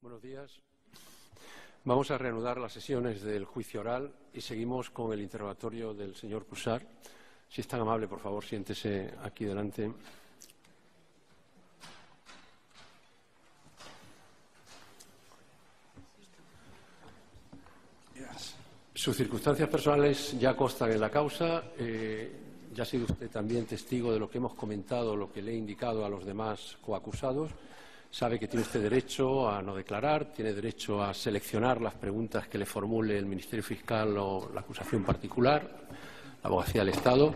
Buenos días. Vamos a reanudar las sesiones del juicio oral y seguimos con el interrogatorio del señor Cusar. Si es tan amable, por favor, siéntese aquí delante. Sus circunstancias personales ya constan en la causa. Eh, ya ha sido usted también testigo de lo que hemos comentado, lo que le he indicado a los demás coacusados. Sabe que tiene usted derecho a no declarar, tiene derecho a seleccionar las preguntas que le formule el Ministerio Fiscal o la acusación particular, la abogacía del Estado.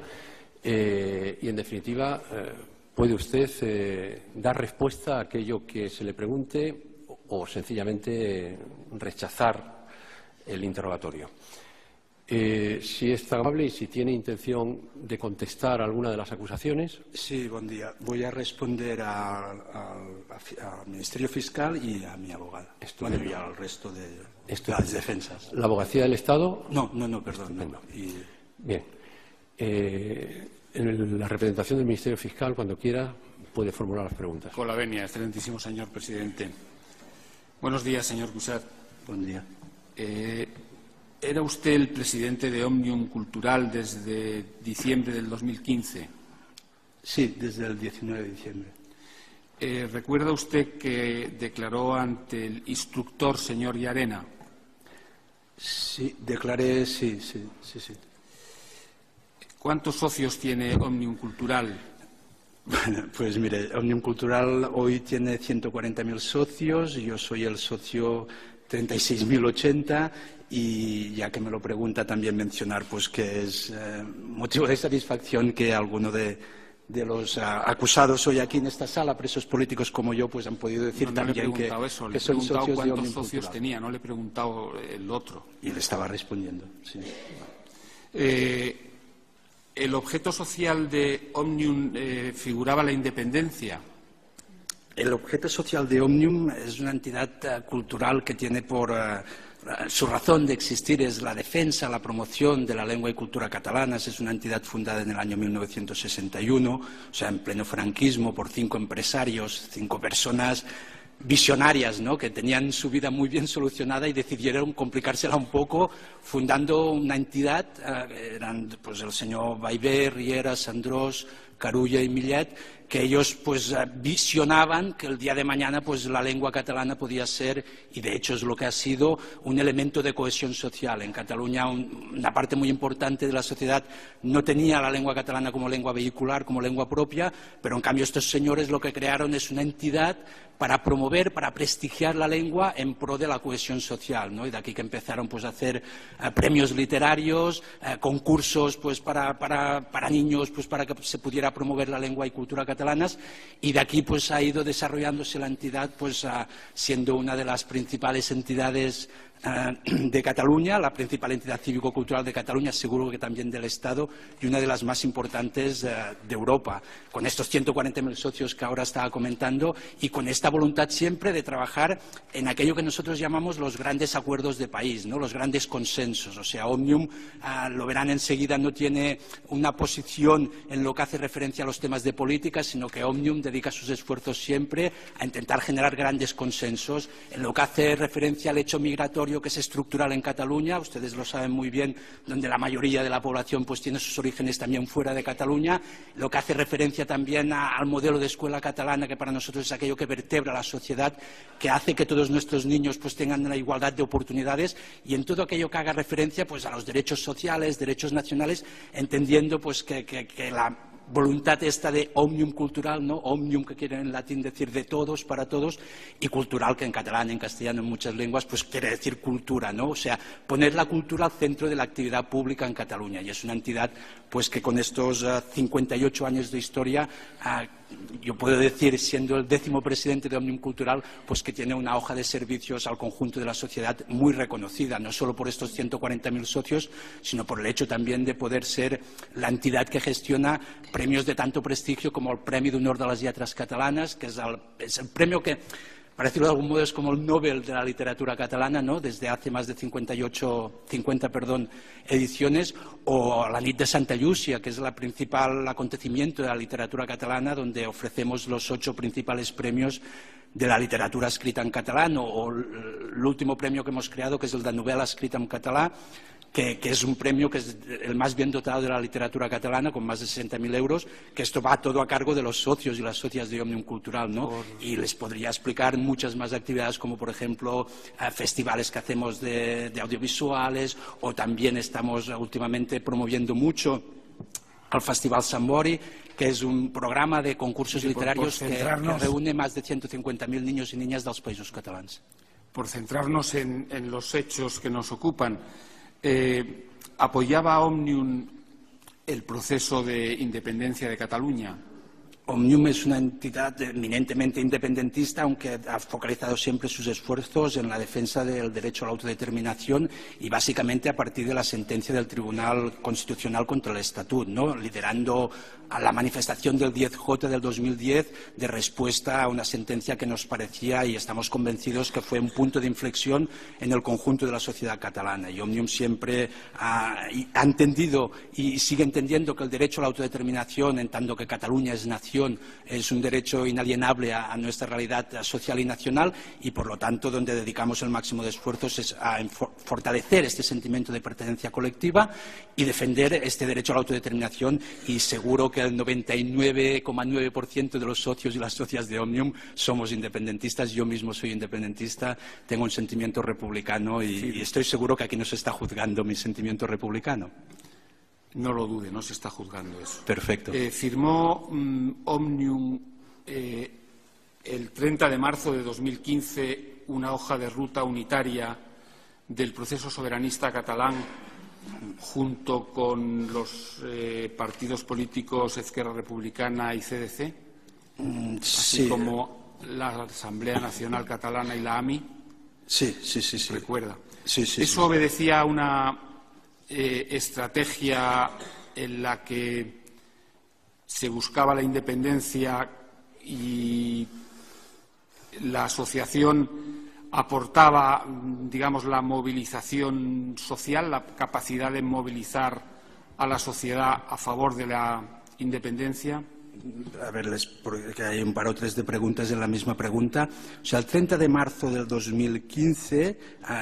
Eh, y, en definitiva, eh, puede usted dar respuesta a aquello que se le pregunte o sencillamente rechazar el interrogatorio. Eh, si es tan amable y si tiene intención de contestar alguna de las acusaciones. Sí, buen día. Voy a responder al Ministerio Fiscal y a mi abogada. Bueno, y al resto de las defensas. ¿La abogacía del Estado? No, no, no, perdón. Bien. Eh, en la representación del Ministerio Fiscal, cuando quiera, puede formular las preguntas. Con la venia, excelentísimo señor presidente. Buenos días, señor Cusat. Buen día. Eh, ¿Era usted el presidente de Omnium Cultural desde diciembre del 2015? Sí, desde el 19 de diciembre. Eh, ¿Recuerda usted que declaró ante el instructor señor Yarena? Sí, declaré, sí, sí, sí, sí. ¿Cuántos socios tiene Omnium Cultural? Bueno, pues mire, Omnium Cultural hoy tiene 140.000 socios, yo soy el socio 36.080 y ya que me lo pregunta también mencionar pues que es eh, motivo de satisfacción que alguno de, los ah, acusados hoy aquí en esta sala, presos políticos como yo, pues han podido decir también que, eso, que son socios cuántos socios tenía, no le he preguntado el otro. Y le estaba respondiendo, sí. Eh, ¿El objeto social de Omnium eh, figuraba la independencia? El objeto social de Omnium es una entidad eh, cultural que tiene por eh, su razón de existir es la defensa, la promoción de la lengua y cultura catalanas. Es una entidad fundada en el año 1961, o sea, en pleno franquismo, por cinco empresarios, cinco personas visionarias, ¿no? que tenían su vida muy bien solucionada y decidieron complicársela un poco fundando una entidad, eh, eran pues, el señor Baiber, Riera, Sandrós, Carulla y Millet, que ellos pues eh, visionaban que el día de mañana pues la lengua catalana podía ser y de hecho es lo que ha sido un elemento de cohesión social en Cataluña una parte muy importante de la sociedad no tenía la lengua catalana como lengua vehicular como lengua propia pero en cambio estos señores lo que crearon es una entidad para promover para prestigiar la lengua en pro de la cohesión social ¿no? y de aquí que empezaron pues a hacer eh, premios literarios eh, concursos pues para, para, para niños pues para que se pudiera promover la lengua y cultura catalana y de aquí pues ha ido desarrollándose la entidad pues siendo una de las principales entidades de Cataluña, la principal entidad cívico-cultural de Cataluña, seguro que también del Estado, y una de las más importantes eh, de Europa, con estos 140.000 socios que ahora estaba comentando y con esta voluntad siempre de trabajar en aquello que nosotros llamamos los grandes acuerdos de país, ¿no? los grandes consensos. O sea, Omnium, ah, lo verán enseguida, no tiene una posición en lo que hace referencia a los temas de política, sino que Omnium dedica sus esfuerzos siempre a intentar generar grandes consensos en lo que hace referencia al hecho migratorio que es estructural en Cataluña, ustedes lo saben muy bien, donde la mayoría de la población pues, tiene sus orígenes también fuera de Cataluña, lo que hace referencia también al modelo de escuela catalana, que para nosotros es aquello que vertebra la sociedad, que hace que todos nuestros niños pues, tengan la igualdad de oportunidades y en todo aquello que haga referencia pues, a los derechos sociales, derechos nacionales, entendiendo pues, que la voluntad esta de omnium cultural, ¿no? Omnium que quiere en latín decir de todos, para todos, y cultural que en catalán, en castellano, en muchas lenguas, pues quiere decir cultura, ¿no? O sea, poner la cultura al centro de la actividad pública en Cataluña. Y es una entidad, pues que con estos 58 ah, años de historia ah, yo puedo decir, siendo el décimo presidente de Omnium Cultural, pues que tiene una hoja de servicios al conjunto de la sociedad muy reconocida, no solo por estos 140.000 socios, sino por el hecho también de poder ser la entidad que gestiona premios de tanto prestigio como el Premio de Honor de las Letras Catalanas, que es el premio que para decirlo de algún modo, es como el Nobel de la literatura catalana, ¿no? desde hace más de 58, 50 perdón, ediciones, o la NIT de Santa Llúcia, que es el principal acontecimiento de la literatura catalana, donde ofrecemos los ocho principales premios de la literatura escrita en catalán o, el último premio que hemos creado, que es el de novela escrita en catalán, que, es un premio que es el más bien dotado de la literatura catalana, con más de 60.000 euros, que esto va todo a cargo de los socios y las socias de Omnium Cultural, ¿no? Y les podría explicar muchas más actividades, como por ejemplo eh, festivales que hacemos de, audiovisuales, o también estamos últimamente promoviendo mucho al Festival Sambori, que es un programa de concursos literarios que, reúne más de 150.000 niños y niñas de los países catalanes. Por centrarnos en los hechos que nos ocupan, eh, ¿Apoyaba Omnium el proceso de independencia de Cataluña? Omnium es una entidad eminentemente independentista, aunque ha focalizado siempre sus esfuerzos en la defensa del derecho a la autodeterminación y básicamente a partir de la sentencia del Tribunal Constitucional contra el Estatut, ¿no? liderando la manifestación del 10J del 2010 de respuesta a una sentencia que nos parecía y estamos convencidos que fue un punto de inflexión en el conjunto de la sociedad catalana. Y Omnium siempre ha, entendido y sigue entendiendo que el derecho a la autodeterminación, en tanto que Cataluña es nación, es un derecho inalienable a, nuestra realidad social y nacional y, por lo tanto, donde dedicamos el máximo de esfuerzos es a fortalecer este sentimiento de pertenencia colectiva y defender este derecho a la autodeterminación y seguro que el 99,9% de los socios y las socias de Omnium somos independentistas. Yo mismo soy independentista, tengo un sentimiento republicano y, estoy seguro que aquí no se está juzgando mi sentimiento republicano. No lo dude, no se está juzgando eso. Perfecto. Eh, firmó mm, Omnium eh, el 30 de marzo de 2015 una hoja de ruta unitaria del proceso soberanista catalán junto con los eh, partidos políticos Izquierda Republicana y CDC, mm, así como la Asamblea Nacional Catalana y la AMI. Sí, sí, sí. sí. Recuerda. Sí, sí, Eso obedecía a una eh, estrategia en la que se buscaba la independencia y la asociación aportaba, digamos, la movilización social, la capacidad de movilizar a la sociedad a favor de la independencia? A ver, porque hay un par o tres de preguntas en la misma pregunta. O sea, el 30 de marzo del 2015,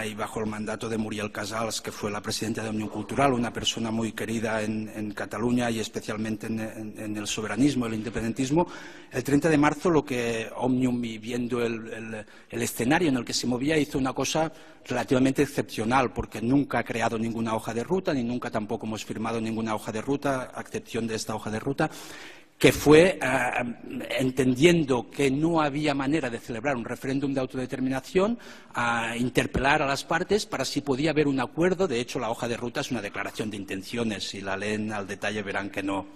y bajo el mandato de Muriel Casals, que fue la presidenta de Unión Cultural, una persona muy querida en, Cataluña y especialmente en, el soberanismo, el independentismo, el 30 de marzo lo que Omnium, viendo el escenario en el que se movía, hizo una cosa relativamente excepcional, porque nunca ha creado ninguna hoja de ruta, ni nunca tampoco hemos firmado ninguna hoja de ruta, a excepción de esta hoja de ruta que fue eh, entendiendo que no había manera de celebrar un referéndum de autodeterminación, a interpelar a las partes para si podía haber un acuerdo. De hecho, la hoja de ruta es una declaración de intenciones. Si la leen al detalle verán que no,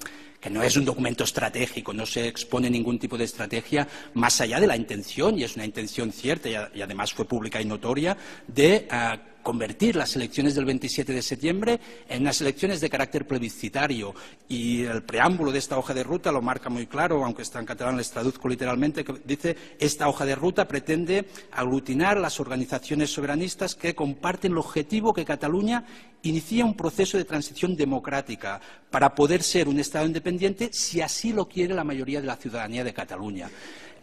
es un documento estratégico, no se expone ningún tipo de estrategia más allá de la intención, y es una intención cierta y, además fue pública y notoria, de eh, convertir las elecciones del 27 de septiembre en unas elecciones de carácter plebiscitario. Y el preámbulo de esta hoja de ruta lo marca muy claro, aunque está en catalán, les traduzco literalmente, que dice esta hoja de ruta pretende aglutinar las organizaciones soberanistas que comparten el objetivo que Cataluña inicie un proceso de transición democrática para poder ser un Estado independiente si así lo quiere la mayoría de la ciudadanía de Cataluña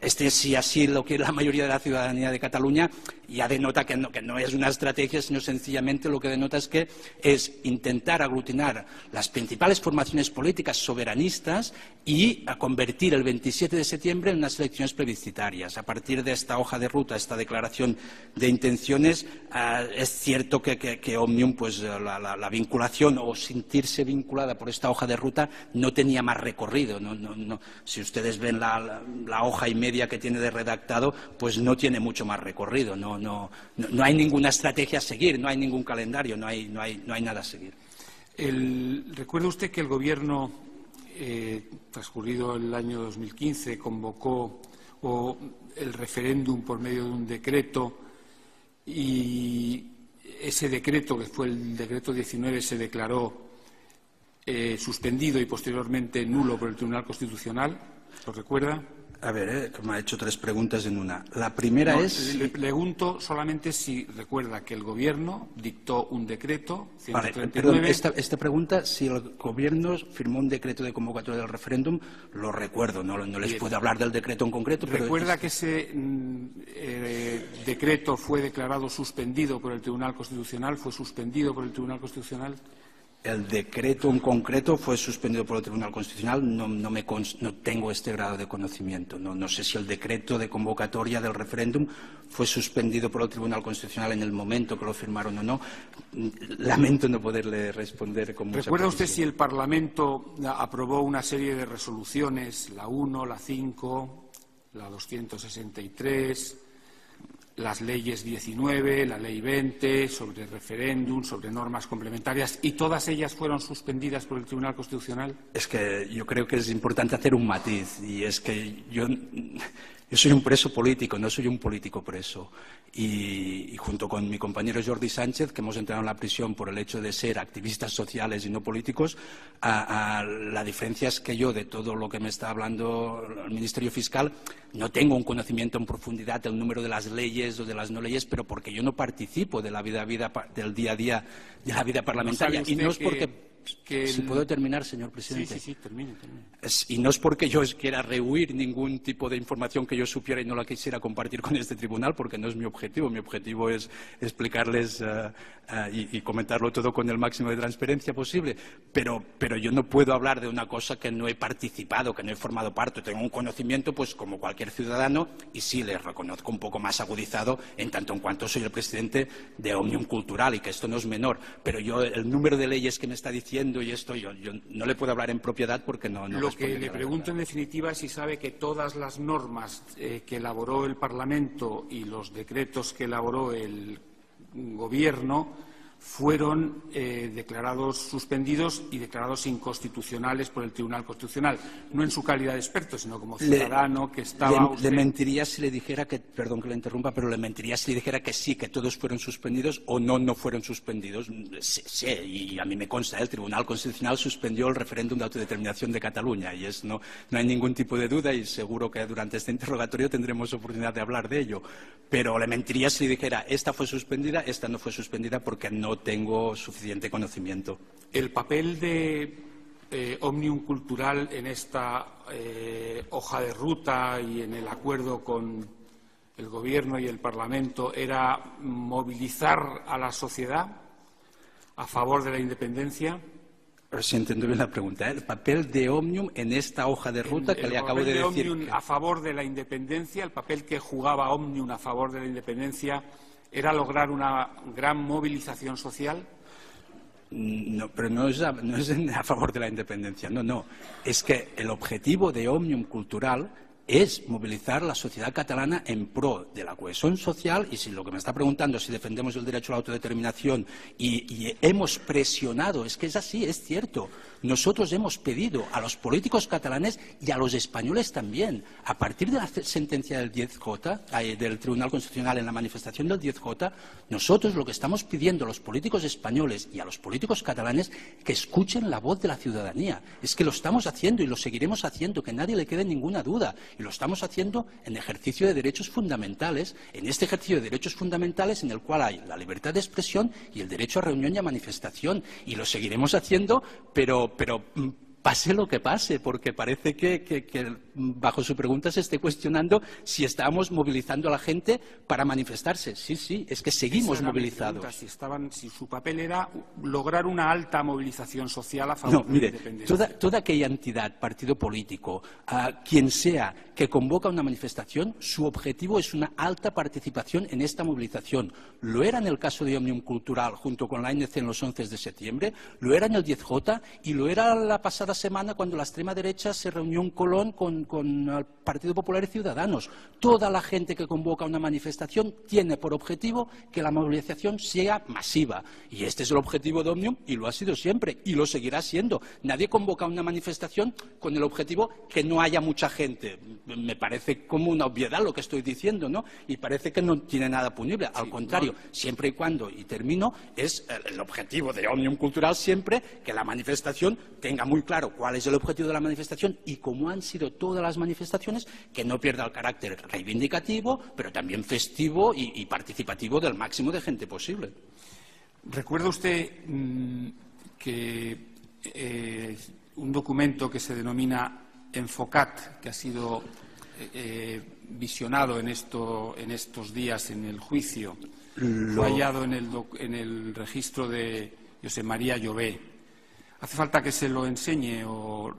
este si así lo quiere la mayoría de la ciudadanía de Cataluña, ya denota que no, no, es una estrategia, sino sencillamente lo que denota es que es intentar aglutinar las principales formaciones políticas soberanistas y a convertir el 27 de septiembre en unas elecciones plebiscitarias. A partir de esta hoja de ruta, esta declaración de intenciones, ah, es cierto que, Omnium, pues la, vinculación o sentirse vinculada por esta hoja de ruta no tenía más recorrido. si ustedes ven la, hoja y media que tiene de redactado, pues no tiene mucho más recorrido. No, no, no hay ninguna estrategia a seguir, no hay ningún calendario, no hay, no hay, no hay nada a seguir. ¿Recuerda usted que el Gobierno eh, transcurrido el año 2015, convocó el referéndum por medio de un decreto y ese decreto, que fue el decreto 19, se declaró eh, suspendido y posteriormente nulo por el Tribunal Constitucional. ¿Lo recuerda? A ver, eh, me ha hecho tres preguntas en una. La primera es. Le pregunto solamente si recuerda que el Gobierno dictó un decreto. 139... Vale, esta, pregunta, si el Gobierno firmó un decreto de convocatoria del referéndum, lo recuerdo. No, les puedo hablar del decreto en concreto. ¿Recuerda que ese mm, decreto fue declarado suspendido por el Tribunal Constitucional, fue suspendido por el Tribunal Constitucional. El decreto en concreto fue suspendido por el Tribunal Constitucional. No, me no tengo este grado de conocimiento. No, no, sé si el decreto de convocatoria del referéndum fue suspendido por el Tribunal Constitucional en el momento que lo firmaron o no. Lamento no poderle responder con mucha ¿Recuerda usted si el Parlamento aprobó una serie de resoluciones, la 1, la 5, la 263, las leyes 19, la ley 20, sobre referéndum, sobre normas complementarias, y todas ellas fueron suspendidas por el Tribunal Constitucional? Es que yo creo que es importante hacer un matiz, y es que yo yo soy un preso político, no soy un político preso. Y, junto con mi compañero Jordi Sánchez, que hemos entrado en la prisión por el hecho de ser activistas sociales y no políticos, la diferencia es que yo, de todo lo que me está hablando el Ministerio Fiscal, no tengo un conocimiento en profundidad del número de las leyes o de las no leyes, pero porque yo no participo de la vida, vida del día a día de la vida parlamentaria. y no es porque si puedo terminar, señor presidente. Sí, sí, sí, termine, y no es porque yo quiera rehuir ningún tipo de información que yo supiera y no la quisiera compartir con este tribunal, porque no es mi objetivo. Mi objetivo es explicarles eh, eh, y, comentarlo todo con el máximo de transparencia posible. Pero, pero yo no puedo hablar de una cosa que no he participado, que no he formado parte. Tengo un conocimiento, pues, como cualquier ciudadano, y sí le reconozco un poco más agudizado en tanto en cuanto soy el presidente de Omnium Cultural y que esto no es menor. Pero yo, el número de leyes que me está diciendo y esto, yo, no le puedo hablar en propiedad porque no. no Lo que le pregunto en definitiva es si sabe que todas las normas eh, que elaboró el Parlamento y los decretos que elaboró el Gobierno fueron eh, declarados suspendidos y declarados inconstitucionales por el Tribunal Constitucional, no en su calidad de experto, sino como ciudadano que estaba. Le, mentiría si le dijera que, perdón que le interrumpa, pero le mentiría si le dijera que sí, que todos fueron suspendidos o no, no fueron suspendidos. Sí, y a mí me consta, el Tribunal Constitucional suspendió el referéndum de autodeterminación de Cataluña y es, no, no hay ningún tipo de duda y seguro que durante este interrogatorio tendremos oportunidad de hablar de ello. Pero le mentiría si le dijera esta fue suspendida, esta no fue suspendida porque no no tengo suficiente conocimiento. El papel de eh, Omnium Cultural en esta eh, hoja de ruta y en el acuerdo con el Gobierno y el Parlamento era movilizar a la sociedad a favor de la independencia. si entiendo bien la pregunta. ¿eh? El papel de Omnium en esta hoja de ruta que le acabo de, de decir. Omnium a favor de la independencia, el papel que jugaba Omnium a favor de la independencia era lograr una gran movilización social? No, pero no es, a, favor de la independencia, no, no. Es que el objetivo de Omnium Cultural es movilizar la sociedad catalana en pro de la cohesión social y si lo que me está preguntando es si defendemos el derecho a la autodeterminación y, hemos presionado, es que es así, es cierto. Nosotros hemos pedido a los políticos catalanes y a los españoles también, a partir de la sentencia del 10J, del Tribunal Constitucional en la manifestación del 10J, nosotros lo que estamos pidiendo a los políticos españoles y a los políticos catalanes que escuchen la voz de la ciudadanía. Es que lo estamos haciendo y lo seguiremos haciendo, que nadie le quede ninguna duda. Y lo estamos haciendo en ejercicio de derechos fundamentales, en este ejercicio de derechos fundamentales en el cual hay la libertad de expresión y el derecho a reunión y a manifestación. Y lo seguiremos haciendo, pero, pero mm, pase lo que pase, porque parece que, bajo su pregunta se esté cuestionando si estábamos movilizando a la gente para manifestarse. Sí, sí, es que seguimos movilizados. si, estaban, si su papel era lograr una alta movilización social a favor de la independencia. Toda, toda aquella entidad, partido político, quien sea que convoca una manifestación, su objetivo es una alta participación en esta movilización. Lo era en el caso de Omnium Cultural junto con la ANC en los 11 de septiembre, lo era en el 10J y lo era la pasada semana cuando la extrema derecha se reunió en Colón con, el Partido Popular y Ciudadanos. Toda la gente que convoca una manifestación tiene por objetivo que la movilización sea masiva. Y este es el objetivo de Omnium y lo ha sido siempre y lo seguirá siendo. Nadie convoca una manifestación con el objetivo que no haya mucha gente. Me parece como una obviedad lo que estoy diciendo, ¿no? Y parece que no tiene nada punible. Al contrario, siempre y cuando, y termino, es el objetivo de Omnium Cultural siempre que la manifestación tenga muy claro cuál es el objetivo de la manifestación y cómo han sido todas las manifestaciones, que no pierda el carácter reivindicativo, pero también festivo y, participativo del máximo de gente posible. ¿Recuerda usted mm, que eh, un documento que se denomina Enfocat, que ha sido eh, visionado en, esto, en estos días en el juicio fue hallado en el, en el registro de José María Llobé. ¿Hace falta que se lo enseñe o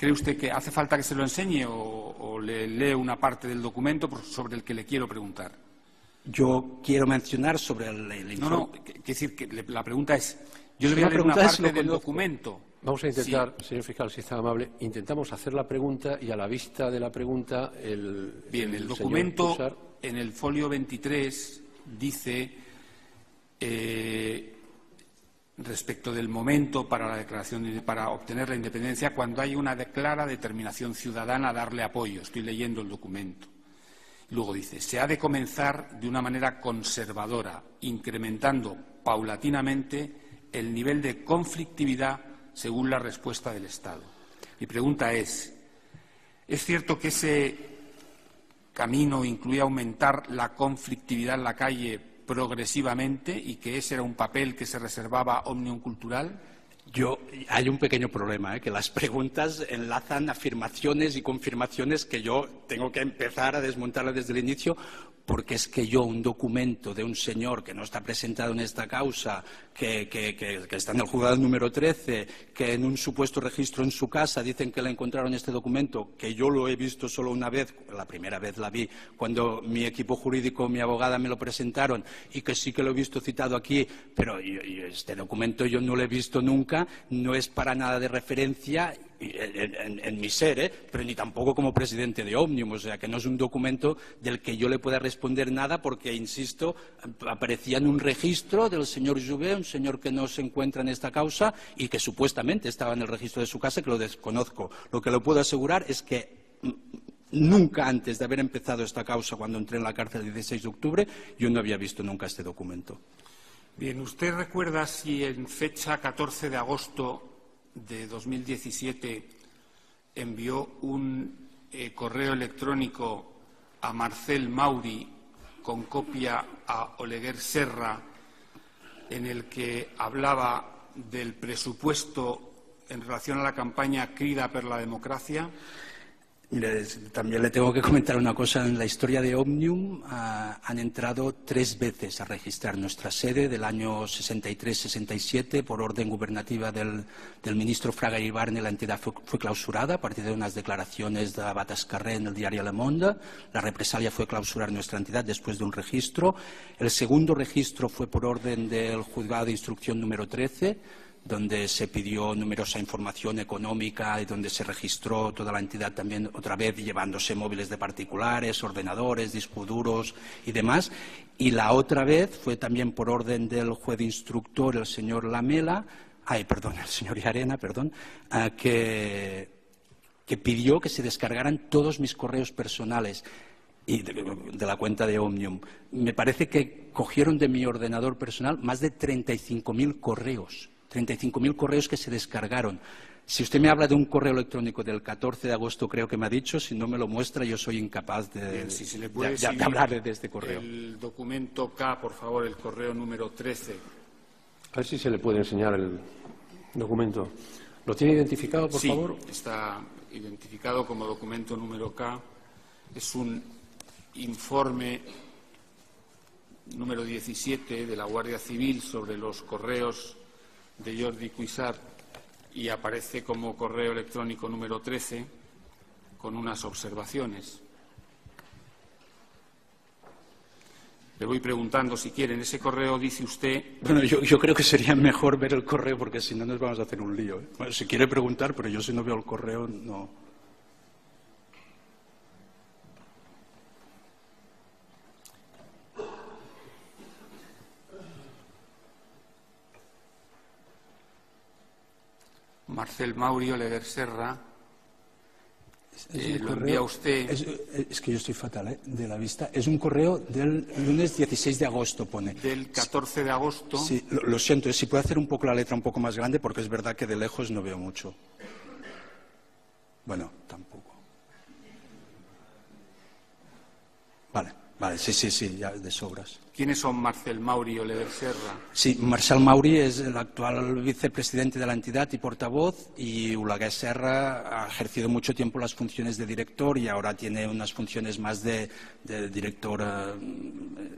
cree usted que hace falta que se lo enseñe o, le lee una parte del documento sobre el que le quiero preguntar? Yo quiero mencionar sobre el, informe. No, no, quiero decir que la pregunta es, yo le voy a leer una parte del documento. Vamos a intentar, señor fiscal, si está amable, intentamos hacer la pregunta y a la vista de la pregunta el. Bien, el, documento en el folio 23 dice eh, respecto del momento para la declaración obtener la independencia cuando hay una clara determinación ciudadana a darle apoyo. Estoy leyendo el documento. Luego dice, se ha de comenzar de una manera conservadora, incrementando paulatinamente el nivel de conflictividad según la respuesta del Estado. Mi pregunta es, ¿es cierto que ese camino incluye aumentar la conflictividad en la calle progresivamente y que ese era un papel que se reservaba Omnium Cultural? Yo, hay un pequeño problema, ¿eh? que las preguntas enlazan afirmaciones y confirmaciones que yo tengo que empezar a desmontarlas desde el inicio porque es que yo un documento de un señor que no está presentado en esta causa, que, está en el juzgado número 13, que en un supuesto registro en su casa dicen que le encontraron este documento, que yo lo he visto solo una vez, la primera vez la vi cuando mi equipo jurídico, mi abogada me lo presentaron y que sí que lo he visto citado aquí, pero este documento yo no lo he visto nunca, no es para nada de referencia en, mi ser, ¿eh? pero ni tampoco como presidente de Omnium, o sea que no es un documento del que yo le pueda responder nada porque, insisto, aparecía en un registro del señor Jouvet, un señor que no se encuentra en esta causa y que supuestamente estaba en el registro de su casa, que lo desconozco. Lo que le puedo asegurar es que nunca antes de haber empezado esta causa, cuando entré en la cárcel el 16 de octubre, yo no había visto nunca este documento. Bien, ¿usted recuerda si en fecha 14 de agosto de 2017 envió un eh, correo electrónico a Marcel Mauri con copia a Oleguer Serra en el que hablaba del presupuesto en relación a la campaña Crida per la Democracia también le tengo que comentar una cosa. En la historia de Omnium ah, han entrado tres veces a registrar nuestra sede del año 63-67 por orden gubernativa del, ministro Fraga Ibarne. La entidad fue, clausurada a partir de unas declaraciones de Batascarré en el diario Le Monde. La represalia fue clausurar nuestra entidad después de un registro. El segundo registro fue por orden del juzgado de instrucción número 13 donde se pidió numerosa información económica y donde se registró toda la entidad también otra vez llevándose móviles de particulares, ordenadores, discos duros y demás. Y la otra vez fue también por orden del juez instructor, el señor Lamela, ay, perdón, el señor Yarena, perdón, que, pidió que se descargaran todos mis correos personales y de, de, la cuenta de Omnium. Me parece que cogieron de mi ordenador personal más de 35.000 correos 35.000 correos que se descargaron. Si usted me habla de un correo electrónico del 14 de agosto, creo que me ha dicho, si no me lo muestra, yo soy incapaz de, hablarle de este correo. El documento K, por favor, el correo número 13. A ver si se le puede enseñar el documento. ¿Lo tiene identificado, por favor? Está identificado como documento número K. Es un informe número 17 de la Guardia Civil sobre los correos de Jordi Cuisart y aparece como correo electrónico número 13 con unas observaciones. Le voy preguntando si quieren. Ese correo dice usted. Bueno, yo, creo que sería mejor ver el correo porque si no nos vamos a hacer un lío. ¿eh? si quiere preguntar, pero yo si no veo el correo no. Marcel Maurio Lever Serra. Eh, lo envía usted. Es, que yo estoy fatal ¿eh? de la vista. Es un correo del lunes 16 de agosto, pone. Del 14 de agosto. Sí, lo, siento. Si puede hacer un poco la letra un poco más grande, porque es verdad que de lejos no veo mucho. Bueno, tampoco. Vale, vale, sí, sí, sí, ya de sobras. ¿Quiénes son Marcel Mauri y Oliver Serra? Sí, Marcel Mauri es el actual vicepresidente de la entidad y portavoz y Ulaguer Serra ha ejercido mucho tiempo las funciones de director y ahora tiene unas funciones más de, de director eh,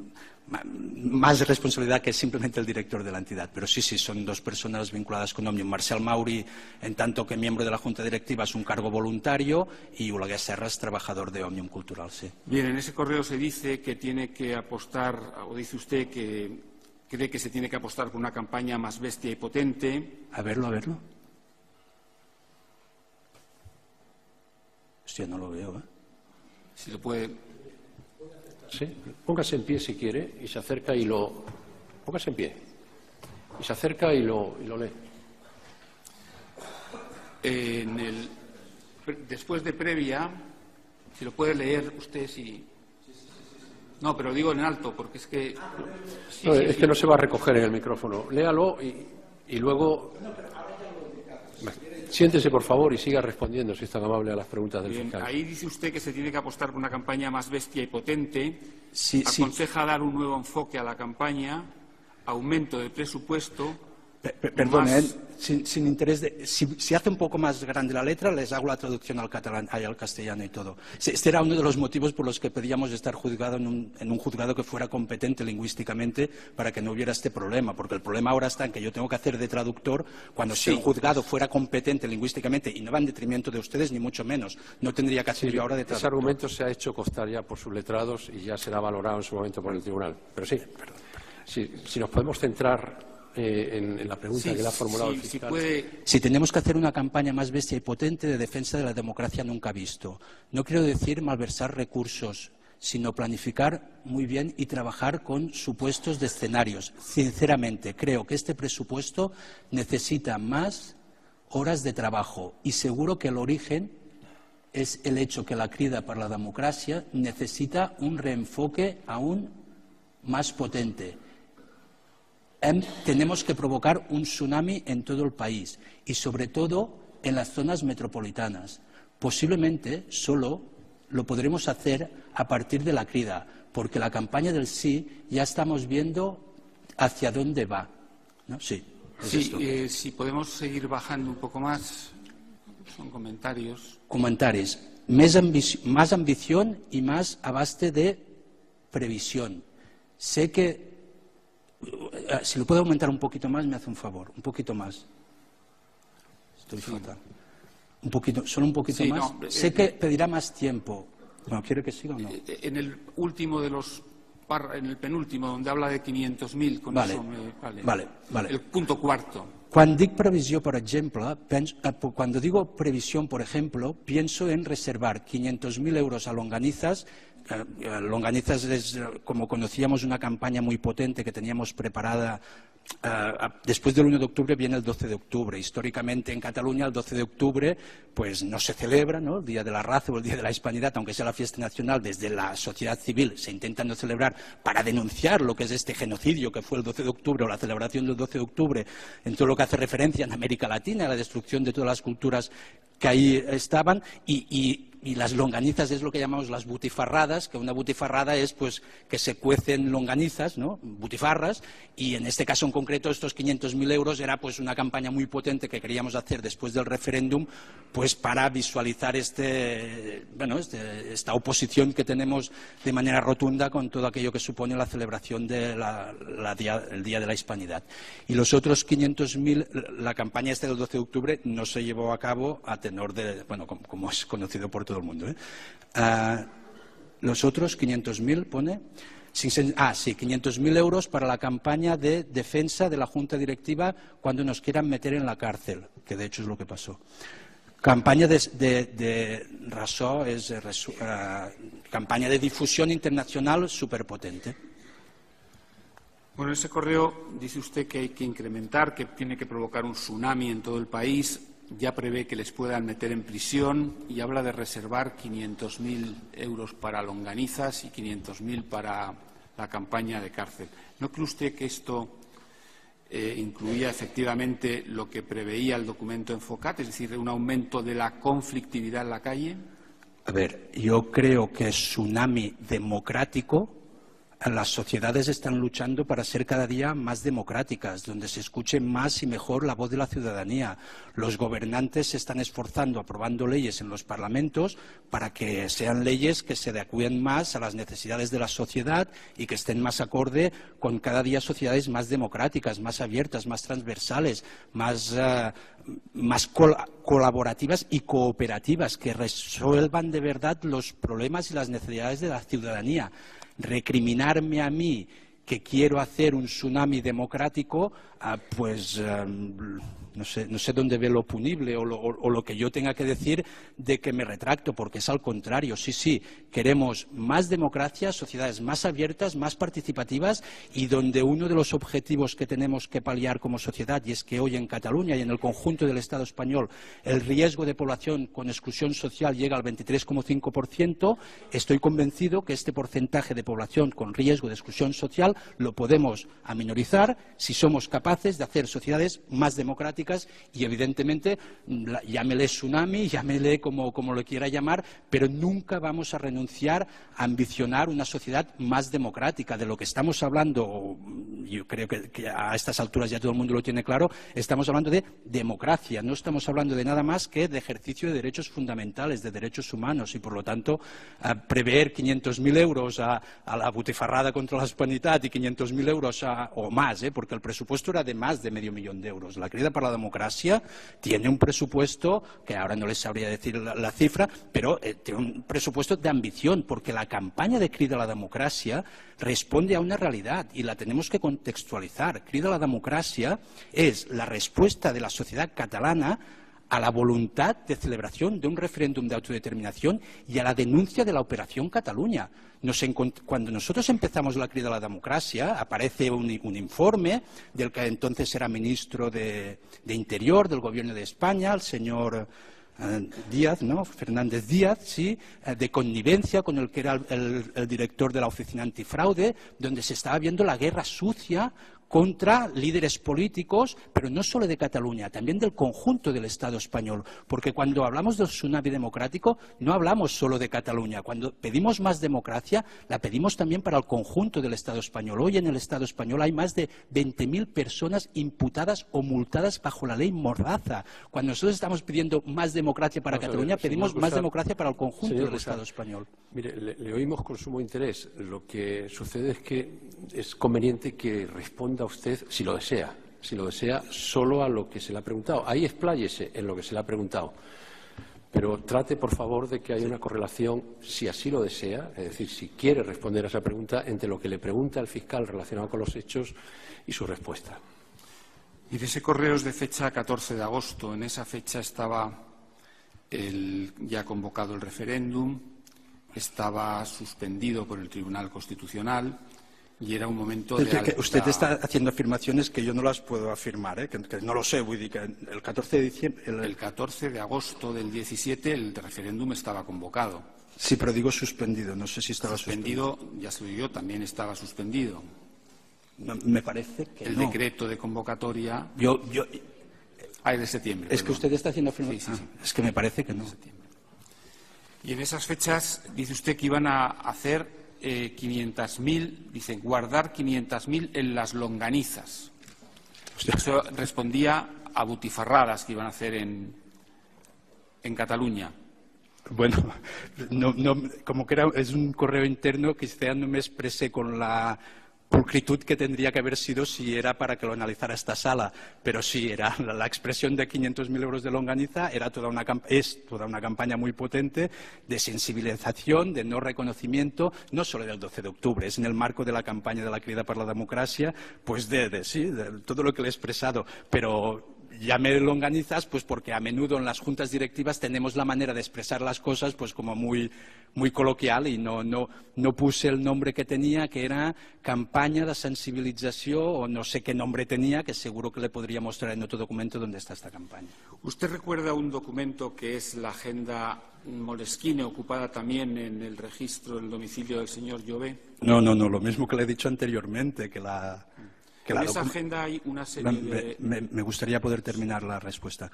más responsabilidad que simplemente el director de la entidad. Pero sí, sí, son dos personas vinculadas con Omnium. Marcel Mauri, en tanto que miembro de la Junta Directiva, es un cargo voluntario y Ulaguer Serra es trabajador de Omnium Cultural, sí. Bien, en ese correo se dice que tiene que apostar, o dice usted que cree que se tiene que apostar por una campaña más bestia y potente. A verlo, a verlo. Hostia, no lo veo, ¿eh? Si lo puede ¿sí? Póngase en pie si quiere y se acerca y lo. Póngase en pie. Y se acerca y lo, y lo lee. En el, después de previa, si lo puede leer usted, si. No, pero digo en alto, porque es que. Sí, no, sí, es sí. que no se va a recoger en el micrófono. Léalo y, y luego. Siéntese, por favor, y siga respondiendo, si es tan amable, a las preguntas del Bien, fiscal. Ahí dice usted que se tiene que apostar por una campaña más bestia y potente. Sí, sí. Aconseja dar un nuevo enfoque a la campaña, aumento de presupuesto. Perdón, más- eh, sin, sin interés de. Si, si hace un poco más grande la letra, les hago la traducción al catalán, ay, al castellano y todo. Sí, Este era uno de los motivos por los que pedíamos estar juzgado en un, en un juzgado que fuera competente lingüísticamente para que no hubiera este problema, porque el problema ahora está en que yo tengo que hacer de traductor cuando si Sí. el juzgado fuera competente lingüísticamente y no va en detrimento de ustedes ni mucho menos, no tendría que hacer yo ahora de Ese traductor. argumento se ha hecho costar ya por sus letrados y ya será valorado en su momento por el tribunal. Pero sí, si, si nos podemos centrar eh, en, en la pregunta Sí, que le ha formulado sí, el si fiscal. puede Si tenemos que hacer una campaña más bestia y potente de defensa de la democracia nunca visto. No quiero decir malversar recursos, sino planificar muy bien y trabajar con supuestos de escenarios. Sinceramente, creo que este presupuesto necesita más horas de trabajo y seguro que el origen es el hecho que la crida para la democracia necesita un reenfoque aún más potente. Hem- tenemos que provocar un tsunami en todo el país y sobre todo en las zonas metropolitanas. Posiblemente solo lo podremos hacer a partir de la crida, porque la campaña del sí ya estamos viendo hacia dónde va. ¿no? Sí, es Sí, esto. eh, si podemos seguir bajando un poco más, son comentarios. Comentaris. Més, ambici- más ambición y más abaste de previsión. Sé que, si lo puedo aumentar un poquito más, me hace un favor, un poquito más. Estoy fatal. Un poquito, solo un poquito Sí, más. no, eh, sé que pedirá más tiempo. Bueno, ¿quiere que siga o no? Eh, En el último de los en el penúltimo, donde habla de 500.000, con Vale. eso me vale. Vale, vale. El punto cuarto. Cuando digo previsión, por ejemplo, eh, cuando digo previsión, por ejemplo, pienso en reservar 500.000 euros a Longanizas. Eh, eh, Longanizas es, eh, como conocíamos, una campaña muy potente que teníamos preparada. después del 1 de octubre viene el 12 de octubre. Históricamente en Cataluña el 12 de octubre pues no se celebra, ¿no? El Día de la Raza o el Día de la Hispanidad, aunque sea la fiesta nacional, desde la sociedad civil se intenta no celebrar para denunciar lo que es este genocidio que fue el 12 de octubre o la celebración del 12 de octubre en todo lo que hace referencia en América Latina, a la destrucción de todas las culturas que ahí estaban y- y las longanizas es lo que llamamos las butifarradas, que una butifarrada es pues que se cuecen longanizas, ¿no? butifarras, y en este caso en concreto estos 500.000 euros era pues una campaña muy potente que queríamos hacer después del referéndum pues para visualizar este, bueno, este- esta oposición que tenemos de manera rotunda con todo aquello que supone la celebración del el Día de la Hispanidad. Y los otros 500.000, la campaña esta del 12 de octubre no se llevó a cabo a tenor de, bueno, como, como es conocido por todo el mundo. ¿eh? Ah, los otros 500.000 pone. Ah, sí, 500.000 euros para la campaña de defensa de la Junta Directiva cuando nos quieran meter en la cárcel, que de hecho es lo que pasó. Campaña de, de, es ah, campaña de difusión internacional superpotente. Bueno, en ese correo dice usted que hay que incrementar, que tiene que provocar un tsunami en todo el país. Ya prevé que les puedan meter en prisión y habla de reservar 500.000 euros para longanizas y 500.000 para la campaña de cárcel. ¿No cree usted que esto eh, incluía efectivamente lo que preveía el documento Enfocat, es decir, un aumento de la conflictividad en la calle? A ver, yo creo que tsunami democrático las sociedades están luchando para ser cada día más democráticas, donde se escuche más y mejor la voz de la ciudadanía. Los gobernantes se están esforzando aprobando leyes en los parlamentos para que sean leyes que se adecúen más a las necesidades de la sociedad y que estén más acorde con cada día sociedades más democráticas, más abiertas, más transversales, más, col colaborativas y cooperativas, que resuelvan de verdad los problemas y las necesidades de la ciudadanía recriminarme a mí que quiero hacer un tsunami democrático, ah, pues um, no sé, dónde ve lo punible o lo, que yo tenga que decir de que me retracto, porque es al contrario. Sí, sí, queremos más democracia, sociedades más abiertas, más participativas y donde uno de los objetivos que tenemos que paliar como sociedad, y es que hoy en Cataluña y en el conjunto del Estado español el riesgo de población con exclusión social llega al 23,5%, estoy convencido que este porcentaje de población con riesgo de exclusión social lo podemos aminorizar si somos capaces de hacer sociedades más democráticas y evidentemente llámele tsunami, llámele como, como lo quiera llamar, pero nunca vamos a renunciar a ambicionar una sociedad más democrática. De lo que estamos hablando, yo creo que, a estas alturas ya todo el mundo lo tiene claro, estamos hablando de democracia, no estamos hablando de nada más que de ejercicio de derechos fundamentales, de derechos humanos y por lo tanto prever 500.000 euros a, la butifarrada contra la hispanidad y 500.000 euros o más, ¿eh? porque el presupuesto era de más de medio millón de euros. La querida para democracia tiene un presupuesto, que ahora no les sabría decir la, cifra, pero eh, tiene un presupuesto de ambición, porque la campaña de Crida a la Democracia responde a una realidad y la tenemos que contextualizar. Crida a la Democracia es la respuesta de la sociedad catalana a la voluntad de celebración de un referéndum de autodeterminación y a la denuncia de la Operación Cataluña. cuando nosotros empezamos la crida a la democracia, aparece un, informe del que entonces era ministro de, Interior del Gobierno de España, el señor eh, Díaz, ¿no? Fernández Díaz, sí, eh, de connivencia con el que era el, director de la Oficina Antifraude, donde se estaba viendo la guerra sucia contra líderes políticos, pero no solo de Cataluña, también del conjunto del Estado español. Porque cuando hablamos del tsunami democrático, no hablamos solo de Cataluña. Cuando pedimos más democracia, la pedimos también para el conjunto del Estado español. Hoy en el Estado español hay más de 20.000 personas imputadas o multadas bajo la ley Mordaza. Cuando nosotros estamos pidiendo más democracia para Cataluña, pedimos más democracia para el conjunto del Estado español. Mire, le oímos con sumo interés. Lo que sucede es que es conveniente que responda usted, si lo desea, si lo desea, solo a lo que se le ha preguntado. Ahí expláyese en lo que se le ha preguntado. Pero trate, por favor, de que haya una correlación, si así lo desea, es decir, si quiere responder a esa pregunta, entre lo que le pregunta el fiscal relacionado con los hechos y su respuesta. Y de ese correo es de fecha 14 de agosto. En esa fecha estaba el, ya convocado el referéndum, estaba suspendido por el Tribunal Constitucional y era un momento de Usted está haciendo afirmaciones que yo no las puedo afirmar, ¿eh? que, no lo sé. el 14 de diciembre... El... 14 de agosto del 17 el referéndum estaba convocado. Sí, pero digo suspendido. No sé si estaba suspendido. Suspendido, ya soy yo, también estaba suspendido. me parece que El decreto de convocatoria... Yo... yo... Ah, de septiembre. Es que usted está haciendo afirmaciones... Sí, sí, sí. es que me parece que no. Y en esas fechas dice usted que iban a hacer eh, 500.000, dicen, guardar 500.000 en las longanizas. Eso respondía a butifarradas que iban a hacer en, en Cataluña. Bueno, no, como que era, es un correo interno, que no me expresé con la pulcritud que tendría que haber sido si era para que lo analizara esta sala. Pero sí, era la, expresión de 500.000 euros de longaniza era toda una, es toda una campaña muy potente de sensibilización, de no reconocimiento, no solo del 12 de octubre, es en el marco de la campaña de la querida por la democracia, pues de, sí, de todo lo que le he expresado. Pero llame longanizas, pues porque a menudo en las juntas directivas tenemos la manera de expresar las cosas pues como muy, muy coloquial y no, no, no puse el nombre que tenía, que era campaña de sensibilización o no sé qué nombre tenía, que seguro que le podría mostrar en otro documento donde está esta campaña. ¿Usted recuerda un documento que es la agenda Moleskine, ocupada también en el registro del domicilio del señor Llobé? No, no, no, lo mismo que le he dicho anteriormente, que la en esa agenda hay una serie de... Me, gustaría poder terminar la respuesta.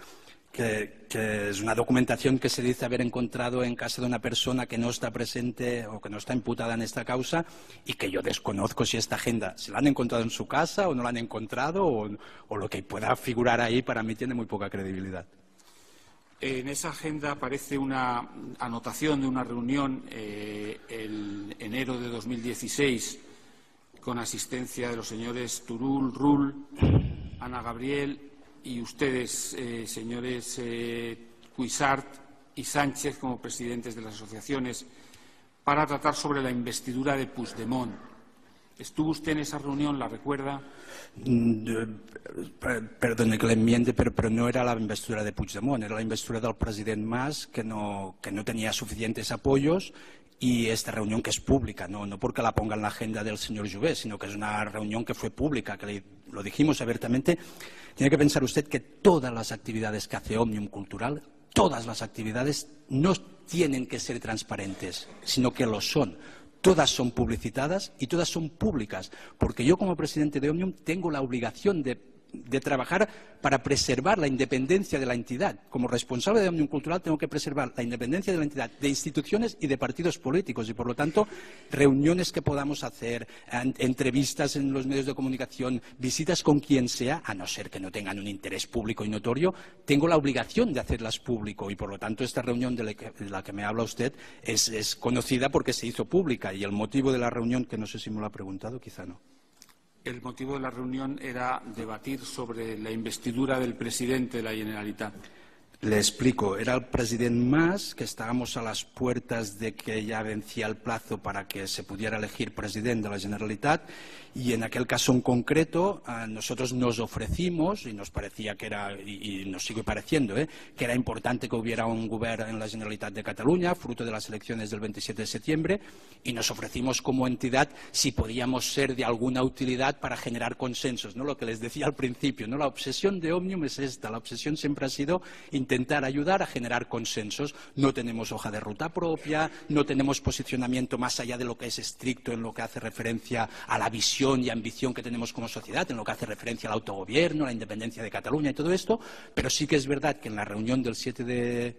Que, es una documentación que se dice haber encontrado en casa de una persona que no está presente o que no está imputada en esta causa y que yo desconozco si esta agenda se la han encontrado en su casa o no la han encontrado o, lo que pueda figurar ahí para mí tiene muy poca credibilidad. En esa agenda aparece una anotación de una reunión eh, el enero de 2016 con asistencia de los señores Turul, Rull, Ana Gabriel y ustedes, eh, señores eh, Cuisart y Sánchez, como presidentes de las asociaciones, para tratar sobre la investidura de Puigdemont. ¿Estuvo usted en esa reunión? ¿La recuerda? Mm, perdone que le enmiende, pero, pero no era la investidura de Puigdemont, era la investidura del presidente Mas, que no, que no tenía suficientes apoyos y esta reunión que es pública, no, no porque la ponga en la agenda del señor Jouvet, sino que es una reunión que fue pública, que lo dijimos abiertamente. Tiene que pensar usted que todas las actividades que hace Omnium Cultural, todas las actividades no tienen que ser transparentes, sino que lo son. Todas son publicitadas y todas son públicas, porque yo como presidente de Omnium tengo la obligación de de trabajar para preservar la independencia de la entidad. Como responsable de Omnium Cultural tengo que preservar la independencia de la entidad, de instituciones y de partidos políticos. Y, por lo tanto, reuniones que podamos hacer, entrevistas en los medios de comunicación, visitas con quien sea, a no ser que no tengan un interés público y notorio, tengo la obligación de hacerlas público. Y, por lo tanto, esta reunión de la que, me habla usted es, es conocida porque se hizo pública. Y el motivo de la reunión, que no sé si me lo ha preguntado, quizá no. El motivo de la reunión era debatir sobre la investidura del presidente de la Generalitat. Le explico, era el presidente Mas, que estábamos a las puertas de que ya vencía el plazo para que se pudiera elegir presidente de la Generalitat y en aquel caso en concreto nosotros nos ofrecimos y nos parecía que era, y, nos sigue pareciendo, ¿eh? que era importante que hubiera un gobierno en la Generalitat de Cataluña, fruto de las elecciones del 27 de septiembre, y nos ofrecimos como entidad si podíamos ser de alguna utilidad para generar consensos, ¿no? lo que les decía al principio. ¿no? La obsesión de Omnium es esta, la obsesión siempre ha sido intentar ayudar a generar consensos. No tenemos hoja de ruta propia, no tenemos posicionamiento más allá de lo que es estricto en lo que hace referencia a la visión y ambición que tenemos como sociedad, en lo que hace referencia al autogobierno, a la independencia de Cataluña y todo esto, pero sí que es verdad que en la reunión del 7 de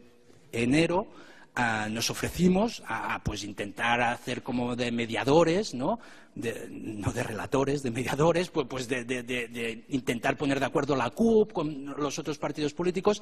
enero ah, nos ofrecimos a, pues intentar hacer como de mediadores, ¿no? De, no de relatores, de mediadores, pues, pues de, intentar poner de acuerdo la CUP con los otros partidos políticos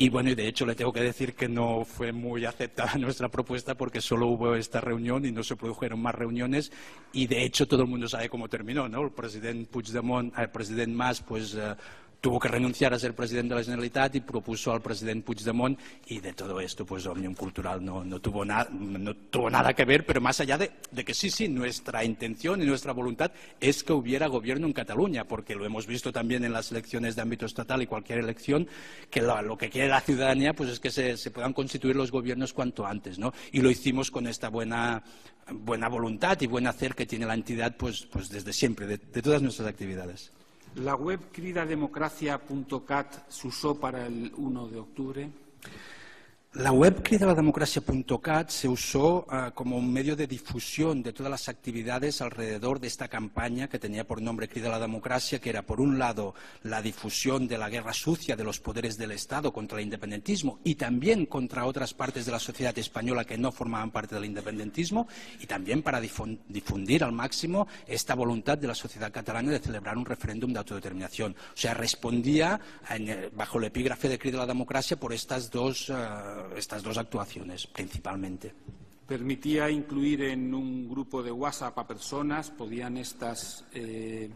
y bueno, y de hecho le tengo que decir que no fue muy aceptada nuestra propuesta porque solo hubo esta reunión y no se produjeron más reuniones y de hecho todo el mundo sabe cómo terminó, ¿no? El presidente Puigdemont, el presidente Mas, pues eh, tuvo que renunciar a ser presidente de la Generalitat y propuso al presidente Puigdemont y de todo esto pues Omnium Cultural no, tuvo, nada que ver, pero más allá de, que sí, sí, nuestra intención y nuestra voluntad es que hubiera gobierno en Cataluña, porque lo hemos visto también en las elecciones de ámbito estatal y cualquier elección, que lo, que quiere la ciudadanía pues es que se, puedan constituir los gobiernos cuanto antes, ¿no? Y lo hicimos con esta buena, buena voluntad y buen hacer que tiene la entidad pues, pues desde siempre, de todas nuestras actividades. La web cridademocracia.cat se usó para el 1 de octubre. La web cridalademocracia.cat se usó ah, como un medio de difusión de todas las actividades alrededor de esta campaña que tenía por nombre Crida la Democracia, que era, por un lado, la difusión de la guerra sucia de los poderes del Estado contra el independentismo y también contra otras partes de la sociedad española que no formaban parte del independentismo, y también para difundir al máximo esta voluntad de la sociedad catalana de celebrar un referéndum de autodeterminación. O sea, respondía bajo el epígrafe de Crida la Democracia por estas dos. Estas dos actuaciones principalmente. ¿Permitía incluir en un grupo de WhatsApp a personas? ¿Podían estas eh,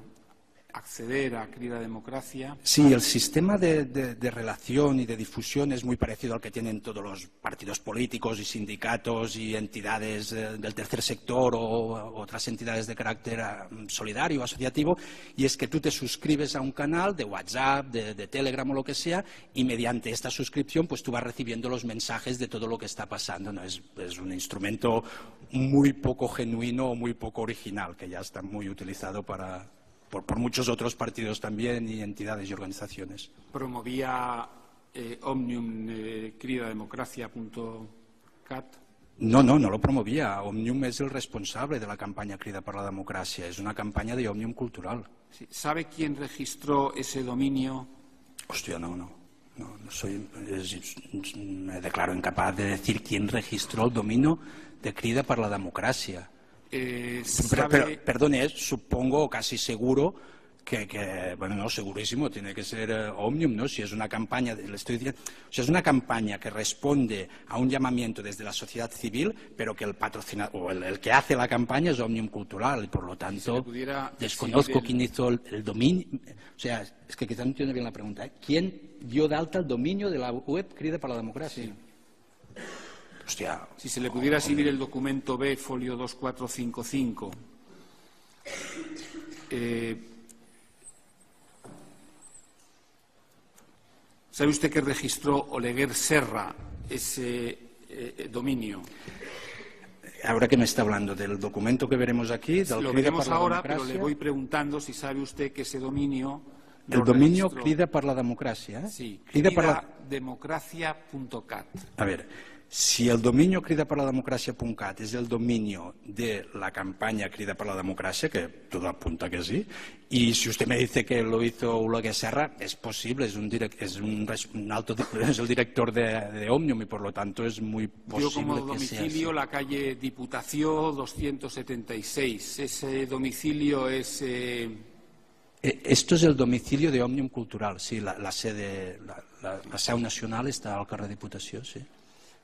acceder a Crida Democracia. Sí, el sistema de, relación y de difusión es muy parecido al que tienen todos los partidos políticos y sindicatos y entidades eh, del tercer sector o otras entidades de carácter ah, solidario, asociativo, y es que tú te suscribes a un canal de WhatsApp, de, Telegram o lo que sea, y mediante esta suscripción pues tú vas recibiendo los mensajes de todo lo que está pasando. ¿no? Es, es un instrumento muy poco genuino o muy poco original, que ya está muy utilizado para por, muchos otros partidos también y entidades y organizaciones. ¿Promovía eh, Omnium eh? No, no, no lo promovia. Òmnium és el responsable de la campanya Crida per la Democràcia. És una campanya de Òmnium Cultural. ¿Sabe quién registró ese dominio? Hostia, no, no. No, no soy, es- me declaro incapaz de decir quién registró el dominio de Crida per la Democràcia. Eh, Pero, ¿sabe- pero, perdone, supongo casi seguro que, que, bueno, no, segurísimo, tiene que ser eh, Omnium, ¿no? Si es una campaña, le estoy diciendo, o sea, es una campaña que responde a un llamamiento desde la sociedad civil, pero que el patrocinador, o el, el que hace la campaña es Omnium Cultural, y por lo tanto, desconozco el- quién hizo el, el dominio, o sea, es que quizá no entiendo bien la pregunta, ¿eh? ¿Quién dio de alta el dominio de la web Crida para la Democracia? Hostia, Si se le pudiera exhibir el documento B, folio 2455. Eh, ¿Sabe usted que registró Oleguer Serra ese eh, dominio? ahora que me está hablando del documento que veremos aquí, del Lo veremos ahora, pero le voy preguntando si sabe usted que ese dominio. lo El dominio registró- Crida per la Democràcia, eh? Sí, Crida per la... democracia.cat. A ver, si el dominio Crida per la Democràcia.cat es el dominio de la campaña Crida per la Democracia, que todo apunta que sí, y si usted me dice que lo hizo Ulogue Serra, es posible, es un, direc- es un, un alto, es el director de, de Omnium y por lo tanto es muy como posible que sea así. domicilio la calle Diputación 276. Ese domicilio es. eh, Eh, Esto es el domicilio de Òmnium Cultural, sí, la, la sede, la, la, la seu nacional está al carrer Diputació, sí.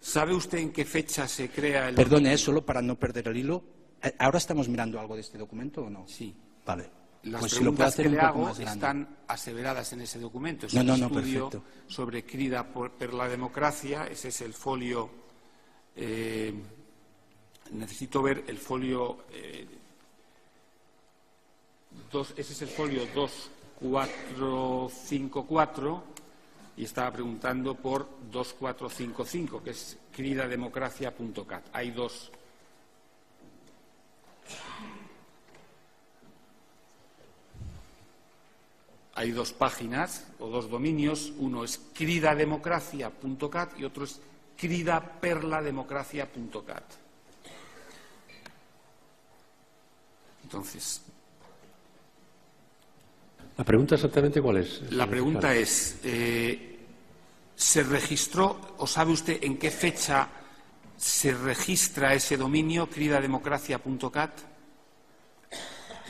¿Sabe usted en qué fecha se crea el Perdone, eh, solo para no perder el hilo, eh, ¿ahora estamos mirando algo de este documento o no? Sí. Vale. Las pues si lo preguntas que le hago están aseveradas en ese documento. Es No, un no, no, estudio perfecto. sobre crida por, la democracia. Ese es el folio. eh, necesito ver el folio. eh, dos- ese es el folio 2454 y estaba preguntando por 2455, que es cridademocracia.cat. Hay dos. Hay dos páginas o dos dominios, uno es cridademocracia.cat y otro es cridaperlademocracia.cat. Entonces, La pregunta exactamente cuál es. la pregunta es, eh, ¿se registró o sabe usted en qué fecha se registra ese dominio cridademocracia.cat?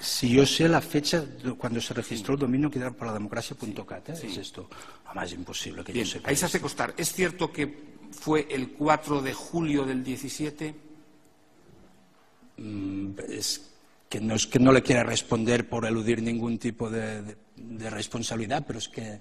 Si yo sé la fecha cuando se registró el dominio Crida per la Democracia.cat, ¿eh? es esto. Además es imposible que Bien, yo sepa. ahí se hace esto. constar. ¿Es cierto que fue el 4 de julio del 17? Es que no es que no le quiera responder por eludir ningún tipo de, de- de responsabilidad, pero es que...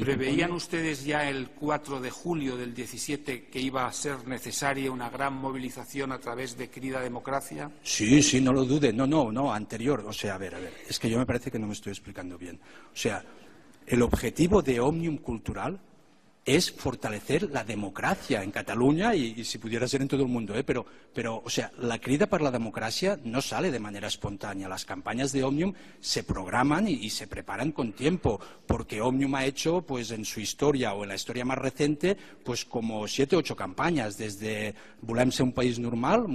¿Preveían ustedes ya el 4 de julio del 17 que iba a ser necesaria una gran movilización a través de Crida Democracia? Sí, sí, no lo dude. No, no, no, anterior. O sea, a ver, a ver. Es que yo me parece que no me estoy explicando bien. O sea, el objetivo de Omnium Cultural es fortalecer la democracia en Cataluña y, si pudiera ser en todo el mundo, ¿eh? pero, pero, o sea, la crida para la democracia no sale de manera espontánea. Las campañas de Omnium se programan y, se preparan con tiempo, porque Omnium ha hecho, pues, en su historia o en la historia más reciente, pues, como siete o ocho campañas, desde Volem un país normal,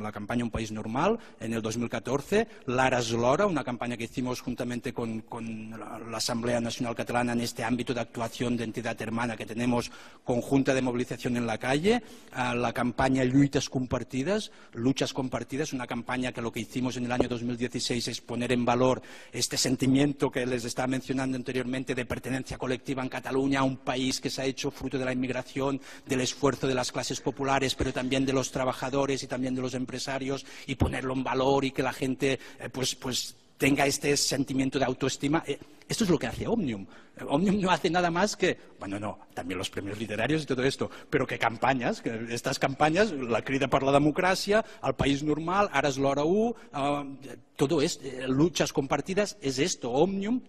la campaña Un país normal, en el 2014, Lara es l'hora, una campaña que hicimos juntamente con, con la Asamblea Nacional Catalana en este ámbito de actuación de entidad hermana que tenemos conjunta de movilización en la calle, la campaña Lluitas Compartidas, Luchas Compartidas, una campaña que lo que hicimos en el año 2016 es poner en valor este sentimiento que les estaba mencionando anteriormente de pertenencia colectiva en Cataluña, un país que se ha hecho fruto de la inmigración, del esfuerzo de las clases populares, pero también de los trabajadores y también de los empresarios, y ponerlo en valor y que la gente, eh, pues, pues tenga este sentimiento de autoestima. Eh, Esto es lo que hace Omnium. Omnium no hace nada más que, bueno, no, también los premios literarios y todo esto, pero que campañas, estas campañas, la crida per la democracia, al país normal, ara és l'hora 1, todo es, eh, luchas compartidas, es esto. Omnium,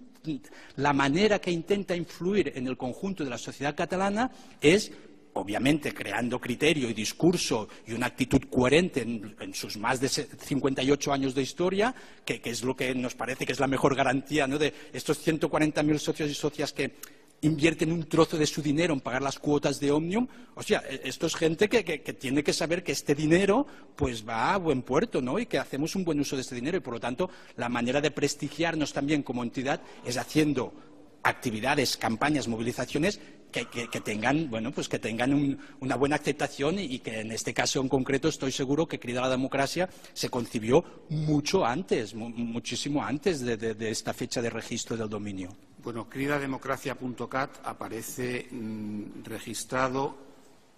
la manera que intenta influir en el conjunto de la sociedad catalana es obviamente creando criterio y discurso y una actitud coherente en, sus más de se- 58 años de historia, que, que es lo que nos parece que es la mejor garantía ¿no? de estos 140.000 socios y socias que invierten un trozo de su dinero en pagar las cuotas de Omnium, o sea, e, esto es gente que, tiene que saber que este dinero pues va a buen puerto, ¿no? Y que hacemos un buen uso de este dinero y, por lo tanto, la manera de prestigiarnos también como entidad es haciendo actividades, campañas, movilizaciones que, tengan, bueno, pues que tengan una buena aceptación y, que en este caso en concreto estoy seguro que Crida la Democracia se concibió mucho antes, muchísimo antes de, esta fecha de registro del dominio. Bueno, cridademocracia.cat aparece mm, registrado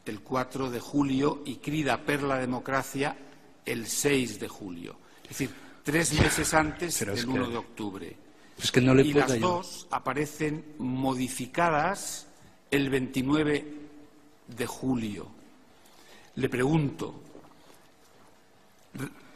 el 4 de julio y Crida per la Democracia el 6 de julio. Es decir, tres meses antes del 1 de octubre y las dos aparecen modificadas el 29 de julio. Le pregunto,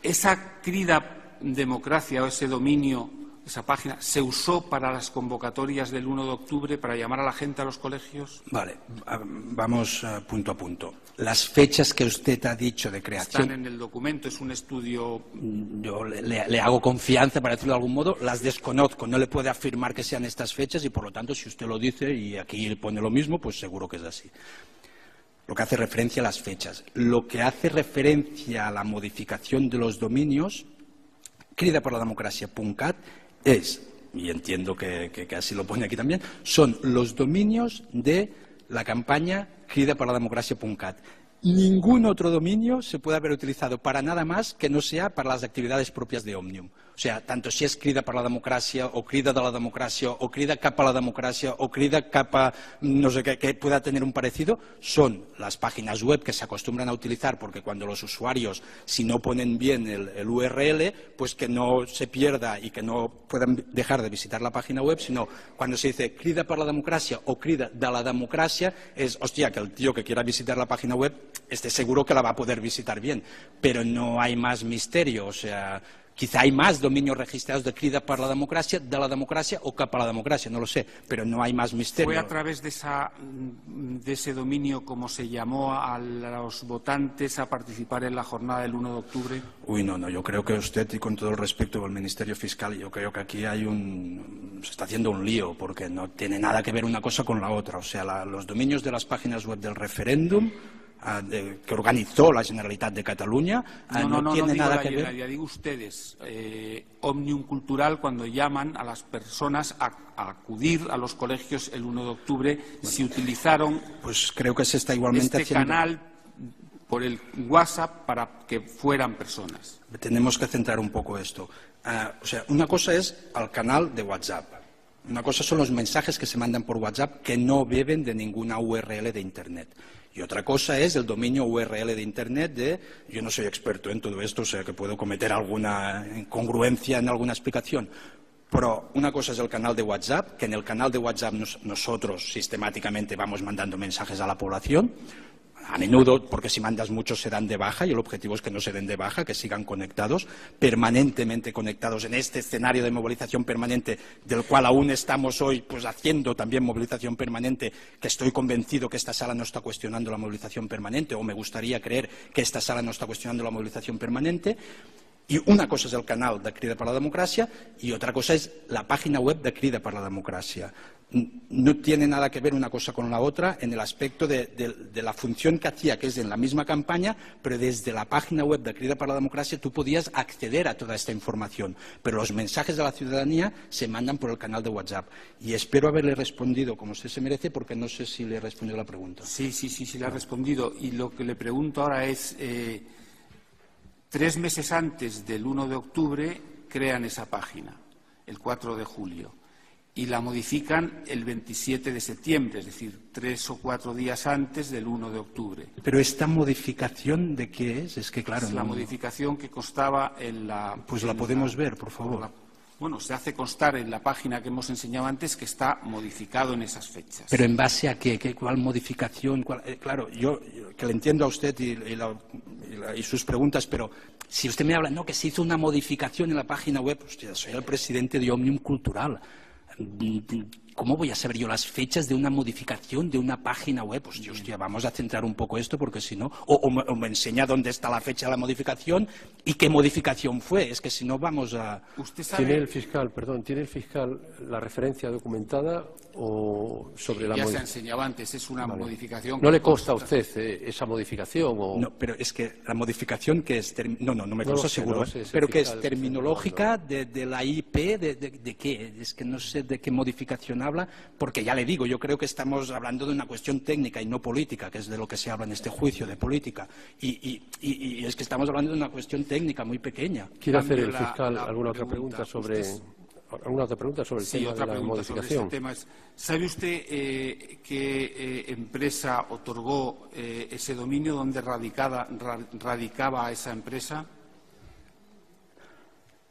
¿esa crida democracia o ese dominio esa página se usó para las convocatorias del 1 de octubre para llamar a la gente a los colegios? Vale, vamos eh, punto a punto. Las fechas que usted ha dicho de creación. Están en el documento, es un estudio. Yo le, hago confianza, para decirlo de algún modo, las desconozco. No le puede afirmar que sean estas fechas y, por lo tanto, si usted lo dice y aquí pone lo mismo, pues seguro que es así lo que hace referencia a las fechas. Lo que hace referencia a la modificación de los dominios, crida por la democracia.cat, es, y entiendo que, así lo pone aquí también, son los dominios de la campaña Crida por la Democracia.cat. Ningún otro dominio se puede haber utilizado para nada más que no sea para las actividades propias de Omnium. O sea, tanto si es crida per la democràcia o crida de la democràcia o crida cap a la democràcia o crida cap a no sé qué que pueda tener un parecido, son las páginas web que se acostumbran a utilizar porque cuando los usuarios, si no ponen bien el, URL, pues que no se pierda y que no puedan dejar de visitar la página web, sino cuando se dice crida per la democràcia o crida de la democràcia, es, hostia, que el tío que quiera visitar la página web esté seguro que la va a poder visitar bien, pero no hay más misterio, o sea, Quizá hay más dominios registrados de crida para la democracia, de la democracia o que para la democracia, no lo sé, pero no hay más misterio. ¿Fue a través de, ese dominio como se llamó a los votantes a participar en la jornada del 1 de octubre? Uy, no, no, yo creo que usted, y con todo el respeto del Ministerio Fiscal, yo creo que aquí hay un. se está haciendo un lío, porque no tiene nada que ver una cosa con la otra. O sea, los dominios de las páginas web del referéndum que organizó la Generalitat de Cataluña no, no, tiene nada que ver. Ya digo ustedes, eh, Omnium Cultural, cuando llaman a las personas a, acudir a los colegios el 1 de octubre, si utilizaron pues creo que se está igualmente este canal por el WhatsApp para que fueran personas. Tenemos que centrar un poco esto. Ah, o sea, una cosa es al canal de WhatsApp. Una cosa son los mensajes que se mandan por WhatsApp que no beben de ninguna URL de Internet. Y otra cosa es el dominio URL de Internet de, yo no soy experto en todo esto, o sea que puedo cometer alguna incongruencia en alguna explicación, pero una cosa es el canal de WhatsApp, que en el canal de WhatsApp nosotros sistemáticamente vamos mandando mensajes a la población, a menudo, porque si mandas muchos se dan de baja y el objetivo es que no se den de baja, que sigan conectados, permanentemente conectados en este escenario de movilización permanente del cual aún estamos hoy pues haciendo también movilización permanente, que estoy convencido que esta sala no está cuestionando la movilización permanente o me gustaría creer que esta sala no está cuestionando la movilización permanente. Y una cosa es el canal de Crida per la Democracia y otra cosa es la página web de Crida per la Democracia no tiene nada que ver una cosa con la otra en el aspecto de, la función que hacía, que es en la misma campaña, pero desde la página web de Crida para la Democracia tú podías acceder a toda esta información. Pero los mensajes de la ciudadanía se mandan por el canal de WhatsApp. Y espero haberle respondido como usted se merece, porque no sé si le he respondido la pregunta. Sí, sí, sí, sí, le ha respondido. Y lo que le pregunto ahora es, eh, tres meses antes del 1 de octubre crean esa página, el 4 de julio y la modifican el 27 de septiembre, es decir, tres o cuatro días antes del 1 de octubre. Pero esta modificación de qué es? Es que claro. Es la modificación que constaba en la. Pues la podemos ver, por favor. bueno, se hace constar en la página que hemos enseñado antes que está modificado en esas fechas. Pero en base a qué, cuál modificación, eh, claro, yo que le entiendo a usted y, y, sus preguntas, pero si usted me habla, no, que se hizo una modificación en la página web, hostia, soy el presidente de Omnium Cultural and BD. ¿Cómo voy a saber yo las fechas de una modificación de una página web? Pues, hostia, vamos a centrar un poco esto porque si no, o, me, enseña dónde está la fecha de la modificación y qué modificación fue. Es que si no vamos a... ¿Usted sabe... ¿Tiene el fiscal, perdón, tiene el fiscal la referencia documentada o sobre la Ya se ha enseñado antes, es una modificación... ¿No le consta a usted eh, esa modificación? O... No, pero es que la modificación que es... No, no, no me consta seguro, pero que es terminológica de, la IP, de, de qué? Es que no sé de qué modificación habla, porque ya le digo, yo creo que estamos hablando de una cuestión técnica y no política, que es de lo que se habla en este juicio de política. Y, es que estamos hablando de una cuestión técnica muy pequeña. ¿Quiere hacer el fiscal alguna otra pregunta sobre alguna otra pregunta sobre el tema de la modificación? Este tema ¿Sabe usted eh, qué eh, empresa otorgó eh, ese dominio, dónde radicaba esa empresa?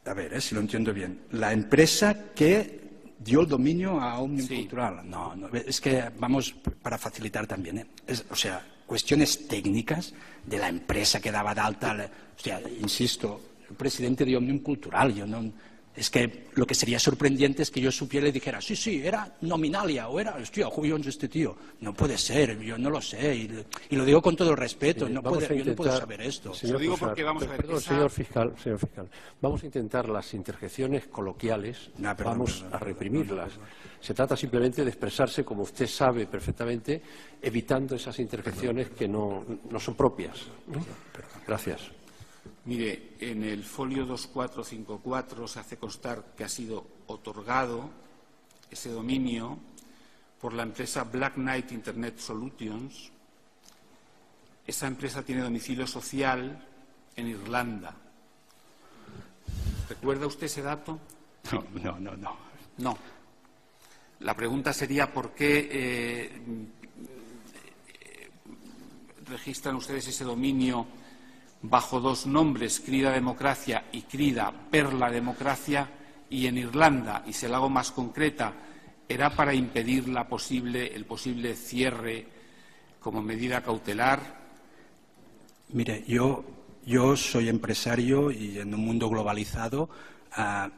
A ver, si lo entiendo bien. La empresa que dio el dominio a Omnium Cultural. No, no, es que vamos para facilitar también. ¿eh? o sea, cuestiones técnicas de la empresa que daba de alta. O sea, insisto, el presidente de Omnium Cultural, yo no, es que lo que sería sorprendente es que yo supiera y dijera, sí, sí, era nominalia o era, hostia, Julio este tío. No puede ser, yo no lo sé. Y, lo digo con todo el respeto, no puede, yo no puedo saber esto. lo digo porque vamos a ver. Perdón, señor, fiscal, señor fiscal, vamos a intentar las interjecciones coloquiales, vamos a reprimirlas. Se trata simplemente de expresarse como usted sabe perfectamente, evitando esas interjecciones que no, no son propias. Gracias. Mire, en el folio 2454 se hace constar que ha sido otorgado ese dominio por la empresa Black Knight Internet Solutions. Esa empresa tiene domicilio social en Irlanda. ¿Recuerda usted ese dato? No, no, no, no. No. La pregunta sería por qué eh, registran ustedes ese dominio bajo dos nombres, Crida Democracia y Crida Perla Democracia, y en Irlanda, y se la hago más concreta, era para impedir la posible, el posible cierre como medida cautelar. Mire, yo, soy empresario y en un mundo globalizado ah,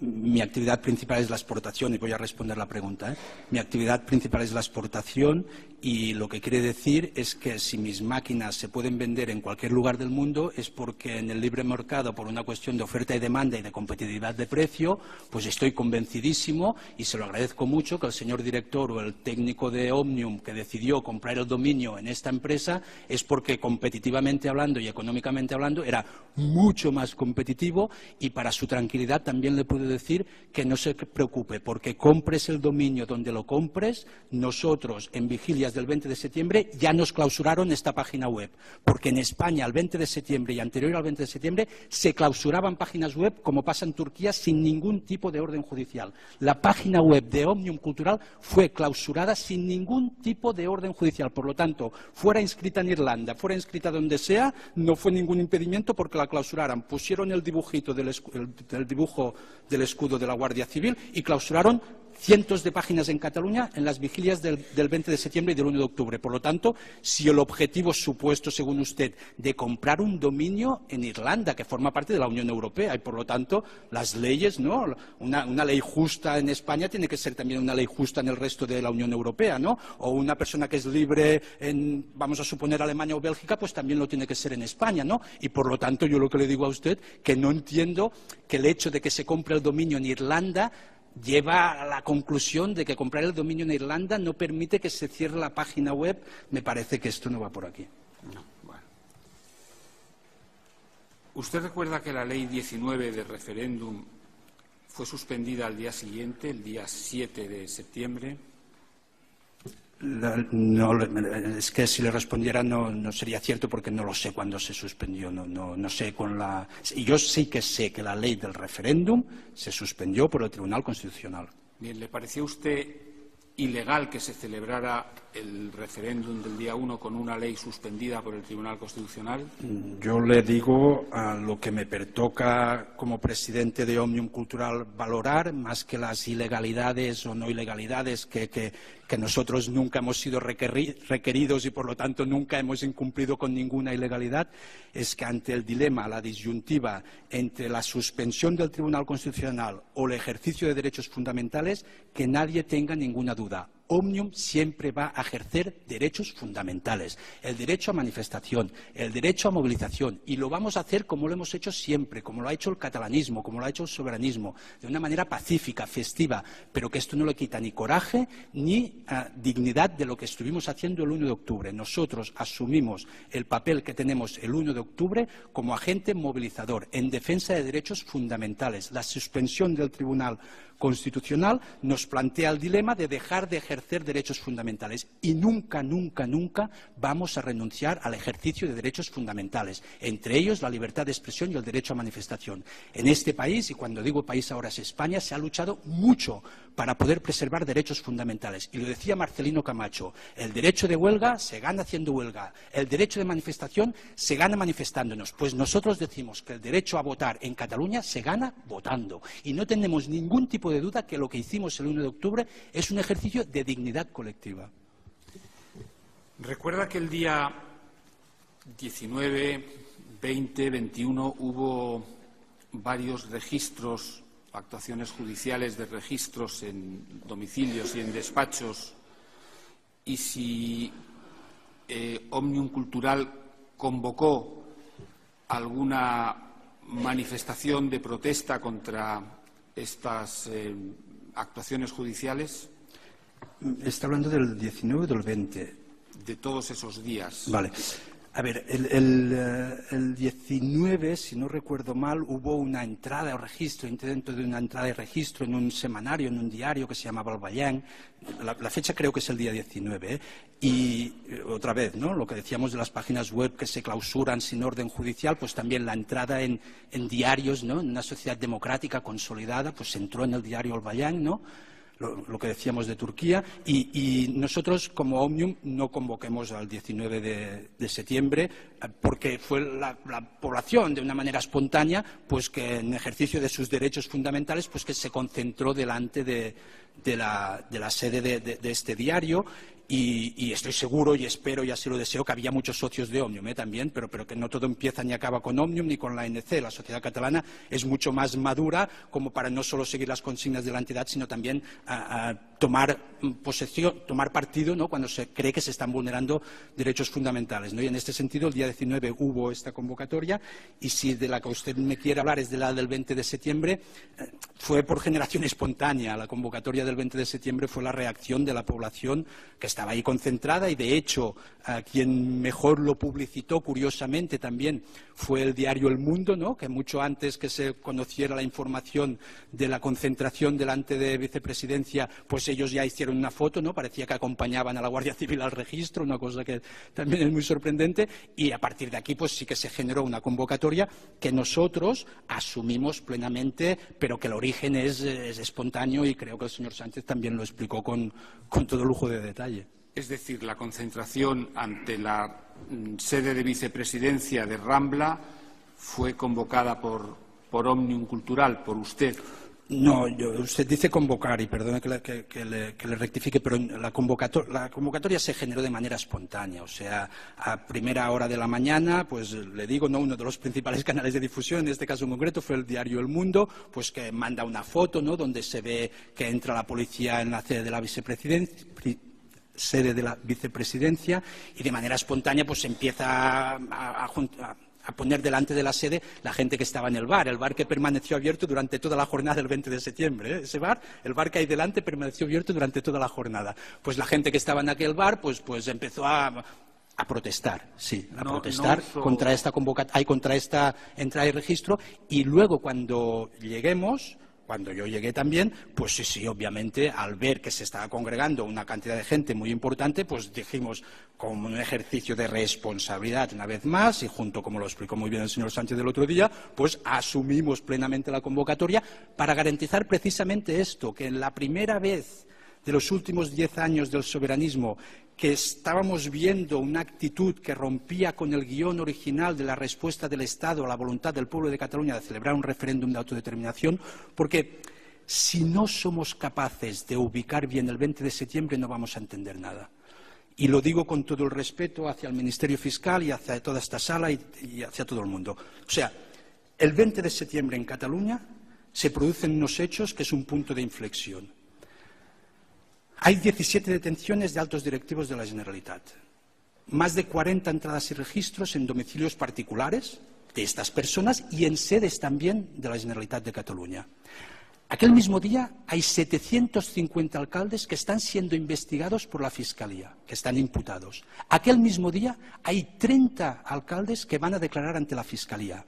mi actividad principal es la exportación y voy a responder la pregunta. ¿eh? Mi actividad principal es la exportación y lo que quiere decir es que si mis máquinas se pueden vender en cualquier lugar del mundo es porque en el libre mercado, por una cuestión de oferta y demanda y de competitividad de precio, pues estoy convencidísimo y se lo agradezco mucho que el señor director o el técnico de Omnium que decidió comprar el dominio en esta empresa es porque competitivamente hablando y económicamente hablando era mucho más competitivo y para su tranquilidad también le puedo decir que no se preocupe, porque compres el dominio donde lo compres, nosotros en vigilias del 20 de septiembre ya nos clausuraron esta página web, porque en España al 20 de septiembre y anterior al 20 de septiembre se clausuraban páginas web como pasa en Turquía sin ningún tipo de orden judicial. La página web de Omnium Cultural fue clausurada sin ningún tipo de orden judicial, por lo tanto, fuera inscrita en Irlanda, fuera inscrita donde sea, no fue ningún impedimento porque la clausuraran. Pusieron el dibujito del, del dibujo del escudo de la Guardia Civil y clausuraron cientos de páginas en Cataluña en las vigilias del, 20 de septiembre y del 1 de octubre. Por lo tanto, si el objetivo supuesto, según usted, de comprar un dominio en Irlanda, que forma parte de la Unión Europea, y por lo tanto, las leyes, ¿no? Una, ley justa en España tiene que ser también una ley justa en el resto de la Unión Europea, ¿no? O una persona que es libre en, vamos a suponer, Alemania o Bélgica, pues también lo tiene que ser en España, ¿no? Y por lo tanto, yo lo que le digo a usted, que no entiendo que el hecho de que se compre el dominio en Irlanda lleva a la conclusión de que comprar el dominio en Irlanda no permite que se cierre la página web. Me parece que esto no va por aquí. ¿Usted recuerda que la ley 19 de referéndum fue suspendida al día siguiente, el día 7 de septiembre? No, es que si le respondiera no, sería cierto porque no lo sé cuándo se suspendió. No, no, sé con la. Yo sí que sé que la ley del referéndum se suspendió por el Tribunal Constitucional. Bien, ¿le pareció a usted ilegal que se celebrara el referéndum del día 1 con una ley suspendida por el Tribunal Constitucional? Yo le digo a lo que me pertoca como presidente de Omnium Cultural valorar, más que las ilegalidades o no ilegalidades que, que nosotros nunca hemos sido requeridos y por lo tanto nunca hemos incumplido con ninguna ilegalidad, es que ante el dilema, la disyuntiva entre la suspensión del Tribunal Constitucional o el ejercicio de derechos fundamentales, que nadie tenga ninguna duda. Omnium siempre va a ejercer derechos fundamentales, el derecho a manifestación, el derecho a movilización, y lo vamos a hacer como lo hemos hecho siempre, como lo ha hecho el catalanismo, como lo ha hecho el soberanismo, de una manera pacífica, festiva, pero que esto no le quita ni coraje ni ah, dignidad de lo que estuvimos haciendo el 1 de octubre. Nosotros asumimos el papel que tenemos el 1 de octubre como agente movilizador en defensa de derechos fundamentales. La suspensión del Tribunal Constitucional nos plantea el dilema de dejar de ejercer derechos fundamentales y nunca, nunca, nunca vamos a renunciar al ejercicio de derechos fundamentales, entre ellos la libertad de expresión y el derecho a manifestación. En este país, y cuando digo país ahora es España, se ha luchado mucho para poder preservar derechos fundamentales. Y lo decía Marcelino Camacho, el derecho de huelga se gana haciendo huelga, el derecho de manifestación se gana manifestándonos. Pues nosotros decimos que el derecho a votar en Cataluña se gana votando. Y no tenemos ningún tipo de duda que lo que hicimos el 1 de octubre es un ejercicio de dignidad colectiva. Recuerda que el día 19, 20, 21 hubo varios registros actuaciones judiciales de registros en domicilios y en despachos y si eh, Omnium Cultural convocó alguna manifestación de protesta contra estas eh, actuaciones judiciales? Está hablando del 19 o del 20. De todos esos días. Vale. A ver, el, 19, eh, si no recuerdo mal, hubo una entrada o registro, dentro de una entrada y registro en un semanario, en un diario que se llamaba El Bayán. La, fecha creo que es el día 19. ¿eh? Y eh, otra vez, ¿no? Lo que decíamos de las páginas web que se clausuran sin orden judicial, pues también la entrada en, diarios, ¿no? En una sociedad democrática consolidada, pues entró en el diario El Bayán, ¿no? Lo, que decíamos de Turquía, y, nosotros como Omnium no convoquemos al 19 de, septiembre eh, porque fue la, población de una manera espontánea, pues que en ejercicio de sus derechos fundamentales, pues que se concentró delante de, la, sede de, este diario y, estoy seguro y espero y así lo deseo que había muchos socios de Omnium ¿eh? también, pero, pero, que no todo empieza ni acaba con Omnium ni con la ANC. La sociedad catalana es mucho más madura como para no solo seguir las consignas de la entidad, sino también tomar posesión, tomar partido ¿no? cuando se cree que se están vulnerando derechos fundamentales. Y en este sentido, el día 19 hubo esta convocatoria y si de la que usted me quiere hablar es de la del 20 de septiembre, eh, fue por generación espontánea. La convocatoria del 20 de septiembre fue la reacción de la población que estaba ahí concentrada y, de hecho, quien mejor lo publicitó, curiosamente también, fue el diario El Mundo, ¿no? que mucho antes que se conociera la información de la concentración delante de vicepresidencia, pues ellos ya hicieron una foto, ¿no? parecía que acompañaban a la Guardia Civil al registro, una cosa que también es muy sorprendente, y a partir de aquí pues sí que se generó una convocatoria que nosotros asumimos plenamente, pero que el origen es, espontáneo y creo que el señor Sánchez también lo explicó con todo lujo de detalle. Es decir, la concentración ante la mm, sede de vicepresidencia de Rambla fue convocada por, por Omnium Cultural, por usted. No, usted dice convocar, y perdone que le, rectifique, pero la, convocatoria se generó de manera espontánea. O sea, a primera hora de la mañana, pues le digo, no uno de los principales canales de difusión, en este caso en concreto fue el diario El Mundo, pues que manda una foto, ¿no?, donde se ve que entra la policía en la sede de la vicepresidencia sede de la vicepresidencia y de manera espontánea pues se empieza a, poner delante de la sede la gente que estaba en el bar, el bar que permaneció abierto durante toda la jornada del 20 de septiembre. ¿eh? Ese bar, el bar que hay delante, permaneció abierto durante toda la jornada. Pues la gente que estaba en aquel bar pues, pues empezó a, protestar, sí, a protestar contra esta convocatoria, contra esta entrada y registro y luego cuando lleguemos cuando yo llegué también, pues sí, sí, obviamente, al ver que se estaba congregando una cantidad de gente muy importante, pues dijimos, como un ejercicio de responsabilidad una vez más, y junto, como lo explicó muy bien el señor Sánchez del otro día, pues asumimos plenamente la convocatoria para garantizar precisamente esto, que en la primera vez de los últimos diez años del soberanismo que estábamos viendo una actitud que rompía con el guion original de la respuesta del Estado a la voluntad del pueblo de Cataluña de celebrar un referéndum de autodeterminación, porque Si no somos capaces de ubicar bien el 20 de septiembre, no vamos a entender nada. Y lo digo con todo el respeto hacia el Ministerio Fiscal y hacia toda esta sala y, hacia todo el mundo. O sea, el 20 de septiembre en Cataluña se producen unos hechos que es un punto de inflexión. Hay 17 detenciones de altos directivos de la Generalitat, más de 40 entradas y registros en domicilios particulares de estas personas y en sedes también de la Generalitat de Cataluña. Aquel mismo día hay 750 alcaldes que están siendo investigados por la Fiscalía, que están imputados. Aquel mismo día hay 30 alcaldes que van a declarar ante la Fiscalía.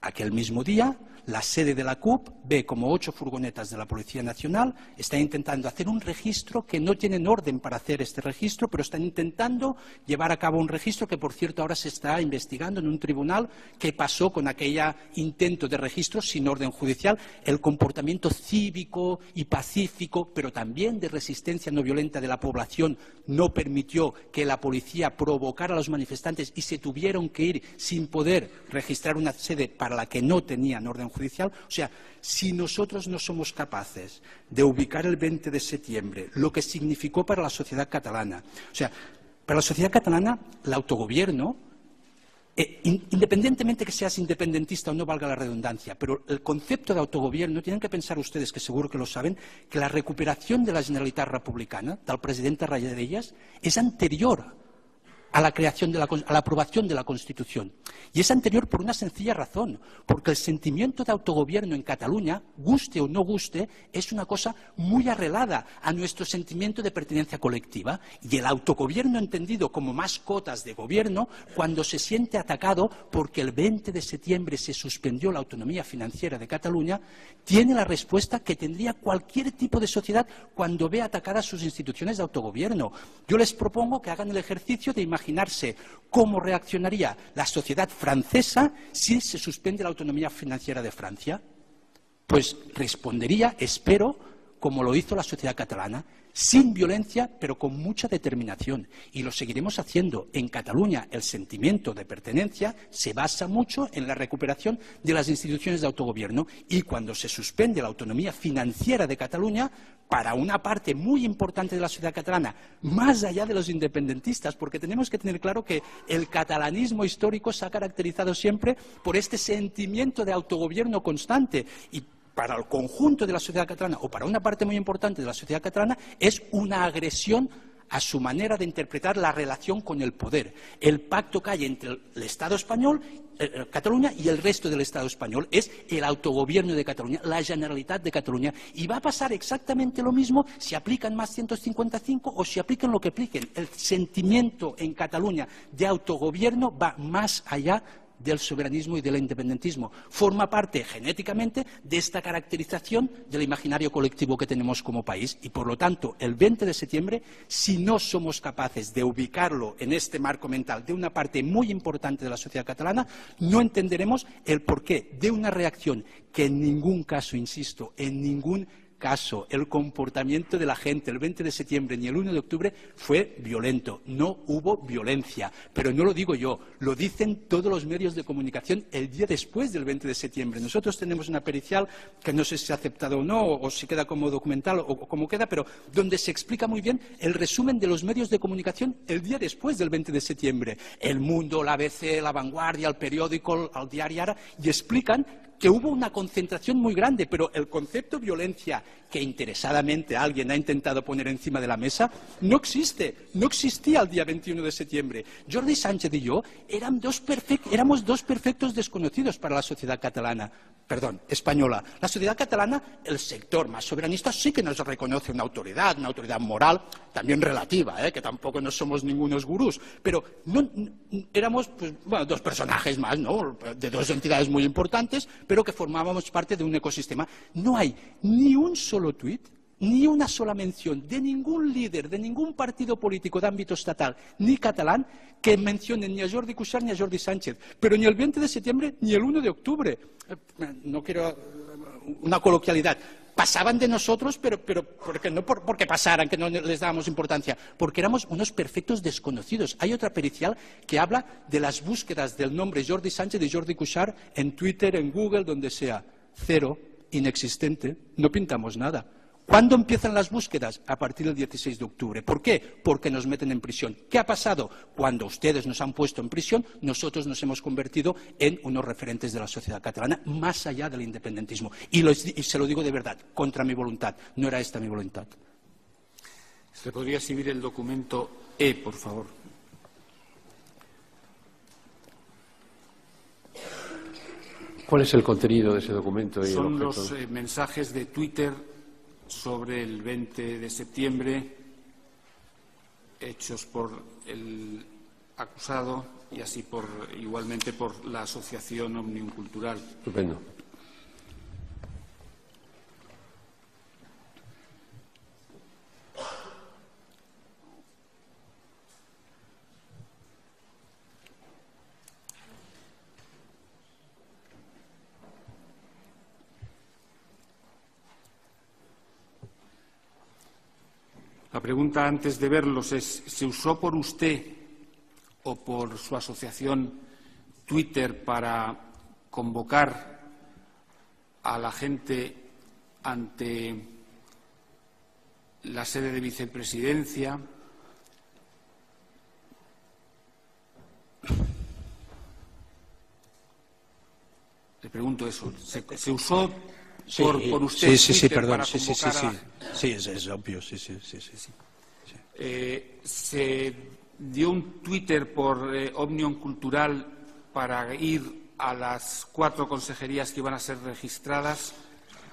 Aquel mismo día, la sede de la CUP ve como ocho furgonetas de la Policía Nacional están intentando hacer un registro que no tienen orden para hacer este registro, pero están intentando llevar a cabo un registro que, por cierto, ahora se está investigando en un tribunal que pasó con aquel intento de registro sin orden judicial, el comportamiento cívico y pacífico, pero también de resistencia no violenta de la población no permitió que la policía provocara a los manifestantes y se tuvieron que ir sin poder registrar una sede para la que no tenían orden judicial. O sea, si nosotros no somos capaces de ubicar el 20 de septiembre lo que significó para la sociedad catalana, o sea, para la sociedad catalana el autogobierno, eh, independientemente que seas independentista o no valga la redundancia, pero el concepto de autogobierno, tienen que pensar ustedes, que seguro que lo saben, que la recuperación de la Generalitat Republicana, del presidente Rayadellas, es anterior a la creación de la, a la aprobación de la Constitución. Y es anterior por una sencilla razón, porque el sentimiento de autogobierno en Cataluña, guste o no guste, es una cosa muy arrelada a nuestro sentimiento de pertenencia colectiva. Y el autogobierno entendido como mascotas de gobierno, cuando se siente atacado porque el 20 de septiembre se suspendió la autonomía financiera de Cataluña, tiene la respuesta que tendría cualquier tipo de sociedad cuando ve atacadas sus instituciones de autogobierno. Yo les propongo que hagan el ejercicio de imaginarse cómo reaccionaría la sociedad francesa si se suspende la autonomía financiera de Francia. Pues respondería, espero, como lo hizo la sociedad catalana, sin violencia, pero con mucha determinación. Y lo seguiremos haciendo. En Cataluña el sentimiento de pertenencia se basa mucho en la recuperación de las instituciones de autogobierno y cuando se suspende la autonomía financiera de Cataluña, para una parte muy importante de la sociedad catalana, más allá de los independentistas, porque tenemos que tener claro que el catalanismo histórico se ha caracterizado siempre por este sentimiento de autogobierno constante y para el conjunto de la sociedad catalana o para una parte muy importante de la sociedad catalana es una agresión a su manera de interpretar la relación con el poder. El pacto que hay entre el Estado español, eh, eh, Cataluña y el resto del Estado español es el autogobierno de Cataluña, la Generalitat de Cataluña. Y va a pasar exactamente lo mismo si aplican más 155 o si aplican lo que apliquen. El sentimiento en Cataluña de autogobierno va más allá del soberanismo y del independentismo. Forma parte genéticamente de esta caracterización del imaginario colectivo que tenemos como país y, por lo tanto, el 20 de septiembre, si no somos capaces de ubicarlo en este marco mental de una parte muy importante de la sociedad catalana, no entenderemos el porqué de una reacción que en ningún caso, insisto, en ningún caso, el comportamiento de la gente el 20 de septiembre ni el 1 de octubre fue violento. No hubo violencia. Pero no lo digo yo, lo dicen todos los medios de comunicación el día después del 20 de septiembre. Nosotros tenemos una pericial que no sé si ha aceptado o no, o, si queda como documental o, como queda, pero donde se explica muy bien el resumen de los medios de comunicación el día después del 20 de septiembre. El Mundo, la ABC, La Vanguardia, el periódico, el diario Ara, y explican que hubo una concentración muy grande, pero el concepto violencia que interesadamente alguien ha intentado poner encima de la mesa no existe, no existía el día 21 de septiembre. Jordi Sánchez y yo éramos dos perfectos desconocidos para la sociedad catalana, perdón, española. La sociedad catalana, el sector más soberanista, sí que nos reconoce una autoridad, una autoridad moral, también relativa, ¿eh? que tampoco no somos ningunos gurús, pero éramos pues, dos personajes más, ¿no? de dos entidades muy importantes, pero que formábamos parte de un ecosistema. No hay ni un solo tuit ni una sola mención de ningún líder de ningún partido político de ámbito estatal ni catalán que mencione ni a Jordi Cuixart ni a Jordi Sánchez, pero ni el 20 de septiembre ni el 1 de octubre. Eh, no quiero eh, una coloquialidad. Pasaban de nosotros, pero, pero porque, no porque pasaran, que no les dábamos importancia, porque éramos unos perfectos desconocidos. Hay otra pericial que habla de las búsquedas del nombre Jordi Sánchez y Jordi Cuixart en Twitter, en Google, donde sea. Cero inexistente, no pintamos nada. ¿Cuándo empiezan las búsquedas? A partir del 16 de octubre. ¿Por qué? Porque nos meten en prisión. ¿Qué ha pasado? Cuando ustedes nos han puesto en prisión, nosotros nos hemos convertido en unos referentes de la sociedad catalana, más allá del independentismo. Y, se lo digo de verdad, contra mi voluntad. No era esta mi voluntad. ¿Se podría exhibir el documento E, por favor? ¿Cuál es el contenido de ese documento? Son los eh, mensajes de Twitter sobre el 20 de septiembre hechos por el acusado y así por igualmente por la asociación Omnium Cultural. La pregunta antes de verlos es, ¿se usó por usted o por su asociación Twitter para convocar a la gente ante la sede de vicepresidencia? Le pregunto eso. ¿Se, usó por, usted. Sí, sí, sí, perdón. Sí, sí, sí, sí. Sí, es, obvio, sí, sí, sí. sí, eh, se dio un Twitter por eh, Omnium Cultural para ir a las cuatro consejerías que iban a ser registradas.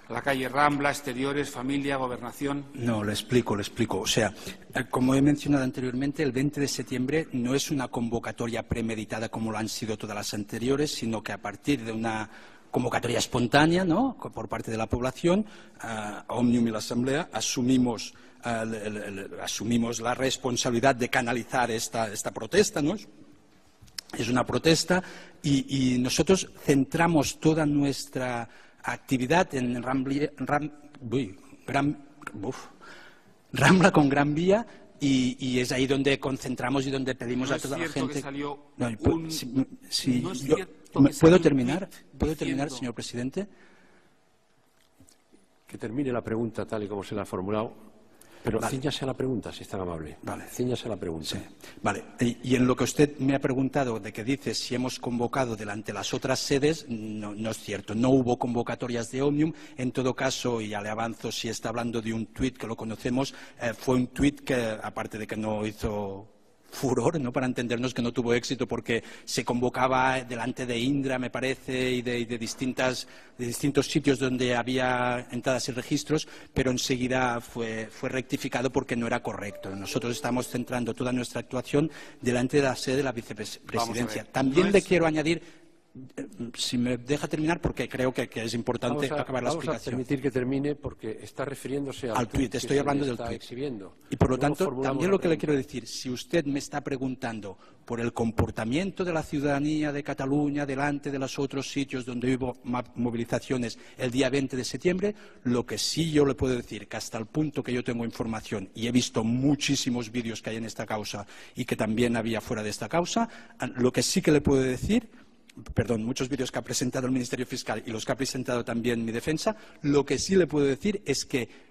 La calle Rambla, Exteriores, Familia, Gobernación. No, le explico, le explico. O sea, eh, como he mencionado anteriormente, el 20 de septiembre no es una convocatoria premeditada como lo han sido todas las anteriores, sino que a partir de una convocatoria espontánea ¿no? por parte de la población, a Omnium y la Asamblea asumimos, asumimos la responsabilidad de canalizar esta, esta protesta. ¿no? Es una protesta y, nosotros centramos toda nuestra actividad en Rambla, con Gran Vía y, es ahí donde concentramos y donde pedimos a toda la gente. ¿Puedo terminar? ¿Puedo terminar, señor presidente? Que termine la pregunta tal y como se la ha formulado. Pero vale. a la pregunta, si es tan amable. Vale. a la pregunta. Vale. Y, en lo que usted me ha preguntado de que dice si hemos convocado delante las otras sedes, no, es cierto. No hubo convocatorias de Omnium. En todo caso, y ya le avanzo, si está hablando de un tuit que lo conocemos, eh, fue un tuit que, aparte de que no hizo furor, ¿no? para entendernos que no tuvo éxito porque se convocaba delante de Indra, me parece, y de, distintas, de distintos sitios donde había entradas y registros, pero enseguida fue, fue rectificado porque no era correcto. Nosotros estamos centrando toda nuestra actuación delante de la sede de la vicepresidencia. También le quiero añadir si me deja terminar, porque creo que, es importante acabar la explicación. Vamos a permitir que termine porque está refiriéndose al, al tuit. Estoy hablando del tuit. Y por lo tanto, también lo que le quiero decir, si usted me está preguntando por el comportamiento de la ciudadanía de Cataluña delante de los otros sitios donde hubo movilizaciones el día 20 de septiembre, lo que sí yo le puedo decir, que hasta el punto que yo tengo información y he visto muchísimos vídeos que hay en esta causa y que también había fuera de esta causa, lo que sí que le puedo decir perdón, muchos vídeos que ha presentado el Ministerio Fiscal y los que ha presentado también mi defensa, lo que sí le puedo decir es que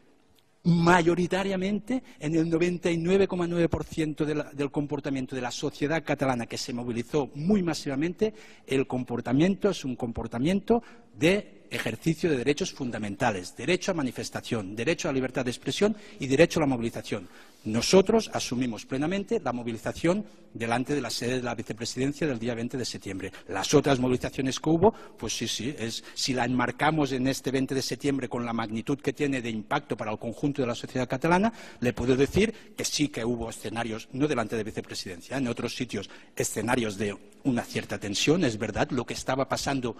mayoritariamente en el 99,9% del comportamiento de la sociedad catalana que se movilizó muy masivamente, el comportamiento es un comportamiento de ejercicio de derechos fundamentales, derecho a manifestación, derecho a libertad de expresión y derecho a la movilización. Nosotros asumimos plenamente la movilización delante de la sede de la vicepresidencia del día 20 de septiembre. Las otras movilizaciones que hubo, pues sí, sí, es, si la enmarcamos en este 20 de septiembre con la magnitud que tiene de impacto para el conjunto de la sociedad catalana, le puedo decir que sí que hubo escenarios, no delante de vicepresidencia, en otros sitios, escenarios de una cierta tensión, es verdad, lo que estaba pasando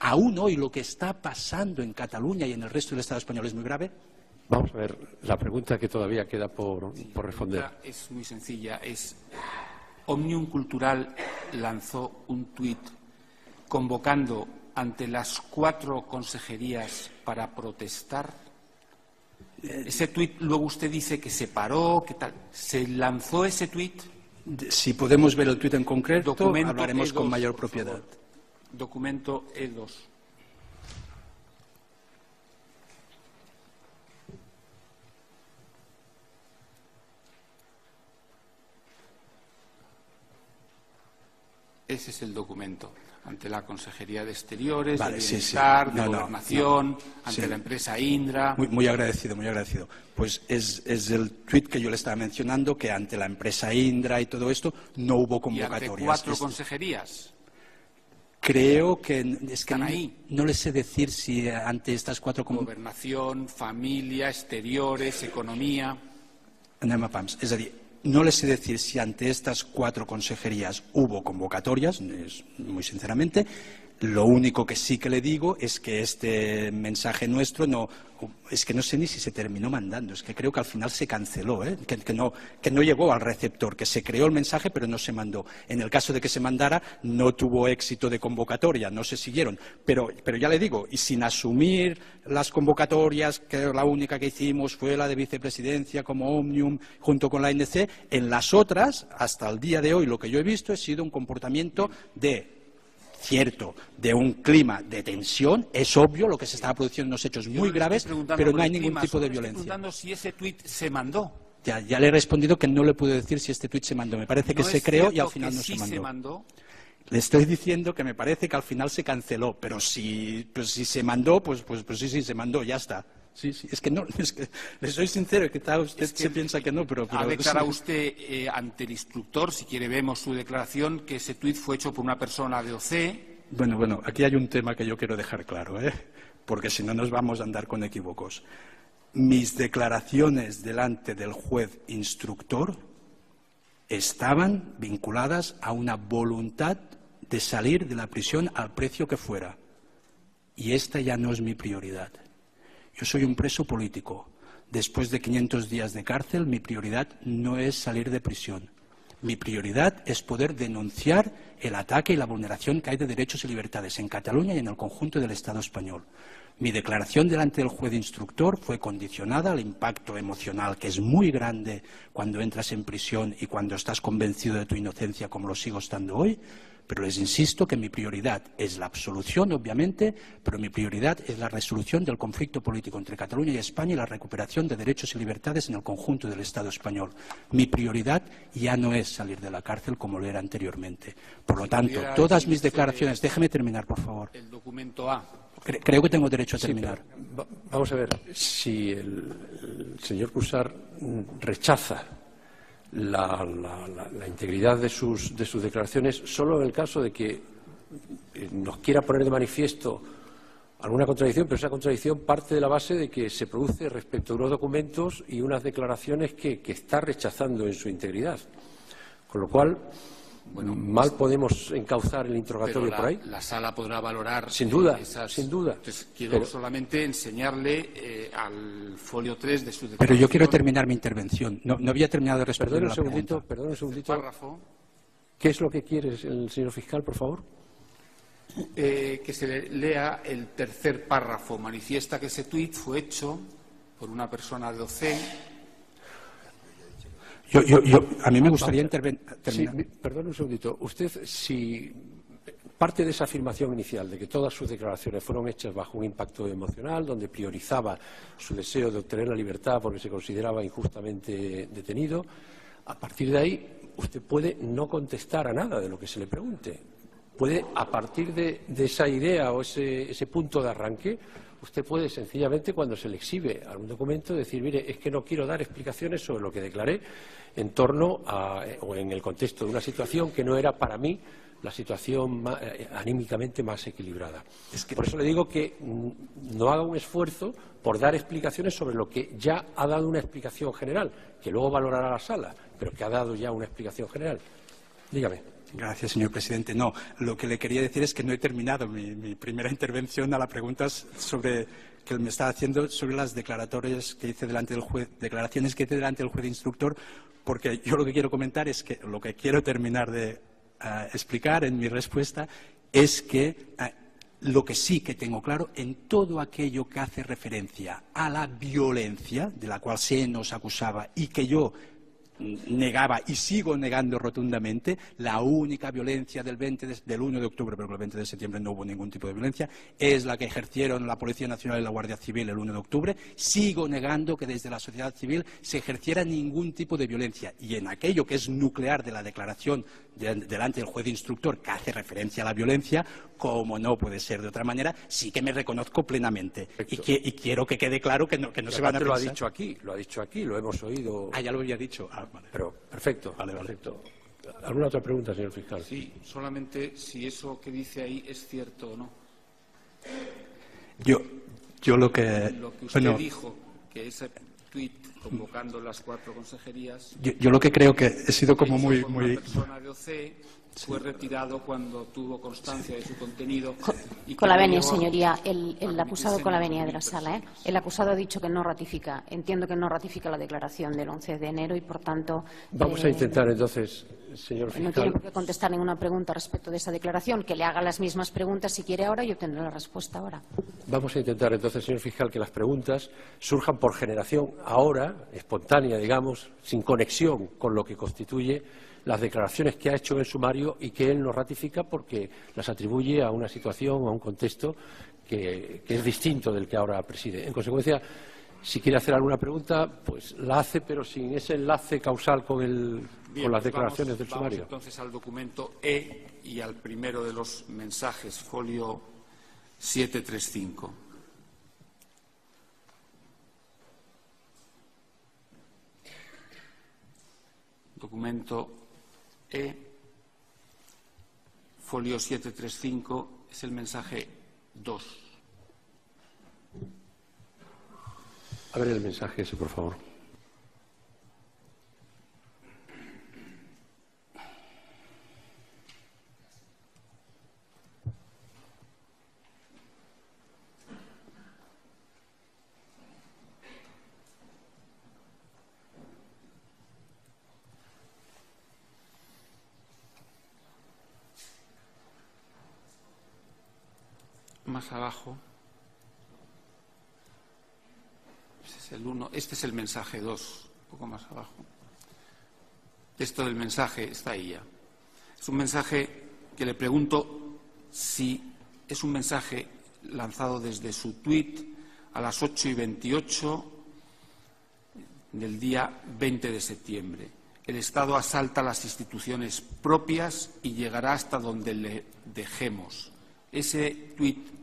aún hoy, lo que está pasando en Cataluña y en el resto del Estado español es muy grave. Vamos a ver, la pregunta que todavía queda por, responder. Es muy sencilla. Es Omnium Cultural lanzó un tuit convocando ante las cuatro consejerías para protestar. Ese tuit, luego usted dice que se paró, que tal. ¿Se lanzó ese tuit? Si podemos ver el tuit en concreto, hablaremos con mayor propiedad documento E2. Ese es el documento ante la Consejería de Exteriores, de Bienestar, de Gobernación, no, ante la empresa Indra. Muy, muy, agradecido, muy agradecido. Pues es, es el tuit que yo le estaba mencionando, que ante la empresa Indra y todo esto no hubo convocatorias. Y ante cuatro consejerías creo que es que Están no, ahí. no le sé decir si ante estas cuatro Gobernación, familia, exteriores, economía. pams. A dir, no les sé decir si ante estas cuatro consejerías hubo convocatorias, es, muy sinceramente. Lo único que sí que le digo es que este mensaje nuestro no, es que no sé ni si se terminó mandando, es que creo que al final se canceló, ¿eh? que, no, llegó al receptor, que se creó el mensaje pero no se mandó. En el caso de que se mandara, no tuvo éxito de convocatoria, no se siguieron. Pero, pero ya le digo, y sin asumir las convocatorias, que la única que hicimos fue la de vicepresidencia como Omnium junto con la NC, en las otras, hasta el día de hoy, lo que yo he visto ha sido un comportamiento de cierto, de un clima de tensión, es obvio lo que se estaba produciendo unos hechos muy graves, pero no hay ningún clima, tipo de estoy violencia. preguntando si ese tuit se mandó. Ya, ya le he respondido que no le puedo decir si este tuit se mandó. Me parece que ¿No se creó y al final no sí se mandó. se mandó. Le estoy diciendo que me parece que al final se canceló, pero si, pues si se mandó, pues, pues, pues sí, sí, se mandó, ya está. Sí, sí, es que no, es que le soy sincero, que tal usted Es que se piensa que no, pero... Ha pero declarado sí. usted eh, ante el instructor, si quiere vemos su declaración, que ese tuit fue hecho por una persona de OC. Bueno, bueno, aquí hay un tema que yo quiero dejar claro, ¿eh? porque si no nos vamos a andar con equívocos. Mis declaraciones delante del juez instructor estaban vinculadas a una voluntad de salir de la prisión al precio que fuera. Y esta ya no es mi prioridad. Yo soy un preso político. Después de 500 días de cárcel, mi prioridad no es salir de prisión. Mi prioridad es poder denunciar el ataque y la vulneración que hay de derechos y libertades en Cataluña y en el conjunto del Estado español. Mi declaración delante del juez instructor fue condicionada al impacto emocional, que es muy grande cuando entras en prisión y cuando estás convencido de tu inocencia, como lo sigo estando hoy. Pero les insisto que mi prioridad es la absolución, obviamente, pero mi prioridad es la resolución del conflicto político entre Cataluña y España y la recuperación de derechos y libertades en el conjunto del Estado español. Mi prioridad ya no es salir de la cárcel como lo era anteriormente. Por lo tanto, todas mis declaraciones. Déjeme terminar, por favor. El documento A. Cre- creo que tengo derecho a terminar. vamos a ver, si el, el señor Cusar rechaza la, la- la- integridad de sus, de sus declaraciones, solo en el caso de que eh, nos quiera poner de manifiesto alguna contradicción, pero esa contradicción parte de la base de que se produce respecto a unos documentos y unas declaraciones que, que está rechazando en su integridad. Con lo cual, mal podemos encauzar el Pero interrogatorio la, por ahí. la sala podrá valorar. Sin duda, esas- sin duda. Entonces, quiero Pero- solamente enseñarle eh, al folio 3 de su declaración. Pero yo quiero terminar mi intervención. No, no había terminado de responder Perdón un la segundito, pregunta. perdón un segundito. párrafo. ¿Qué es lo que quiere el señor fiscal, por favor? eh, que se le- lea el tercer párrafo. Manifiesta que ese tuit fue hecho por una persona de OC. Yo, yo- yo- a mí me gustaría interven- Sí, terminar. mi- perdón un segundito. Usted, si parte de esa afirmación inicial de que todas sus declaraciones fueron hechas bajo un impacto emocional, donde priorizaba su deseo de obtener la libertad porque se consideraba injustamente detenido, a partir de ahí usted puede no contestar a nada de lo que se le pregunte. Puede, a partir de, de esa idea o ese, ese punto de arranque, usted puede sencillamente, cuando se le exhibe algún documento, decir, mire, es que no quiero dar explicaciones sobre lo que declaré en torno a, eh, o en el contexto de una situación que no era para mí la situación eh, anímicamente más equilibrada. Por eso le digo que no haga un esfuerzo por dar explicaciones sobre lo que ya ha dado una explicación general, que luego valorará la sala, pero que ha dado ya una explicación general. Dígame. Gracias, señor presidente. No, lo que le quería decir es que no he terminado mi, primera intervención a la pregunta sobre que me estaba haciendo sobre las declaratorias que hice delante del juez, declaraciones que hice delante del juez instructor, porque yo lo que quiero comentar es que lo que quiero terminar de ah, explicar en mi respuesta es que ah, lo que sí que tengo claro en todo aquello que hace referencia a la violencia de la cual se nos acusaba y que yo negaba y sigo negando rotundamente la única violencia del, 20 del 1 de octubre, pero el 20 de septiembre no hubo ningún tipo de violencia, es la que ejercieron la Policía Nacional y la Guardia Civil el 1 de octubre. Sigo negando que desde la sociedad civil se ejerciera ningún tipo de violencia. Y en aquello que es nuclear de la declaración delante del juez instructor que hace referencia a la violencia, como no puede ser de otra manera, sí que me reconozco plenamente. Y, y, quiero que quede claro que no, que no se van a lo ha dicho aquí, lo ha dicho aquí, lo hemos oído. Ah, ya lo había dicho. Ah, Pero, perfecto. Vale, perfecto. ¿Alguna otra pregunta, señor fiscal? Sí, solamente si eso que dice ahí es cierto o no. Yo, yo lo que... Lo que usted dijo, que ese tuit convocando las cuatro consejerías... Yo, lo que creo que he sido como muy... muy... persona de OC fue retirado cuando tuvo constancia de su contenido. Con, la venia, señoría. El, acusado con la venia de la sala. ¿eh? El acusado ha dicho que no ratifica. Entiendo que no ratifica la declaración del 11 de enero y, por tanto. Vamos a eh, intentar entonces, señor fiscal. No tiene por qué contestar ninguna pregunta respecto de esa declaración. Que le haga las mismas preguntas si quiere ahora y obtendrá la respuesta ahora. Vamos a intentar entonces, señor fiscal, que las preguntas surjan por generación ahora, espontánea, digamos, sin conexión con lo que constituye las declaraciones que ha hecho en el sumario y que él no ratifica porque las atribuye a una situación, a un contexto que, es distinto del que ahora preside. En consecuencia, si quiere hacer alguna pregunta, pues la hace, pero sin ese enlace causal con, el, con las pues declaraciones del sumario. entonces al documento E y al primero de los mensajes, folio 735. Documento e, folio 735, es el mensaje 2. A ver el mensaje ese, por favor. Más abajo. Este es el 1, es el mensaje 2, un poco más abajo. Esto del mensaje está ahí ya. Es un mensaje que le pregunto si es un mensaje lanzado desde su tweet a las 8 y 28 del día 20 de septiembre. El Estado asalta las instituciones propias y llegará hasta donde le dejemos. Ese tuit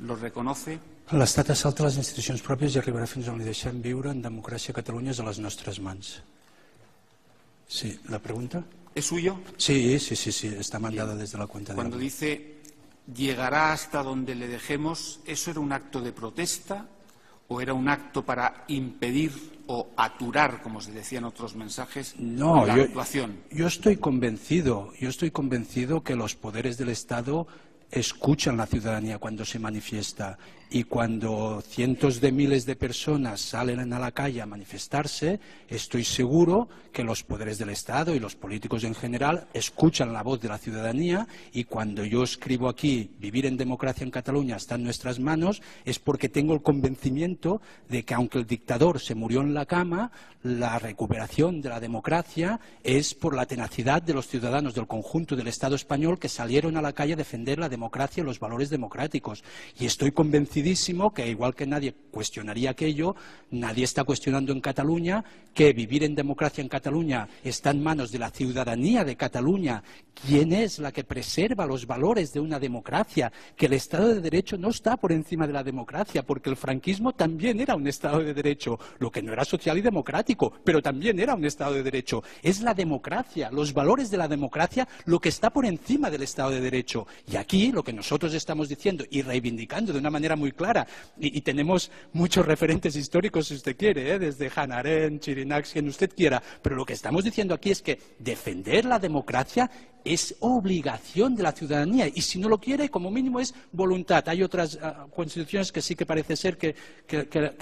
lo reconoce? L'Estat assalta les institucions pròpies i arribarà fins on li deixem viure en democràcia a Catalunya a les nostres mans. Sí, la pregunta? ¿Es suyo? Sí, sí, sí, sí, está mandada desde la cuenta Cuando de dice llegará hasta donde le dejemos, ¿eso era un acto de protesta o era un acto para impedir o aturar, como se decía en otros mensajes, no, la yo, actuación? Yo estoy convencido, yo estoy convencido que los poderes del Estado escuchan la ciudadanía cuando se manifiesta y cuando cientos de miles de personas salen a la calle a manifestarse, estoy seguro que los poderes del Estado y los políticos en general escuchan la voz de la ciudadanía y cuando yo escribo aquí vivir en democracia en Cataluña está en nuestras manos es porque tengo el convencimiento de que aunque el dictador se murió en la cama, la recuperación de la democracia es por la tenacidad de los ciudadanos del conjunto del Estado español que salieron a la calle a defender la democracia y los valores democráticos. Y estoy convencido que, igual que nadie cuestionaría aquello, nadie está cuestionando en Cataluña que vivir en democracia en Cataluña está en manos de la ciudadanía de Cataluña. ¿Quién es la que preserva los valores de una democracia? Que el Estado de Derecho no está por encima de la democracia, porque el franquismo también era un Estado de Derecho, lo que no era social y democrático, pero también era un Estado de Derecho. Es la democracia, los valores de la democracia, lo que está por encima del Estado de Derecho. Y aquí lo que nosotros estamos diciendo y reivindicando de una manera muy clara, y, tenemos muchos referentes históricos, si usted quiere, ¿eh? desde Hannah Arendt, Chirinax, quien usted quiera, pero lo que estamos diciendo aquí es que defender la democracia es obligación de la ciudadanía y si no lo quiere, como mínimo es voluntad. Hay otras ah, constituciones que sí que parece ser que,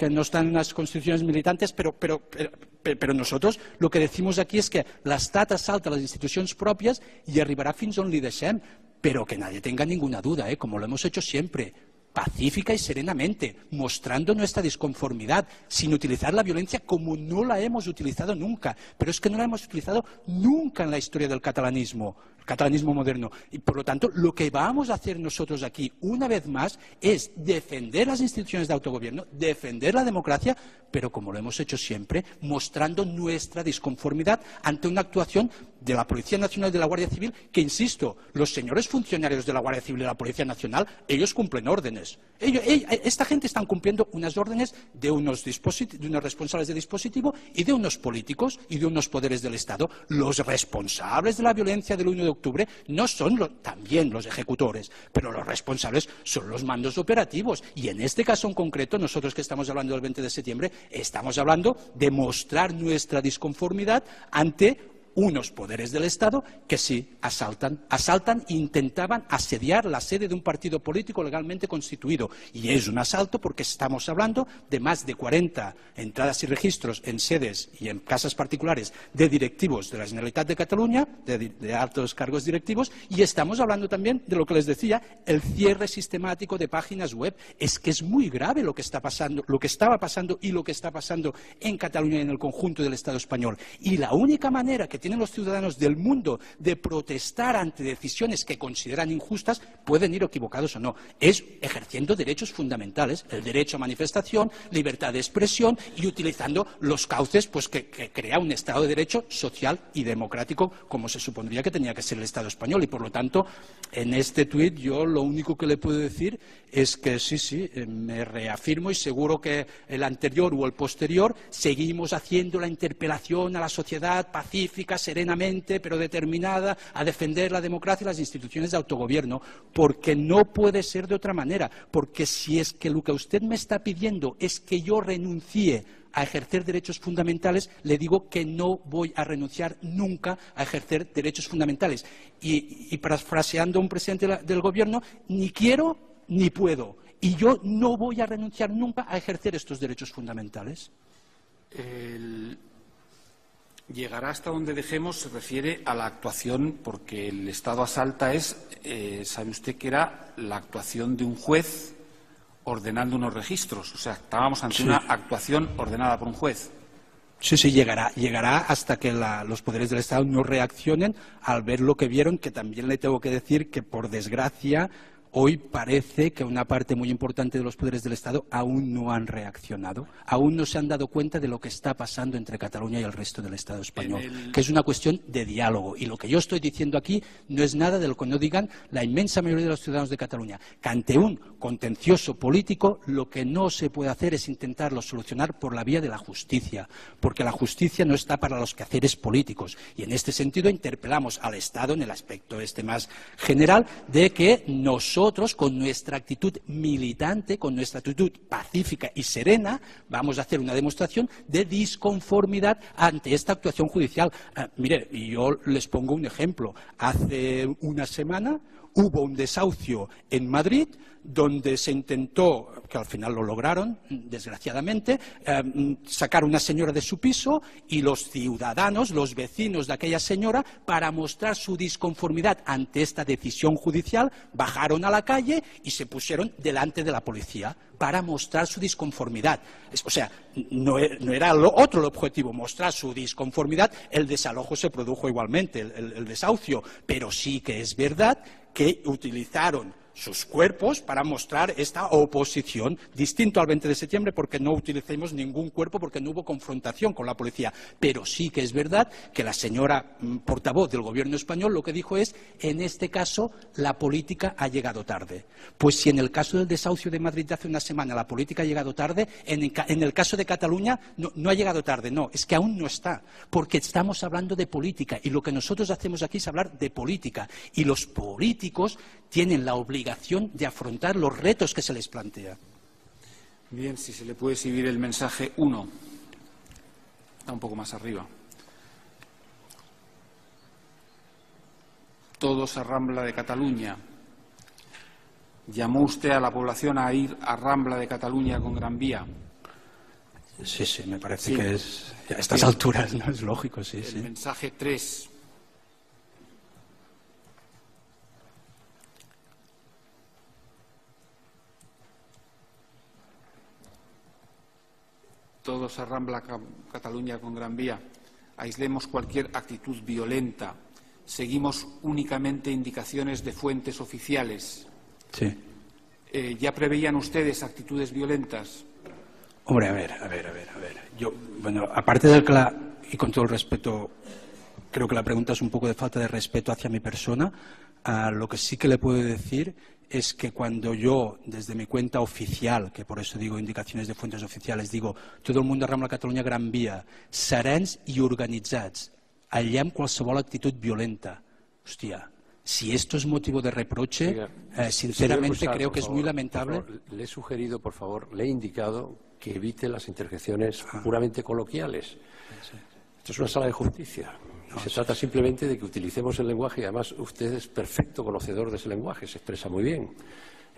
no están en las constituciones militantes, pero, pero, nosotros lo que decimos aquí es que l'Estat assalta las institucions pròpies i arribarà fins on li deixem, però que nadie tenga ninguna duda, ¿eh? como lo hemos hecho siempre pacífica y serenamente, mostrando nuestra disconformidad, sin utilizar la violencia como no la hemos utilizado nunca. Pero es que no la hemos utilizado nunca en la historia del catalanismo, catalanismo moderno. Y por lo tanto, lo que vamos a hacer nosotros aquí, una vez más, es defender las instituciones de autogobierno, defender la democracia, pero como lo hemos hecho siempre, mostrando nuestra disconformidad ante una actuación de la Policía Nacional y de la Guardia Civil, que, insisto, los señores funcionarios de la Guardia Civil y de la Policía Nacional, ellos cumplen órdenes. esta gente está cumpliendo unas órdenes de unos, de unos responsables de dispositivo y de unos políticos y de unos poderes del Estado. Los responsables de la violencia del 1 de octubre no son también los ejecutores, pero los responsables son los mandos operativos. Y en este caso en concreto, nosotros que estamos hablando del 20 de septiembre, estamos hablando de mostrar nuestra disconformidad ante unos poderes del Estado que sí asaltan, asaltan e intentaban asediar la sede de un partido político legalmente constituido. Y es un asalto porque estamos hablando de más de 40 entradas y registros en sedes y en casas particulares de directivos de la Generalitat de Cataluña, de, altos cargos directivos, y estamos hablando también de lo que les decía, el cierre sistemático de páginas web. Es que es muy grave lo que está pasando, lo que estaba pasando y lo que está pasando en Cataluña y en el conjunto del Estado español. Y la única manera que tienen los ciudadanos del mundo de protestar ante decisiones que consideran injustas, pueden ir equivocados o no. Es ejerciendo derechos fundamentales, el derecho a manifestación, libertad de expresión y utilizando los cauces pues, que, crea un Estado de Derecho social y democrático, como se supondría que tenía que ser el Estado español. Y, por lo tanto, en este tuit yo lo único que le puedo decir es que sí, sí, eh, me reafirmo y seguro que el anterior o el posterior seguimos haciendo la interpelación a la sociedad pacífica, serenamente, pero determinada a defender la democracia y las instituciones de autogobierno, porque no puede ser de otra manera, porque si es que lo que usted me está pidiendo es que yo renuncie a ejercer derechos fundamentales, le digo que no voy a renunciar nunca a ejercer derechos fundamentales. Y, parafraseando a un presidente del Gobierno, ni quiero ni puedo. Y yo no voy a renunciar nunca a ejercer estos derechos fundamentales. Llegará hasta donde dejemos se refiere a la actuación, porque el Estado asalta es, eh, sabe usted que era la actuación de un juez ordenando unos registros. O sea, estábamos ante una actuación ordenada por un juez. Sí, sí, llegará, llegará hasta que los poderes del Estado no reaccionen al ver lo que vieron, que también le tengo que decir que, por desgracia, Hoy parece que una parte muy importante de los poderes del Estado aún no han reaccionado, aún no se han dado cuenta de lo que está pasando entre Cataluña y el resto del Estado español, que es una cuestión de diálogo. Y lo que yo estoy diciendo aquí no es nada de lo que no digan la inmensa mayoría de los ciudadanos de Cataluña, que ante un contencioso político lo que no se puede hacer es intentarlo solucionar por la vía de la justicia, porque la justicia no está para los quehaceres políticos. Y en este sentido interpelamos al Estado en el aspecto este más general de que nosotros nosotros, con nuestra actitud militante, con nuestra actitud pacífica y serena, vamos a hacer una demostración de disconformidad ante esta actuación judicial. Ah, mire, yo les pongo un ejemplo. Hace una semana hubo un desahucio en Madrid donde se intentó, que al final lo lograron, desgraciadamente, eh, sacar una señora de su piso y los ciudadanos, los vecinos de aquella señora, para mostrar su disconformidad ante esta decisión judicial, bajaron a la calle y se pusieron delante de la policía para mostrar su disconformidad. O sea, no, e, era lo otro el objetivo, mostrar su disconformidad. El desalojo se produjo igualmente, el desahucio, pero sí que es verdad que utilizaron sus cuerpos para mostrar esta oposición, distinto al 20 de septiembre porque no utilicemos ningún cuerpo porque no hubo confrontación con la policía. Pero sí que es verdad que la señora mm, portavoz del Gobierno español lo que dijo es, en este caso, la política ha llegado tarde. Pues si en el caso del desahucio de Madrid de hace una semana la política ha llegado tarde, en el, caso de Cataluña no, no ha llegado tarde, no, es que aún no está, porque estamos hablando de política y lo que nosotros hacemos aquí es hablar de política y los políticos tienen la obligación de afrontar los retos que se les plantea. Bien, si se le puede exhibir el mensaje 1. Está un poco más arriba. Todos a Rambla de Cataluña. ¿Llamó usted a la población a ir a Rambla de Cataluña con Gran Vía? Sí, sí, me parece que es a estas alturas, ¿no? Es lógico, sí, el Mensaje 3. Todos a Rambla Cataluña con Gran Vía, aislemos cualquier actitud violenta, seguimos únicamente indicaciones de fuentes oficiales. Sí. Eh, ¿Ya preveían ustedes actitudes violentas? Hombre, a ver, a ver, a ver, a ver. Yo, bueno, aparte del que la, y con todo el respeto, creo que la pregunta es un poco de falta de respeto hacia mi persona, lo que sí que le puedo decir es que cuando yo, desde mi cuenta oficial, que por eso digo indicaciones de fuentes oficiales, digo todo el mundo a la Catalunya Gran Vía, serens i organitzats, allà qualsevol actitud violenta. Hostia, si esto es motivo de reproche, eh, sinceramente creo que es muy lamentable. le he sugerido, por favor, le he indicado que evite las interjecciones ah. puramente coloquiales. Esto es una sala de justicia. Se trata simplemente de que utilicemos el lenguaje y además usted es perfecto conocedor de ese lenguaje, se expresa muy bien.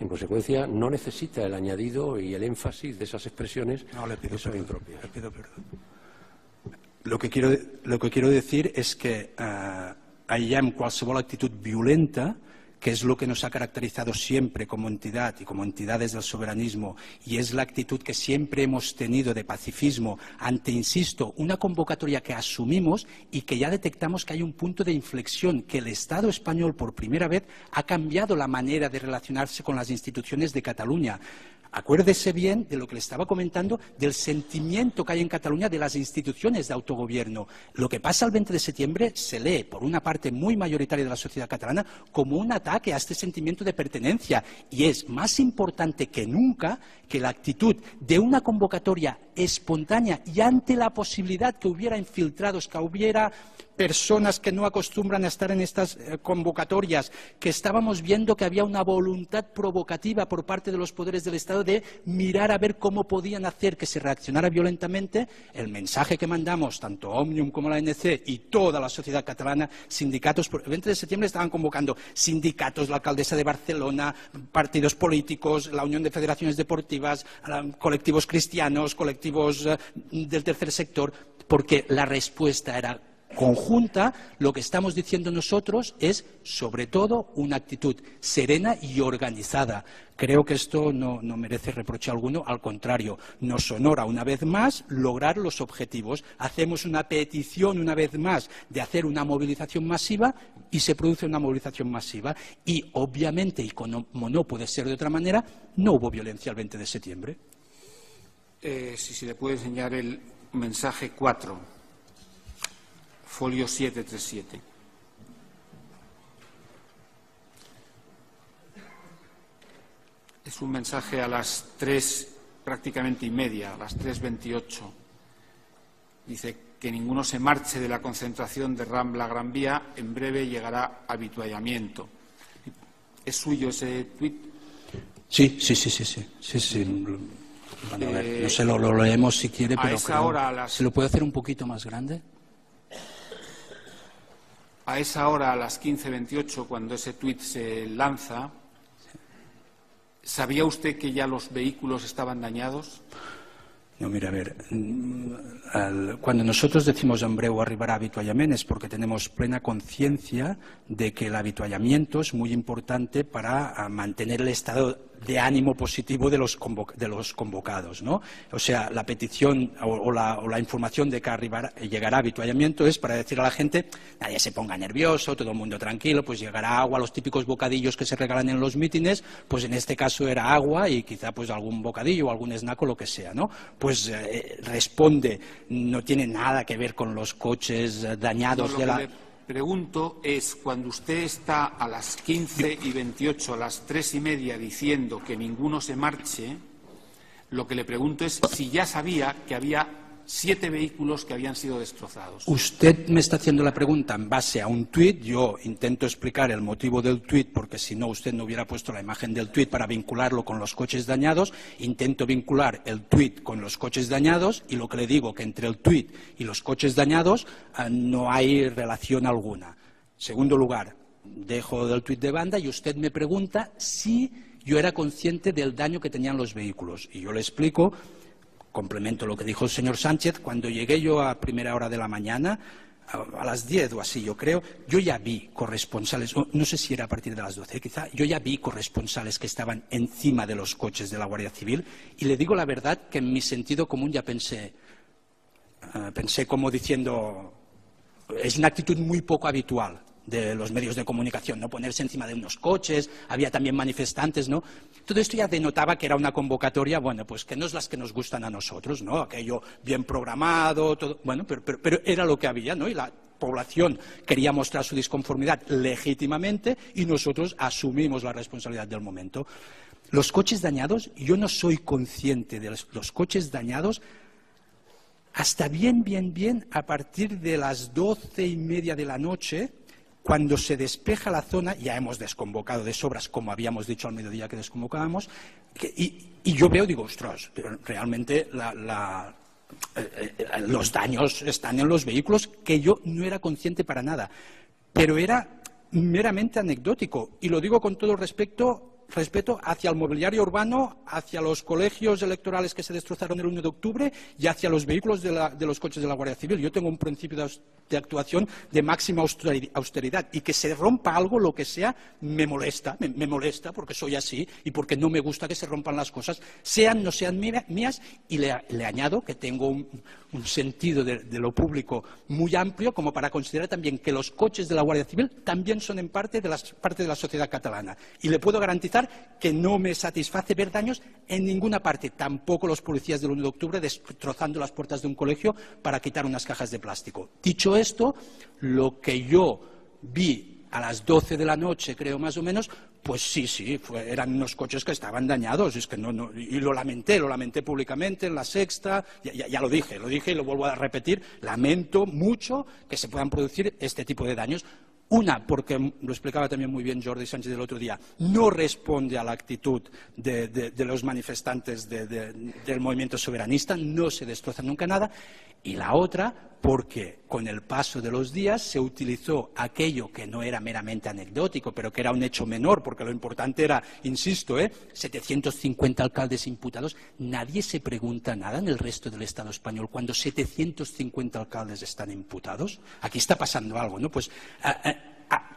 En consecuencia, no necesita el añadido y el énfasis de esas expresiones no, le pido que son impropias. Le pido perdón. Lo que quiero, lo que quiero decir es que uh, en qualsevol actitud violenta que es lo que nos ha caracterizado siempre como entidad y como entidades del soberanismo, y es la actitud que siempre hemos tenido de pacifismo ante, insisto, una convocatoria que asumimos y que ya detectamos que hay un punto de inflexión, que el Estado español por primera vez ha cambiado la manera de relacionarse con las instituciones de Cataluña. Acuérdese bien de lo que le estaba comentando, del sentimiento que hay en Cataluña de las instituciones de autogobierno. Lo que pasa el 20 de septiembre se lee por una parte muy mayoritaria de la sociedad catalana como un ataque a este sentimiento de pertenencia. Y es más importante que nunca que la actitud de una convocatoria espontánea y ante la posibilidad que hubiera infiltrados, que hubiera personas que no acostumbran a estar en estas eh, convocatorias, que estábamos viendo que había una voluntad provocativa por parte de los poderes del Estado de mirar a ver cómo podían hacer que se reaccionara violentamente, el mensaje que mandamos, tanto Omnium como la ANC y toda la sociedad catalana, sindicatos, el 20 de septiembre estaban convocando sindicatos, la alcaldesa de Barcelona, partidos políticos, la Unión de Federaciones Deportivas, colectivos cristianos, colectivos eh, del tercer sector, porque la respuesta era conjunta, lo que estamos diciendo nosotros es, sobre todo, una actitud serena y organizada. Creo que esto no, merece reproche alguno, al contrario, nos honora una vez más lograr los objetivos. Hacemos una petición una vez más de hacer una movilización masiva y se produce una movilización masiva. Y, obviamente, y como no puede ser de otra manera, no hubo violencia el 20 de septiembre. Eh, si se le puede enseñar el mensaje 4 folio 737. Es un mensaje a las tres prácticamente y media, a las 3.28. Dice que ninguno se marche de la concentración de Rambla Gran Vía, en breve llegará habituallamiento. ¿Es suyo ese tuit? Sí, sí, sí, sí, sí. sí, sí. Eh, no sé, lo, leemos si quiere, pero ¿se lo puede hacer un poquito más grande? A esa hora, a las 15.28, cuando ese tuit se lanza, ¿sabía usted que ya los vehículos estaban dañados? No, mira, a ver, mm, cuando nosotros decimos en breu arribará habituallamiento es porque tenemos plena conciencia de que el habituallamiento es muy importante para ah, mantener el estado de ánimo positivo de los, de los convocados. ¿no? O sea, la petición o, la, información de que arribará, llegará habituallamiento es para decir a la gente, nadie se ponga nervioso, todo el mundo tranquilo, pues llegará agua, los típicos bocadillos que se regalan en los mítines, pues en este caso era agua y quizá pues algún bocadillo o algún snack o lo que sea. ¿no? Pues eh, responde, no tiene nada que ver con los coches dañados de la pregunto es, cuando usted está a las 15 y 28, a las tres y media, diciendo que ninguno se marche, lo que le pregunto es si ya sabía que había siete vehículos que habían sido destrozados. Usted me está haciendo la pregunta en base a un tuit. Yo intento explicar el motivo del tuit porque si no usted no hubiera puesto la imagen del tuit para vincularlo con los coches dañados. Intento vincular el tuit con los coches dañados y lo que le digo que entre el tuit y los coches dañados eh, no hay relación alguna. Segundo lugar, dejo del tuit de banda y usted me pregunta si yo era consciente del daño que tenían los vehículos. Y yo le explico complemento lo que dijo el señor Sánchez, cuando llegué yo a primera hora de la mañana, a las 10 o así, yo creo, yo ya vi corresponsales, no sé si era a partir de las 12, quizá, yo ya vi corresponsales que estaban encima de los coches de la Guardia Civil. Y le digo la verdad que en mi sentido común ya pensé, eh, pensé como diciendo, es una actitud muy poco habitual de los medios de comunicación, no ponerse encima de unos coches, había también manifestantes, ¿no? Todo esto ya denotaba que era una convocatoria, bueno, pues que no es las que nos gustan a nosotros, ¿no? Aquello bien programado, todo, bueno, pero, pero era lo que había, ¿no? Y la población quería mostrar su disconformidad legítimamente y nosotros asumimos la responsabilidad del momento. Los coches dañados, yo no soy consciente de los coches dañados hasta bien, bien, bien a partir de las doce y media de la noche, cuando se despeja la zona, ya hemos desconvocado de sobras, como habíamos dicho al mediodía que desconvocábamos, y, yo veo, digo, ostras, realmente eh, eh, los daños están en los vehículos, que yo no era consciente para nada. Pero era meramente anecdótico, y lo digo con todo respeto respeto hacia el mobiliario urbano, hacia los colegios electorales que se destrozaron el 1 de octubre y hacia los vehículos de, los coches de la Guardia Civil. Yo tengo un principio de, actuación de máxima austeridad y que se rompa algo, lo que sea, me molesta, me, molesta porque soy así y porque no me gusta que se rompan las cosas, sean no sean mías, y le, añado que tengo un, sentido de, lo público muy amplio como para considerar también que los coches de la Guardia Civil también son en parte de, parte de la sociedad catalana. Y le puedo garantizar que no me satisface ver daños en ninguna parte, tampoco los policías del 1 de octubre destrozando las puertas de un colegio para quitar unas cajas de plástico. Dicho esto, lo que yo vi a las 12 de la noche, creo más o menos, pues sí, sí, eran unos coches que estaban dañados, es que no, y lo lamenté, lo lamenté públicamente en la sexta, ya, lo dije, lo dije y lo vuelvo a repetir, lamento mucho que se puedan producir este tipo de daños, una, porque lo explicaba también muy bien Jordi Sánchez el otro día, no responde a la actitud de, los manifestantes del movimiento soberanista, no se destroza nunca nada. Y la otra, porque con el paso de los días se utilizó aquello que no era meramente anecdótico, pero que era un hecho menor, porque lo importante era, insisto, ¿eh? 750 alcaldes imputados. Nadie se pregunta nada en el resto del Estado español cuando 750 alcaldes están imputados. Aquí está pasando algo, ¿no? Pues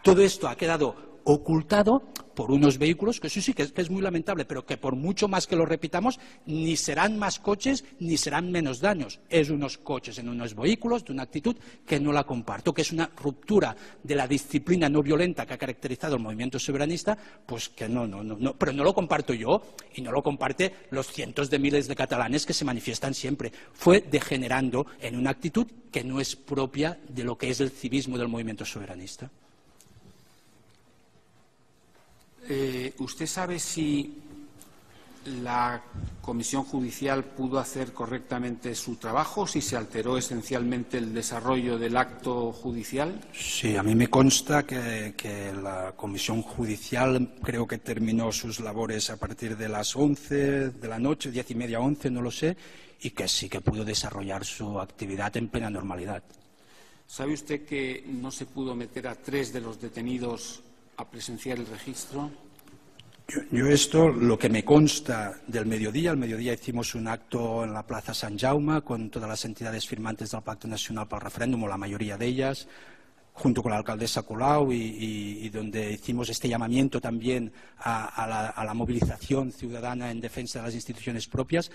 todo esto ha quedado ocultado por unos vehículos que sí, sí, que es, muy lamentable, pero que por mucho más que lo repitamos, ni serán más coches ni serán menos daños. Es unos coches en unos vehículos de una actitud que no la comparto, que es una ruptura de la disciplina no violenta que ha caracterizado el movimiento soberanista, pues que no, no, no, no. Pero no lo comparto yo y no lo comparte los cientos de miles de catalanes que se manifiestan siempre. Fue degenerando en una actitud que no es propia de lo que es el civismo del movimiento soberanista. Eh, ¿Usted sabe si la Comisión Judicial pudo hacer correctamente su trabajo, si se alteró esencialmente el desarrollo del acto judicial? Sí, a mí me consta que, la Comisión Judicial creo que terminó sus labores a partir de las 11 de la noche, diez y media, once, no lo sé, y que sí que pudo desarrollar su actividad en plena normalidad. ¿Sabe usted que no se pudo meter a tres de los detenidos a presenciar el registro? Yo, esto, lo que me consta del mediodía, al mediodía hicimos un acto en la Plaza San Jaume con todas las entidades firmantes del Pacto Nacional para el Referéndum, o la mayoría de ellas, junto con la alcaldesa Colau y, donde hicimos este llamamiento también a, la, movilización ciudadana en defensa de las instituciones propias.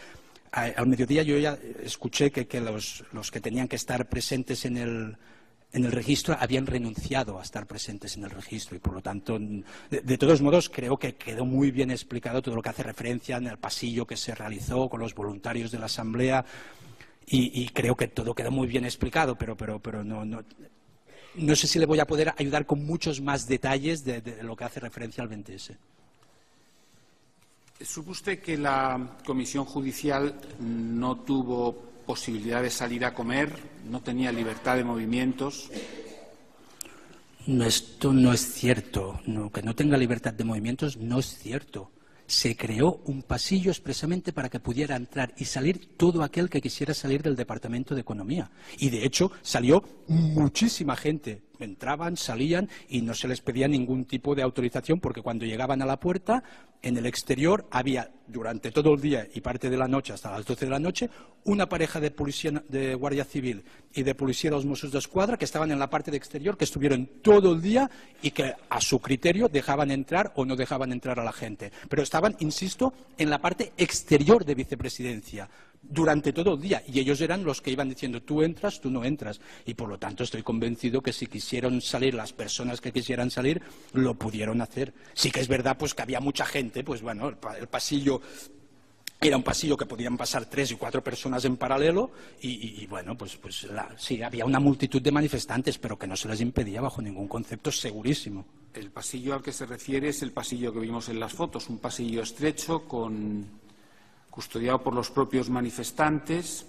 al mediodía yo ya escuché que, los, que tenían que estar presentes en el, en el registro habían renunciado a estar presentes en el registro y por lo tanto, de, todos modos, creo que quedó muy bien explicado todo lo que hace referencia en el pasillo que se realizó con los voluntarios de la Asamblea y, creo que todo quedó muy bien explicado, pero, pero, pero no, no, no sé si le voy a poder ayudar con muchos más detalles de, lo que hace referencia al 20S. ¿Supo usted que la Comisión Judicial no tuvo posibilidad de salir a comer, no tenía libertad de movimientos. esto no es cierto. que no tenga libertad de movimientos no es cierto. Se creó un pasillo expresamente para que pudiera entrar y salir todo aquel que quisiera salir del Departamento de Economía. Y de hecho salió muchísima gente. Entraban, salían y no se les pedía ningún tipo de autorización porque cuando llegaban a la puerta, en el exterior había durante todo el día y parte de la noche hasta las 12 de la noche una pareja de policía de Guardia Civil y de policía de los Mossos de Escuadra que estaban en la parte de exterior, que estuvieron todo el día y que a su criterio dejaban entrar o no dejaban entrar a la gente. Pero estaban, insisto, en la parte exterior de vicepresidencia durante todo el día. Y ellos eran los que iban diciendo, tú entras, tú no entras. Y por lo tanto estoy convencido que si quisieron salir las personas que quisieran salir, lo pudieron hacer. Sí que es verdad pues que había mucha gente, pues bueno, el, pasillo era un pasillo que podían pasar tres y cuatro personas en paralelo y, bueno, pues, pues sí, había una multitud de manifestantes, pero que no se les impedía bajo ningún concepto segurísimo. El pasillo al que se refiere es el pasillo que vimos en las fotos, un pasillo estrecho con custodiado por los propios manifestantes,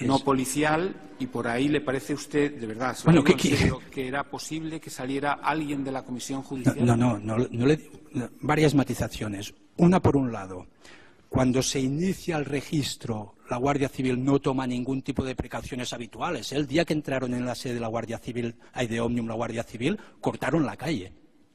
no policial, y por ahí le parece a usted, de verdad, bueno, que, que era posible que saliera alguien de la Comisión Judicial. No, no, no, le, varias matizaciones. Una por un lado, cuando se inicia el registro, la Guardia Civil no toma ningún tipo de precauciones habituales. El día que entraron en la sede de la Guardia Civil, hay de Omnium la Guardia Civil, cortaron la calle.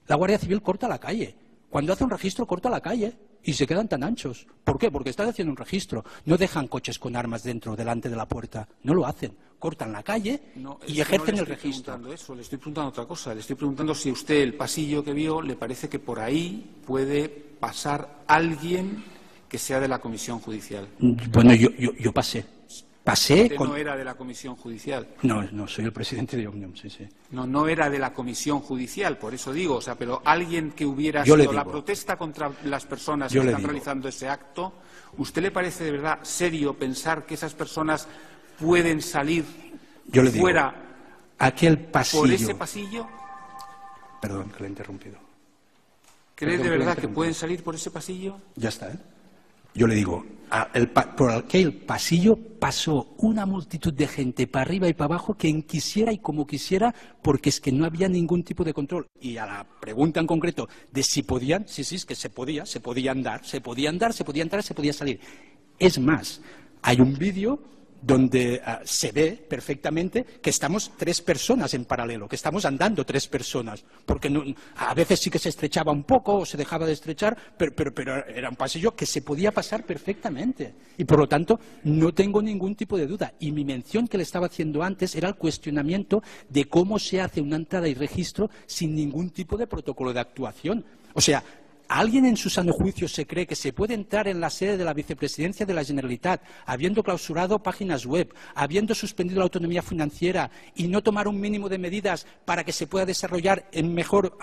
La Guardia Civil corta la calle. Cuando hace un registro, corta la calle y se quedan tan anchos. ¿Por qué? Porque están haciendo un registro. No dejan coches con armas dentro, delante de la puerta. No lo hacen. Cortan la calle y ejercen el registro. Eso. Le estoy preguntando otra cosa. Le estoy preguntando si usted el pasillo que vio le parece que por ahí puede pasar alguien que sea de la comisión judicial. Bueno, yo, yo pasé. Pasé Usted no era de la comisión judicial. No, no, soy el presidente de Omnium, sí, sí. No, no era de la comisión judicial, por eso digo, o sea, pero alguien que hubiera sido la protesta contra las personas que están realizando ese acto, ¿usted le parece de verdad serio pensar que esas personas pueden salir Yo le fuera aquel pasillo, por ese pasillo? Perdón, que le he interrumpido. ¿Cree de verdad que pueden salir por ese pasillo? Ya está, ¿eh? Yo le digo, por aquel pasillo pasó una multitud de gente para arriba y para abajo, quien quisiera y como quisiera, porque es que no había ningún tipo de control. Y a la pregunta en concreto de si podían, sí, sí, es que se podía, se podía andar, se podía andar, se podía entrar, se podía salir. Es más, hay un vídeo donde ah, se ve perfectamente que estamos tres personas en paralelo, que estamos andando tres personas, porque a veces sí que se estrechaba un poco o se dejaba de estrechar, pero, pero, era un pasillo que se podía pasar perfectamente. Y por lo tanto, no tengo ningún tipo de duda. Y mi mención que le estaba haciendo antes era el cuestionamiento de cómo se hace una entrada y registro sin ningún tipo de protocolo de actuación. O sea, ¿Alguien en su sano juicio se cree que se puede entrar en la sede de la vicepresidencia de la Generalitat, habiendo clausurado páginas web, habiendo suspendido la autonomía financiera y no tomar un mínimo de medidas para que se pueda desarrollar en mejor,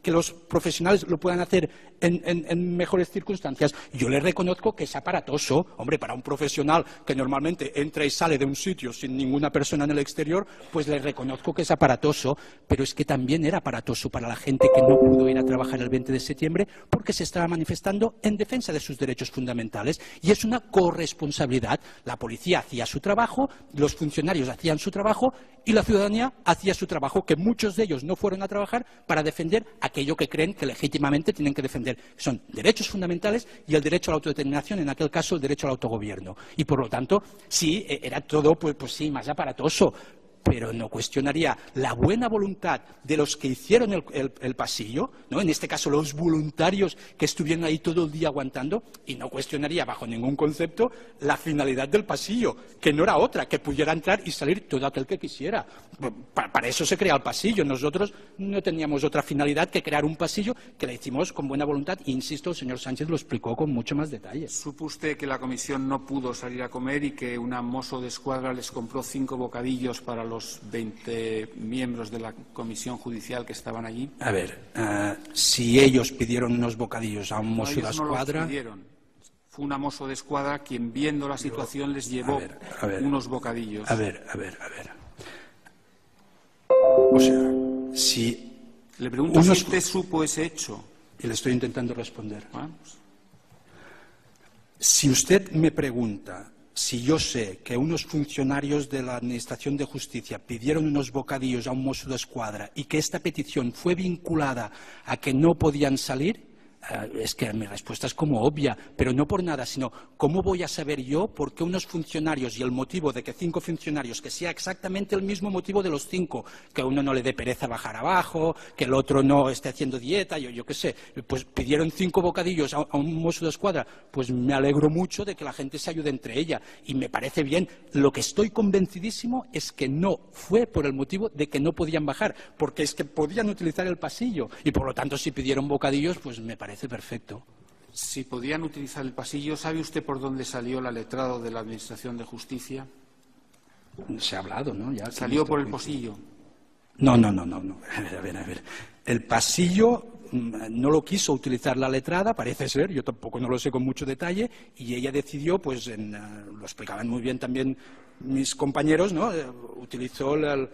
que los profesionales lo puedan hacer en, mejores circunstancias? Yo le reconozco que es aparatoso, hombre, para un profesional que normalmente entra y sale de un sitio sin ninguna persona en el exterior, pues le reconozco que es aparatoso, pero es que también era aparatoso para la gente que no pudo ir a trabajar el 20 de septiembre porque se estaba manifestando en defensa de sus derechos fundamentales. Y es una corresponsabilidad. La policía hacía su trabajo, los funcionarios hacían su trabajo y la ciudadanía hacía su trabajo, que muchos de ellos no fueron a trabajar para defender aquello que creen que legítimamente tienen que defender. Son derechos fundamentales y el derecho a la autodeterminación, en aquel caso el derecho al autogobierno. Y por lo tanto, sí, e-, era todo, pues, pues sí, más aparatoso pero no cuestionaría la buena voluntad de los que hicieron el, pasillo, ¿no? en este caso los voluntarios que estuvieron ahí todo el día aguantando, y no cuestionaría bajo ningún concepto la finalidad del pasillo, que no era otra, que pudiera entrar y salir todo aquel que quisiera. Para, eso se crea el pasillo. Nosotros no teníamos otra finalidad que crear un pasillo que la hicimos con buena voluntad, e insisto, el señor Sánchez lo explicó con mucho más detalle. ¿Supo que la comisión no pudo salir a comer y que una mozo de escuadra les compró cinco bocadillos para 20 miembros de la comisión judicial que estaban allí? A ver, eh, si ellos pidieron unos bocadillos a un mozo de escuadra. Fue un mozo de escuadra quien, viendo la situación, les llevó unos bocadillos. A ver, a ver, a ver. O sea, si. Le pregunto si usted supo ese hecho. Y le estoy intentando responder. Si usted me pregunta si yo sé que unos funcionarios de la Administración de Justicia pidieron unos bocadillos a un mozo de escuadra y que esta petición fue vinculada a que no podían salir, es que mi respuesta es como obvia, pero no por nada, sino ¿cómo voy a saber yo por qué unos funcionarios y el motivo de que cinco funcionarios, que sea exactamente el mismo motivo de los cinco, que a uno no le dé pereza bajar abajo, que el otro no esté haciendo dieta, yo, yo qué sé, pues pidieron cinco bocadillos a, a un mozo de escuadra, pues me alegro mucho de que la gente se ayude entre ella y me parece bien. Lo que estoy convencidísimo es que no fue por el motivo de que no podían bajar, porque es que podían utilizar el pasillo y por lo tanto si pidieron bocadillos, pues me parece perfecto. Si podían utilizar el pasillo, ¿sabe usted por dónde salió la letrado de la Administración de Justicia? Se ha hablado, ¿no? Ya ¿Salió por el pasillo? No, no, no, no, no. A ver, a ver, a ver. El pasillo mm, no lo quiso utilizar la letrada, parece ser, yo tampoco no lo sé con mucho detalle, y ella decidió, pues en, uh, lo explicaban muy bien también mis compañeros, ¿no? Uh, utilizó el,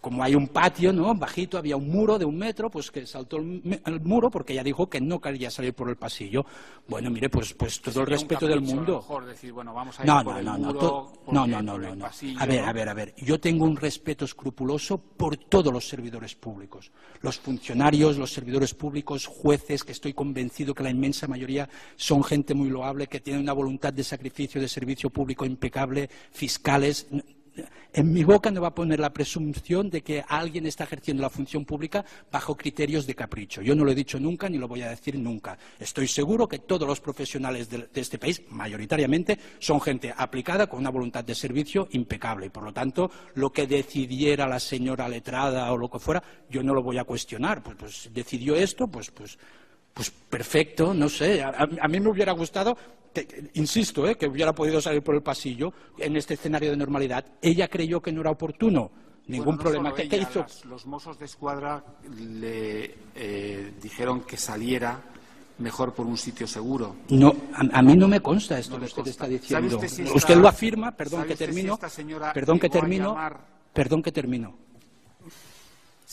como hay un patio, ¿no? Bajito, había un muro de un metro, pues que saltó el, el, muro porque ella dijo que no quería salir por el pasillo. Bueno, mire, pues, pues todo el respeto del mundo. Decir, bueno, vamos a ir no, por no, el no, muro, no, no, no, no, no. A ver, a ver, a ver. Yo tengo un respeto escrupuloso por todos los servidores públicos, los funcionarios, los servidores públicos, jueces, que estoy convencido que la inmensa mayoría son gente muy loable, que tienen una voluntad de sacrificio, de servicio público impecable, fiscales en mi boca no va a poner la presunción de que alguien está ejerciendo la función pública bajo criterios de capricho. Yo no lo he dicho nunca ni lo voy a decir nunca. Estoy seguro que todos los profesionales de, este país, mayoritariamente, son gente aplicada con una voluntad de servicio impecable. Y, por lo tanto, lo que decidiera la señora letrada o lo que fuera, yo no lo voy a cuestionar. Pues, pues decidió esto, pues, pues, pues perfecto, no sé. A, a, mí me hubiera gustado que, insisto, ¿eh? que hubiera podido salir por el pasillo en este escenario de normalidad. Ella creyó que no era oportuno. Ningún bueno, no problema. ¿Qué, ¿Qué, hizo? Las, los mozos de escuadra le eh, dijeron que saliera mejor por un sitio seguro. No, a, a mí no me consta esto No que usted consta. está diciendo. ¿Sabe usted si usted esta- lo afirma, perdón ¿sabe que si termino, señora perdón que termino, llamar- perdón que termino.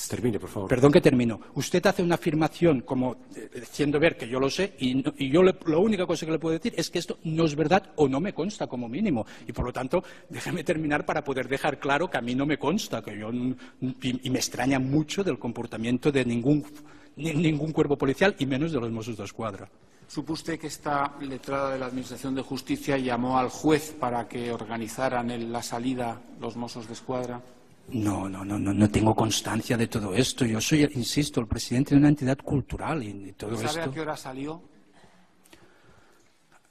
Termine, por favor. Perdón que termino. Usted hace una afirmación como eh, haciendo ver que yo lo sé y, no- y yo le, lo única cosa que le puedo decir es que esto no es verdad o no me consta como mínimo. Y por lo tanto, déjeme terminar para poder dejar claro que a mí no me consta, que yo y, y me extraña mucho del comportamiento de ningún, ni- ningún cuerpo policial y menos de los Mossos de Escuadra. ¿Supo usted que esta letrada de la Administración de Justicia llamó al juez para que organizaran el- la salida los mozos de escuadra? No, no, no, no, no tengo constancia de todo esto. Yo soy, insisto, el presidente de una entidad cultural y, todo ¿Sabe esto. a qué hora salió?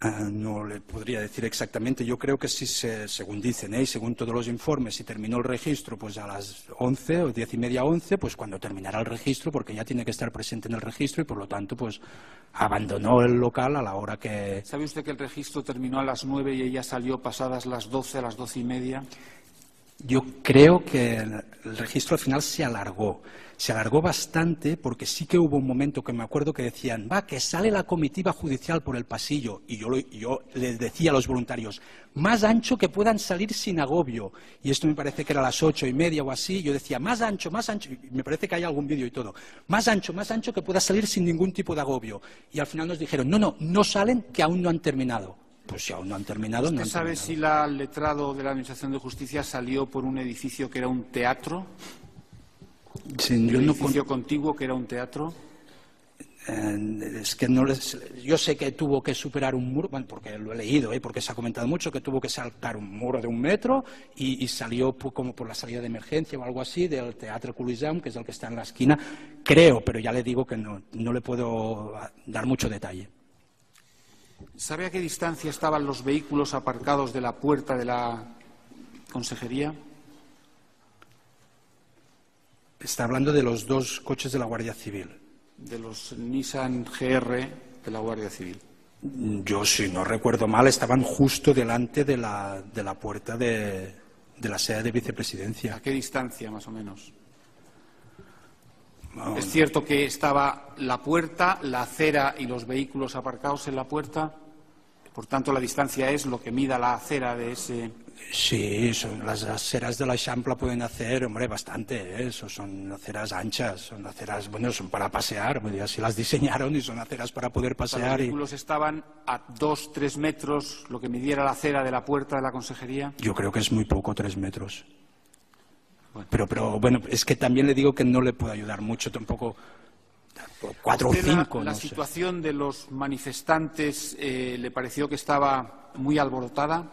Ah, no le podría decir exactamente. Yo creo que sí, se, según dicen, ¿eh? y según todos los informes, si terminó el registro pues a las 11 o 10 y media 11, pues cuando terminará el registro, porque ya tiene que estar presente en el registro y por lo tanto pues abandonó el local a la hora que... ¿Sabe usted que el registro terminó a las nueve y ella salió pasadas las doce, a las doce y media? Yo creo que el, registro al final se alargó. Se alargó bastante porque sí que hubo un momento que me acuerdo que decían, va, que sale la comitiva judicial por el pasillo. Y yo, lo- yo les decía a los voluntarios, más ancho que puedan salir sin agobio. Y esto me parece que era a las ocho y media o así. Yo decía, más ancho, más ancho. Y me parece que hay algún vídeo y todo. Más ancho, más ancho que pueda salir sin ningún tipo de agobio. Y al final nos dijeron, no, no, no salen, que aún no han terminado. Pues si aún no han terminado, no ¿Usted han sabe terminado. si la letrado de la Administración de Justicia salió por un edificio que era un teatro? Sí, ¿El yo no edificio contiguo que era un teatro? Eh, es que no les, yo sé que tuvo que superar un muro, bueno, porque lo he leído, ¿eh? porque se ha comentado mucho que tuvo que saltar un muro de un metro y, y salió como por la salida de emergencia o algo así del Teatro Culisam, que es el que está en la esquina. Creo, pero ya le digo que no, no le puedo dar mucho detalle. ¿Sabe a qué distancia estaban los vehículos aparcados de la puerta de la consejería? Está hablando de los dos coches de la Guardia Civil. De los Nissan GR de la Guardia Civil. Yo, si no recuerdo mal, estaban justo delante de la, de la puerta de, de la sede de vicepresidencia. ¿A qué distancia, más o menos? No, ¿Es cierto que estaba la puerta, la acera y los vehículos aparcados en la puerta? Por tanto, la distancia es lo que mida la acera de ese. Sí, son, las aceras de la Champla pueden hacer, hombre, bastante, ¿eh? Eso son aceras anchas, son aceras, bueno, son para pasear, pues así las diseñaron y son aceras para poder los pasear. Y vehículos estaban a dos, tres metros, lo que midiera la acera de la puerta de la consejería. yo creo que es muy poco, tres metros. Pero, pero, bueno, es que también le digo que no le puedo ayudar mucho tampoco. cuatro o cinco. La, no situación de los manifestantes eh, le pareció que estaba muy alborotada.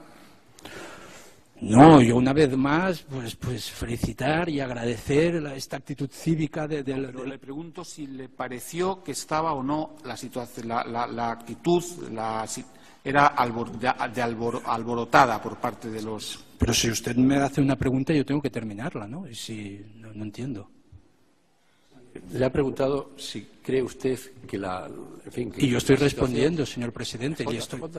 No, yo una vez más, pues, pues felicitar y agradecer esta actitud cívica de, Le pregunto si le pareció que estaba o no la situación, la, actitud, la, era de, alborotada por parte de los. Pero si usted me hace una pregunta, yo tengo que terminarla, ¿no? Y si no entiendo. Le ha preguntado si cree usted que la. y yo estoy respondiendo, señor presidente,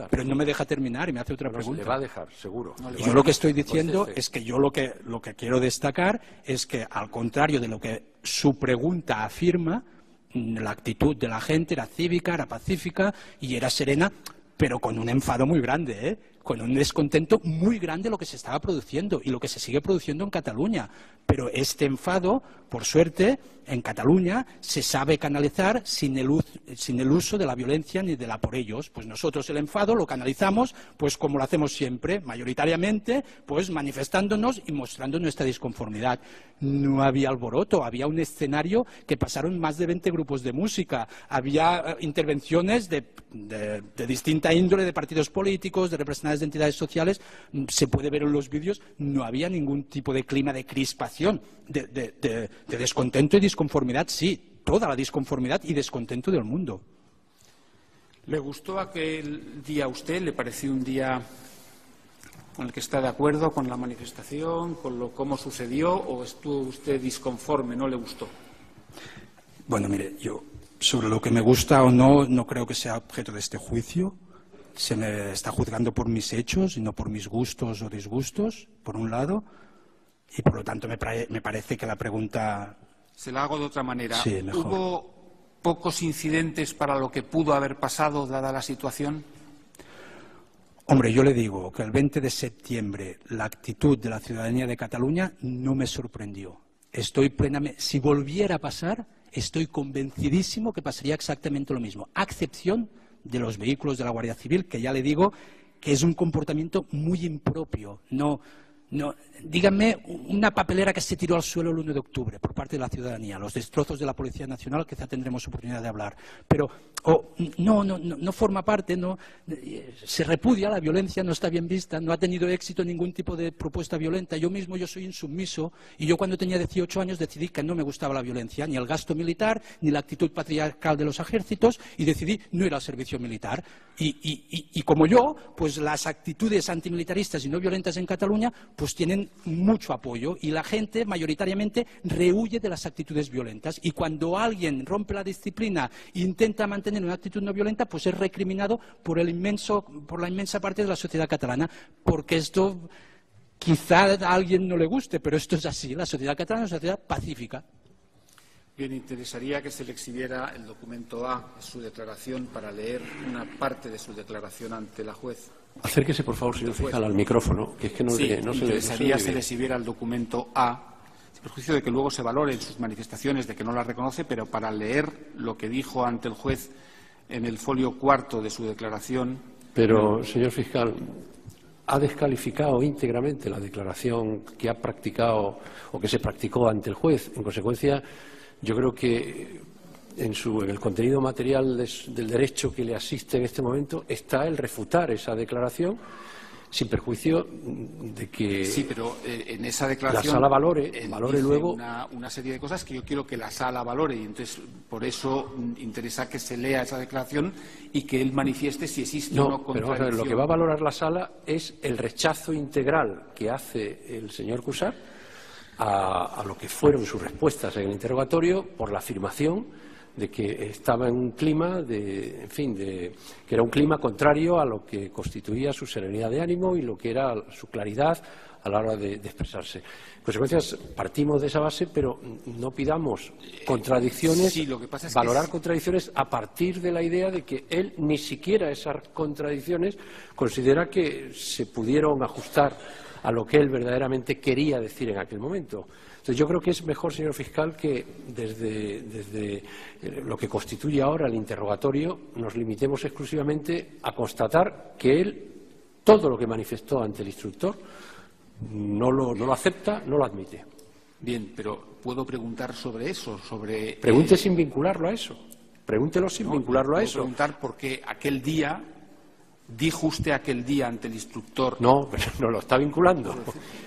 pero no me deja terminar y me hace otra pregunta. le va a dejar, seguro. yo lo que estoy diciendo es que yo lo que, lo que quiero destacar es que, al contrario de lo que su pregunta afirma, la actitud de la gente era cívica, era pacífica y era serena, pero con un enfado muy grande, ¿eh? Con un descontento muy grande lo que se estaba produciendo y lo que se sigue produciendo en Cataluña. Pero este enfado, por suerte, en Cataluña se sabe canalizar sin el, uso de la violencia ni de la por ellos. Pues nosotros el enfado lo canalizamos, pues como lo hacemos siempre, mayoritariamente, pues manifestándonos y mostrando nuestra disconformidad. No había alboroto, había un escenario que pasaron más de 20 grupos de música, había eh, intervenciones de, de distinta índole de partidos políticos, de representantes de entidades sociales, mm, se puede ver en los vídeos, no había ningún tipo de clima de crispación, de, descontento y disconformidad, sí, toda la disconformidad y descontento del mundo. ¿Le gustó aquel día a usted? ¿Le pareció un día con el que está de acuerdo con la manifestación, con lo cómo sucedió, o estuvo usted disconforme, no le gustó? Bueno, mire, yo sobre lo que me gusta o no, no creo que sea objeto de este juicio se me está juzgando por mis hechos y no por mis gustos o disgustos, por un lado, y por lo tanto me, parece que la pregunta... Se la hago de otra manera. Sí, mejor. ¿Hubo pocos incidentes para lo que pudo haber pasado dada la situación? Hombre, yo le digo que el 20 de septiembre la actitud de la ciudadanía de Cataluña no me sorprendió. Estoy plenamente, si volviera a pasar, estoy convencidísimo que pasaría exactamente lo mismo, a excepción de los vehículos de la Guardia Civil, que ya le digo que es un comportamiento muy impropio. No, no, díganme una papelera que se tiró al suelo el 1 de octubre por parte de la ciudadanía, los destrozos de la Policía Nacional, quizá tendremos oportunidad de hablar. Pero no, no, no, forma parte, no, se repudia la violencia, no está bien vista, no ha tenido éxito ningún tipo de propuesta violenta. Yo mismo yo soy insubmiso y yo cuando tenía 18 años decidí que no me gustaba la violencia, ni el gasto militar, ni la actitud patriarcal de los ejércitos y decidí no ir al servicio militar. Y, como yo, pues las actitudes antimilitaristas y no violentas en Cataluña tienen mucho apoyo y la gente mayoritariamente rehuye de las actitudes violentas. Y cuando alguien rompe la disciplina e intenta mantener una actitud no violenta, pues es recriminado por, el inmenso, por la inmensa parte de la sociedad catalana, porque esto quizá a alguien no le guste, pero esto es así. La sociedad catalana es una sociedad pacífica. Bien, interesaría que se le exhibiera el documento A, su declaración, para leer una parte de su declaración ante la juez. Acérquese, por favor, señor Fijal, al micrófono, que es que no, sí, no se interesaría se le exhibiera el documento A, sin perjuicio de que luego se valore en sus manifestaciones de que no la reconoce, pero para leer lo que dijo ante el juez en el folio cuarto de su declaración. Pero, señor fiscal, ha descalificado íntegramente la declaración que ha practicado o que se practicó ante el juez. En consecuencia, yo creo que en, el contenido material del derecho que le asiste en este momento está el refutar esa declaración sin perjuicio de que sí, pero eh, en esa declaración la sala valore, valore luego una, serie de cosas que yo quiero que la sala valore y entonces por eso mm, interesa que se lea esa declaración y que él manifieste si existe no, o no pero lo que va a valorar la sala es el rechazo integral que hace el señor Cusar a, lo que fueron sus respuestas en el interrogatorio por la afirmación de que estaba en un clima de, en fin, de, que era un clima contrario a lo que constituía su serenidad de ánimo y lo que era su claridad a la hora de, expresarse. En consecuencia, partimos de esa base, pero no pidamos contradicciones, valorar contradicciones a partir de la idea de que él ni siquiera esas contradicciones considera que se pudieron ajustar a lo que él verdaderamente quería decir en aquel momento. Entonces, yo creo que es mejor, señor fiscal, que desde, desde eh, lo que constituye ahora el interrogatorio nos limitemos exclusivamente a constatar que él todo lo que manifestó ante el instructor no lo, no lo acepta, no lo admite. Bien, pero puedo preguntar sobre eso, sobre... Pregunte sin vincularlo a eso. Pregúntelo sin vincularlo a eso. preguntar por qué aquel día dijo usted aquel día ante el instructor. No, pero no lo está vinculando.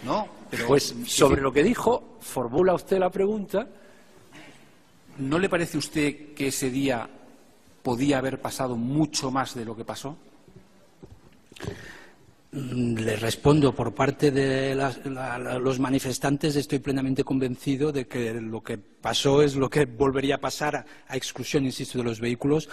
No, pero pues sobre lo que dijo, formula usted la pregunta. ¿No le parece a usted que ese día podía haber pasado mucho más de lo que pasó? Mm, le respondo, por parte de los manifestantes estoy plenamente convencido de que lo que pasó es lo que volvería a pasar a, exclusión, insisto, de los vehículos,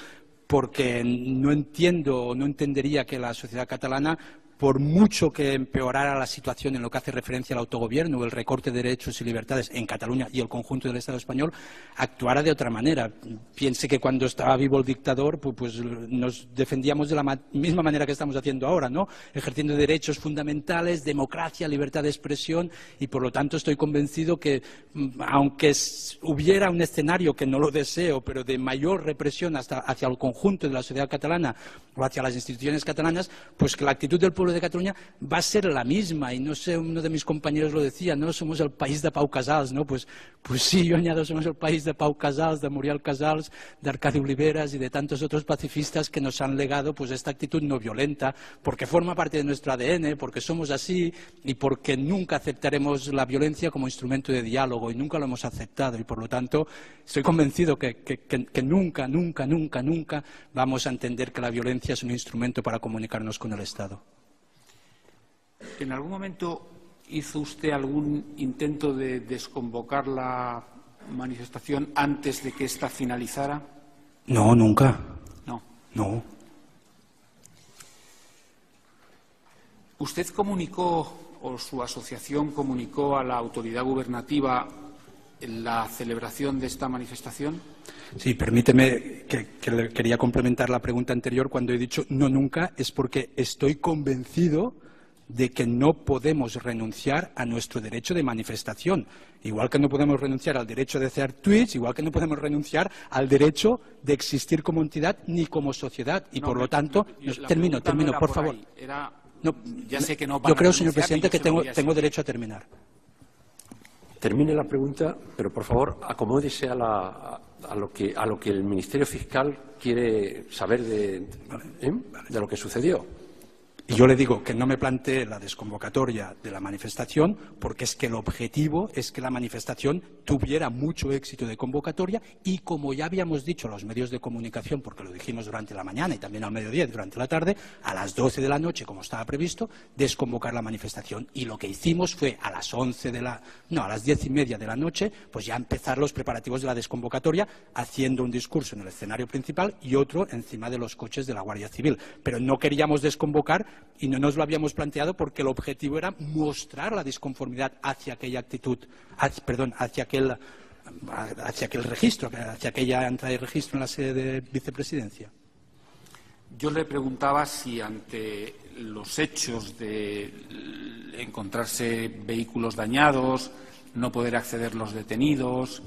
porque no entiendo, no entendería que la sociedad catalana por mucho que empeorara la situación en lo que hace referencia al autogobierno el recorte de derechos y libertades en Cataluña y el conjunto del Estado español, actuara de otra manera. Piense que cuando estaba vivo el dictador, pues, nos defendíamos de la misma manera que estamos haciendo ahora, ¿no? Ejerciendo derechos fundamentales, democracia, libertad de expresión y, por lo tanto, estoy convencido que, mm, aunque hubiera un escenario que no lo deseo, pero de mayor represión hasta hacia el conjunto de la sociedad catalana o hacia las instituciones catalanas, pues que la actitud del pueblo de Cataluña va a ser la misma. Y no sé, uno de mis compañeros lo decía, ¿no? Somos el país de Pau Casals, ¿no? Pues, pues sí, yo añado, somos el país de Pau Casals, de Muriel Casals, de Arcadio Oliveras y de tantos otros pacifistas que nos han legado pues esta actitud no violenta, porque forma parte de nuestro ADN, porque somos así y porque nunca aceptaremos la violencia como instrumento de diálogo y nunca lo hemos aceptado. Y por lo tanto, estoy convencido que, que nunca, nunca, nunca, nunca vamos a entender que la violencia es un instrumento para comunicarnos con el Estado. ¿En algún momento hizo usted algún intento de desconvocar la manifestación antes de que ésta finalizara? No, nunca. No. No. ¿Usted comunicó o su asociación comunicó a la autoridad gubernativa la celebración de esta manifestación? Sí, permíteme que, que, quería complementar la pregunta anterior cuando he dicho no nunca, es porque estoy convencido de que no podemos renunciar a nuestro derecho de manifestación, igual que no podemos renunciar al derecho de hacer tweets, igual que no podemos renunciar al derecho de existir como entidad ni como sociedad. Y por lo tanto, termino, termino, por, favor. ya sé que no yo creo, señor presidente, que tengo, tengo derecho a terminar. Termine la pregunta, pero por favor acomódese a, lo, que, a lo que el Ministerio Fiscal quiere saber de, ¿eh? de lo que sucedió. Y yo le digo que no me plantee la desconvocatoria de la manifestación porque es que el objetivo es que la manifestación tuviera mucho éxito de convocatoria y, como ya habíamos dicho a los medios de comunicación, porque lo dijimos durante la mañana y también al mediodía durante la tarde, a las 12 de la noche, como estaba previsto, desconvocar la manifestación. Y lo que hicimos fue a las 11 de la, no, a las diez y media de la noche, pues ya empezar los preparativos de la desconvocatoria haciendo un discurso en el escenario principal y otro encima de los coches de la Guardia Civil. Pero no queríamos desconvocar y no nos lo habíamos planteado porque el objetivo era mostrar la disconformidad hacia aquella actitud, perdón, hacia aquel, hacia aquel registro, hacia aquella entrada y registro en la sede de vicepresidencia. Yo le preguntaba si ante los hechos de encontrarse vehículos dañados, no poder acceder los detenidos,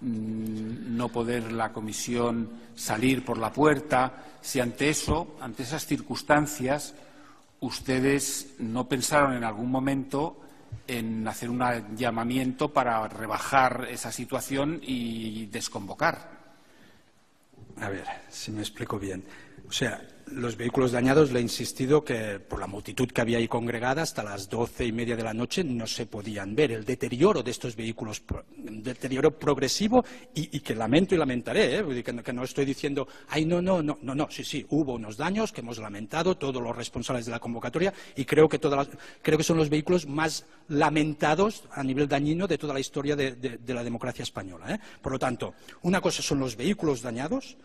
mm, no poder la comisión salir por la puerta, si ante eso, ante esas circunstancias, ustedes no pensaron en algún momento en hacer un llamamiento para rebajar esa situación y desconvocar. A ver, si me explico bien. O sea, los vehículos dañados le he insistido que por la multitud que había ahí congregada hasta las doce y media de la noche no se podían ver. El deterioro de estos vehículos, un deterioro progresivo y, que lamento y lamentaré, ¿eh? que, no, estoy diciendo, ay, no, no, no, no, no, sí, sí, hubo unos daños que hemos lamentado todos los responsables de la convocatoria y creo que, creo que son los vehículos más lamentados a nivel dañino de toda la historia de, la democracia española. ¿eh? Por lo tanto, una cosa son los vehículos dañados,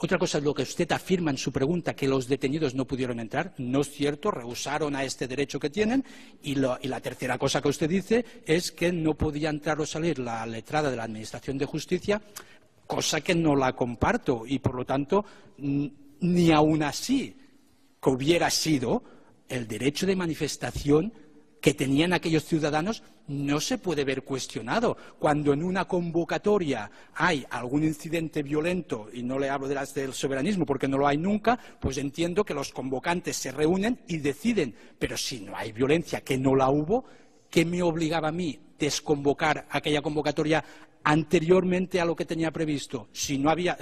otra cosa es lo que usted afirma en su pregunta, que los detenidos no pudieron entrar. No es cierto, rehusaron a este derecho que tienen. Y, la tercera cosa que usted dice es que no podía entrar o salir la letrada de la Administración de Justicia, cosa que no la comparto. Y, por lo tanto, ni aun así que hubiera sido el derecho de manifestación que tenían aquellos ciudadanos no se puede ver cuestionado. Cuando en una convocatoria hay algún incidente violento, y no le hablo de las del soberanismo porque no lo hay nunca, pues entiendo que los convocantes se reúnen y deciden. Pero si no hay violencia, que no la hubo, ¿qué me obligaba a mí desconvocar aquella convocatoria anteriormente a lo que tenía previsto. Si no había,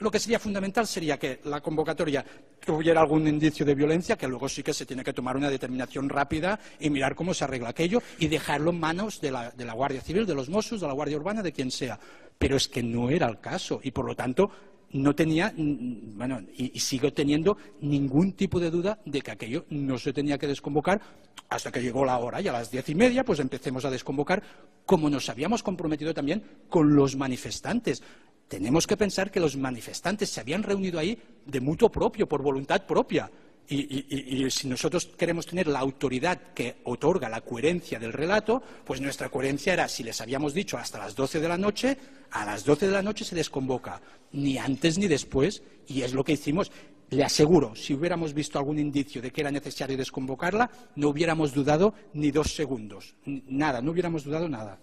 lo que sería fundamental sería que la convocatoria tuviera algún indicio de violencia, que luego sí que se tiene que tomar una determinación rápida y mirar cómo se arregla aquello y dejarlo en manos de la, de la Guardia Civil, de los Mossos, de la Guardia Urbana, de quien sea. Pero es que no era el caso y, por lo tanto, no tenía, bueno, y, sigo teniendo ningún tipo de duda de que aquello no se tenía que desconvocar hasta que llegó la hora y a las diez y media pues empecemos a desconvocar como nos habíamos comprometido también con los manifestantes. Tenemos que pensar que los manifestantes se habían reunido ahí de mutuo propio, por voluntad propia. Y, si nosotros queremos tener la autoridad que otorga la coherencia del relato, pues nuestra coherencia era, si les habíamos dicho hasta las 12 de la noche, a las 12 de la noche se desconvoca, ni antes ni después, y es lo que hicimos. Le aseguro, si hubiéramos visto algún indicio de que era necesario desconvocarla, no hubiéramos dudado ni dos segundos. Nada, no hubiéramos dudado nada.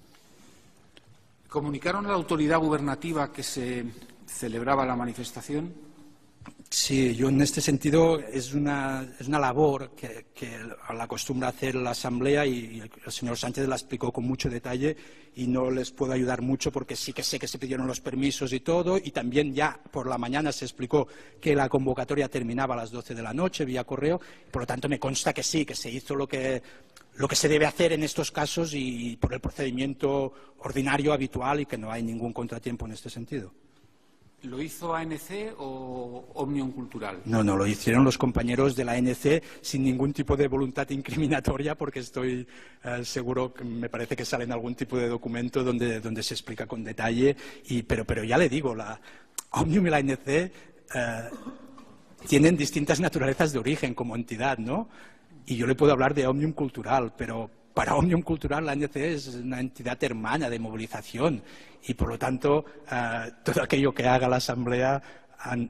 ¿Comunicaron a la autoridad gubernativa que se celebraba la manifestación? Sí, yo en este sentido es una, es una labor que, que la acostumbra hacer la Asamblea y, el señor Sánchez la explicó con mucho detalle y no les puedo ayudar mucho porque sí que sé que se pidieron los permisos y todo y también ya por la mañana se explicó que la convocatoria terminaba a las 12 de la noche vía correo. Por lo tanto, me consta que sí, que se hizo lo que, lo que se debe hacer en estos casos y por el procedimiento ordinario, habitual y que no hay ningún contratiempo en este sentido. ¿Lo hizo ANC o Omnium Cultural? No, no, lo hicieron los compañeros de la ANC sin ningún tipo de voluntad incriminatoria, porque estoy eh, seguro que me parece que sale en algún tipo de documento donde, donde se explica con detalle. Y, pero, pero ya le digo, la Omnium y la ANC eh, tienen distintas naturalezas de origen como entidad, ¿no? Y yo le puedo hablar de Omnium Cultural, pero para Omnium Cultural la ANC es una entidad hermana de movilización y por lo tanto eh, todo aquello que haga la Asamblea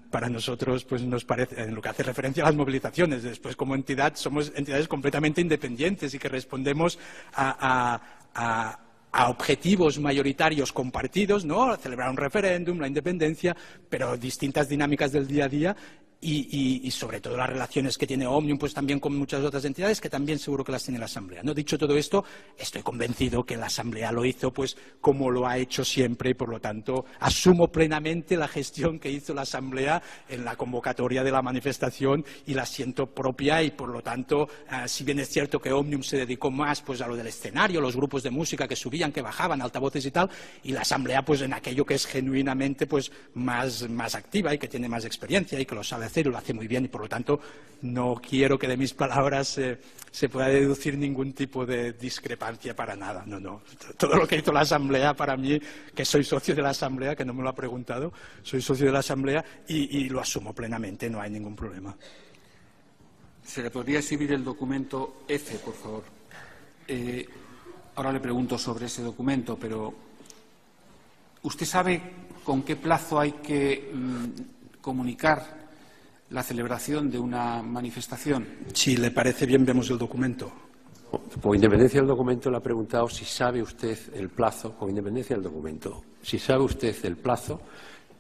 para nosotros pues nos parece en lo que hace referencia a las movilizaciones después como entidad somos entidades completamente independientes y que respondemos a, a objetivos mayoritarios compartidos, ¿no? Celebrar un referéndum, la independencia, pero distintas dinámicas del día a día y, sobre todo las relaciones que tiene Omnium pues también con muchas otras entidades que también seguro que las tiene la Asamblea. ¿no? Dicho todo esto, estoy convencido que la Asamblea lo hizo pues como lo ha hecho siempre y por lo tanto asumo plenamente la gestión que hizo la Asamblea en la convocatoria de la manifestación y la siento propia y por lo tanto, eh, si bien es cierto que Omnium se dedicó más pues a lo del escenario, los grupos de música que subían, que bajaban, altavoces y tal, y la Asamblea pues en aquello que es genuinamente pues más, más activa y que tiene más experiencia y que lo sabe y lo hace muy bien y por lo tanto no quiero que de mis palabras se pueda deducir ningún tipo de discrepancia para nada. No, no. Todo lo que hizo la Asamblea para mí, que soy socio de la Asamblea, que no me lo ha preguntado, soy socio de la Asamblea y, lo asumo plenamente, no hay ningún problema. ¿Se le podría exhibir el documento F, por favor? Eh, ahora le pregunto sobre ese documento, pero ¿usted sabe con qué plazo hay que mm, comunicar la celebración de una manifestación. Si le parece bien, vemos el documento. Con independencia del documento, le ha preguntado si sabe usted el plazo, con independencia del documento, si sabe usted el plazo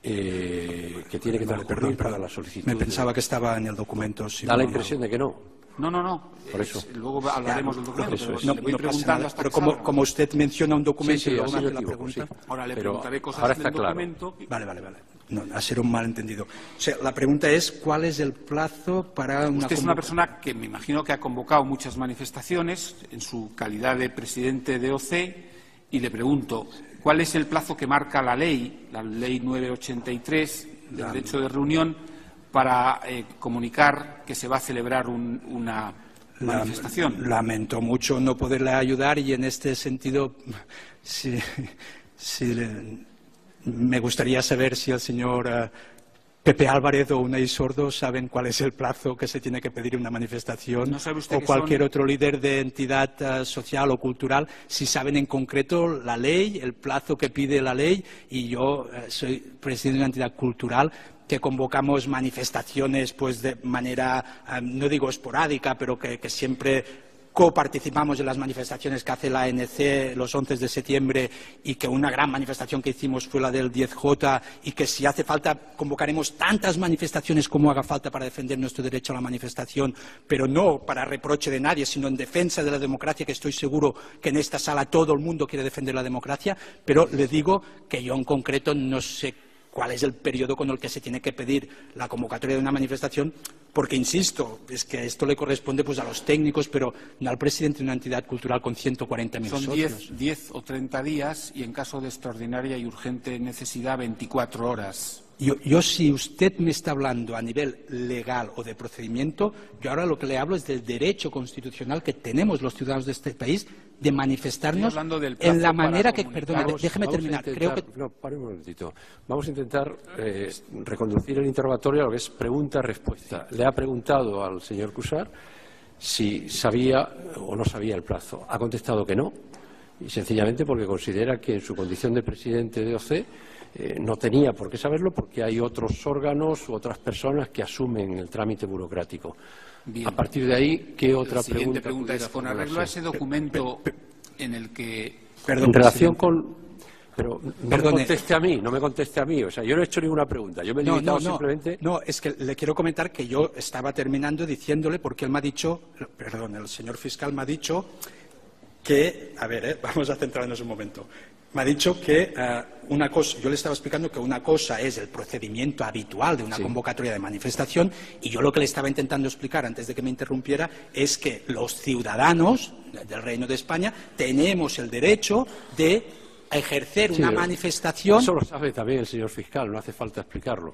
eh, que tiene que transcurrir para la solicitud. Me pensaba que estaba en el documento. da la impresión de que no. No, no, no. Por eso. luego hablaremos del documento. Pero, pero como, como, usted menciona un documento sí, sí, la pregunta. Ahora le preguntaré cosas del documento. Vale, vale, vale. No, ha sido un malentendido. O sea, la pregunta es cuál es el plazo para una. Usted es una persona que me imagino que ha convocado muchas manifestaciones en su calidad de presidente de OC y le pregunto cuál es el plazo que marca la ley, la ley 983 del derecho de reunión para eh, comunicar que se va a celebrar una manifestación. Lamento mucho no poderle ayudar y en este sentido me gustaría saber si el señor eh, Pepe Álvarez o Unai Sordo saben cuál es el plazo que se tiene que pedir una manifestación o cualquier otro líder de entidad eh, social o cultural, si saben en concreto la ley, el plazo que pide la ley y yo soy presidente de una entidad cultural, que convocamos manifestaciones pues de manera, eh, no digo esporádica, pero que, siempre coparticipamos en las manifestaciones que hace la ANC los 11 de septiembre y que una gran manifestación que hicimos fue la del 10J y que si hace falta convocaremos tantas manifestaciones como haga falta para defender nuestro derecho a la manifestación, pero no para reproche de nadie, sino en defensa de la democracia, que estoy seguro que en esta sala todo el mundo quiere defender la democracia, pero le digo que yo en concreto no sé cuál es el periodo con el que se tiene que pedir la convocatoria de una manifestación, porque, insisto, es que esto le corresponde pues, a los técnicos, pero no al presidente de una entidad cultural con 140.000 socios. Son 10 o 30 días y, en caso de extraordinaria y urgente necesidad, 24 horas. Yo, si usted me está hablando a nivel legal o de procedimiento, yo ahora lo que le hablo es del derecho constitucional que tenemos los ciudadanos de este país de manifestarnos en la manera que... Perdón, déjeme terminar. Creo que... No, pare un momentito. Vamos a intentar eh, reconducir el interrogatorio a lo que es pregunta-respuesta. Le ha preguntado al señor Cusar si sabía o no sabía el plazo. Ha contestado que no, y sencillamente porque considera que en su condición de presidente de OC eh, no tenía por qué saberlo porque hay otros órganos u otras personas que asumen el trámite burocrático. A partir de ahí, ¿qué otra La siguiente pregunta? es, con arreglo a ese documento en el que... en relación con... Pero no me conteste a mí, no me conteste a mí. O sea, yo no he hecho ninguna pregunta. Yo me he limitado simplemente... No, es que le quiero comentar que yo estaba terminando diciéndole porque él me ha dicho... Perdón, el señor fiscal me ha dicho que... A ver, eh, vamos a centrarnos un momento me ha dicho que eh, una cosa, yo le estaba explicando que una cosa es el procedimiento habitual de una convocatoria de manifestación y yo lo que le estaba intentando explicar antes de que me interrumpiera es que los ciudadanos del Reino de España tenemos el derecho de ejercer una manifestación. Eso lo sabe también el señor fiscal, no hace falta explicarlo.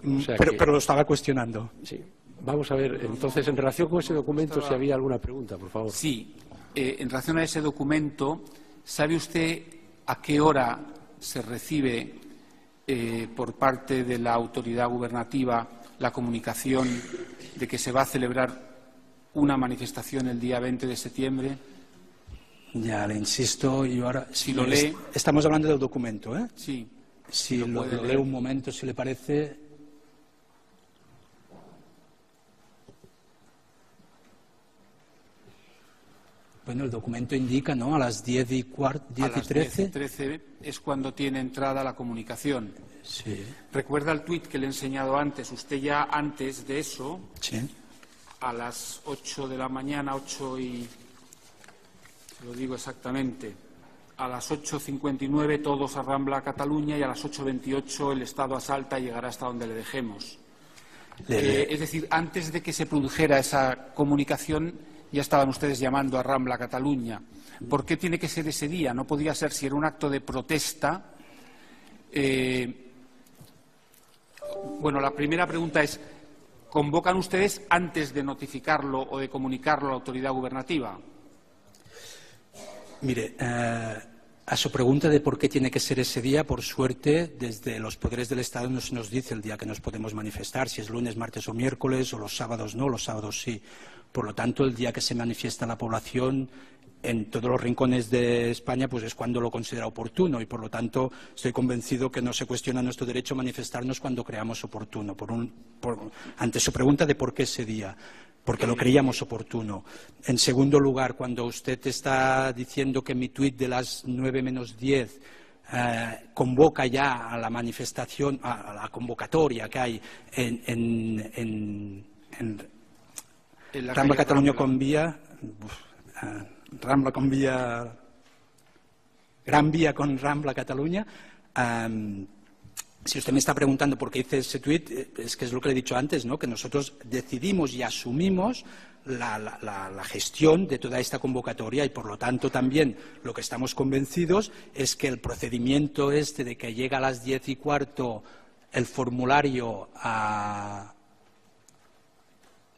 Pero, lo estaba cuestionando. Sí. Vamos a ver, entonces, en relación con ese documento, si había alguna pregunta, por favor. Sí. Eh, en relación a ese documento, ¿sabe usted a qué hora se recibe eh, por parte de la autoridad gubernativa la comunicación de que se va a celebrar una manifestación el día 20 de septiembre. Ya le insisto, ahora. Si lo lee. Estamos hablando del documento, ¿eh? Sí. Si, lo, lo lee un momento, si le parece. Bueno, el documento indica, ¿no? A las 10 y, cuart, 10 y 13. 13 es cuando tiene entrada la comunicación. Sí. Recuerda el tuit que le he enseñado antes. Usted ya antes de eso, sí. a las 8 de la mañana, 8 y. lo digo exactamente. A las 8.59 todos a Rambla a Cataluña y a las 8.28 el Estado asalta y llegará hasta donde le dejemos. Eh, es decir, antes de que se produjera esa comunicación ya estaban ustedes llamando a Rambla Cataluña. ¿Por qué tiene que ser ese día? No podía ser si era un acto de protesta. Eh, bueno, la primera pregunta es, ¿convocan ustedes antes de notificarlo o de comunicarlo a la autoridad gubernativa? Mire, eh, a su pregunta de por qué tiene que ser ese día, por suerte, desde los poderes del Estado no se nos dice el día que nos podemos manifestar, si es lunes, martes o miércoles, o los sábados no, los sábados sí. Por lo tanto, el día que se manifiesta la población en todos los rincones de España, pues es cuando lo considera oportuno y, por lo tanto, estoy convencido que no se cuestiona nuestro derecho a manifestarnos cuando creamos oportuno. ante su pregunta de por qué ese día, porque lo creíamos oportuno. En segundo lugar, cuando usted está diciendo que mi tuit de las nueve menos diez eh, convoca ya a la manifestación, a, la convocatoria que hay en Rambla Cataluña con vía, eh, Rambla con vía, Gran Vía con Rambla Cataluña. si usted me está preguntando por qué hice ese tuit, eh, es que es lo que le he dicho antes, ¿no? que nosotros decidimos y asumimos la, la, gestión de toda esta convocatoria y, por lo tanto, también lo que estamos convencidos es que el procedimiento este de que llega a las diez y cuarto el formulario a,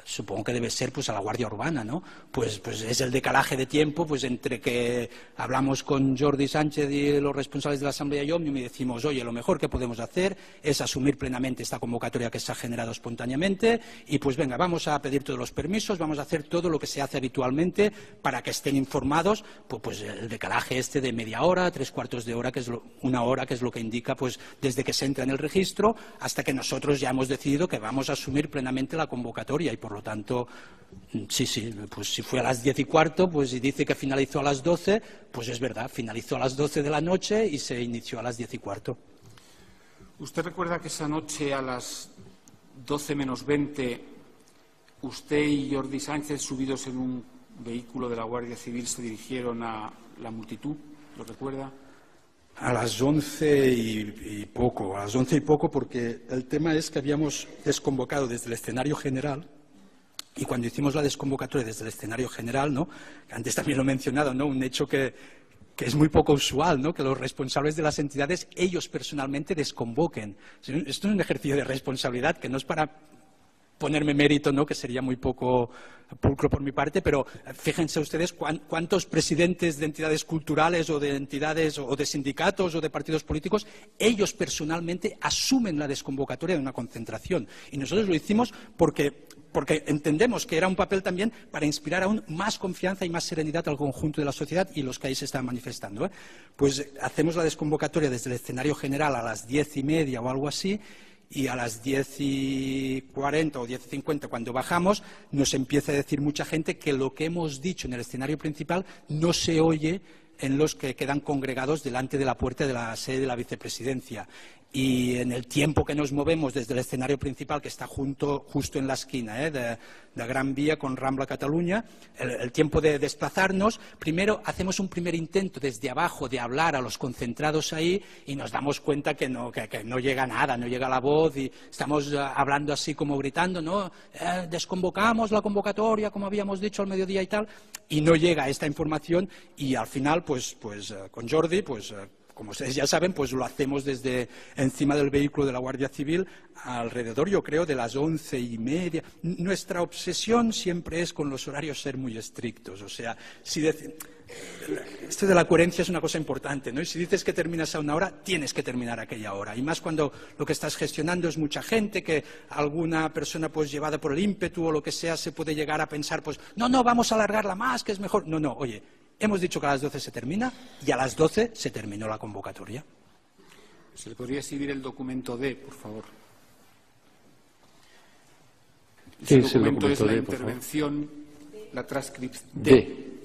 supongo que debe ser pues a la Guardia Urbana, ¿no? Pues, pues es el decalaje de tiempo, pues entre que hablamos con Jordi Sánchez y los responsables de la Asamblea y Omnium y decimos, oye, lo mejor que podemos hacer es asumir plenamente esta convocatoria que se ha generado espontáneamente y pues venga, vamos a pedir todos los permisos, vamos a hacer todo lo que se hace habitualmente para que estén informados, pues, pues el decalaje este de media hora, tres cuartos de hora, que es una hora, que es lo que indica pues desde que se entra en el registro hasta que nosotros ya hemos decidido que vamos a asumir plenamente la convocatoria y Por lo tanto, sí, sí, pues si fue a las diez y cuarto, pues y dice que finalizó a las doce, pues es verdad, finalizó a las doce de la noche y se inició a las diez y cuarto. ¿Usted recuerda que esa noche a las doce menos veinte usted y Jordi Sánchez, subidos en un vehículo de la Guardia Civil, se dirigieron a la multitud? ¿Lo recuerda? A las once y, poco, a las once y poco, porque el tema es que habíamos desconvocado desde el escenario general y cuando hicimos la desconvocatoria desde el escenario general, ¿no? antes también lo he mencionado, ¿no? un hecho que, es muy poco usual, ¿no? que los responsables de las entidades ellos personalmente desconvoquen. Esto es un ejercicio de responsabilidad que no es para ponerme mérito, ¿no? que sería muy poco pulcro por mi parte, pero fíjense ustedes cuántos presidentes de entidades culturales o de entidades o de sindicatos o de partidos políticos, ellos personalmente asumen la desconvocatoria de una concentración. Y nosotros lo hicimos porque, porque entendemos que era un papel también para inspirar aún más confianza y más serenidad al conjunto de la sociedad y los que ahí se están manifestando. ¿eh? Pues hacemos la desconvocatoria desde el escenario general a las diez y media o algo así y a las 10 y 40 o 10 y 50 cuando bajamos nos empieza a decir mucha gente que lo que hemos dicho en el escenario principal no se oye en los que quedan congregados delante de la puerta de la sede de la vicepresidencia y en el tiempo que nos movemos desde el escenario principal, que está junto, justo en la esquina ¿eh? de, Gran Vía con Rambla Cataluña, el, tiempo de desplazarnos, primero hacemos un primer intento desde abajo de hablar a los concentrados ahí y nos damos cuenta que no, llega nada, no llega la voz y estamos eh, hablando así como gritando, ¿no? Eh, desconvocamos la convocatoria, como habíamos dicho al mediodía y tal, y no llega esta información y al final, pues, pues con Jordi, pues como ustedes ya saben, pues lo hacemos desde encima del vehículo de la Guardia Civil alrededor, yo creo, de las once y media. Nuestra obsesión siempre es con los horarios ser muy estrictos. O sea, si esto de la coherencia es una cosa importante, ¿no? Y si dices que terminas a una hora, tienes que terminar aquella hora. Y más cuando lo que estás gestionando es mucha gente, que alguna persona, pues llevada por el ímpetu o lo que sea, se puede llegar a pensar, pues, no, no, vamos a alargarla más, que es mejor. No, no, oye, Hemos dicho que a las 12 se termina y a las 12 se terminó la convocatoria. ¿Se le podría exhibir el documento D, por favor? Sí, el documento, es la intervención, la transcripción D.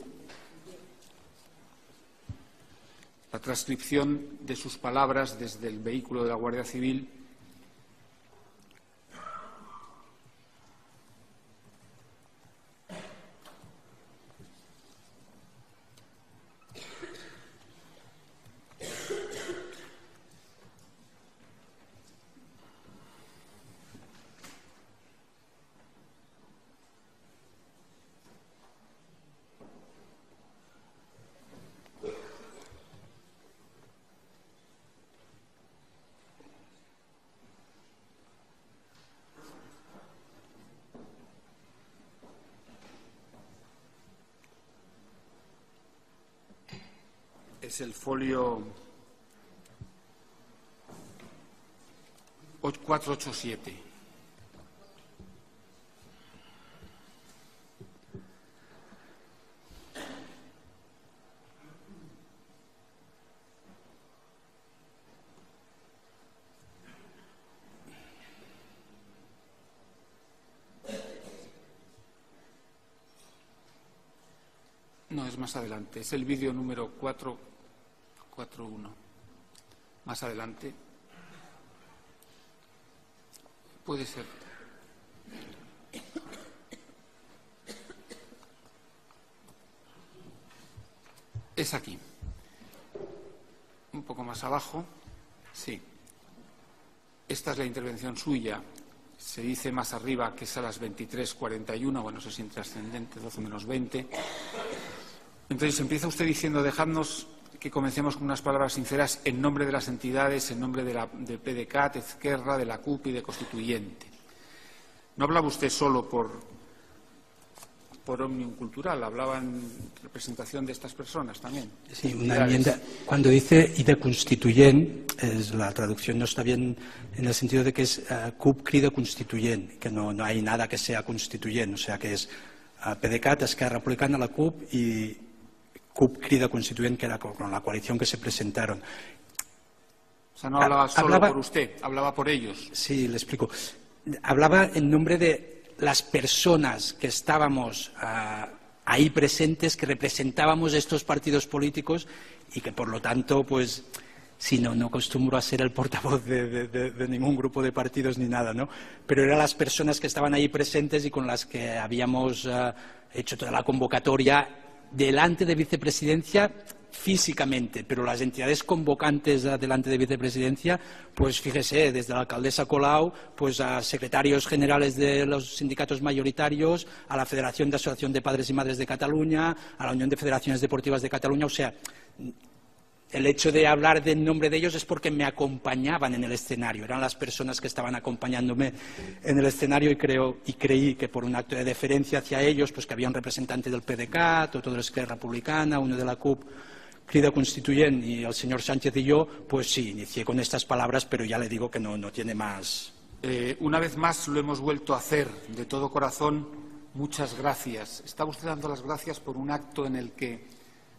La transcripción de sus palabras desde el vehículo de la Guardia Civil folio 487. No, es más adelante. Es el vídeo número 4. 4.1. Más adelante. Puede ser. Es aquí. Un poco más abajo. Sí. Esta es la intervención suya. Se dice más arriba que es a las 23.41. Bueno, eso es intrascendente, 12 menos 20. Entonces empieza usted diciendo, dejadnos que comencemos con unas palabras sinceras en nombre de las entidades, en nombre de, la, de PDCAT, Ezquerra, de la CUP y de Constituyente. No hablaba usted solo por, por Omnium Cultural, hablaba en representación de estas personas también. Sí, una enmienda. Cuando dice y de constituyente, es, la traducción no está bien en el sentido de que es uh, CUP crida constituyente, que no, no, hay nada que sea constituyente, o sea que es uh, PDCAT, Esquerra Republicana, la CUP y CUP Crida Constituyente, que era con la coalición que se presentaron. O sea, no hablaba solo por usted, hablaba por ellos. Sí, le explico. Hablaba en nombre de las personas que estábamos ah, ahí presentes, que representábamos estos partidos políticos y que por lo tanto, pues, si no, no acostumbro a ser el portavoz de, ningún grupo de partidos ni nada, ¿no? Pero eran las personas que estaban ahí presentes y con las que habíamos ah, hecho toda la convocatoria delante de vicepresidencia físicamente, pero las entidades convocantes delante de vicepresidencia, pues fíjese, desde la alcaldesa Colau, pues a secretarios generales de los sindicatos mayoritarios, a la Federación de Asociación de Padres y Madres de Cataluña, a la Unión de Federaciones Deportivas de Cataluña, o sea, el hecho de hablar del nombre de ellos es porque me acompañaban en el escenario, eran las personas que estaban acompañándome en el escenario y, creo, y creí que por un acto de deferencia hacia ellos, pues que había un representante del PDCAT, otro de la Esquerra Republicana, uno de la CUP, Crida Constituyente y el señor Sánchez y yo, pues sí, inicié con estas palabras, pero ya le digo que no, tiene más. Eh, una vez más lo hemos vuelto a hacer de todo corazón. Muchas gracias. Está usted dando las gracias por un acto en el que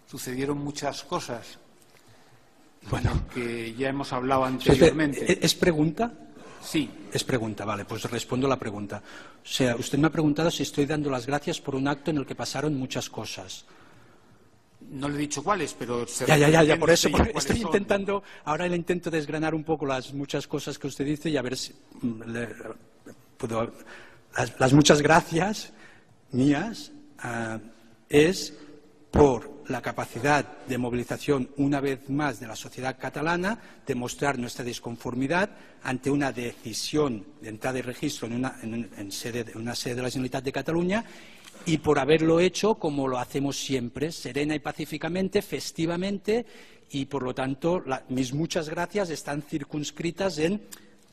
sucedieron muchas cosas. Bueno, que ya hemos hablado anteriormente. ¿Es pregunta? Sí. Es pregunta, vale, pues respondo la pregunta. O sea, usted me ha preguntado si estoy dando las gracias por un acto en el que pasaron muchas cosas. No le he dicho cuáles, pero... ya, ya, ya, por eso estoy intentando, ahora le intento desgranar un poco las muchas cosas que usted dice y a ver si mm, puedo... Las, muchas gracias mías ah, es por la capacidad de movilización una vez más de la sociedad catalana, de mostrar nuestra disconformidad ante una decisión de entrada y registro en una, sede, en una sede de la Generalitat de Cataluña y por haberlo hecho como lo hacemos siempre, serena y pacíficamente, festivamente, y por lo tanto mis muchas gracias están circunscritas en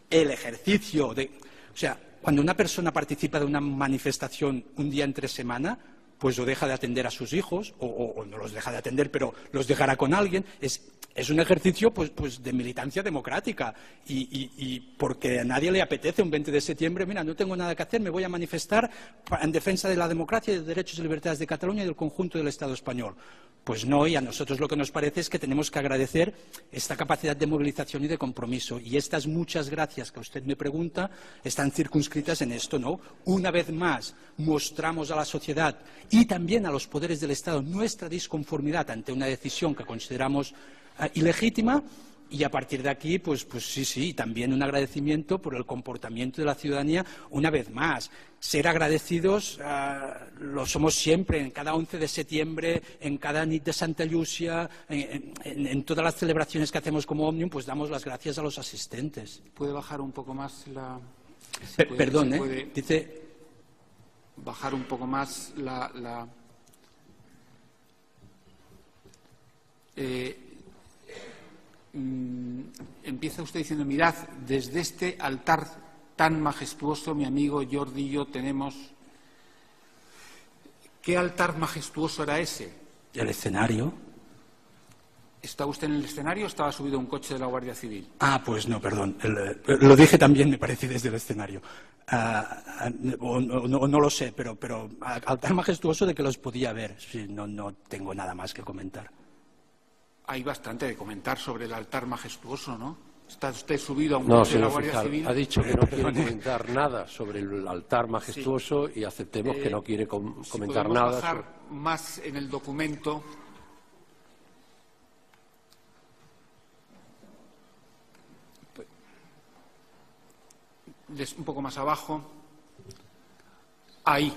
el ejercicio de. O sea, cuando una persona participa de una manifestación un día entre semana, pues o deja de atender a sus hijos, o, no los deja de atender, pero los dejará con alguien. Es, un ejercicio pues, pues, de militancia democrática y, porque a nadie le apetece un 20 de septiembre, mira, no tengo nada que hacer, me voy a manifestar en defensa de la democracia y de los derechos y libertades de Cataluña y del conjunto del Estado español. Pues no, y a nosotros lo que nos parece es que tenemos que agradecer esta capacidad de movilización y de compromiso. Y estas muchas gracias que usted me pregunta están circunscritas en esto, ¿no? Una vez más mostramos a la sociedad y también a los poderes del Estado nuestra disconformidad ante una decisión que consideramos ilegítima y a partir de aquí, pues, pues sí, sí, también un agradecimiento por el comportamiento de la ciudadanía una vez más. Ser agradecidos ah, lo somos siempre, en cada 11 de septiembre, en cada NIT de Santa Lucia, en, todas las celebraciones que hacemos como Omnium, pues damos las gracias a los asistentes. ¿Puede bajar un poco más la...? perdón, ¿eh? Dice... Bajar un poco más la... la... Eh, Mm, empieza usted diciendo, mirad, desde este altar tan majestuoso, mi amigo Jordi y yo tenemos... ¿Qué altar majestuoso era ese? El escenario. ¿Está usted en el escenario o estaba subido a un coche de la Guardia Civil? Ah, pues no, perdón. Eh, lo dije también, me parece, desde el escenario. Ah, ah, o, no, lo sé, pero, pero altar majestuoso de que los podía ver. no, no tengo nada más que comentar hay bastante de comentar sobre el altar majestuoso, ¿no? Está usted subido a un no, de la Guardia Civil. Ha dicho que no quiere comentar nada sobre el altar majestuoso y aceptemos que no quiere eh, comentar nada. bajar más en el documento. Un poco más abajo. Ahí.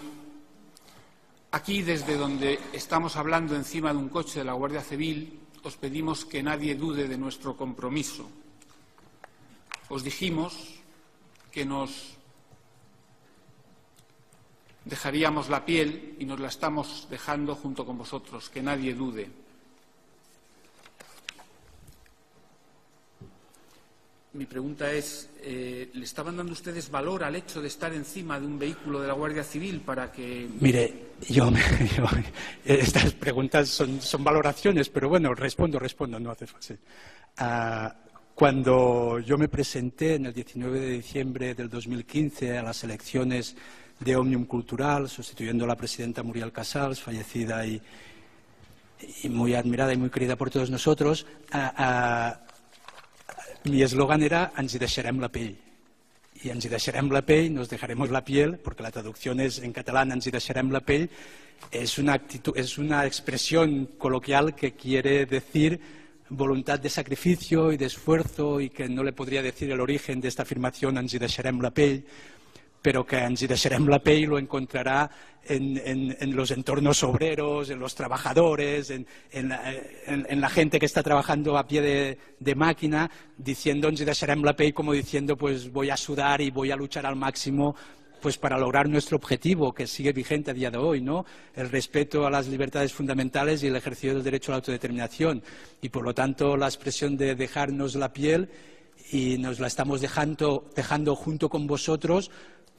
Aquí, desde donde estamos hablando encima de un coche de la Guardia Civil, os pedimos que nadie dude de nuestro compromiso. Os dijimos que nos dejaríamos la piel y nos la estamos dejando junto con vosotros, que nadie dude. Mi pregunta es, eh, ¿le estaban dando ustedes valor al hecho de estar encima de un vehículo de la Guardia Civil para que... Mire, yo, estas preguntas son, valoraciones, pero bueno, respondo, respondo, no hace falta. Ah, cuando yo me presenté en el 19 de diciembre del 2015 a las elecciones de Omnium Cultural, sustituyendo a la presidenta Muriel Casals, fallecida y, muy admirada y muy querida por todos nosotros, mi eslogan era ens hi deixarem la pell. y ens hi deixarem la pell, nos dejaremos la piel, porque la traducción es en catalán ens hi deixarem la pell, es una, actitud, es una expresión coloquial que quiere decir voluntad de sacrificio y de esfuerzo y que no le podría decir el origen de esta afirmación ens hi deixarem la pell, pero que ens hi deixarem lo encontrará en, los entornos obreros, en los trabajadores, en, la, gente que está trabajando a pie de, máquina, diciendo ens hi deixarem como diciendo pues voy a sudar y voy a luchar al máximo pues para lograr nuestro objetivo, que sigue vigente a día de hoy, ¿no? El respeto a las libertades fundamentales y el ejercicio del derecho a la autodeterminación. Y, por lo tanto, la expresión de dejarnos la piel y nos la estamos dejando junto con vosotros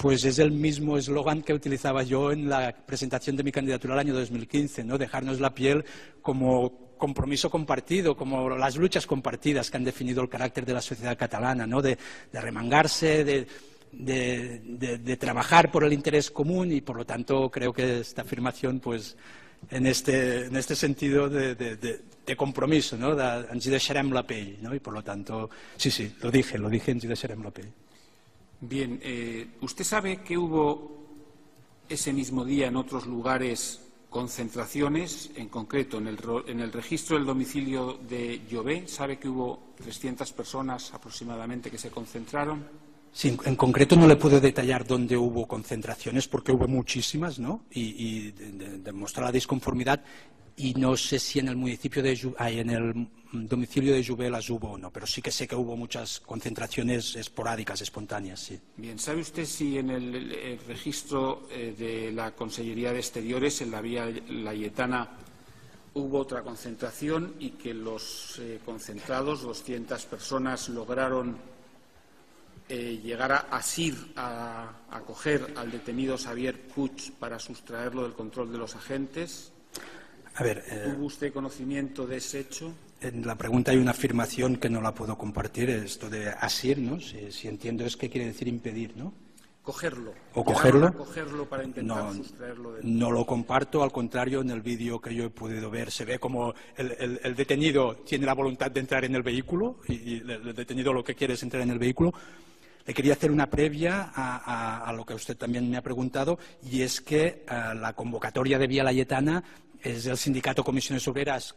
pues es el mismo eslogan que utilizaba yo en la presentación de mi candidatura al año 2015, ¿no? dejarnos la piel como compromiso compartido, como las luchas compartidas que han definido el carácter de la sociedad catalana, ¿no? de, remangarse, de, trabajar por el interés común y, por lo tanto, creo que esta afirmación, pues, en este, este sentido de, compromiso, ¿no? de ens la pell, ¿no? y, por lo tanto, sí, sí, lo dije, lo dije, ens hi la pell. Bien, eh, ¿usted sabe que hubo ese mismo día en otros lugares concentraciones, en concreto en el, registro del domicilio de Llobé? ¿Sabe que hubo 300 personas aproximadamente que se concentraron? Sí, en concreto no le puedo detallar dónde hubo concentraciones porque hubo muchísimas, ¿no? Y, demostrar la disconformidad y no sé si en el municipio de el domicilio de Jubelas hubo o no, pero sí que sé que hubo muchas concentraciones esporádicas, espontáneas, sí. Bien, ¿sabe usted si en el, registro eh, de la Consellería de Exteriores, en la vía Layetana, hubo otra concentración y que los eh, concentrados, 200 personas, lograron eh, llegar a asir, a acoger al detenido Xavier Puig para sustraerlo del control de los agentes? A ver, eh, ¿Tuvo usted conocimiento de ese hecho? En la pregunta hay una afirmación que no la puedo compartir, esto de asir, ¿no? Si, entiendo es que quiere decir impedir, ¿no? Cogerlo. ¿O cogerlo? cogerlo para intentar no, sustraerlo No lo comparto, al contrario, en el vídeo que yo he podido ver se ve como el, detenido tiene la voluntad de entrar en el vehículo y, el detenido lo que quiere es entrar en el vehículo. Le quería hacer una previa a, lo que usted también me ha preguntado y es que eh, la convocatoria de Vía Layetana es el sindicato Comisiones Obreras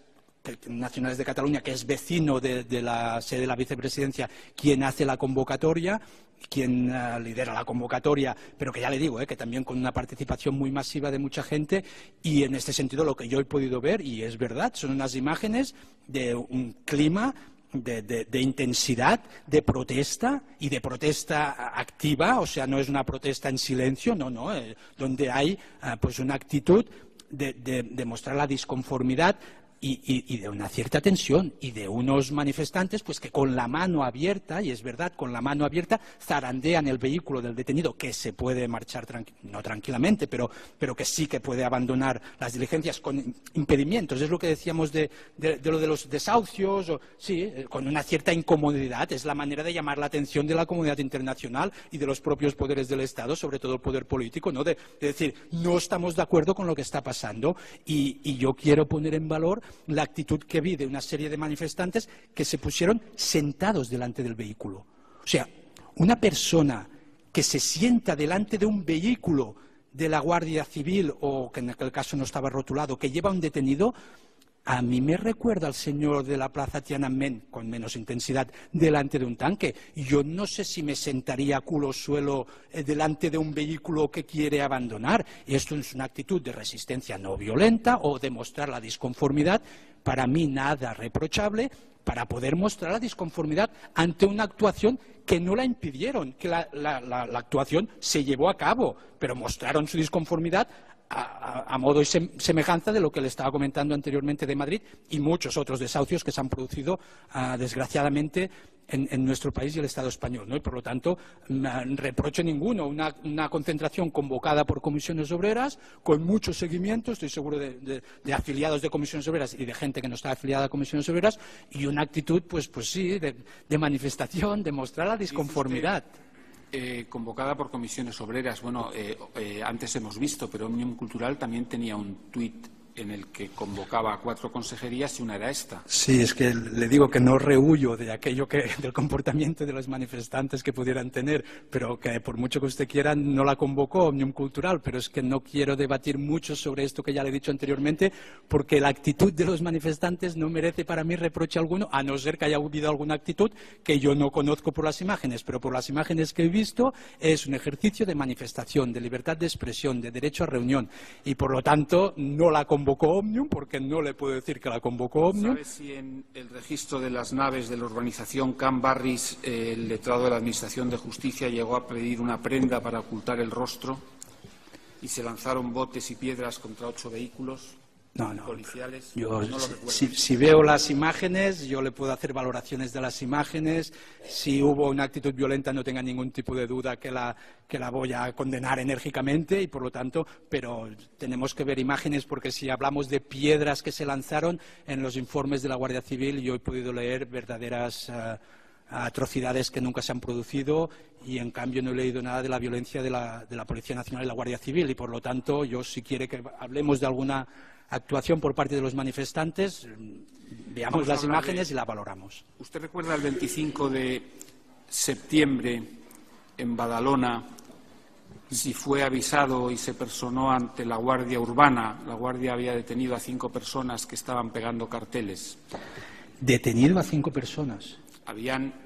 Nacionales de Cataluña, que es vecino de, la sede de la vicepresidencia, quien hace la convocatoria, quien eh, lidera la convocatoria, pero que ya le digo, eh, que también con una participación muy masiva de mucha gente, y en este sentido lo que yo he podido ver, y es verdad, son unas imágenes de un clima de, intensidad, de protesta y de protesta activa, o sea, no es una protesta en silencio, no, no, eh, donde hay pues una actitud de, mostrar la disconformidad y, de una cierta tensión y de unos manifestantes pues que con la mano abierta, y es verdad, con la mano abierta, zarandean el vehículo del detenido, que se puede marchar, no tranquilamente, pero, pero, que sí que puede abandonar las diligencias con impedimentos. Es lo que decíamos de, lo de los desahucios, sí, eh, con una cierta incomodidad. Es la manera de llamar la atención de la comunidad internacional y de los propios poderes del Estado, sobre todo el poder político, ¿no? de, decir, no estamos de acuerdo con lo que está pasando y yo quiero poner en valor la actitud que vi de una serie de manifestantes que se pusieron sentados delante del vehículo. O sea, una persona que se sienta delante de un vehículo de la Guardia Civil o que en aquel caso no estaba rotulado, que lleva un detenido, a mí me recuerda al señor de la Plaza Tiananmen, con menos intensidad, delante de un tanque. Yo no sé si me sentaría culo suelo eh, delante de un vehículo que quiere abandonar. Esto es una actitud de resistencia no violenta o de mostrar la disconformidad. Para mí nada reprochable para poder mostrar la disconformidad ante una actuación que no la impidieron, que la actuación se llevó a cabo, pero mostraron su disconformidad a, modo y semejanza de lo que le estaba comentando anteriormente de Madrid y muchos otros desahucios que se han producido, ah, desgraciadamente, en, nuestro país y el Estado español. ¿no? Y, por lo tanto, reproche ninguno. Una, concentración convocada por comisiones obreras, con mucho seguimiento, estoy seguro, de, afiliados de comisiones obreras y de gente que no está afiliada a comisiones obreras, y una actitud, pues, pues sí, de, manifestación, de mostrar la disconformidad. Eh, convocada por comisiones obreras. Bueno, eh, eh, antes hemos visto, pero Omnium Cultural también tenía un tuit en el que convocaba a cuatro consejerías y una era esta. Sí, es que le digo que no rehuyo de aquello que, del comportamiento de los manifestantes que pudieran tener, pero que por mucho que usted quiera no la convocó Omnium Cultural, pero es que no quiero debatir mucho sobre esto que ya le he dicho anteriormente, porque la actitud de los manifestantes no merece para mí reproche alguno, a no ser que haya habido alguna actitud que yo no conozco por las imágenes, pero por las imágenes que he visto es un ejercicio de manifestación, de libertad de expresión, de derecho a reunión, y por lo tanto no la convocó convocó Omnium, porque no le puedo decir que la convocó Omnium. ¿Sabe si en el registro de las naves de la urbanización Can Barris el letrado de la Administración de Justicia llegó a pedir una prenda para ocultar el rostro y se lanzaron botes y piedras contra ocho vehículos? No, no. policiales. Yo, si, veo las imágenes, yo le puedo hacer valoraciones de las imágenes. Si hubo una actitud violenta, no tenga ningún tipo de duda que la, que la voy a condenar enérgicamente y, por lo tanto, pero tenemos que ver imágenes porque si hablamos de piedras que se lanzaron en los informes de la Guardia Civil, yo he podido leer verdaderas. Eh, atrocidades que nunca se han producido y en cambio no he leído nada de la violencia de la, de la Policía Nacional y la Guardia Civil y por lo tanto yo si quiere que hablemos de alguna actuación por parte de los manifestantes, veamos las imágenes y la valoramos. ¿Usted recuerda el 25 de septiembre en Badalona si fue avisado y se personó ante la Guardia Urbana? La Guardia había detenido a cinco personas que estaban pegando carteles. ¿Detenido a cinco personas? Habían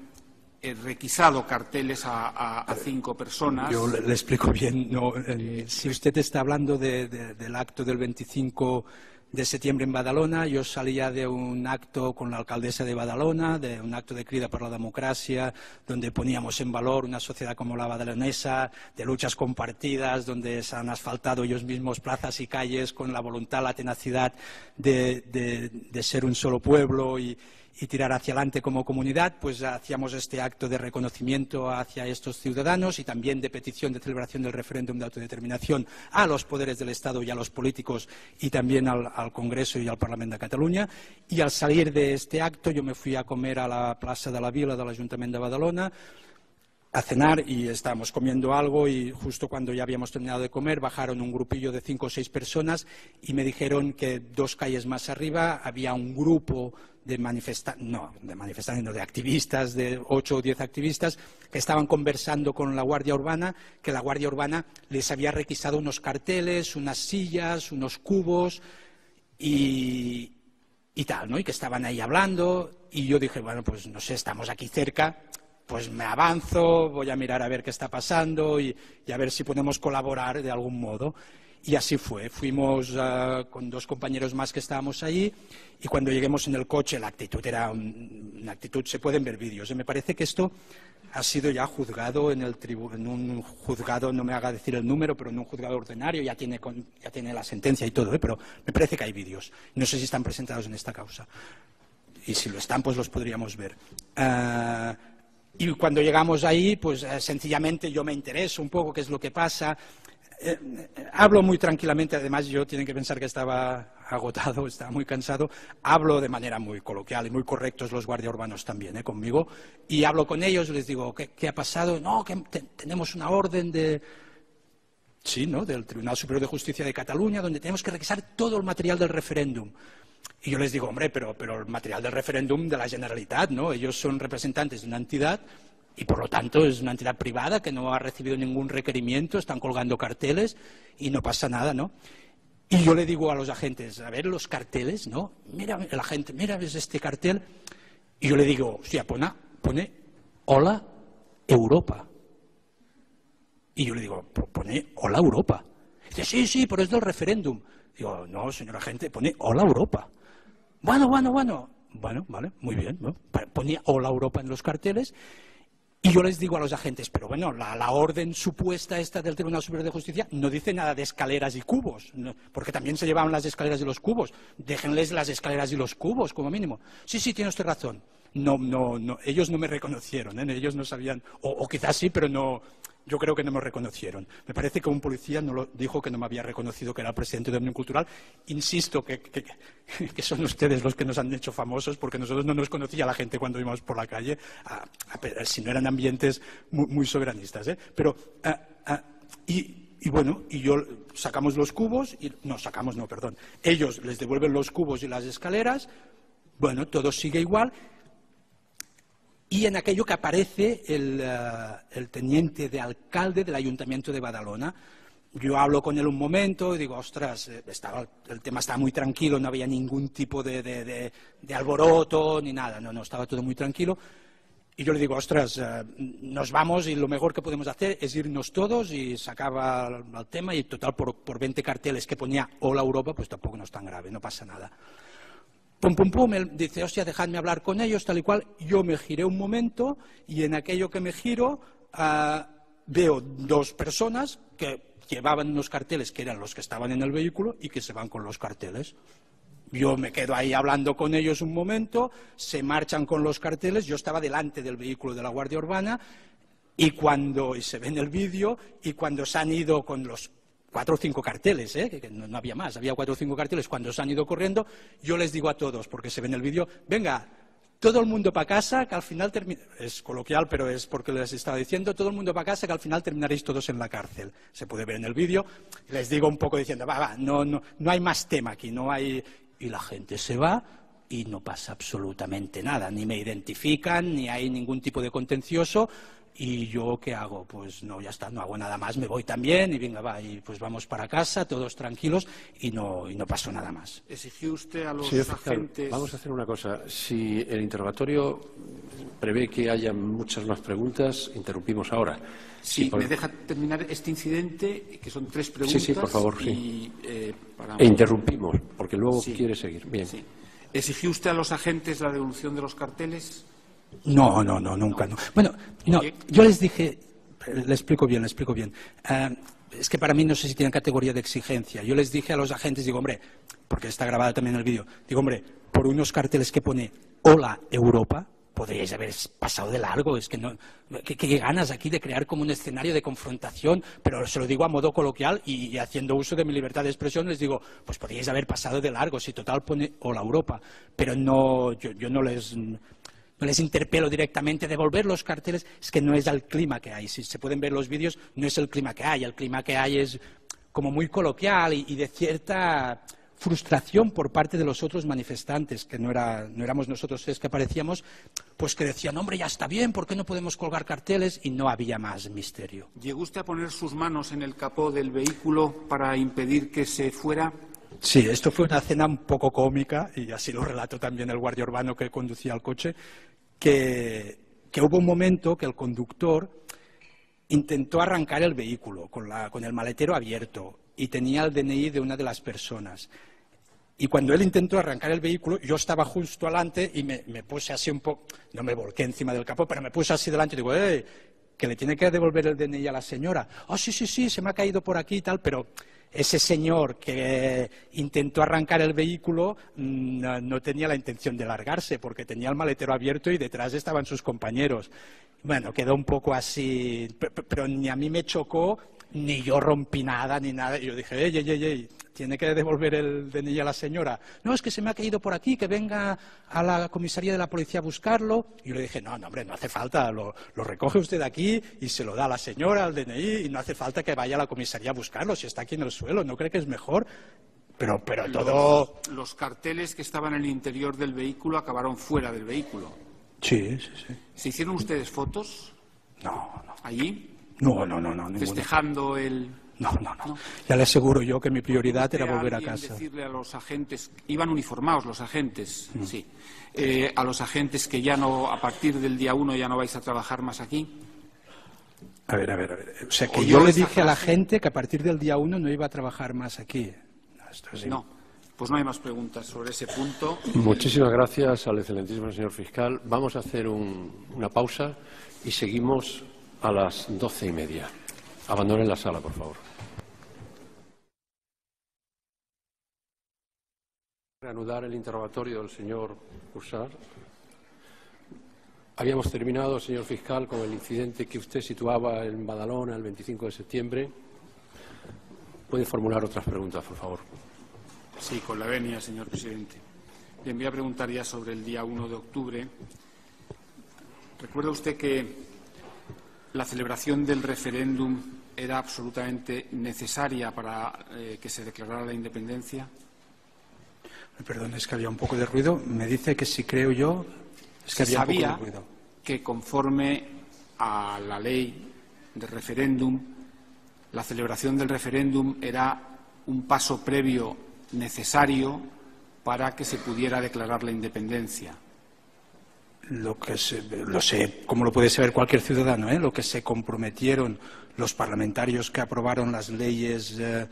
eh, requisado carteles a, cinco personas. Yo le, explico bien. Eh, si usted está hablando del acto del 25 de septiembre en Badalona, yo salía de un acto con la alcaldesa de Badalona, de un acto de crida por la democracia, donde poníamos en valor una sociedad como la badalonesa, de luchas compartidas, donde se han asfaltado ellos mismos plazas y calles con la voluntad, la tenacidad de, de ser un solo pueblo y, y tirar hacia adelante como comunidad, pues hacíamos este acto de reconocimiento hacia estos ciudadanos y también de petición de celebración del referéndum de autodeterminación a los poderes del Estado y a los políticos y también al, Congreso y al Parlamento de Cataluña. Y al salir de este acto yo me fui a comer a la Plaza de la Vila del Ayuntamiento de Badalona a cenar y estábamos comiendo algo y justo cuando ya habíamos terminado de comer bajaron un grupillo de cinco o seis personas y me dijeron que dos calles más arriba había un grupo de manifestantes, no, de manifestantes, de activistas, de ocho o diez activistas, que estaban conversando con la Guardia Urbana, que la Guardia Urbana les había requisado unos carteles, unas sillas, unos cubos y, y tal, ¿no? Y que estaban ahí hablando y yo dije, bueno, pues no sé, estamos aquí cerca, pues me avanzo, voy a mirar a ver qué está pasando y, y a ver si podemos colaborar de algún modo. Y así fue. Fuimos uh, con dos compañeros más que estábamos allí y cuando lleguemos en el coche la actitud era un, una actitud, se pueden ver vídeos. Y me parece que esto ha sido ya juzgado en, el en un juzgado, no me haga decir el número, pero en un juzgado ordinario, ya tiene, con, ya tiene la sentencia y todo, ¿eh? pero me parece que hay vídeos. No sé si están presentados en esta causa. Y si lo están, pues los podríamos ver. Uh, y cuando llegamos ahí, pues eh, sencillamente yo me intereso un poco qué es lo que pasa. Eh, hablo muy tranquilamente, además yo tienen que pensar que estaba agotado, estaba muy cansado. Hablo de manera muy coloquial y muy correctos los guardias urbanos también ¿eh? conmigo. Y hablo con ellos, les digo, ¿qué, ha pasado? No, tenemos una orden de, sí, ¿no? del Tribunal Superior de Justicia de Cataluña, donde tenemos que requisar todo el material del referéndum. Y yo les digo, hombre, pero, pero el material del referéndum de la Generalitat, ¿no? Ellos son representantes de una entidad y por lo tanto es una entidad privada que no ha recibido ningún requerimiento, están colgando carteles y no pasa nada, ¿no? Y yo le digo a los agentes, a ver los carteles, ¿no? Mira, el agente, mira, ves este cartel. Y yo le digo, sí, pone, pone Hola Europa. Y yo le digo, pone Hola Europa. dice, sí, sí, pero es del referéndum. Digo, no, señor agente, pone Hola Europa. Bueno, bueno, bueno. Bueno, vale, muy bien. ¿no? Ponía Hola Europa en los carteles y yo les digo a los agentes, pero bueno, la, orden supuesta esta del Tribunal Superior de Justicia no dice nada de escaleras y cubos, porque también se llevaban las escaleras y los cubos. Déjenles las escaleras y los cubos, como mínimo. Sí, sí, tiene usted razón. No, no, no, ellos no me reconocieron, ¿eh? ellos no sabían, o quizás sí, pero no, yo creo que no me reconocieron. Me parece que un policía no lo, dijo que no me había reconocido que era el presidente de Unión Cultural. Insisto que, son ustedes los que nos han hecho famosos porque nosotros no nos conocía la gente cuando íbamos por la calle, si no eran ambientes muy, soberanistas. ¿eh? Pero, y y bueno, y yo sacamos los cubos, y, no, sacamos, no, perdón. Ellos les devuelven los cubos y las escaleras, bueno, todo sigue igual. Y en aquello que aparece el, eh, el teniente de alcalde del Ayuntamiento de Badalona, yo hablo con él un momento y digo, ostras, eh, estaba, el tema estaba muy tranquilo, no había ningún tipo de, de, de, alboroto ni nada, no, no, estaba todo muy tranquilo. Y yo le digo, ostras, eh, nos vamos y lo mejor que podemos hacer es irnos todos y se acaba el tema y total por, por 20 carteles que ponía Hola Europa, pues tampoco no es tan grave, no pasa nada. Pum, pum, pum, él dice, hostia, dejadme hablar con ellos, tal y cual. Yo me giré un momento y en aquello que me giro uh, veo dos personas que llevaban unos carteles que eran los que estaban en el vehículo y que se van con los carteles. Yo me quedo ahí hablando con ellos un momento, se marchan con los carteles, yo estaba delante del vehículo de la Guardia Urbana y cuando, y se ve en el vídeo, y cuando se han ido con los cuatro o cinco carteles, ¿eh? que no, había más, había cuatro o cinco carteles, cuando se han ido corriendo, yo les digo a todos, porque se ve en el vídeo, venga, todo el mundo para casa, que al final termina... Es coloquial, pero es porque les estaba diciendo, todo el mundo para casa, que al final terminaréis todos en la cárcel. Se puede ver en el vídeo. Les digo un poco diciendo, va, va, no, no, no hay más tema aquí, no hay... Y la gente se va y no pasa absolutamente nada. Ni me identifican, ni hay ningún tipo de contencioso. ¿Y yo qué hago? Pues no, ya está, no hago nada más, me voy también y venga, va, y pues vamos para casa, todos tranquilos y no, y no pasó nada más. ¿Exigió usted a los Señor fiscal, agentes...? Vamos a hacer una cosa. Si el interrogatorio prevé que haya muchas más preguntas, interrumpimos ahora. Sí, por- me deja terminar este incidente, que son tres preguntas. Sí, sí, por favor, sí. y, eh, para- E interrumpimos, porque luego Sí. quiere seguir. Bien. Sí. ¿Exigió usted a los agentes la devolución de los carteles? No, no, no, nunca, no. Bueno, no, yo les dije, le explico bien, le explico bien. Eh, es que para mí no sé si tienen categoría de exigencia. Yo les dije a los agentes, digo, hombre, porque está grabado también el vídeo, digo, hombre, por unos carteles que pone Hola Europa, podríais haber pasado de largo. Es que no, qué, qué ganas aquí de crear como un escenario de confrontación, pero se lo digo a modo coloquial y, y haciendo uso de mi libertad de expresión, les digo, pues podríais haber pasado de largo, si total pone Hola Europa. Pero no, yo, yo no les no les interpelo directamente, devolver los carteles, es que no es el clima que hay. Si se pueden ver los vídeos, no es el clima que hay. El clima que hay es como muy coloquial y, de cierta frustración por parte de los otros manifestantes, que no, era, no éramos nosotros tres que aparecíamos, pues que decían, hombre, ya está bien, ¿por qué no podemos colgar carteles? Y no había más misterio. ¿Llegó usted a poner sus manos en el capó del vehículo para impedir que se fuera? Sí, esto fue una cena un poco cómica, y así lo relató también el guardia urbano que conducía el coche, que, hubo un momento que el conductor intentó arrancar el vehículo con, el maletero abierto y tenía el DNI de una de las personas. Y cuando él intentó arrancar el vehículo, yo estaba justo delante y me, puse así un poco, no me volqué encima del capó, pero me puse así delante y digo, ¡eh! que le tiene que devolver el DNI a la señora. Ah, sí, sí, sí, se me ha caído por aquí y tal, pero ese señor que intentó arrancar el vehículo mm, no, tenía la intención de largarse porque tenía el maletero abierto y detrás estaban sus compañeros. Bueno, quedó un poco así, pe- pe- pero ni a mí me chocó, ni yo rompí nada, ni nada. Y yo dije, ey, ey, ey, ey, tiene que devolver el DNI a la señora. No, es que se me ha caído por aquí, que venga a la comisaría de la policía a buscarlo. Y yo le dije, no, no, hombre, no hace falta, lo, lo recoge usted aquí y se lo da a la señora, al DNI, y no hace falta que vaya a la comisaría a buscarlo, si está aquí en el suelo, ¿no cree que es mejor? Pero, pero todo... Los, los carteles que estaban en el interior del vehículo acabaron fuera del vehículo. Sí, sí, sí. ¿Se hicieron ustedes fotos No, no, allí, no, no, no, no, ninguna. festejando el... No, no, no. Ya le aseguro yo que mi prioridad era ¿Usted volver a casa. decirle a los agentes, iban uniformados los agentes, sí, Eh, a los agentes que ya no, a partir del día uno ya no vais a trabajar más aquí? A ver, a ver, a ver. O sea, que ¿Oyó yo le dije a la gente que a partir del día uno no iba a trabajar más aquí. No, esto es- No, pues no hay más preguntas sobre ese punto. Muchísimas gracias al excelentísimo señor fiscal. Vamos a hacer un- una pausa y seguimos a las doce y media. Abandonen la sala, por favor. Reanudar el interrogatorio del señor Cursar. Habíamos terminado, señor fiscal, con el incidente que usted situaba en Badalona el 25 de septiembre. Puede formular otras preguntas, por favor. Sí, con la venia, señor presidente. Bien, voy a preguntar ya sobre el día 1 de octubre. ¿Recuerda usted que la celebración del referéndum era absolutamente necesaria para eh, que se declarara la independencia? Perdón, es que había un poco de ruido. Me dice que si creo yo, es que había un poco de ruido. que conforme a la ley de referéndum, la celebración del referéndum era un paso previo necesario para que se pudiera declarar la independencia. Lo que lo sé, como lo puede saber cualquier ciudadano, ¿eh? lo que se comprometieron los parlamentarios que aprobaron las leyes eh,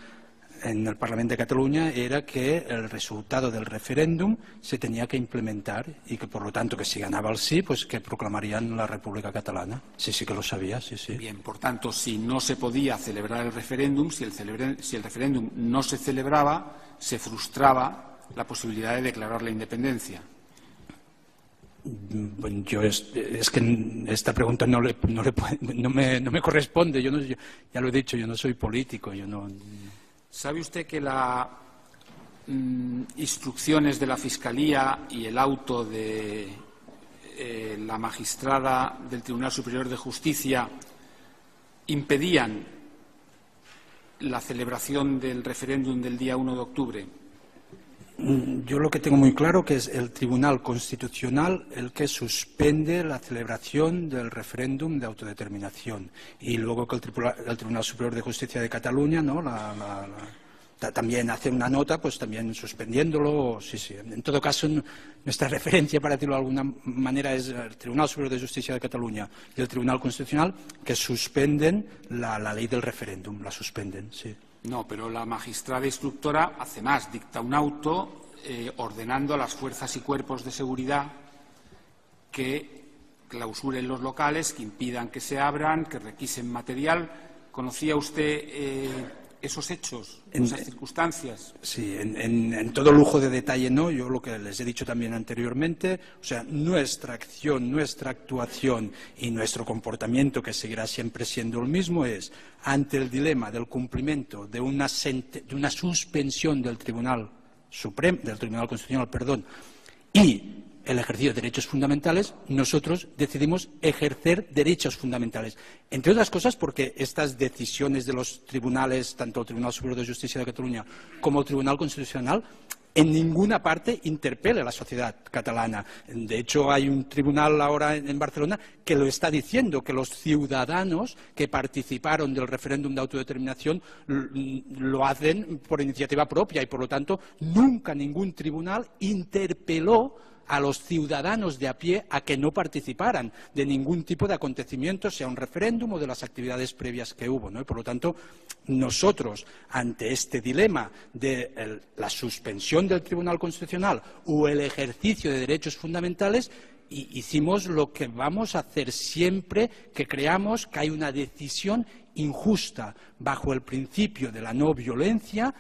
en el Parlamento de Cataluña era que el resultado del referéndum se tenía que implementar y que, por lo tanto, que si ganaba el sí, pues que proclamarían la República Catalana. Sí, sí que lo sabía, sí, sí. Bien, por tanto, si no se podía celebrar el referéndum, si el, si el referéndum no se celebraba, se frustraba la posibilidad de declarar la independencia. Bueno, yo es, que esta pregunta no, le, no, no, me, no me corresponde. Yo, no, ya lo he dicho, yo no soy político. Yo no, ¿Sabe usted que las mm, instrucciones de la Fiscalía y el auto de eh, la magistrada del Tribunal Superior de Justicia impedían la celebración del referéndum del día 1 de octubre? Mm, yo lo que tengo muy claro que es el Tribunal Constitucional el que suspende la celebración del referéndum de autodeterminación y luego que el, Tribunal, Superior de Justicia de Cataluña también hace una nota, pues también suspendiéndolo. Sí, sí. En todo caso, nuestra referencia, para decirlo de alguna manera, es el Tribunal Superior de Justicia de Cataluña y el Tribunal Constitucional que suspenden la ley del referéndum, la suspenden, sí. No, pero la magistrada instructora hace más, dicta un auto eh, ordenando a las fuerzas y cuerpos de seguridad que clausuren los locales, que impidan que se abran, que requisen material. ¿Conocía usted eh, esos hechos, esas circunstancias? Sí, en, todo lujo de detalle no. Yo lo que les he dicho también anteriormente, o sea, nuestra acción, nuestra actuación y nuestro comportamiento, que seguirá siempre siendo el mismo, es ante el dilema del cumplimiento de una, de una suspensión del Tribunal Supremo, del Tribunal Constitucional, perdón, y el ejercicio de derechos fundamentales, nosotros decidimos ejercer derechos fundamentales. Entre otras cosas porque estas decisiones de los tribunales, tanto el Tribunal Superior de Justicia de Cataluña como el Tribunal Constitucional, en ninguna parte interpela a la sociedad catalana. De hecho, hay un tribunal ahora en Barcelona que lo está diciendo, que los ciudadanos que participaron del referéndum de autodeterminación lo hacen por iniciativa propia y, por lo tanto, nunca ningún tribunal interpeló a los ciudadanos de a pie a que no participaran de ningún tipo de acontecimiento, sea un referéndum o de las actividades previas que hubo. ¿no? por lo tanto, nosotros, ante este dilema de la suspensión del Tribunal Constitucional o el ejercicio de derechos fundamentales, hicimos lo que vamos a hacer siempre que creamos que hay una decisión injusta bajo el principio de la no violencia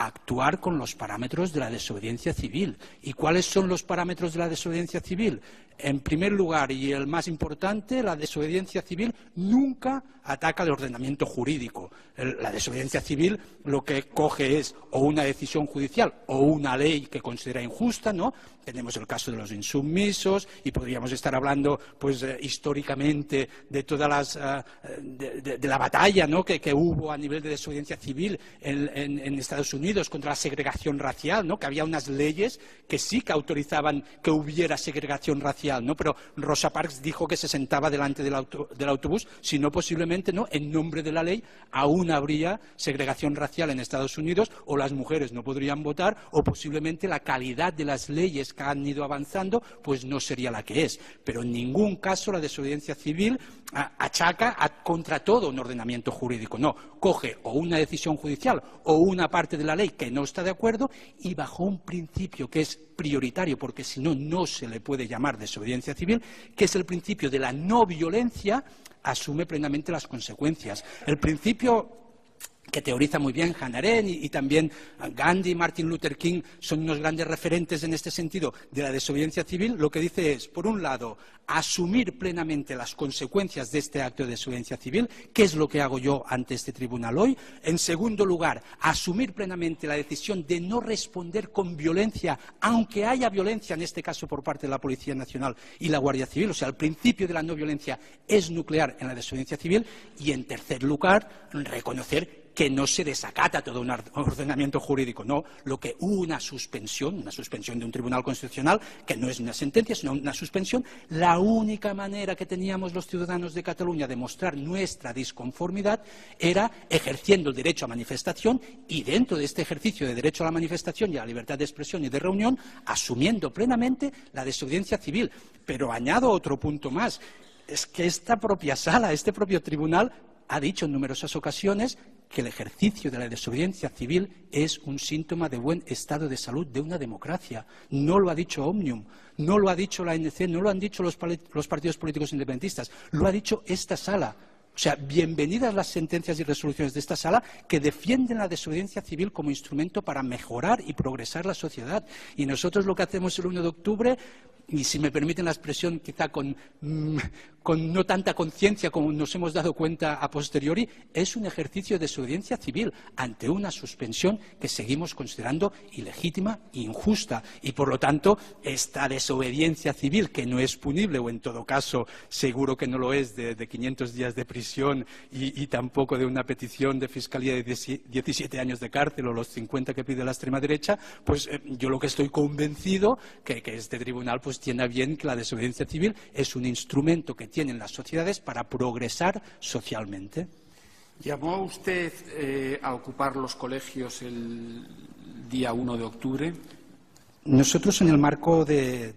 actuar con los parámetros de la desobediencia civil. ¿Y cuáles son los parámetros de la desobediencia civil? En primer lugar, y el más importante, la desobediencia civil nunca ataca el ordenamiento jurídico. La desobediencia civil lo que coge es o una decisión judicial o una ley que considera injusta, ¿no? Tenemos el caso de los insubmisos y podríamos estar hablando, pues, eh, históricamente de todas las, eh, de, la batalla. Que, hubo a nivel de desobediencia civil en, Estados Unidos contra la segregación racial, ¿no? Que había unas leyes que sí que autorizaban que hubiera segregación racial, ¿no? Pero Rosa Parks dijo que se sentaba delante del, autobús, si no posiblemente, ¿no? En nombre de la ley aún habría segregación racial en Estados Unidos o las mujeres no podrían votar o posiblemente la calidad de las leyes que han ido avanzando, pues no sería la que es. Pero en ningún caso la desobediencia civil achaca contra todo un ordenamiento jurídico. No, coge o una decisión judicial o una parte de la ley que no está de acuerdo y bajo un principio que es prioritario, porque si no, no se le puede llamar desobediencia civil, que es el principio de la no violencia, asume plenamente las consecuencias. El principio que teoriza muy bien Hannah Arendt y, también Gandhi, Martin Luther King son unos grandes referentes en este sentido de la desobediencia civil, lo que dice es, por un lado, asumir plenamente las consecuencias de este acto de desobediencia civil, que es lo que hago yo ante este tribunal hoy. En segundo lugar, asumir plenamente la decisión de no responder con violencia, aunque haya violencia, en este caso por parte de la Policía Nacional y la Guardia Civil. O sea, el principio de la no violencia es nuclear en la desobediencia civil. Y, en tercer lugar, reconocer que no se desacata todo un ordenamiento jurídico, no, lo que una suspensión, una suspensión de un tribunal constitucional, que no es una sentencia, sino una suspensión, la única manera que teníamos los ciudadanos de Cataluña de mostrar nuestra disconformidad era ejerciendo el derecho a manifestación y dentro de este ejercicio de derecho a la manifestación y a la libertad de expresión y de reunión, asumiendo plenamente la desobediencia civil. Pero añado otro punto más, es que esta propia sala, este propio tribunal, ha dicho en numerosas ocasiones que el ejercicio de la desobediencia civil es un síntoma de buen estado de salud de una democracia. No lo ha dicho Omnium, no lo ha dicho la ANC, no lo han dicho los, partidos políticos independentistas, lo ha dicho esta sala. O sea, bienvenidas las sentencias y resoluciones de esta sala que defienden la desobediencia civil como instrumento para mejorar y progresar la sociedad. Y nosotros lo que hacemos el 1 de octubre, y si me permiten la expresión, quizá con, mm, con no tanta conciencia como nos hemos dado cuenta a posteriori, es un ejercicio de desobediencia civil ante una suspensión que seguimos considerando ilegítima e injusta. Y, por lo tanto, esta desobediencia civil, que no es punible, o en todo caso seguro que no lo es, de, 500 días de prisión y, tampoco de una petición de fiscalía de 17 años de cárcel o los 50 que pide la extrema derecha, pues eh, yo lo que estoy convencido que, que este tribunal pues tiene bien que la desobediencia civil es un instrumento que tienen las sociedades para progresar socialmente. ¿Llamó usted eh, a ocupar los colegios el día 1 de octubre? Nosotros, en el marco de,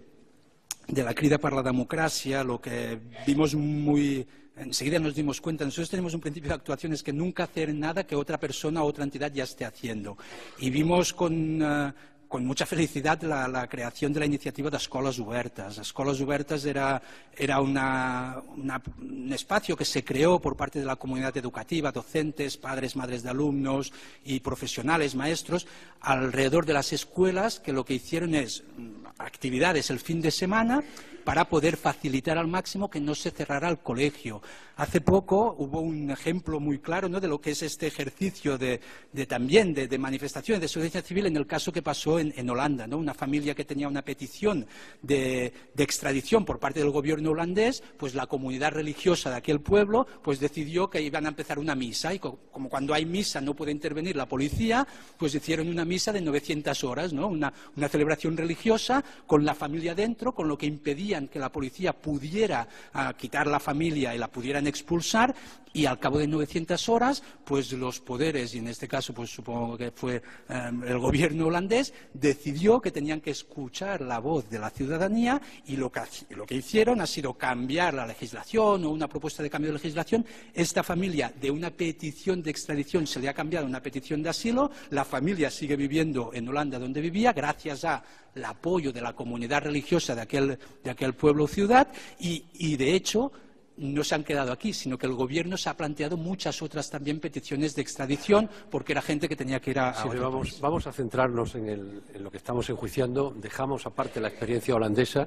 la crida para la democracia, lo que vimos muy. Enseguida nos dimos cuenta, nosotros tenemos un principio de actuación, es que nunca hacer nada que otra persona o otra entidad ya esté haciendo. Y vimos con, eh, con mucha felicidad la, creación de la iniciativa de Escoles Obertes. Escoles Obertes era, era un espacio que se creó por parte de la comunidad educativa, docentes, padres, madres de alumnos y profesionales, maestros, alrededor de las escuelas que lo que hicieron es mm, actividades el fin de semana para poder facilitar al máximo que no se cerrara el colegio. Hace poco hubo un ejemplo muy claro de lo que es este ejercicio de, también de, manifestaciones de sociedad civil en el caso que pasó en, Holanda. ¿no? Una familia que tenía una petición de, extradición por parte del gobierno holandés, pues la comunidad religiosa de aquel pueblo pues decidió que iban a empezar una misa y como cuando hay misa no puede intervenir la policía, pues hicieron una misa de 900 horas, ¿no? una, celebración religiosa con la familia dentro, con lo que impedía que la policía pudiera ah, quitar la familia y la expulsar y al cabo de 900 horas, pues los poderes, y en este caso pues supongo que fue em, el gobierno holandés, decidió que tenían que escuchar la voz de la ciudadanía y lo que, lo que hicieron ha sido cambiar la legislación o una propuesta de cambio de legislación. Esta familia de una petición de extradición se le ha cambiado a una petición de asilo, la familia sigue viviendo en Holanda donde vivía gracias a apoyo de la comunidad religiosa de aquel, de aquel pueblo ciudad y, de hecho, no se han quedado aquí, sino que el gobierno se ha planteado muchas otras también peticiones de extradición porque era gente que tenía que ir a. vamos, vamos, a centrarnos en, el, en, lo que estamos enjuiciando. Dejamos aparte la experiencia holandesa.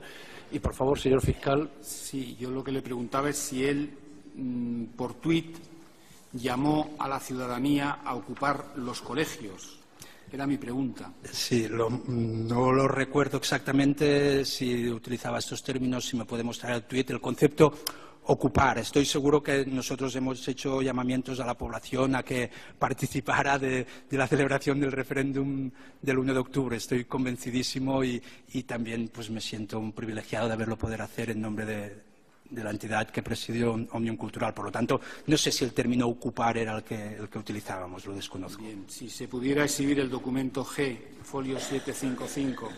Y por favor, señor fiscal. Sí, yo lo que le preguntaba es si él, mm, por tuit, llamó a la ciudadanía a ocupar los colegios. Era mi pregunta. Sí, no lo recuerdo exactamente si utilizaba estos términos, si me puede mostrar el tuit. El concepto ocupar. Estoy seguro que nosotros hemos hecho llamamientos a la población a que participara de, la celebración del referéndum del 1 de octubre. Estoy convencidísimo y, también pues, me siento un privilegiado de haberlo poder hacer en nombre de, la entidad que presidió Omnium Cultural. Por lo tanto, no sé si el término ocupar era el que, el que utilizábamos, lo desconozco. Si se pudiera exhibir el documento G, folio 755.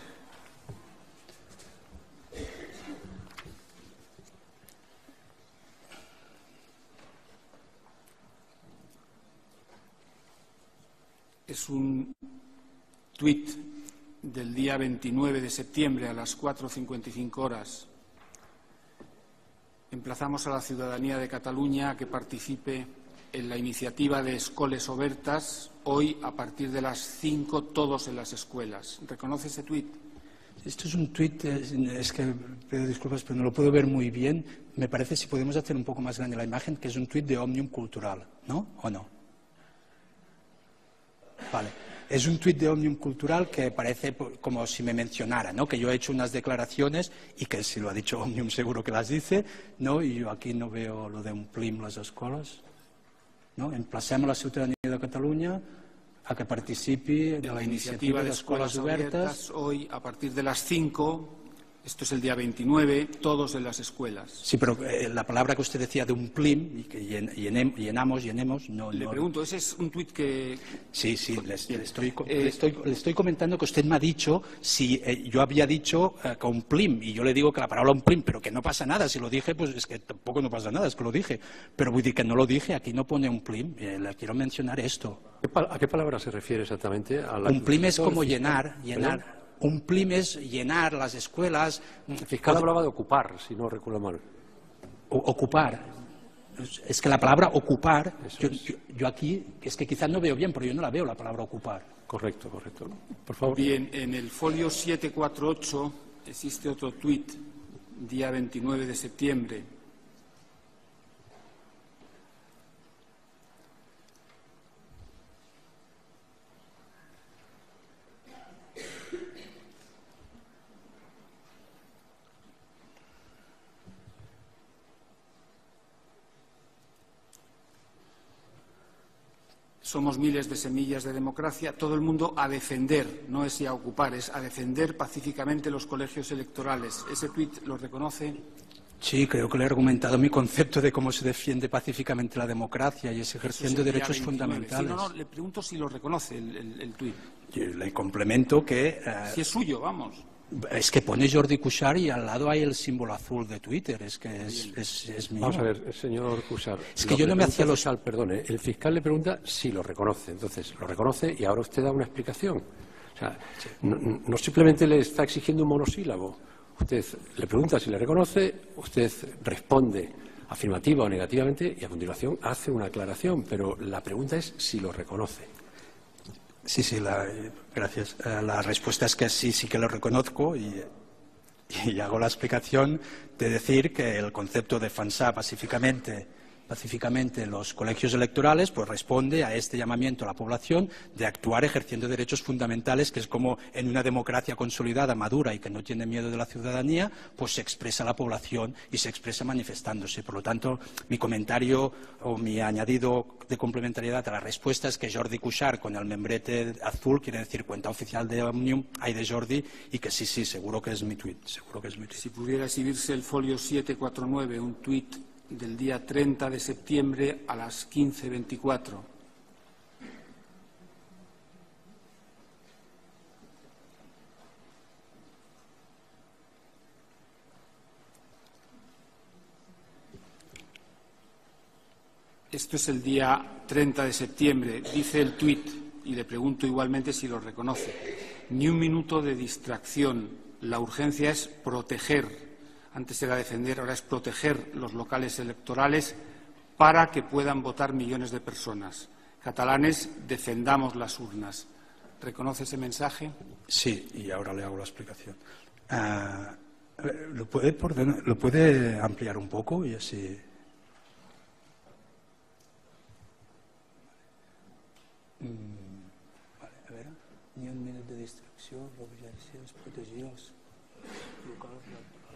Es un tuit del día 29 de septiembre a las 4.55 horas Emplazamos a la ciudadanía de Cataluña a que participe en la iniciativa de Escoles Obertas, hoy a partir de las 5 todos en las escuelas. ¿Reconoce ese tuit? Esto es un tuit, es que pido disculpas, pero no lo puedo ver muy bien. Me parece si podemos hacer un poco más grande la imagen, que es un tuit de Omnium Cultural, ¿no? ¿O no? Vale. Es un tuit de Omnium Cultural que parece como si me mencionara, ¿no? Que yo he hecho unas declaraciones y que si lo ha dicho Omnium seguro que las dice, ¿no? Y yo aquí no veo lo de un plim las escuelas, ¿no? Emplacemos la ciudadanía de Catalunya a que participi de la iniciativa d'escoles obertes. Hoy, a partir de las 5, esto es el día 29, todos en las escuelas. Sí, pero eh, la palabra que usted decía de un plim, y que llenamos, llenemos, no... Le pregunto, ese es un tuit que... Sí, sí, le, estoy, le, estoy, comentando que usted me ha dicho si eh, yo había dicho eh, con un plim, y yo le digo que la palabra un plim, pero que no pasa nada, si lo dije, pues es que tampoco no pasa nada, es que lo dije. Pero voy a decir que no lo dije, aquí no pone un plim, le quiero mencionar esto. ¿A qué palabra se refiere exactamente? un plim es como llenar, llenar. Plim es llenar las escuelas. El fiscal hablaba de ocupar, si no recuerdo mal. ocupar. Es que la palabra ocupar, yo, aquí, es que quizás no veo bien, pero yo no la veo la palabra ocupar. Correcto, correcto. Por favor. Bien, en el folio 748 existe otro tuit, día 29 de septiembre, somos miles de semillas de democracia, todo el mundo a defender, no es a ocupar, es a defender pacíficamente los colegios electorales. ¿Ese tuit lo reconoce? Sí, creo que le he argumentado mi concepto de cómo se defiende pacíficamente la democracia y es ejerciendo derechos fundamentales. no, no, le pregunto si lo reconoce el, tuit. Le complemento que... Eh, si es suyo, vamos. Es que pone Jordi Cuixart y al lado hay el símbolo azul de Twitter. Es que es, mío. Vamos a ver, señor Cuixart. Es que yo no me hacía los... Fiscal, perdone, el fiscal le pregunta si lo reconoce. Entonces, lo reconoce y ahora usted da una explicación. O sea, no, simplemente le está exigiendo un monosílabo. Usted le pregunta si le reconoce, usted responde afirmativa o negativamente y a continuación hace una aclaración. Pero la pregunta es si lo reconoce. Sí, sí, gracias. Eh, la respuesta es que sí, sí que lo reconozco y, hago la explicación de decir que el concepto de FANSA pacíficamente pacíficamente los colegios electorales, pues responde a este llamamiento a la población de actuar ejerciendo derechos fundamentales, que es como en una democracia consolidada, madura y que no tiene miedo de la ciudadanía, pues se expresa la población y se expresa manifestándose. Por lo tanto, mi comentario o mi añadido de complementariedad a la respuesta es que Jordi Cuixart con el membrete azul quiere decir cuenta oficial de Omnium, hay de Jordi, y que sí, sí, seguro que es mi tuit. Seguro que es mi tuit. Si pudiera exhibirse el folio 749, un tuit del día 30 de septiembre a las 15.24. Esto es el día 30 de septiembre. Dice el tuit, y le pregunto igualmente si lo reconoce, ni un minuto de distracción. La urgencia es proteger antes era defender, ahora es proteger los locales electorales para que puedan votar millones de personas. Catalanes, defendamos las urnas. ¿Reconoce ese mensaje? Sí, y ahora le hago la explicación. Ah, ¿lo, puede ¿Lo puede ampliar un poco y así? Mm, vale, a ver. Ni un minuto de distracción, protegidos.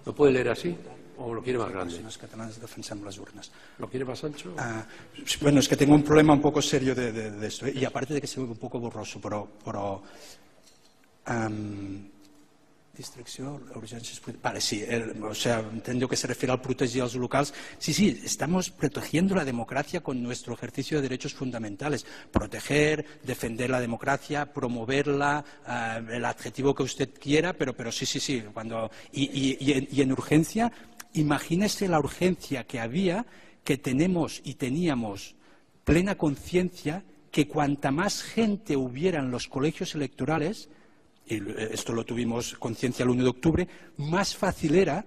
¿Lo puede leer así o lo quiere más grande? Los catalanes defensamos las urnas. ¿Lo quiere más ancho? Ah, bueno, es que tengo un problema un poco serio de, esto. ¿eh? Y aparte de que se ve un poco borroso, pero... pero Distracció, urgències... Vale, sí, o sea, entiendo que se refiere al proteger a los locales. Sí, sí, estamos protegiendo la democracia con nuestro ejercicio de derechos fundamentales. Proteger, defender la democracia, promoverla, eh, el adjetivo que usted quiera, pero, pero sí, sí, sí. Cuando, y, y en urgencia, imagínese la urgencia que había, que tenemos y teníamos plena conciencia que cuanta más gente hubiera en los colegios electorales, y esto lo tuvimos conciencia el 1 de octubre, más fácil era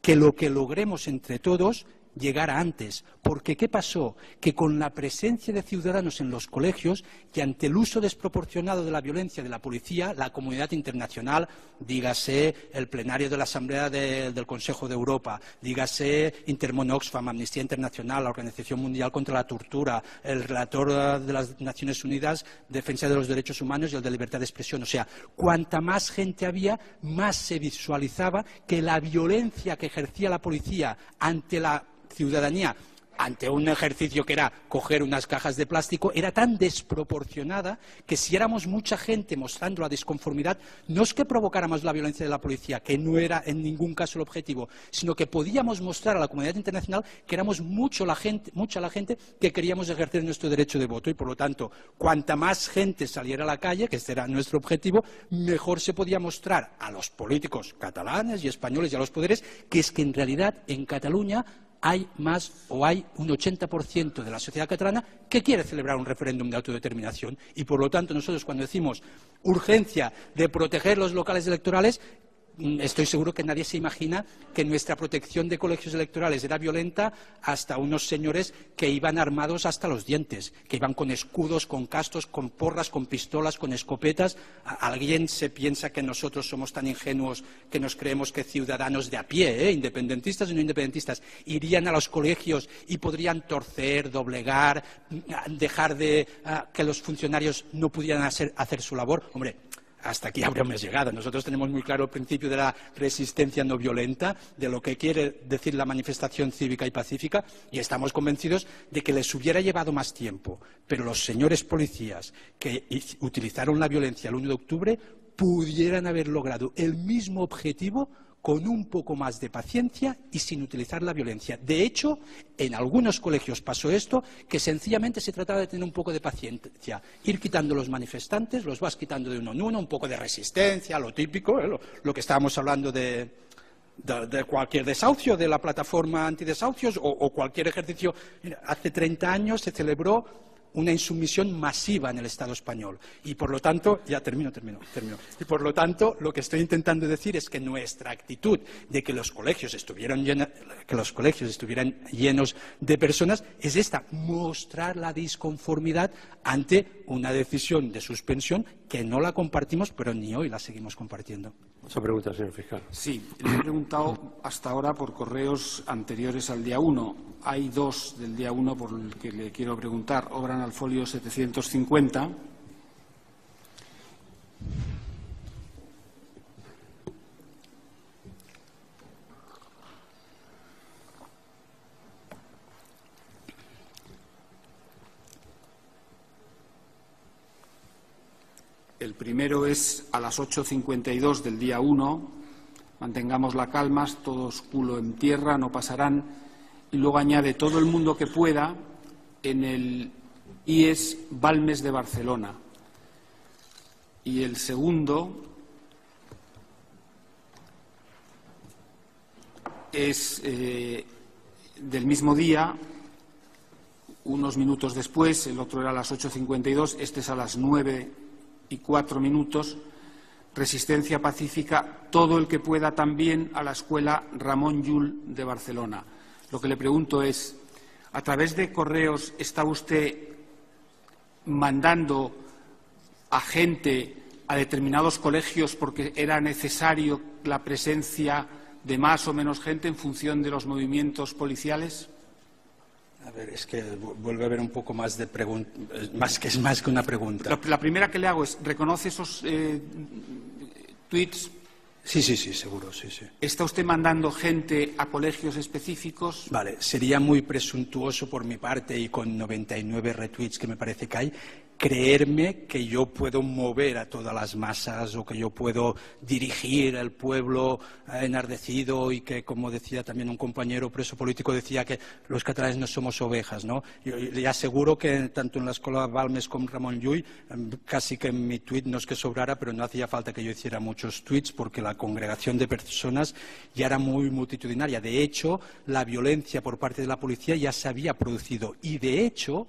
que lo que logremos entre todos llegara antes. Porque ¿qué pasó? Que con la presencia de ciudadanos en los colegios y ante el uso desproporcionado de la violencia de la policía, la comunidad internacional, dígase el plenario de la Asamblea del Consejo de Europa, dígase Intermon Oxfam, Amnistía Internacional, la Organización Mundial contra la Tortura, el relator de las Naciones Unidas, Defensa de los Derechos Humanos y el de Libertad de Expresión. O sea, cuanta más gente había, más se visualizaba que la violencia que ejercía la policía ante la ciudadanía ante un ejercicio que era coger unas cajas de plástico, era tan desproporcionada que si éramos mucha gente mostrando la desconformidad, no es que provocáramos la violencia de la policía, que no era en ningún caso el objetivo, sino que podíamos mostrar a la comunidad internacional que éramos mucho la gente, mucha la gente que queríamos ejercer nuestro derecho de voto. Y, por lo tanto, cuanta más gente saliera a la calle, que este era nuestro objetivo, mejor se podía mostrar a los políticos catalanes y españoles y a los poderes que es que en realidad en Cataluña hay más o hay un 80% de la sociedad catalana que quiere celebrar un referéndum de autodeterminación. Y, por lo tanto, nosotros cuando decimos urgencia de proteger los locales electorales, estoy seguro que nadie se imagina que nuestra protección de colegios electorales era violenta hasta unos señores que iban armados hasta los dientes, que iban con escudos, con castos, con porras, con pistolas, con escopetas. ¿Alguien se piensa que nosotros somos tan ingenuos que nos creemos que ciudadanos de a pie, ¿eh? independentistas y no independentistas, irían a los colegios y podrían torcer, doblegar, mm, dejar de ah, que los funcionarios no pudieran hacer, hacer su labor? Hombre, hasta aquí habríamos llegado. Nosotros tenemos muy claro el principio de la resistencia no violenta, de lo que quiere decir la manifestación cívica y pacífica, y estamos convencidos de que les hubiera llevado más tiempo. Pero los señores policías que utilizaron la violencia el 1 de octubre pudieran haber logrado el mismo objetivo con un poco más de paciencia y sin utilizar la violencia. De hecho, en algunos colegios pasó esto, que sencillamente se trataba de tener un poco de paciencia, ir quitando los manifestantes, los vas quitando de uno en uno, un poco de resistencia, lo típico, ¿eh? lo, que estábamos hablando de, cualquier desahucio, de la plataforma antidesahucios o, o cualquier ejercicio. hace 30 años se celebró una insumisión masiva en el Estado español. Y por lo tanto, ya termino, termino, termino. Y por lo tanto, lo que estoy intentando decir es que nuestra actitud de que los colegios que los colegios estuvieran llenos de personas es esta, mostrar la disconformidad ante una decisión de suspensión que no la compartimos, pero ni hoy la seguimos compartiendo. Muchas pregunta, señor fiscal. Sí, le he preguntado hasta ahora por correos anteriores al día 1. Hay dos del día 1 por el que le quiero preguntar. Obran al folio 750. El primero es a las 8.52 del día 1. Mantengamos la calma, todos culo en tierra, no pasarán. Y luego añade todo el mundo que pueda en el IES Balmes de Barcelona. Y el segundo es eh, del mismo día, unos minutos después, el otro era a las 8.52, este es a las 9 y cuatro minutos, resistencia pacífica, todo el que pueda también a la escuela Ramón Llull de Barcelona. Lo que le pregunto es, ¿a través de correos está usted mandando a gente a determinados colegios porque era necesario la presencia de más o menos gente en función de los movimientos policiales? A ver, es que vuelve a haber un poco más de pregunta, más que es más que una pregunta. La, primera que le hago es, ¿reconoce esos eh, tweets? Sí, sí, sí, seguro, sí, sí. ¿Está usted mandando gente a colegios específicos? Vale, sería muy presuntuoso por mi parte y con 99 retweets que me parece que hay, creerme que yo puedo mover a todas las masas o que yo puedo dirigir al pueblo enardecido y que, como decía también un compañero preso político, decía que los catalanes no somos ovejas. ¿no? Yo le aseguro que tanto en la escuela Balmes como Ramón Llull, em, casi que mi tuit no es que sobrara, pero no hacía falta que yo hiciera muchos tweets porque la congregación de personas ya era muy multitudinaria. De hecho, la violencia por parte de la policía ya se había producido y, de hecho,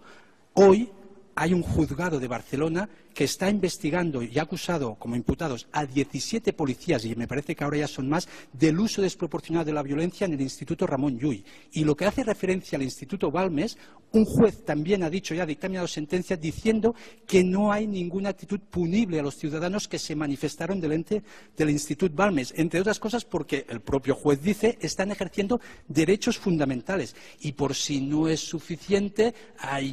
hoy hay un juzgado de Barcelona que está investigando y ha acusado como imputados a 17 policías, y me parece que ahora ya son más, del uso desproporcionado de la violencia en el Instituto Ramón Llull. Y lo que hace referencia al Instituto Balmes, un juez también ha dicho, ya ha dictaminado sentencia, diciendo que no hay ninguna actitud punible a los ciudadanos que se manifestaron delante del Instituto Balmes, entre otras cosas porque el propio juez dice están ejerciendo derechos fundamentales. Y por si no es suficiente,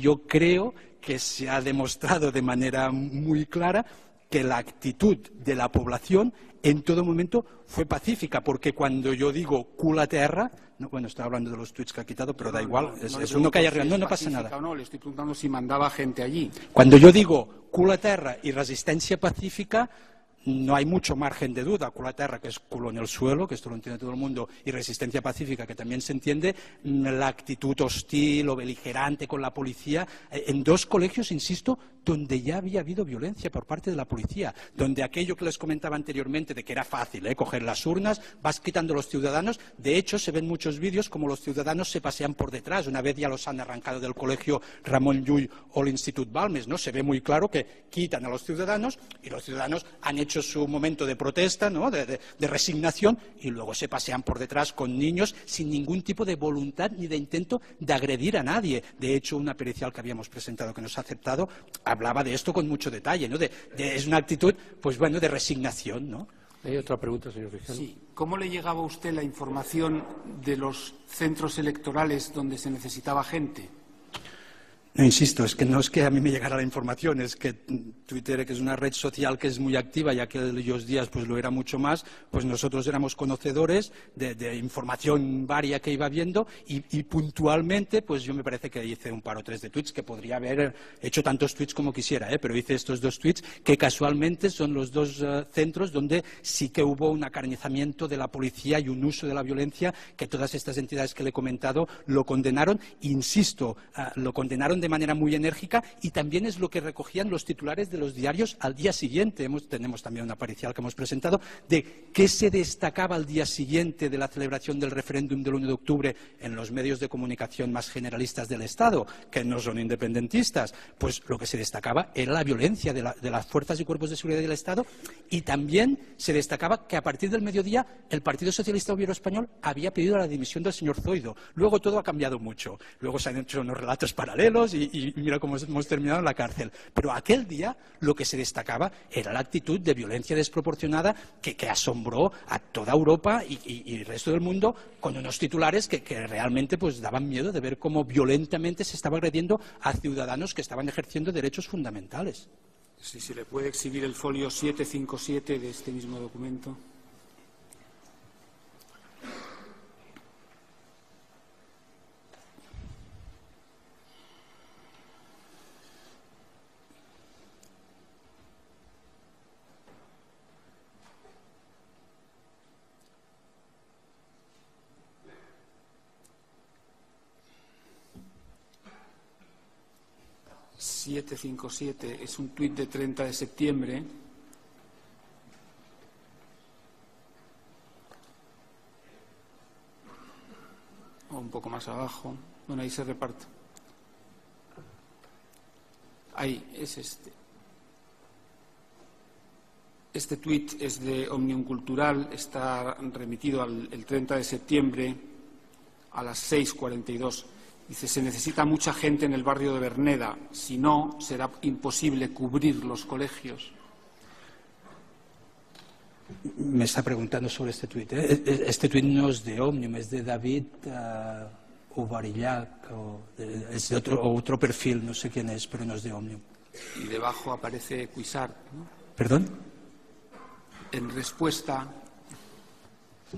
yo creo que se ha demostrado de manera muy clara que la actitud de la población en todo momento fue pacífica, porque cuando yo digo cula terra, no, bueno, estaba hablando de los tweets que ha quitado, pero da igual, es, uno que hay arriba, no, no pasa nada. No, le estoy preguntando si mandaba gente allí. Cuando yo digo cula terra y resistencia pacífica, no hay mucho margen de duda. Culaterra, que es culo en el suelo, que esto lo entiende todo el mundo, y resistencia pacífica, que también se entiende, la actitud hostil o beligerante con la policía, eh, en dos colegios, insisto, donde ya había habido violencia por parte de la policía, donde aquello que les comentaba anteriormente de que era fácil ¿eh? coger las urnas, vas quitando a los ciudadanos. De hecho, se ven muchos vídeos como los ciudadanos se pasean por detrás. Una vez ya los han arrancado del colegio Ramón Llull o el Instituto Balmes, ¿no? Se ve muy claro que quitan a los ciudadanos y los ciudadanos han hecho hecho su momento de protesta, de, resignación, y luego se pasean por detrás con niños sin ningún tipo de voluntad ni de intento de agredir a nadie. De hecho, una pericial que habíamos presentado que nos ha aceptado hablaba de esto con mucho detalle, ¿no? es una actitud, pues bueno, de resignación, ¿no? Hay otra pregunta, señor Fijano. Sí. ¿Cómo le llegaba a usted la información de los centros electorales donde se necesitaba gente? No, insisto, es que no es que a mí me llegara la información, es que Twitter, que es una red social que es muy activa y aquellos días pues lo era mucho más, pues nosotros éramos conocedores de, información varia que iba viendo y, puntualmente pues yo me parece que hice un par o tres de tweets que podría haber hecho tantos tweets como quisiera, ¿eh? pero hice estos dos tweets que casualmente son los dos eh, centros donde sí que hubo un acarnizamiento de la policía y un uso de la violencia que todas estas entidades que le he comentado lo condenaron, insisto, ah, lo condenaron de manera muy enérgica y también es lo que recogían los titulares de los diarios al día siguiente. tenemos también una parcial que hemos presentado de qué se destacaba al día siguiente de la celebración del referéndum del 1 de octubre en los medios de comunicación más generalistas del Estado, que no son independentistas. Pues lo que se destacaba era la violencia de, de las fuerzas y cuerpos de seguridad del Estado y también se destacaba que a partir del mediodía el Partido Socialista Obrero Español había pedido la dimisión del señor Zoido. Luego todo ha cambiado mucho. Luego se han hecho unos relatos paralelos y, mira cómo hemos terminado en la cárcel. Pero aquel día lo que se destacaba era la actitud de violencia desproporcionada que, asombró a toda Europa y, el resto del mundo con unos titulares que, realmente pues, daban miedo de ver cómo violentamente se estaba agrediendo a ciudadanos que estaban ejerciendo derechos fundamentales. Si se le puede exhibir el folio 757 de este mismo documento. 757 es un tuit de 30 de septiembre. O un poco más abajo. Bueno, ahí se reparte. Ahí es este. Este tuit es de Omnium Cultural, está remitido al, el 30 de septiembre a las 6.42 Dice, se necesita mucha gente en el barrio de Berneda, si no, será imposible cubrir los colegios. Me está preguntando sobre este tuit. ¿eh? Este tuit no es de Omnium, es de David uh, Uvarillac, o es de otro, otro, perfil, no sé quién es, pero no es de Omnium. Y debajo aparece Cuisart, ¿no? ¿Perdón? En respuesta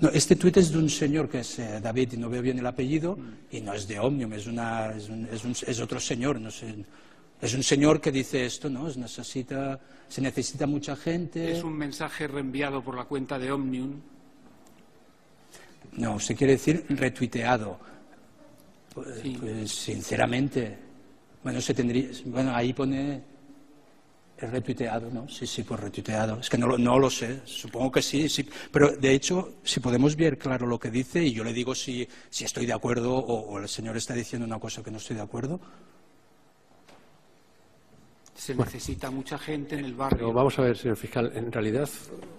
no, este tuit es de un señor que es eh, David, y no veo bien el apellido, y no es de Omnium, es, una, es, un, es, un, es otro señor, no sé. Es un señor que dice esto, ¿no? Se necesita, se necesita mucha gente. Es un mensaje reenviado por la cuenta de Omnium. No, se quiere decir retuiteado. Pues, pues sinceramente, bueno, se tendría, bueno, ahí pone ¿Es retuiteado? ¿no? Sí, sí, pues retuiteado. Es que no, no lo sé, supongo que sí, sí. Pero de hecho, si podemos ver claro lo que dice y yo le digo si, si estoy de acuerdo o, el señor está diciendo una cosa que no estoy de acuerdo. se necesita mucha gente en el barrio. Pero vamos a ver, señor fiscal, en realidad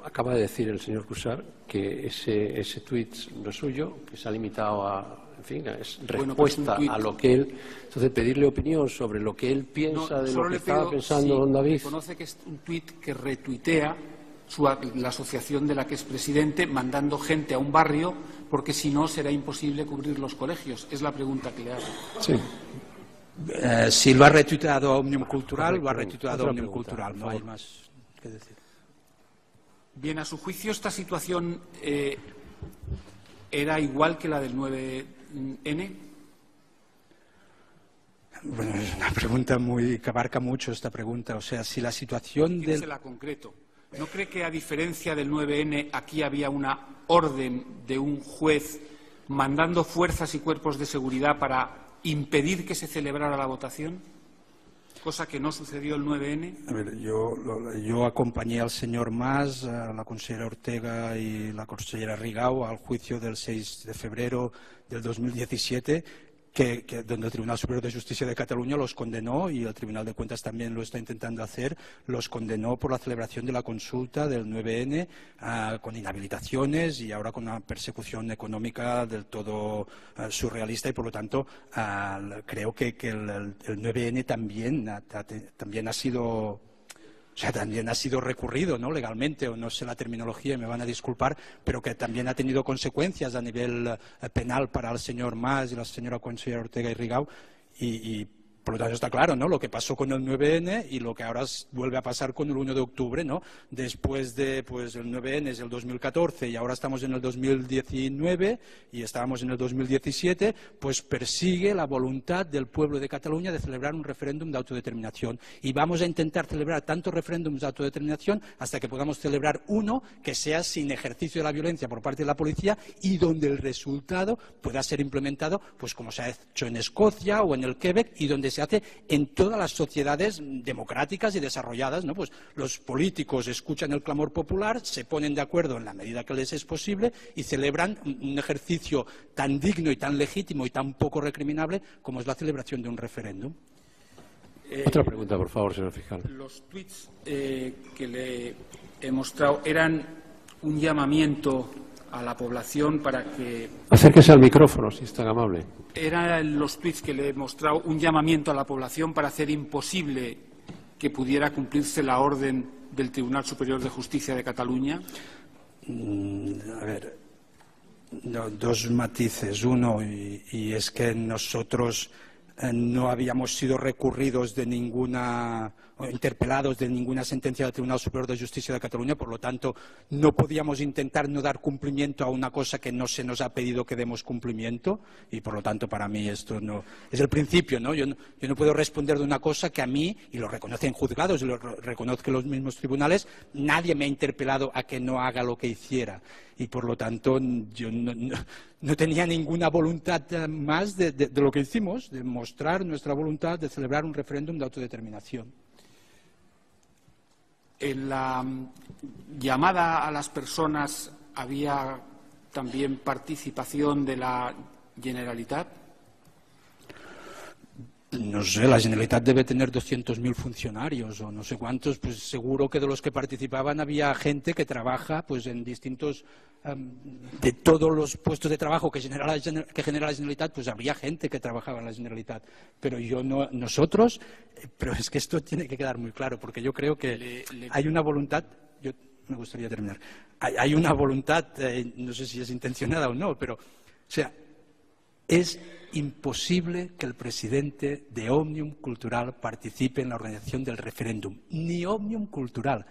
acaba de decir el señor Cusar que ese, ese tuit no es suyo, que se ha limitado a, en fin, es Bueno, pues respuesta tuit- a lo que él. Entonces, pedirle opinión sobre lo que él piensa de solo lo que le estaba pensando si don David. Conoce que es un tuit que retuitea su la asociación de la que es presidente, mandando gente a un barrio, porque si no será imposible cubrir los colegios. Es la pregunta que le hago. Sí. Eh, si lo ha retuiteado Omnium Cultural, lo ha retuiteado Omnium pregunta, Cultural. No hay más que decir. Bien, a su juicio, esta situación eh, era igual que la del 9N. Bueno, es una pregunta muy que abarca mucho esta pregunta. O sea, si la situación del concreto. ¿No cree que, a diferencia del 9N, aquí había una orden de un juez mandando fuerzas y cuerpos de seguridad para impedir que se celebrara la votación? Cosa que no sucedió el 9N. A ver, yo, yo acompañé al señor Mas, a la consejera Ortega y la consejera Rigau al juicio del 6 de febrero del 2017, que, que- donde el Tribunal Superior de Justicia de Cataluña los condenó y el Tribunal de Cuentas también lo está intentando hacer, los condenó por la celebración de la consulta del 9N ah, con inhabilitaciones y ahora con una persecución económica del todo ah, surrealista y por lo tanto ah, creo que, el, el- el 9N también también ha sido o sea, también ha sido recurrido ¿no? legalmente, o no sé la terminología, me van a disculpar, pero que también ha tenido consecuencias a nivel eh, penal para el señor Mas y la señora consejera Ortega y Rigau. Y, y, por lo tanto está claro, ¿no? Lo que pasó con el 9N y lo que ahora vuelve a pasar con el 1 de octubre, ¿no? Después de, pues el 9N es el 2014 y ahora estamos en el 2019 y estábamos en el 2017, pues persigue la voluntad del pueblo de Cataluña de celebrar un referéndum de autodeterminación. Y vamos a intentar celebrar tantos referéndums de autodeterminación hasta que podamos celebrar uno que sea sin ejercicio de la violencia por parte de la policía y donde el resultado pueda ser implementado, pues como se ha hecho en Escocia o en el Quebec y donde se hace en todas las sociedades democráticas y desarrolladas, ¿no? Pues los políticos escuchan el clamor popular, se ponen de acuerdo en la medida que les es posible y celebran un ejercicio tan digno y tan legítimo y tan poco recriminable como es la celebración de un referéndum. Otra pregunta, por favor, señor fiscal. Los tweets eh, que le he mostrado eran un llamamiento a la población para que Acérquese al micrófono, si es tan amable. eran los tweets que le he mostrado un llamamiento a la población para hacer imposible que pudiera cumplirse la orden del Tribunal Superior de Justicia de Cataluña. Mm, A ver, no, dos matices. Uno, y, y es que nosotros eh, no habíamos sido recurridos de ninguna interpelados de ninguna sentencia del Tribunal Superior de Justicia de Cataluña, por lo tanto, no podíamos intentar no dar cumplimiento a una cosa que no se nos ha pedido que demos cumplimiento y, por lo tanto, para mí esto no es el principio, ¿no? Yo no, yo no puedo responder de una cosa que a mí, y lo reconocen juzgados y lo re- reconozcan los mismos tribunales, nadie me ha interpelado a que no haga lo que hiciera y por lo tanto yo no, no- tenía ninguna voluntad eh, más de lo que hicimos, de mostrar nuestra voluntad de celebrar un referéndum de autodeterminación. En la llamada a las personas había también participación de la Generalitat. No sé, la Generalitat debe tener 200.000 funcionarios o no sé cuántos, pues seguro que de los que participaban había gente que trabaja pues en distintos em, de todos los puestos de trabajo que genera, la, Gener- que genera la Generalitat, pues habría gente que trabajaba en la Generalitat. Pero yo no, nosotros, eh, pero es que esto tiene que quedar muy claro, porque yo creo que Le- le- hay una voluntad, yo me gustaría terminar, hay, hay una voluntad, eh, no sé si es intencionada o no, pero, o sea, es imposible que el presidente de Omnium Cultural participe en la organización del referéndum. Ni Omnium Cultural.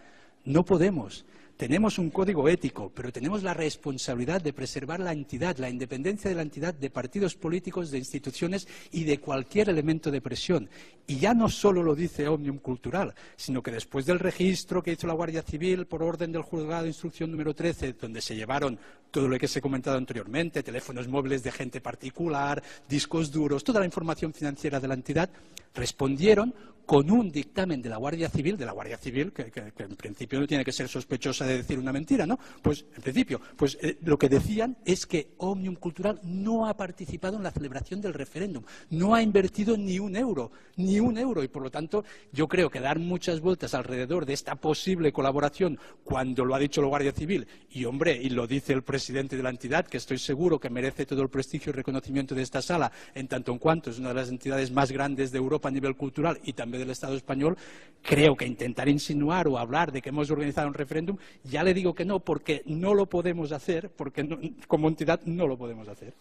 No podemos. Tenemos un código ético, pero tenemos la responsabilidad de preservar la entidad, la independencia de la entidad de partidos políticos, de instituciones y de cualquier elemento de presión. Y ya no solo lo dice Omnium Cultural, sino que después del registro que hizo la Guardia Civil por orden del juzgado de instrucción número 13, donde se llevaron todo lo que se ha comentado anteriormente, teléfonos móviles de gente particular, discos duros, toda la información financiera de la entidad, respondieron con un dictamen de la Guardia Civil, de la Guardia Civil, que, en principio no tiene que ser sospechosa de decir una mentira, ¿no? Pues, en principio, pues eh, lo que decían es que Omnium Cultural no ha participado en la celebración del referéndum, no ha invertido ni un euro, ni un euro, y por lo tanto yo creo que dar muchas vueltas alrededor de esta posible colaboración cuando lo ha dicho la Guardia Civil, y hombre, y lo dice el presidente de la entidad, que estoy seguro que merece todo el prestigio y reconocimiento de esta sala, en tanto en cuanto es una de las entidades más grandes de Europa a nivel cultural y también del Estado español, creo que intentar insinuar o hablar de que hemos organizado un referéndum, ya le digo que no, porque no lo podemos hacer, porque como entidad no lo podemos hacer.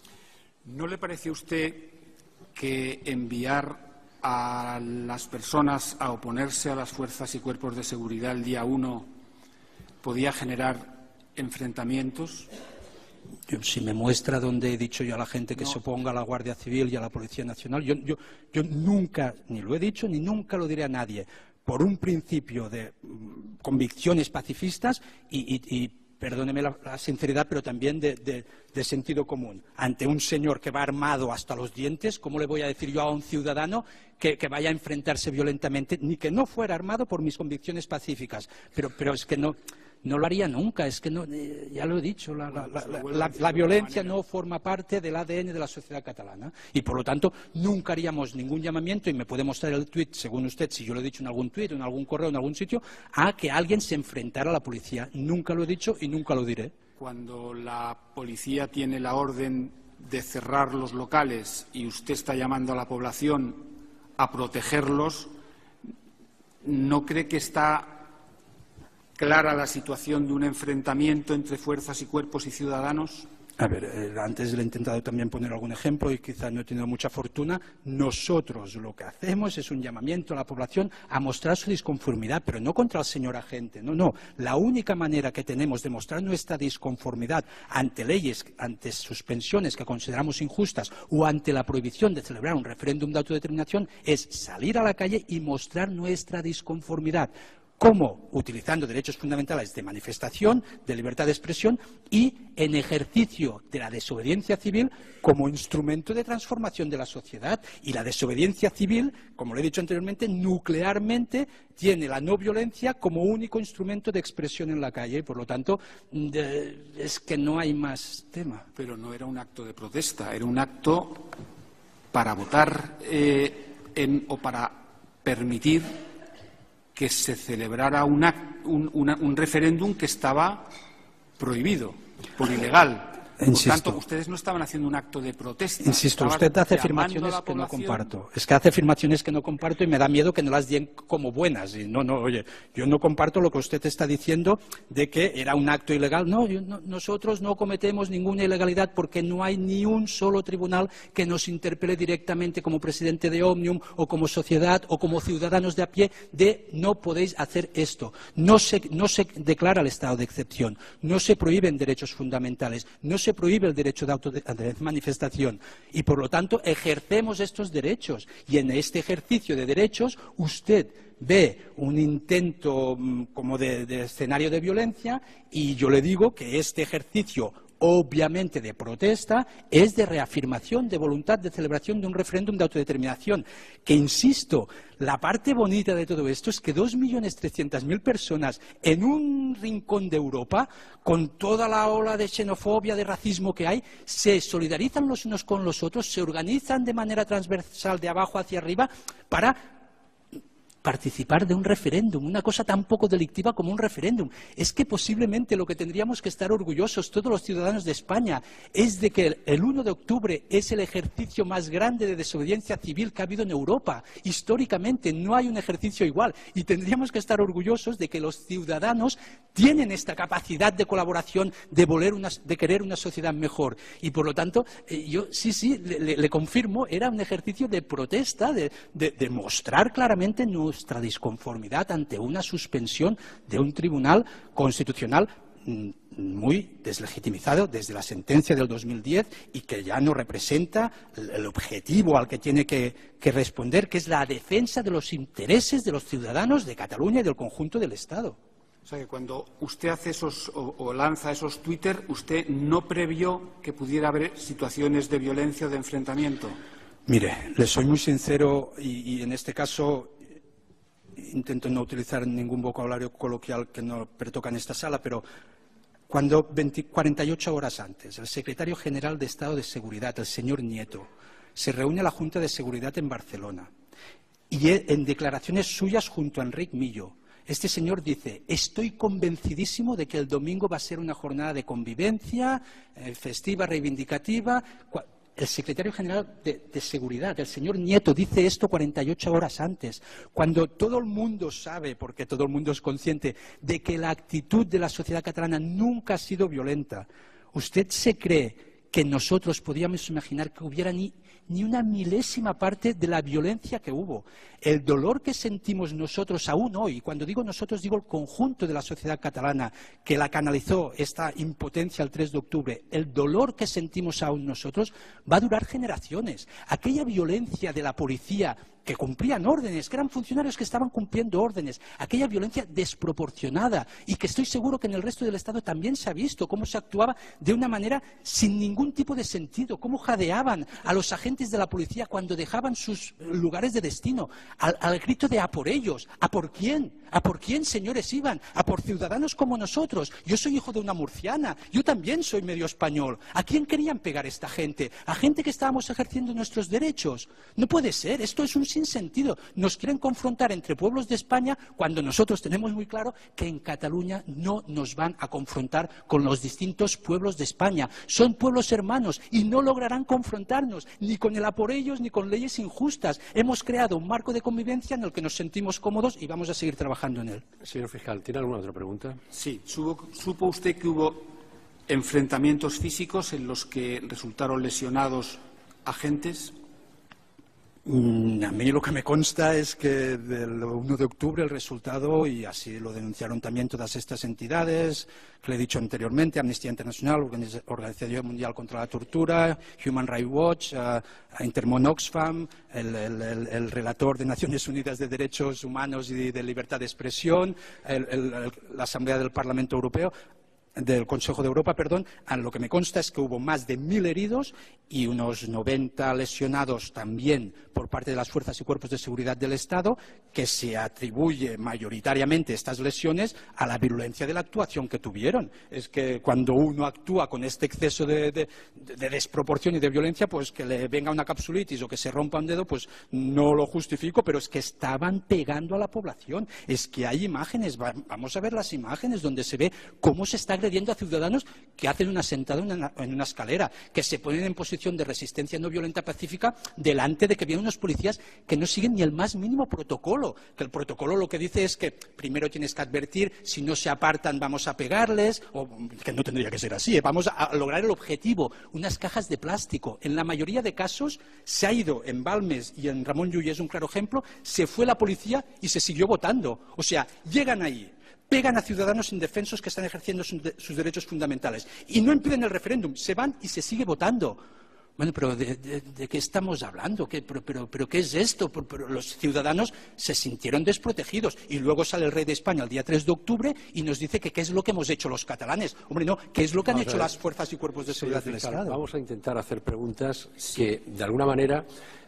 ¿No le parece a usted que enviar a las personas a oponerse a las fuerzas y cuerpos de seguridad el día uno podía generar enfrentamientos? Si me muestra dónde he dicho yo a la gente que se oponga a la Guardia Civil y a la Policía Nacional, yo, nunca, ni lo he dicho, ni nunca lo diré a nadie, por un principio de mm, convicciones pacifistas y, perdóneme la, sinceridad, pero también de, sentido común. Ante un señor que va armado hasta los dientes, ¿cómo le voy a decir yo a un ciudadano que, vaya a enfrentarse violentamente, ni que no fuera armado por mis convicciones pacíficas? pero es que no no lo haría nunca, es que no, eh, ya lo he dicho, la, pues violencia no forma parte del ADN de la sociedad catalana y por lo tanto nunca haríamos ningún llamamiento, y me puede mostrar el tuit, según usted, si yo lo he dicho en algún tuit, en algún correo, en algún sitio, a que alguien se enfrentara a la policía. Nunca lo he dicho y nunca lo diré. Cuando la policía tiene la orden de cerrar los locales y usted está llamando a la población a protegerlos, ¿no cree que está clara la situación de un enfrentamiento entre fuerzas y cuerpos y ciudadanos? A ver, eh, antes le he intentado también poner algún ejemplo y quizás no he tenido mucha fortuna. Nosotros lo que hacemos es un llamamiento a la población a mostrar su disconformidad, pero no contra el señor agente. No, no. La única manera que tenemos de mostrar nuestra disconformidad ante leyes, ante suspensiones que consideramos injustas o ante la prohibición de celebrar un referéndum de autodeterminación es salir a la calle y mostrar nuestra disconformidad cómo utilizando derechos fundamentales de manifestación, de libertad de expresión y en ejercicio de la desobediencia civil como instrumento de transformación de la sociedad. Y la desobediencia civil, como lo he dicho anteriormente, nuclearmente tiene la no violencia como único instrumento de expresión en la calle y, por lo tanto, es que no hay más tema. Pero no era un acto de protesta, era un acto para votar eh, o para permitir que se celebrara un referéndum que estaba prohibido por ilegal. Por tanto, ustedes no estaban haciendo un acto de protesta. Insisto, usted hace afirmaciones que no comparto. Es que hace afirmaciones que no comparto y me da miedo que no las den como buenas. Y no, no, oye, yo no comparto lo que usted está diciendo de que era un acto ilegal. No, nosotros no cometemos ninguna ilegalidad porque no hay ni un solo tribunal que nos interpele directamente como presidente de Omnium o como sociedad o como ciudadanos de a pie de no podéis hacer esto. No se, no se declara el estado de excepción, no se prohíben derechos fundamentales, no se prohíbe el derecho de, manifestación y, por lo tanto, ejercemos estos derechos. Y en este ejercicio de derechos, usted ve un intento mm, como de, escenario de violencia y yo le digo que este ejercicio obviamente de protesta, es de reafirmación de voluntad de celebración de un referéndum de autodeterminación. Que, insisto, la parte bonita de todo esto es que 2.300.000 personas en un rincón de Europa, con toda la ola de xenofobia, de racismo que hay, se solidarizan los unos con los otros, se organizan de manera transversal de abajo hacia arriba para participar de un referéndum, una cosa tan poco delictiva como un referéndum. Es que posiblemente lo que tendríamos que estar orgullosos todos los ciudadanos de España es de que el 1 de octubre es el ejercicio más grande de desobediencia civil que ha habido en Europa. Históricamente no hay un ejercicio igual y tendríamos que estar orgullosos de que los ciudadanos tienen esta capacidad de colaboración, de, de querer una sociedad mejor. Y por lo tanto, eh, yo sí, sí, le, confirmo, era un ejercicio de protesta, de, de mostrar claramente nuestra disconformidad ante una suspensión de un tribunal constitucional mm, muy deslegitimizado desde la sentencia del 2010 y que ya no representa el objetivo al que tiene que, responder, que es la defensa de los intereses de los ciudadanos de Cataluña y del conjunto del Estado. O sea que cuando usted hace esos o, lanza esos Twitter, usted no previó que pudiera haber situaciones de violencia o de enfrentamiento. Mire, le soy muy sincero y en este caso intento no utilizar ningún vocabulario coloquial que no pertoca en esta sala, pero cuando 48 horas antes el secretario general de Estado de Seguridad, el señor Nieto, se reúne a la Junta de Seguridad en Barcelona y en declaraciones suyas junto a Enrique Millo, este señor dice, estoy convencidísimo de que el domingo va a ser una jornada de convivencia, eh, festiva, reivindicativa. El secretario general de, Seguridad, el señor Nieto, dice esto 48 horas antes, cuando todo el mundo sabe, porque todo el mundo es consciente, de que la actitud de la sociedad catalana nunca ha sido violenta. ¿Usted se cree que nosotros podíamos imaginar que hubiera ni ni una milésima parte de la violencia que hubo. El dolor que sentimos nosotros aún hoy, cuando digo nosotros digo el conjunto de la sociedad catalana que la canalizó esta impotencia el 3 de octubre, el dolor que sentimos aún nosotros va a durar generaciones. Aquella violencia de la policía que cumplían órdenes, que eran funcionarios que estaban cumpliendo órdenes, aquella violencia desproporcionada y que estoy seguro que en el resto del Estado también se ha visto cómo se actuaba de una manera sin ningún tipo de sentido, cómo jadeaban a los agentes de la policía cuando dejaban sus lugares de destino, al, al grito de a por ellos, a por quién, a por quién señores iban, a por ciudadanos como nosotros. Yo soy hijo de una murciana, yo también soy medio español. ¿A quién querían pegar esta gente? A gente que estábamos ejerciendo nuestros derechos. No puede ser, esto es un sin sentido. Nos quieren confrontar entre pueblos de España cuando nosotros tenemos muy claro que en Cataluña no nos van a confrontar con los distintos pueblos de España. Son pueblos hermanos y no lograrán confrontarnos ni con el a por ellos ni con leyes injustas. Hemos creado un marco de convivencia en el que nos sentimos cómodos y vamos a seguir trabajando en él. Señor fiscal, ¿tiene alguna otra pregunta? Sí. ¿Supo usted que hubo enfrentamientos físicos en los que resultaron lesionados agentes? Mm, a mí lo que me consta es que del 1 de octubre el resultado, y así lo denunciaron también todas estas entidades, que le he dicho anteriormente, Amnistía Internacional, Organización Mundial contra la Tortura, Human Rights Watch, uh, Intermon Oxfam, el, el, relator de Naciones Unidas de Derechos Humanos y de Libertad de Expresión, la Asamblea del Parlamento Europeo, del Consejo de Europa, perdón, a lo que me consta es que hubo más de mil heridos y unos 90 lesionados también por parte de las fuerzas y cuerpos de seguridad del Estado, que se atribuye mayoritariamente estas lesiones a la virulencia de la actuación que tuvieron. Es que cuando uno actúa con este exceso de, desproporción y de violencia, pues que le venga una capsulitis o que se rompa un dedo, pues no lo justifico, pero es que estaban pegando a la población. Es que hay imágenes, vamos a ver las imágenes donde se ve cómo se está agrediendo a ciudadanos que hacen una sentada en una escalera, que se ponen en posición de resistencia no violenta pacífica delante de que vienen unos policías que no siguen ni el más mínimo protocolo. Que el protocolo lo que dice es que primero tienes que advertir, si no se apartan vamos a pegarles, o que no tendría que ser así, ¿eh? vamos a lograr el objetivo, unas cajas de plástico. En la mayoría de casos se ha ido en Balmes y en Ramón Llull es un claro ejemplo, se fue la policía y se siguió votando. O sea, llegan ahí, pegan a ciudadanos indefensos que están ejerciendo sus derechos fundamentales y no impiden el referéndum, se van y se sigue votando. Bueno, pero ¿de, qué estamos hablando? pero, qué es esto? los ciudadanos se sintieron desprotegidos y luego sale el rey de España el día 3 de octubre y nos dice que qué es lo que hemos hecho los catalanes. Hombre, no, ¿qué es lo que han hecho las fuerzas y cuerpos de seguridad del Estado? Vamos a intentar hacer preguntas que, de alguna manera,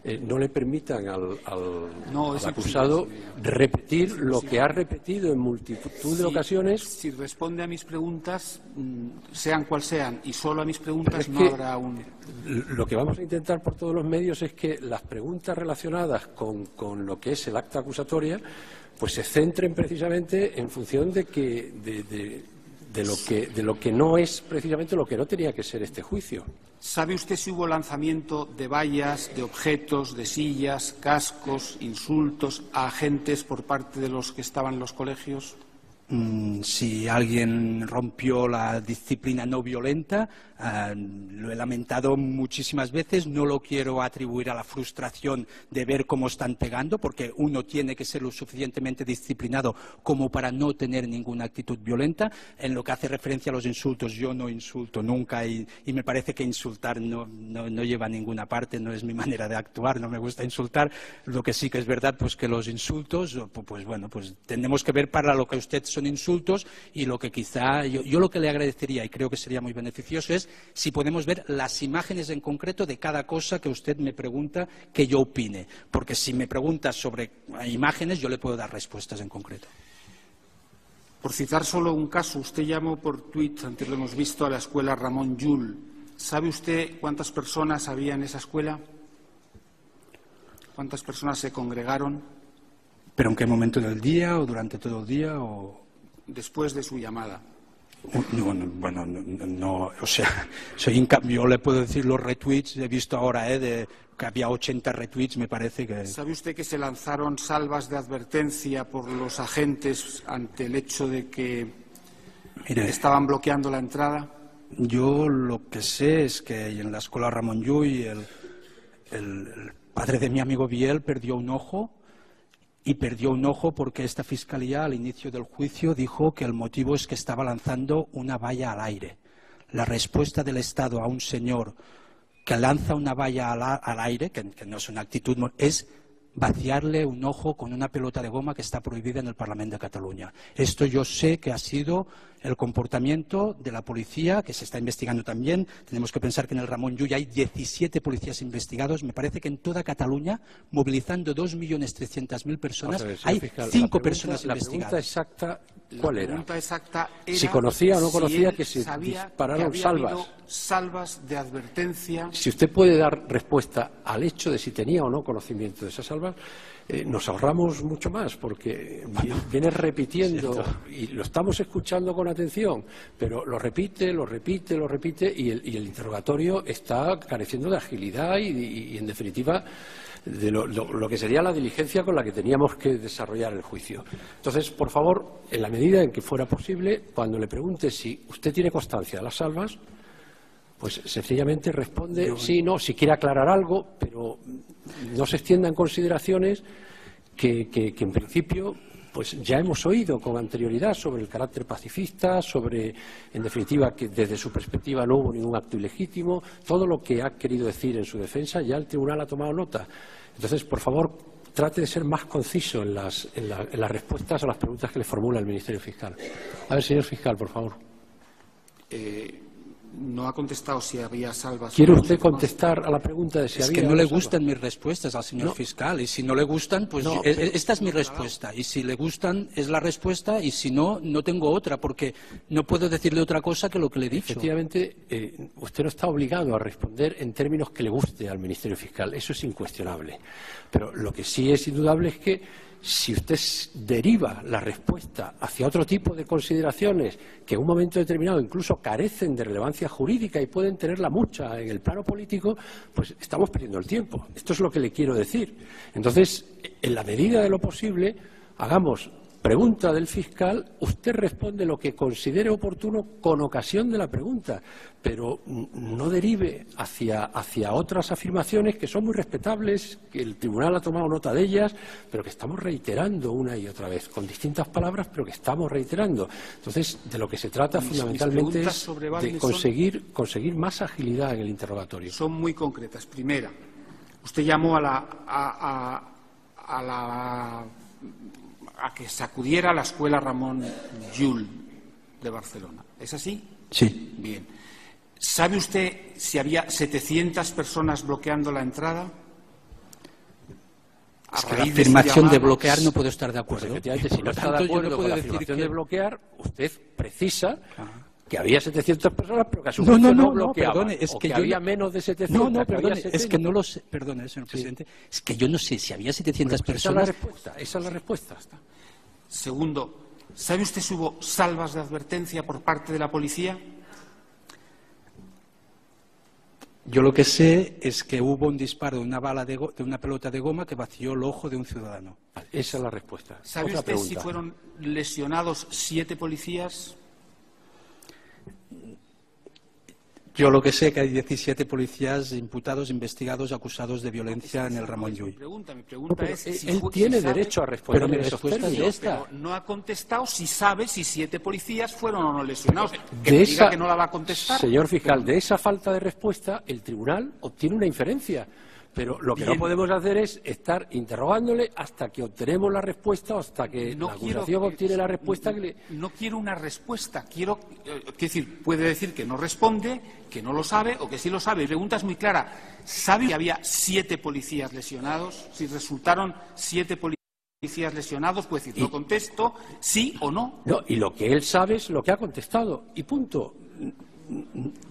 eh, no le permitan al, acusado repetir lo que ha repetido en multitud de ocasiones. Si responde a mis preguntas, mm, sean cual sean, y solo a mis preguntas, no habrá un. Lo que vamos a intentar por todos los medios es que las preguntas relacionadas con, lo que es el acta acusatoria pues se centren precisamente en función de que de lo que, de lo que no es precisamente lo que no tenía que ser este juicio. ¿Sabe usted si hubo lanzamiento de vallas, de objetos, de sillas, cascos, insultos a agentes por parte de los que estaban en los colegios? Mm, si alguien rompió la disciplina no violenta, ah, lo he lamentado muchísimas veces, no lo quiero atribuir a la frustración de ver cómo están pegando, porque uno tiene que ser lo suficientemente disciplinado como para no tener ninguna actitud violenta. En lo que hace referencia a los insultos, yo no insulto nunca y, me parece que insultar no, lleva a ninguna parte, no es mi manera de actuar, no me gusta insultar. Lo que sí que es verdad, pues que los insultos, pues bueno, pues tenemos que ver para lo que usted son insultos y lo que quizá yo lo que le agradecería y creo que sería muy beneficioso es si podemos ver las imágenes en concreto de cada cosa que usted me pregunta que yo opine, porque si me pregunta sobre imágenes yo le puedo dar respuestas en concreto. Por citar solo un caso, usted llamó por tuit, antes lo hemos visto, a la escuela Ramón Llull. ¿Sabe usted cuántas personas había en esa escuela? ¿Cuántas personas se congregaron? ¿Pero en qué momento del día o durante todo el día o...? Después de su llamada. No, no, bueno, no, no, o sea, soy inca- yo le puedo decir los retweets, he visto ahora eh, de, que había 80 retweets, me parece que... ¿Sabe usted que se lanzaron salvas de advertencia por los agentes ante el hecho de que Mire, estaban bloqueando la entrada? yo lo que sé es que en la escuela Ramón Llull el, el- el padre de mi amigo Biel perdió un ojo y perdió un ojo porque esta fiscalía al inicio del juicio dijo que el motivo es que estaba lanzando una valla al aire. La respuesta del Estado a un señor que lanza una valla al, aire, que, no es una actitud, es vaciarle un ojo con una pelota de goma que está prohibida en el Parlamento de Cataluña. Esto yo sé que ha sido el comportamiento de la policía, que se está investigando también. Tenemos que pensar que en el Ramón Llull hay 17 policías investigados. Me parece que en toda Cataluña, movilizando 2.300.000 personas, ver, hay fiscal, cinco pregunta- personas La pregunta investigadas. exacta, La ¿cuál era? exacta Si conocía o no conocía que se dispararon que salvas. salvas de advertencia. Si usted puede dar respuesta al hecho de si tenía o no conocimiento de esas salvas, eh, nos ahorramos mucho más, porque vi- viene repitiendo y lo estamos escuchando con atención, pero lo repite, lo repite, lo repite y el, y el interrogatorio está careciendo de agilidad y, y- y, en definitiva, de lo, lo- lo que sería la diligencia con la que teníamos que desarrollar el juicio. Entonces, por favor, en la medida en que fuera posible, cuando le pregunte si usted tiene constancia de las salvas, pues sencillamente responde sí, no, si quiere aclarar algo, pero no se extiendan consideraciones que, que- que en principio pues ya hemos oído con anterioridad sobre el carácter pacifista, sobre, en definitiva, que desde su perspectiva no hubo ningún acto ilegítimo, todo lo que ha querido decir en su defensa ya el tribunal ha tomado nota. Entonces, por favor, trate de ser más conciso en las, en la- en las respuestas a las preguntas que le formula el Ministerio Fiscal. A ver, señor fiscal, por favor. Eh, no ha contestado si había salvas. ¿Quiere usted contestar a la pregunta de si Es había que no le salvas? gustan mis respuestas al señor No. fiscal y si no le gustan, pues No, yo- pero- eh, esta es mi respuesta y si le gustan es la respuesta y si no, no tengo otra porque no puedo decirle otra cosa que lo que le he dicho. Efectivamente, eh, usted no está obligado a responder en términos que le guste al Ministerio Fiscal. Eso es incuestionable. Pero lo que sí es indudable es que si usted deriva la respuesta hacia otro tipo de consideraciones que en un momento determinado incluso carecen de relevancia jurídica y pueden tenerla mucha en el plano político, pues estamos perdiendo el tiempo. Esto es lo que le quiero decir. Entonces, en la medida de lo posible, hagamos pregunta del fiscal, usted responde lo que considere oportuno con ocasión de la pregunta, pero no derive hacia, hacia otras afirmaciones que son muy respetables, que el tribunal ha tomado nota de ellas, pero que estamos reiterando una y otra vez, con distintas palabras, pero que estamos reiterando. Entonces, de lo que se trata Mis- fundamentalmente es sobre de conseguir, conseguir más agilidad en el interrogatorio. Son muy concretas. Primera, usted llamó a la, a, a- a la a que sacudiera la escuela Ramón Llull de Barcelona. ¿Es así? Sí. Bien. ¿Sabe usted si había 700 personas bloqueando la entrada? A Es que la afirmación de bloquear no puedo estar de Pues acuerdo. efectivamente, si no está de yo acuerdo no con la afirmación que- de bloquear, usted precisa que había 700 personas, pero que a su No, no, no, no, bloqueaban, perdone, es o que que, yo había no- menos de 700. No, no, perdone, es que 70. no lo sé, perdone, señor presidente, es que yo no sé si había 700 Pues esa es la personas. respuesta, esa es la respuesta. Segundo, ¿sabe usted si hubo salvas de advertencia por parte de la policía? Yo lo que sé es que hubo un disparo de una bala de, go- de una pelota de goma que vació el ojo de un ciudadano. Esa es la respuesta. ¿Sabe Otra usted si fueron lesionados siete policías? Yo lo que sé que hay 17 policías imputados, investigados, acusados de violencia en el Ramón Mi Llull. pregunta, mi pregunta es él si él tiene sabe- derecho a responder Pero mi respuesta es esta. No ha contestado si sabe si siete policías fueron o no lesionados. Que De me esa, diga que no la va a contestar. Señor fiscal, de esa falta de respuesta, el tribunal obtiene una inferencia. Pero lo que no podemos hacer es estar interrogándole hasta que obtenemos la respuesta hasta que la acusación obtiene la respuesta que le... No quiero una respuesta, quiero... Eh, decir, puede decir que no responde, que no lo sabe o que sí lo sabe. Mi pregunta es muy clara. ¿Sabe que había siete policías lesionados? Si resultaron siete policías lesionados, puede decir, no contesto, sí o no. No, y lo que él sabe es lo que ha contestado. Y punto.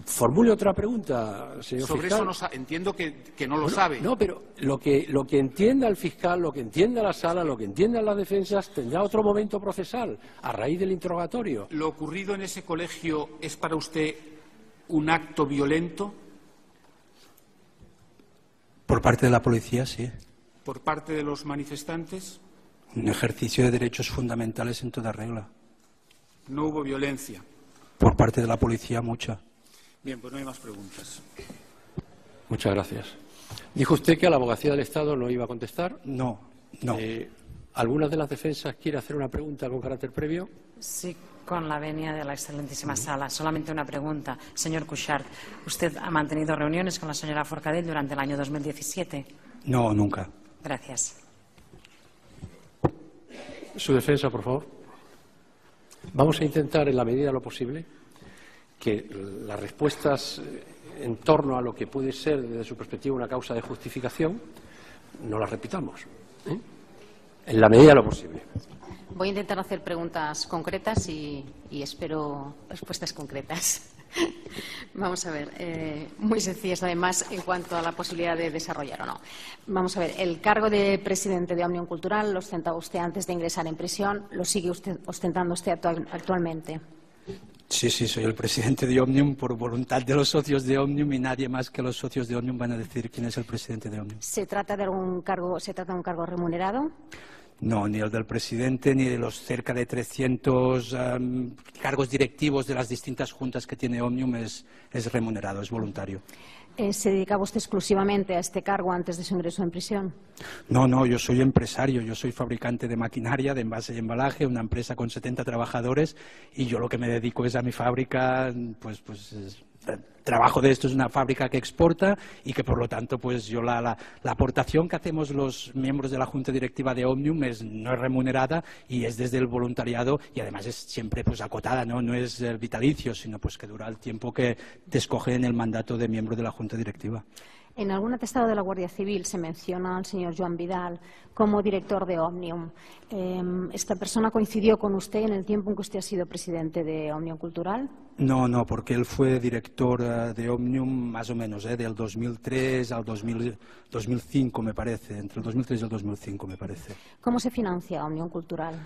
Formule otra pregunta, señor Sobre fiscal. eso no entiendo que, no lo sabe. No, pero lo que, lo que entienda el fiscal, lo que entienda la sala, lo que entiendan las defensas, tendrá otro momento procesal a raíz del interrogatorio. ¿Lo ocurrido en ese colegio es para usted un acto violento? Por parte de la policía, sí. ¿Por parte de los manifestantes? Un ejercicio de derechos fundamentales en toda regla. No hubo violencia. Por parte de la policía, mucha. Bien, pues no hay más preguntas. Muchas gracias. Dijo usted que a la abogacía del Estado no iba a contestar. No, no. Eh, ¿Alguna de las defensas quiere hacer una pregunta con carácter previo? Sí, con la venia de la excelentísima sala. Solamente una pregunta. Señor Cuchart, ¿usted ha mantenido reuniones con la señora Forcadell durante el año 2017? No, nunca. Gracias. Su defensa, por favor. Vamos a intentar, en la medida de lo posible, que las respuestas eh, en torno a lo que puede ser, desde su perspectiva, una causa de justificación, no las repitamos. ¿eh? En la medida de lo posible. Voy a intentar hacer preguntas concretas y, espero respuestas concretas. Vamos a ver, eh, muy sencillas además en cuanto a la posibilidad de desarrollar o no. Vamos a ver, el cargo de presidente de Omnium Cultural lo ostentaba usted antes de ingresar en prisión, lo sigue usted ostentando usted actualmente. Sí, sí, soy el presidente de Omnium por voluntad de los socios de Omnium y nadie más que los socios de Omnium van a decir quién es el presidente de Omnium. ¿Se trata de algún cargo, se trata de un cargo remunerado? No, ni el del presidente ni de los cerca de 300 cargos directivos de las distintas juntas que tiene Omnium es, remunerado, es voluntario. Eh, ¿Se dedicaba usted exclusivamente a este cargo antes de su ingreso en prisión? No, no, yo soy empresario, yo soy fabricante de maquinaria, de envase y embalaje, una empresa con 70 trabajadores y yo lo que me dedico es a mi fábrica, pues, pues trabajo de esto es una fábrica que exporta y que por lo tanto pues yo la, la, aportación que hacemos los miembros de la junta directiva de Omnium es, no es remunerada y es desde el voluntariado y además es siempre pues acotada, no, no es vitalicio, sino pues que dura el tiempo que te escoge en el mandato de miembro de la junta directiva. En algún atestado de la Guardia Civil se menciona al señor Joan Vidal como director de Omnium. Em, ¿Esta persona coincidió con usted en el tiempo en que usted ha sido presidente de Omnium Cultural? No, no, porque él fue director eh, de Omnium más o menos, eh, del 2003 al 2005, me parece, entre el 2003 y el 2005, me parece. ¿Cómo se financia Omnium Cultural?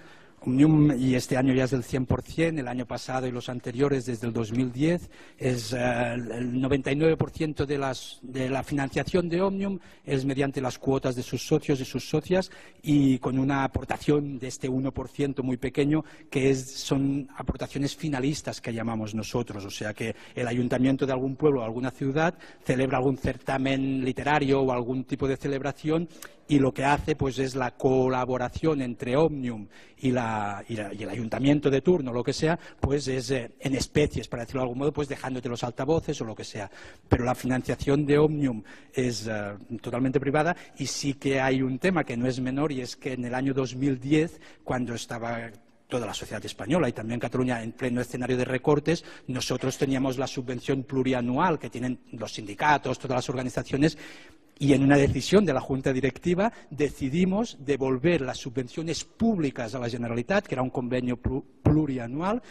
Omnium, y este año ya es del 100%, el año pasado y los anteriores desde el 2010, es eh, el 99% de, las, de la financiación de Omnium es mediante las cuotas de sus socios y sus socias y con una aportación de este 1% muy pequeño que es, son aportaciones finalistas que llamamos nosotros, o sea que el ayuntamiento de algún pueblo o alguna ciudad celebra algún certamen literario o algún tipo de celebración y lo que hace pues es la colaboración entre Omnium y, el ayuntamiento de turno, lo que sea, pues es eh, en especies, para decirlo de algún modo, pues dejándote los altavoces o lo que sea. Pero la financiación de Omnium es eh, totalmente privada y sí que hay un tema que no es menor y es que en el año 2010, cuando estaba toda la sociedad española y también Cataluña en pleno escenario de recortes, nosotros teníamos la subvención plurianual que tienen los sindicatos, todas las organizaciones, y en una decisión de la Junta Directiva decidimos devolver las subvenciones públicas a la Generalitat, que era un convenio plurianual,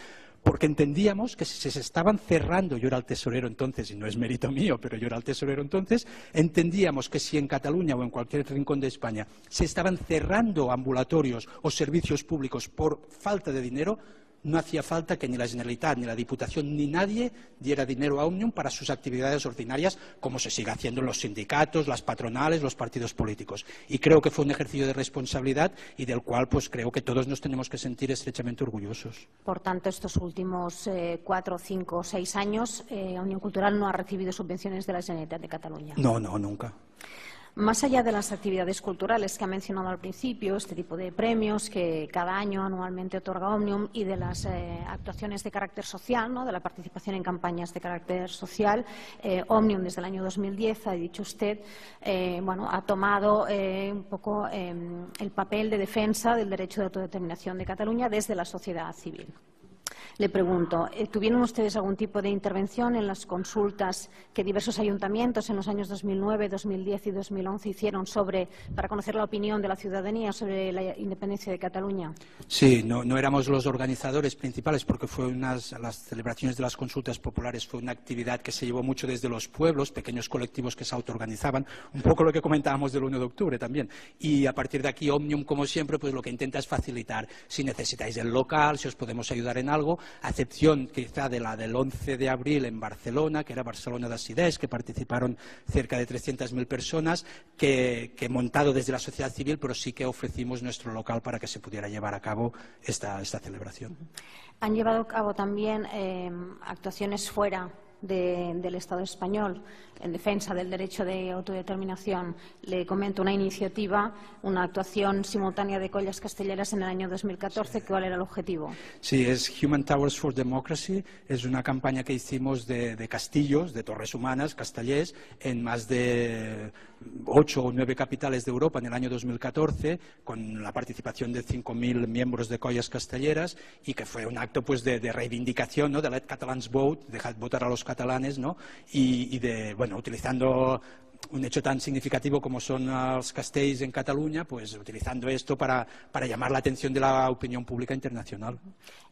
porque entendíamos que si se estaban cerrando, yo era el tesorero entonces, y no es mérito mío, pero yo era el tesorero entonces, entendíamos que si en Cataluña o en cualquier rincón de España se estaban cerrando ambulatorios o servicios públicos por falta de dinero, no hacía falta que ni la Generalitat, ni la Diputación, ni nadie diera dinero a Omnium para sus actividades ordinarias, como se sigue haciendo en los sindicatos, las patronales, los partidos políticos. Y creo que fue un ejercicio de responsabilidad y del cual pues creo que todos nos tenemos que sentir estrechamente orgullosos. Por tanto, estos últimos eh, cuatro, cinco, seis años, eh, Unión Cultural no ha recibido subvenciones de la Generalitat de Cataluña. No, no, nunca. Más allá de las actividades culturales que ha mencionado al principio, este tipo de premios que cada año anualmente otorga Omnium y de las eh, actuaciones de carácter social, ¿no? de la participación en campañas de carácter social, eh, Omnium desde el año 2010, ha dicho usted, eh, bueno, ha tomado un poco el papel de defensa del derecho de autodeterminación de Cataluña desde la sociedad civil. Le pregunto, eh, ¿tuvieron ustedes algún tipo de intervención en las consultas que diversos ayuntamientos en los años 2009, 2010 y 2011 hicieron sobre, para conocer la opinión de la ciudadanía sobre la independencia de Cataluña? Sí, no, éramos los organizadores principales porque fue unas, las celebraciones de las consultas populares fue una actividad que se llevó mucho desde los pueblos, pequeños colectivos que se autoorganizaban, un poco lo que comentábamos del 1 de octubre también. Y a partir de aquí, Omnium, como siempre, pues lo que intenta es facilitar si necesitáis el local, si os podemos ayudar en algo, a excepción quizá de la del 11 de abril en Barcelona, que era Barcelona de Asidés, que participaron cerca de 300.000 personas, que, montado desde la sociedad civil, pero sí que ofrecimos nuestro local para que se pudiera llevar a cabo esta, esta celebración. Han llevado a cabo también eh, actuaciones fuera del Estado español en defensa del derecho de autodeterminación. Le comento una iniciativa, una actuación simultánea de collas castelleras en el año 2014. ¿Cuál era el objetivo? Sí, es Human Towers for Democracy. Es una campaña que hicimos de, castillos, de torres humanas, castellers, en más de ocho o nueve capitales de Europa en el año 2014, con la participación de 5.000 miembros de collas castelleras y que fue un acto pues, de, reivindicación ¿no? de Let Catalans Vote, dejar votar a los catalanes ¿no? y, de, bueno, utilizando un hecho tan significativo como son los castells en Cataluña, pues utilizando esto para, llamar la atención de la opinión pública internacional.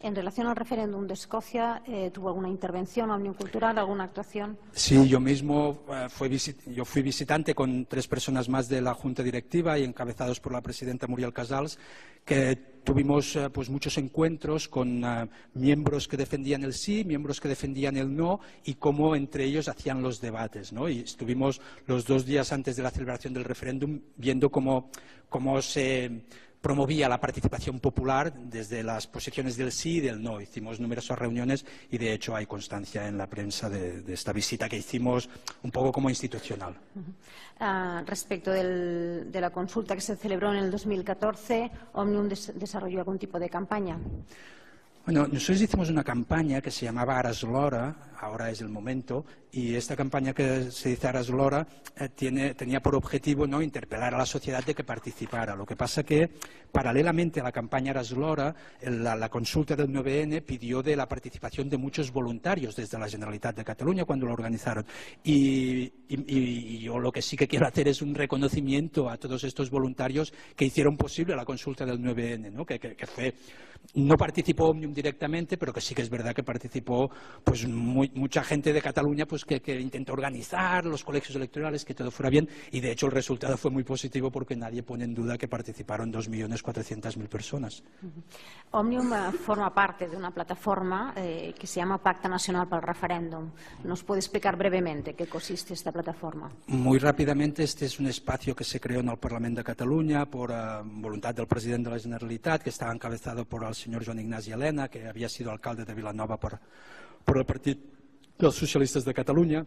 En relación al referéndum de Escocia, eh, ¿tuvo alguna intervención, unión cultural, alguna actuación? Sí, yo mismo eh, fui, yo fui visitante con tres personas más de la Junta Directiva y encabezados por la presidenta Muriel Casals, que tuvimos eh, pues muchos encuentros con eh, miembros que defendían el sí, miembros que defendían el no y cómo entre ellos hacían los debates. ¿no? Y estuvimos los dos días antes de la celebración del referéndum viendo cómo, cómo se promovía la participación popular desde las posiciones del sí y del no. Hicimos numerosas reuniones y, de hecho, hay constancia en la prensa de, esta visita que hicimos un poco como institucional. Ah, respecto de la consulta que se celebró en el 2014, Omnium desarrolló algún tipo de campaña. Bueno, nosotros hicimos una campaña que se llamaba Aras Lora, ahora es el momento, y esta campaña que se dice Aras Lora eh, tenía por objetivo ¿no? interpelar a la sociedad de que participara. Lo que pasa que, paralelamente a la campaña Aras Lora, la, consulta del 9N pidió de la participación de muchos voluntarios desde la Generalitat de Cataluña cuando lo organizaron. Y, yo lo que sí que quiero hacer es un reconocimiento a todos estos voluntarios que hicieron posible la consulta del 9N, ¿no? que, que fue no participó Omnium directamente, pero que sí que es verdad que participó pues mucha gente de Cataluña pues que, intentó organizar los colegios electorales, que todo fuera bien, y de hecho el resultado fue muy positivo porque nadie pone en duda que participaron 2.400.000 personas. Omnium eh, forma parte de una plataforma eh, que se llama Pacta Nacional para el Referéndum. ¿Nos puede explicar brevemente qué consiste esta plataforma? Muy rápidamente, este es un espacio que se creó en el Parlamento de Cataluña por eh, voluntad del presidente de la Generalitat, que estaba encabezado por el señor Joan Ignasi Elena, que había sido alcalde de Vilanova por, por el Partido de los Socialistas de Cataluña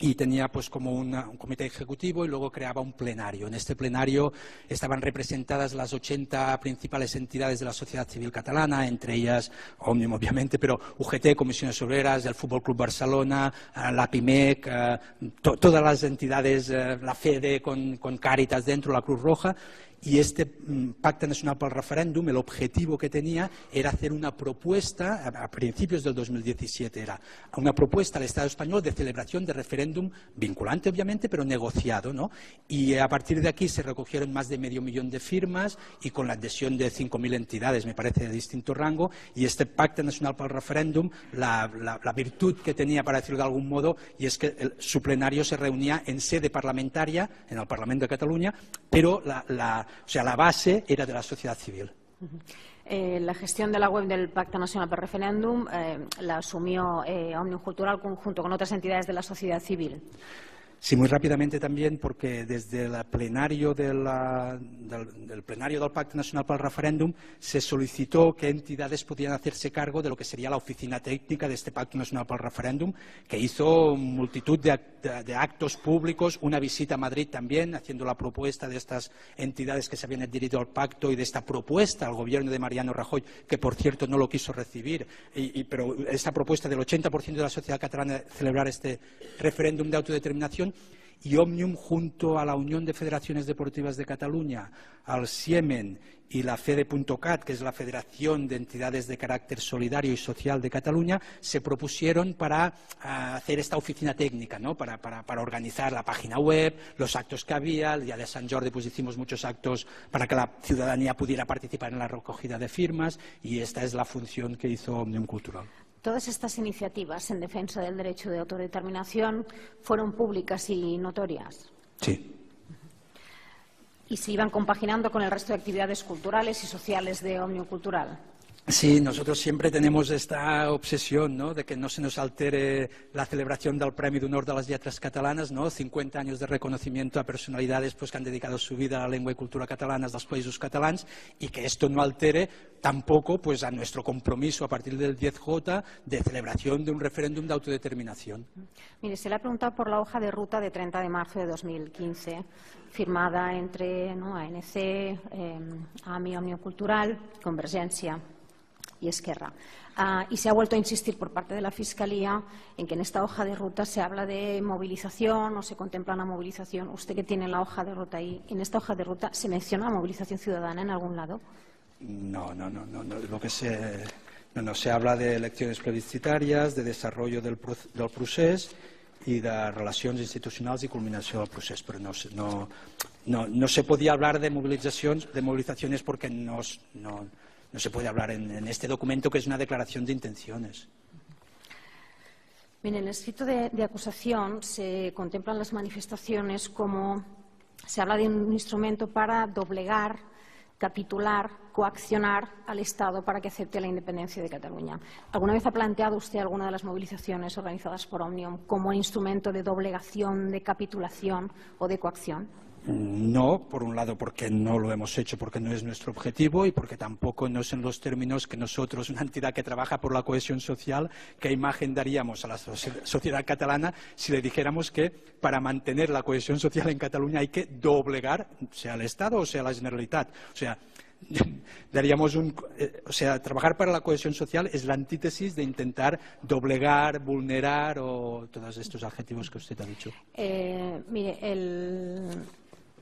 y tenía pues como un comité ejecutivo y luego creaba un plenario. En este plenario estaban representadas las 80 principales entidades de la sociedad civil catalana, entre ellas Omnium obviamente, pero UGT, Comisiones Obreras, el Fútbol Club Barcelona, eh, la PIMEC, eh, todas las entidades, eh, la FEDE con, con Cáritas dentro, la Cruz Roja, y este mm, Pacto Nacional para el Referéndum, el objetivo que tenía era hacer una propuesta, a principios del 2017, era una propuesta al Estado español de celebración de referéndum vinculante, obviamente, pero negociado. ¿no? Y a partir de aquí se recogieron más de medio millón de firmas y con la adhesión de 5.000 entidades, me parece, de distinto rango. Y este Pacto Nacional para el Referéndum, la, virtud que tenía, para decirlo de algún modo, y es que su plenario se reunía en sede parlamentaria, en el Parlamento de Cataluña, pero la o sea, la base era de la sociedad civil. Eh, la gestión de la web del Pacto Nacional para Referéndum eh, la asumió eh, Omnium Cultural junto con otras entidades de la sociedad civil. Sí, muy rápidamente también, porque desde el plenario del, plenario del Pacto Nacional para el Referéndum se solicitó que entidades podían hacerse cargo de lo que sería la oficina técnica de este Pacto Nacional para el Referéndum, que hizo multitud de, actos públicos, una visita a Madrid también, haciendo la propuesta de estas entidades que se habían adherido al pacto y de esta propuesta al gobierno de Mariano Rajoy, que por cierto no lo quiso recibir, y, pero esta propuesta del 80% de la sociedad catalana de celebrar este referéndum de autodeterminación y Omnium junto a la Unión de Federaciones Deportivas de Cataluña, al Siemen y la FEDE.cat, que es la Federación de Entidades de Carácter Solidario y Social de Cataluña, se propusieron para ah, hacer esta oficina técnica, ¿no? para, organizar la página web, los actos que había. El día de San Jordi pues, hicimos muchos actos para que la ciudadanía pudiera participar en la recogida de firmas y esta es la función que hizo Omnium Cultural. Todas estas iniciativas en defensa del derecho de autodeterminación fueron públicas y notorias. Sí. Y se iban compaginando con el resto de actividades culturales y sociales de Omnium Cultural. Sí, nosotros siempre tenemos esta obsesión ¿no? de que no se nos altere la celebración del Premio de Honor de las Letras Catalanas, ¿no? 50 años de reconocimiento a personalidades pues, que han dedicado su vida a la lengua y cultura catalanas los países catalans y que esto no altere tampoco pues, a nuestro compromiso a partir del 10J de celebración de un referéndum de autodeterminación. Mire, se le ha preguntado por la hoja de ruta de 30 de marzo de 2015, firmada entre ¿no? ANC, eh, AMI, Omnium Cultural, Convergencia y Esquerra. Ah, y se ha vuelto a insistir por parte de la Fiscalía en que en esta hoja de ruta se habla de movilización o se contempla una movilización. Usted que tiene la hoja de ruta ahí, ¿en esta hoja de ruta se menciona la movilización ciudadana en algún lado? No, no, no. no, Lo que se, no, se habla de elecciones plebiscitarias, de desarrollo del, del proceso y de relaciones institucionales y culminación del proceso, pero no, no, no, no se podía hablar de movilizaciones, de porque no, no no se puede hablar en, este documento que es una declaración de intenciones. en el escrito de, acusación se contemplan las manifestaciones como se habla de un instrumento para doblegar, capitular, coaccionar al Estado para que acepte la independencia de Cataluña. ¿Alguna vez ha planteado usted alguna de las movilizaciones organizadas por Omnium como instrumento de doblegación, de capitulación o de coacción? No, por un lado porque no lo hemos hecho, porque no es nuestro objetivo y porque tampoco no son los términos que nosotros, una entidad que trabaja por la cohesión social, qué imagen daríamos a la sociedad catalana si le dijéramos que para mantener la cohesión social en Cataluña hay que doblegar, sea el Estado o sea la Generalitat. O sea, daríamos un, eh, o sea, trabajar para la cohesión social es la antítesis de intentar doblegar, vulnerar o todos estos adjetivos que usted ha dicho. Eh, mire, el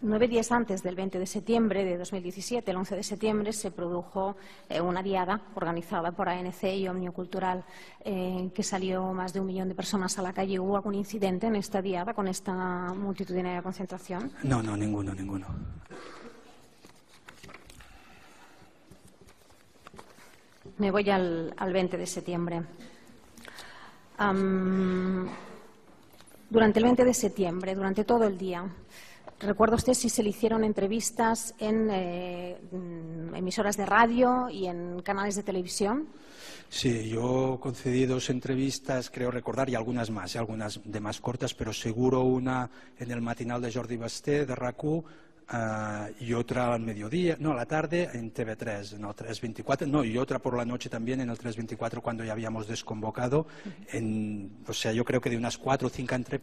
Nueve días antes del 20 de septiembre de 2017, el 11 de septiembre, se produjo eh, una diada organizada por ANC y Omnio Cultural, en que salió más de un millón de personas a la calle. ¿Hubo algún incidente en esta diada con esta multitudinaria concentración? No, no, ninguno, ninguno. Me voy al, 20 de septiembre. durante el 20 de septiembre, durante todo el día, ¿Recuerda usted si se le hicieron entrevistas en eh, mm, emisoras de radio y en canales de televisión? Sí, yo concedí dos entrevistas, creo recordar, y algunas más, y algunas de más cortas, pero seguro una en el matinal de Jordi Basté, de RACU, uh, y otra al mediodía, no, a la tarde en TV3, no, 324, no, y otra por la noche también en el 324 cuando ya habíamos desconvocado. En, o sea, yo creo que de unas cuatro o cinco, entre,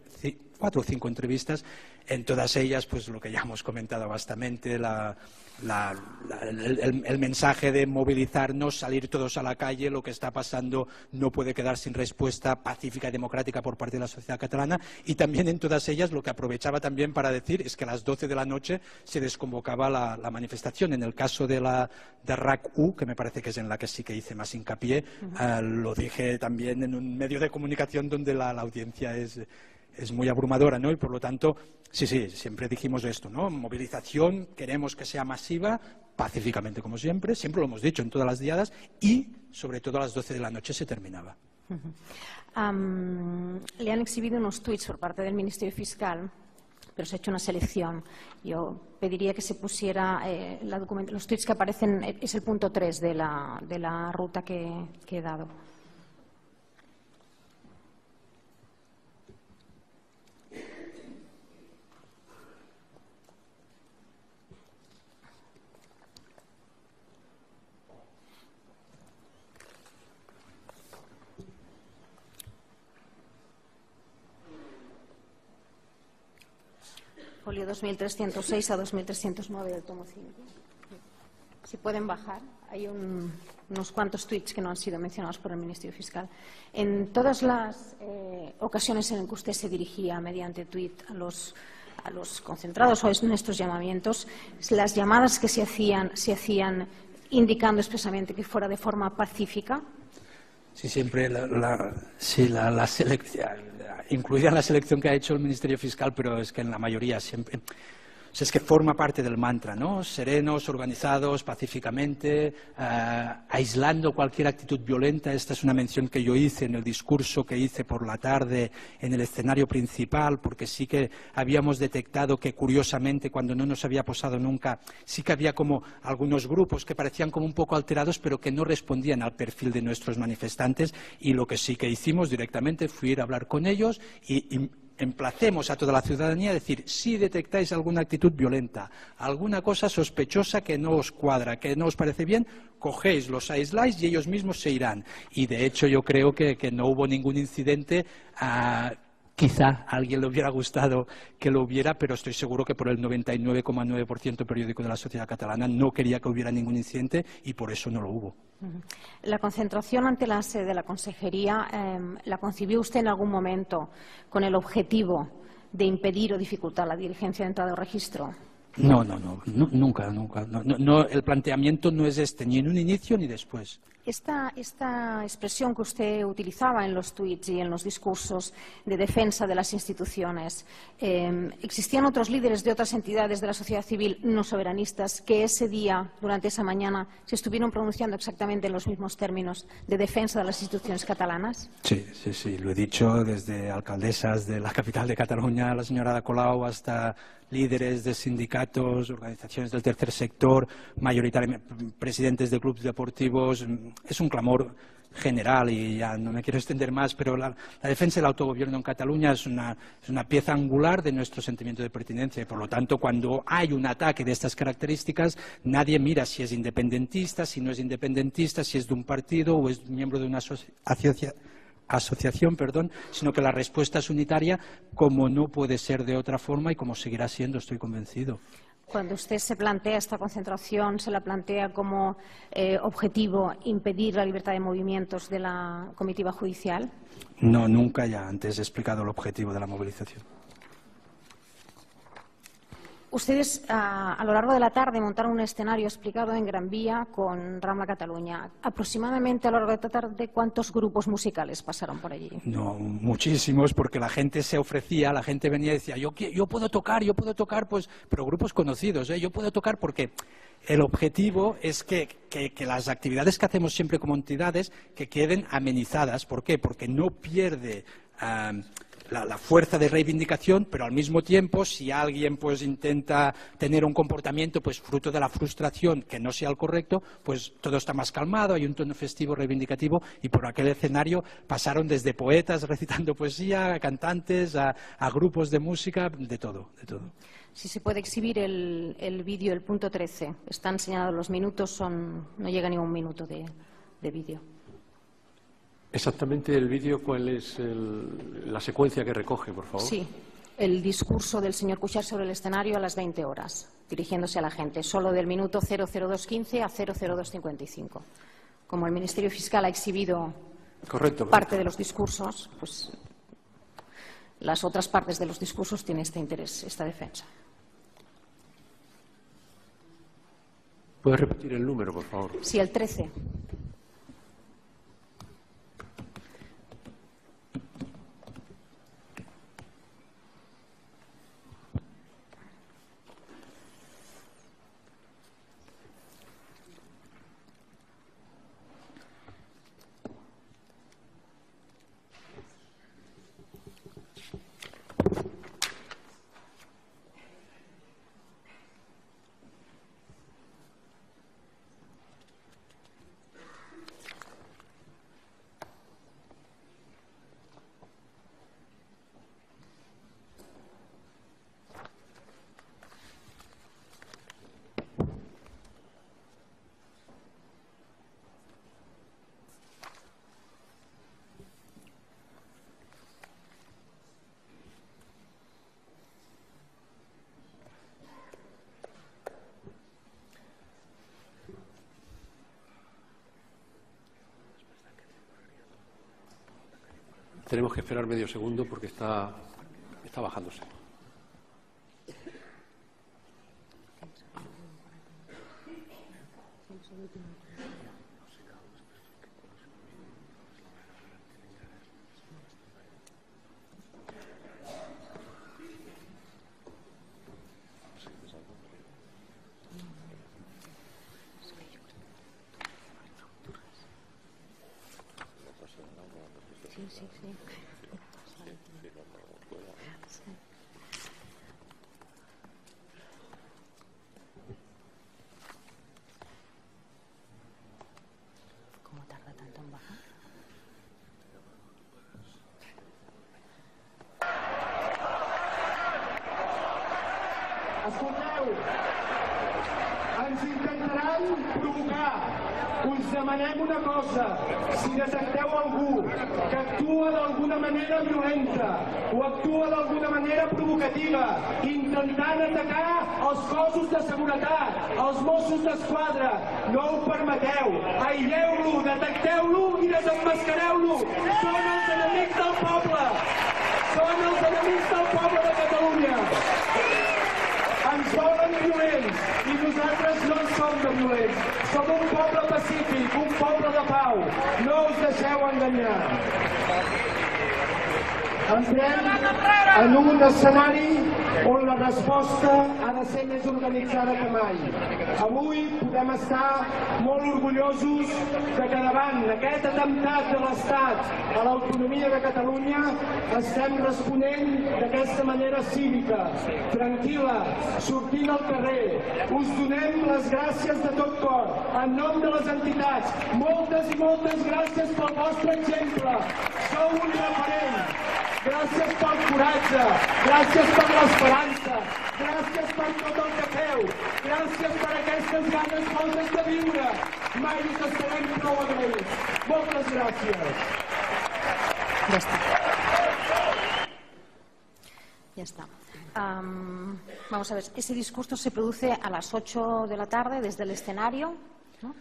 cuatro o cinco entrevistas, en todas ellas, pues lo que ya hemos comentado bastante, la, el, mensaje de movilizarnos, salir todos a la calle, lo que está pasando no puede quedar sin respuesta pacífica y democrática por parte de la sociedad catalana. Y también en todas ellas lo que aprovechaba también para decir es que a las 12 de la noche se desconvocaba la, manifestación. En el caso de la de RAC-U, que me parece que es en la que sí que hice más hincapié, eh, lo dije también en un medio de comunicación donde la audiencia es es muy abrumadora, ¿no? Y por lo tanto, sí, sí, siempre dijimos esto, ¿no? Movilización, queremos que sea masiva, pacíficamente como siempre, siempre lo hemos dicho en todas las diadas y sobre todo a las 12 de la noche se terminaba. le han exhibido unos tuits por parte del Ministerio Fiscal, pero se ha hecho una selección. Yo pediría que se pusiera eh, la los tuits que aparecen, es el punto 3 de la, de la ruta que he dado. Folio 2306 a 2309 del tomo 5. Si pueden bajar, hay unos cuantos tweets que no han sido mencionados por el Ministerio Fiscal. En todas las eh, ocasiones en que usted se dirigía mediante tweet a los, a los concentrados o en estos llamamientos, las llamadas que se hacían se hacían indicando expresamente que fuera de forma pacífica. Sí, siempre la, la, sí, la, la selección, incluida la selección que ha hecho el Ministerio Fiscal, pero es que en la mayoría siempre es que forma parte del mantra, ¿no? Serenos, organizados, pacíficamente, eh, aislando cualquier actitud violenta. Esta es una mención que yo hice en el discurso que hice por la tarde en el escenario principal, porque sí que habíamos detectado que, curiosamente, cuando no nos había posado nunca, sí que había como algunos grupos que parecían como un poco alterados, pero que no respondían al perfil de nuestros manifestantes. Y lo que sí que hicimos directamente fue ir a hablar con ellos y emplacemos a toda la ciudadanía a decir, si detectáis alguna actitud violenta, alguna cosa sospechosa que no os cuadra, que no os parece bien, cogéis, los aisláis y ellos mismos se irán. Y de hecho yo creo que, no hubo ningún incidente. Ah, quizá a alguien le hubiera gustado que lo hubiera, pero estoy seguro que por el 99,9% periódico de la sociedad catalana no quería que hubiera ningún incidente y por eso no lo hubo. La concentración ante la sede de la Consejería em, la concibió usted en algún momento con el objetivo de impedir o dificultar la diligencia de entrada o registro. No, no, no, nunca, nunca. el planteamiento no es este, ni en un inicio ni después. Esta, expresión que usted utilizaba en los tweets y en los discursos de defensa de las instituciones, em, ¿existían otros líderes de otras entidades de la sociedad civil no soberanistas que ese día, durante esa mañana, se estuvieron pronunciando exactamente en los mismos términos de defensa de las instituciones catalanas? Sí, sí, sí. Lo he dicho desde alcaldesas de la capital de Cataluña, la señora Colau, hasta líderes de sindicatos, organizaciones del tercer sector, mayoritariamente presidentes de clubes deportivos. Es un clamor general y ya no me quiero extender más, pero la, defensa del autogobierno en Cataluña es una, pieza angular de nuestro sentimiento de pertinencia y, por lo tanto, cuando hay un ataque de estas características, nadie mira si es independentista, si no es independentista, si es de un partido o es miembro de una asociación asociación, perdón, sino que la respuesta es unitaria, como no puede ser de otra forma y como seguirá siendo, estoy convencido. Cuando usted se plantea esta concentración, ¿se la plantea como eh, objetivo impedir la libertad de movimientos de la comitiva judicial? No, nunca ya. Antes he explicado el objetivo de la movilización. Ustedes a, lo largo de la tarde montaron un escenario explicado en Gran Vía con Rama Cataluña. Aproximadamente a lo largo de la tarde, ¿cuántos grupos musicales pasaron por allí? No, muchísimos, porque la gente se ofrecía, la gente venía y decía, yo, yo puedo tocar, yo puedo tocar, pues, pero grupos conocidos, ¿eh? yo puedo tocar porque el objetivo es que, las actividades que hacemos siempre como entidades que queden amenizadas. ¿Por qué? Porque no pierde ah, la, fuerza de reivindicación, pero al mismo tiempo, si alguien pues intenta tener un comportamiento pues fruto de la frustración que no sea el correcto, pues todo está más calmado, hay un tono festivo reivindicativo y por aquel escenario pasaron desde poetas recitando poesía, a cantantes, a, grupos de música, de todo, de todo. Si se puede exhibir el, vídeo, el punto 13, están señalados los minutos, son, no llega ni un minuto de vídeo. Exactamente el vídeo, ¿cuál es la secuencia que recoge, por favor? Sí, el discurso del señor Cuchar sobre el escenario a las 20 horas, dirigiéndose a la gente, solo del minuto 00215 a 00255. Como el Ministerio Fiscal ha exhibido parte de los discursos, pues las otras partes de los discursos tienen este interés, esta defensa. ¿Puede repetir el número, por favor? Sí, el 13. Tenemos que esperar medio segundo porque está, está bajándose. Cívica, tranquil·la, sortint al carrer. Us donem les gràcies de tot cor, en nom de les entitats. Moltes i moltes gràcies pel vostre exemple. Sou un referent. Gràcies pel coratge, gràcies per l'esperança, gràcies per tot el que feu, gràcies per aquestes ganes moltes de viure. Mai us estarem prou agraïts. Moltes gràcies. Am, vamos a ver, ese discurso se produce a las 8 de la tarde desde el escenario, ¿no?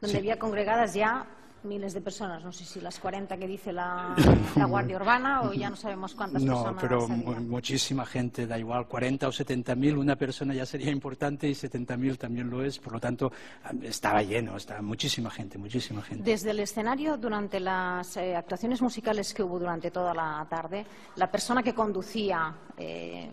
donde había congregadas ya miles de personas. No sé si las 40 que dice la, la Guardia Urbana o ya no sabemos cuántas No, personas. pero mu- había. muchísima gente, da igual, 40 o 70 mil, una persona ya sería importante y 70 mil también lo es, por lo tanto estaba lleno, estaba muchísima gente, muchísima gente. Desde el escenario, durante las eh, actuaciones musicales que hubo durante toda la tarde, la persona que conducía eh,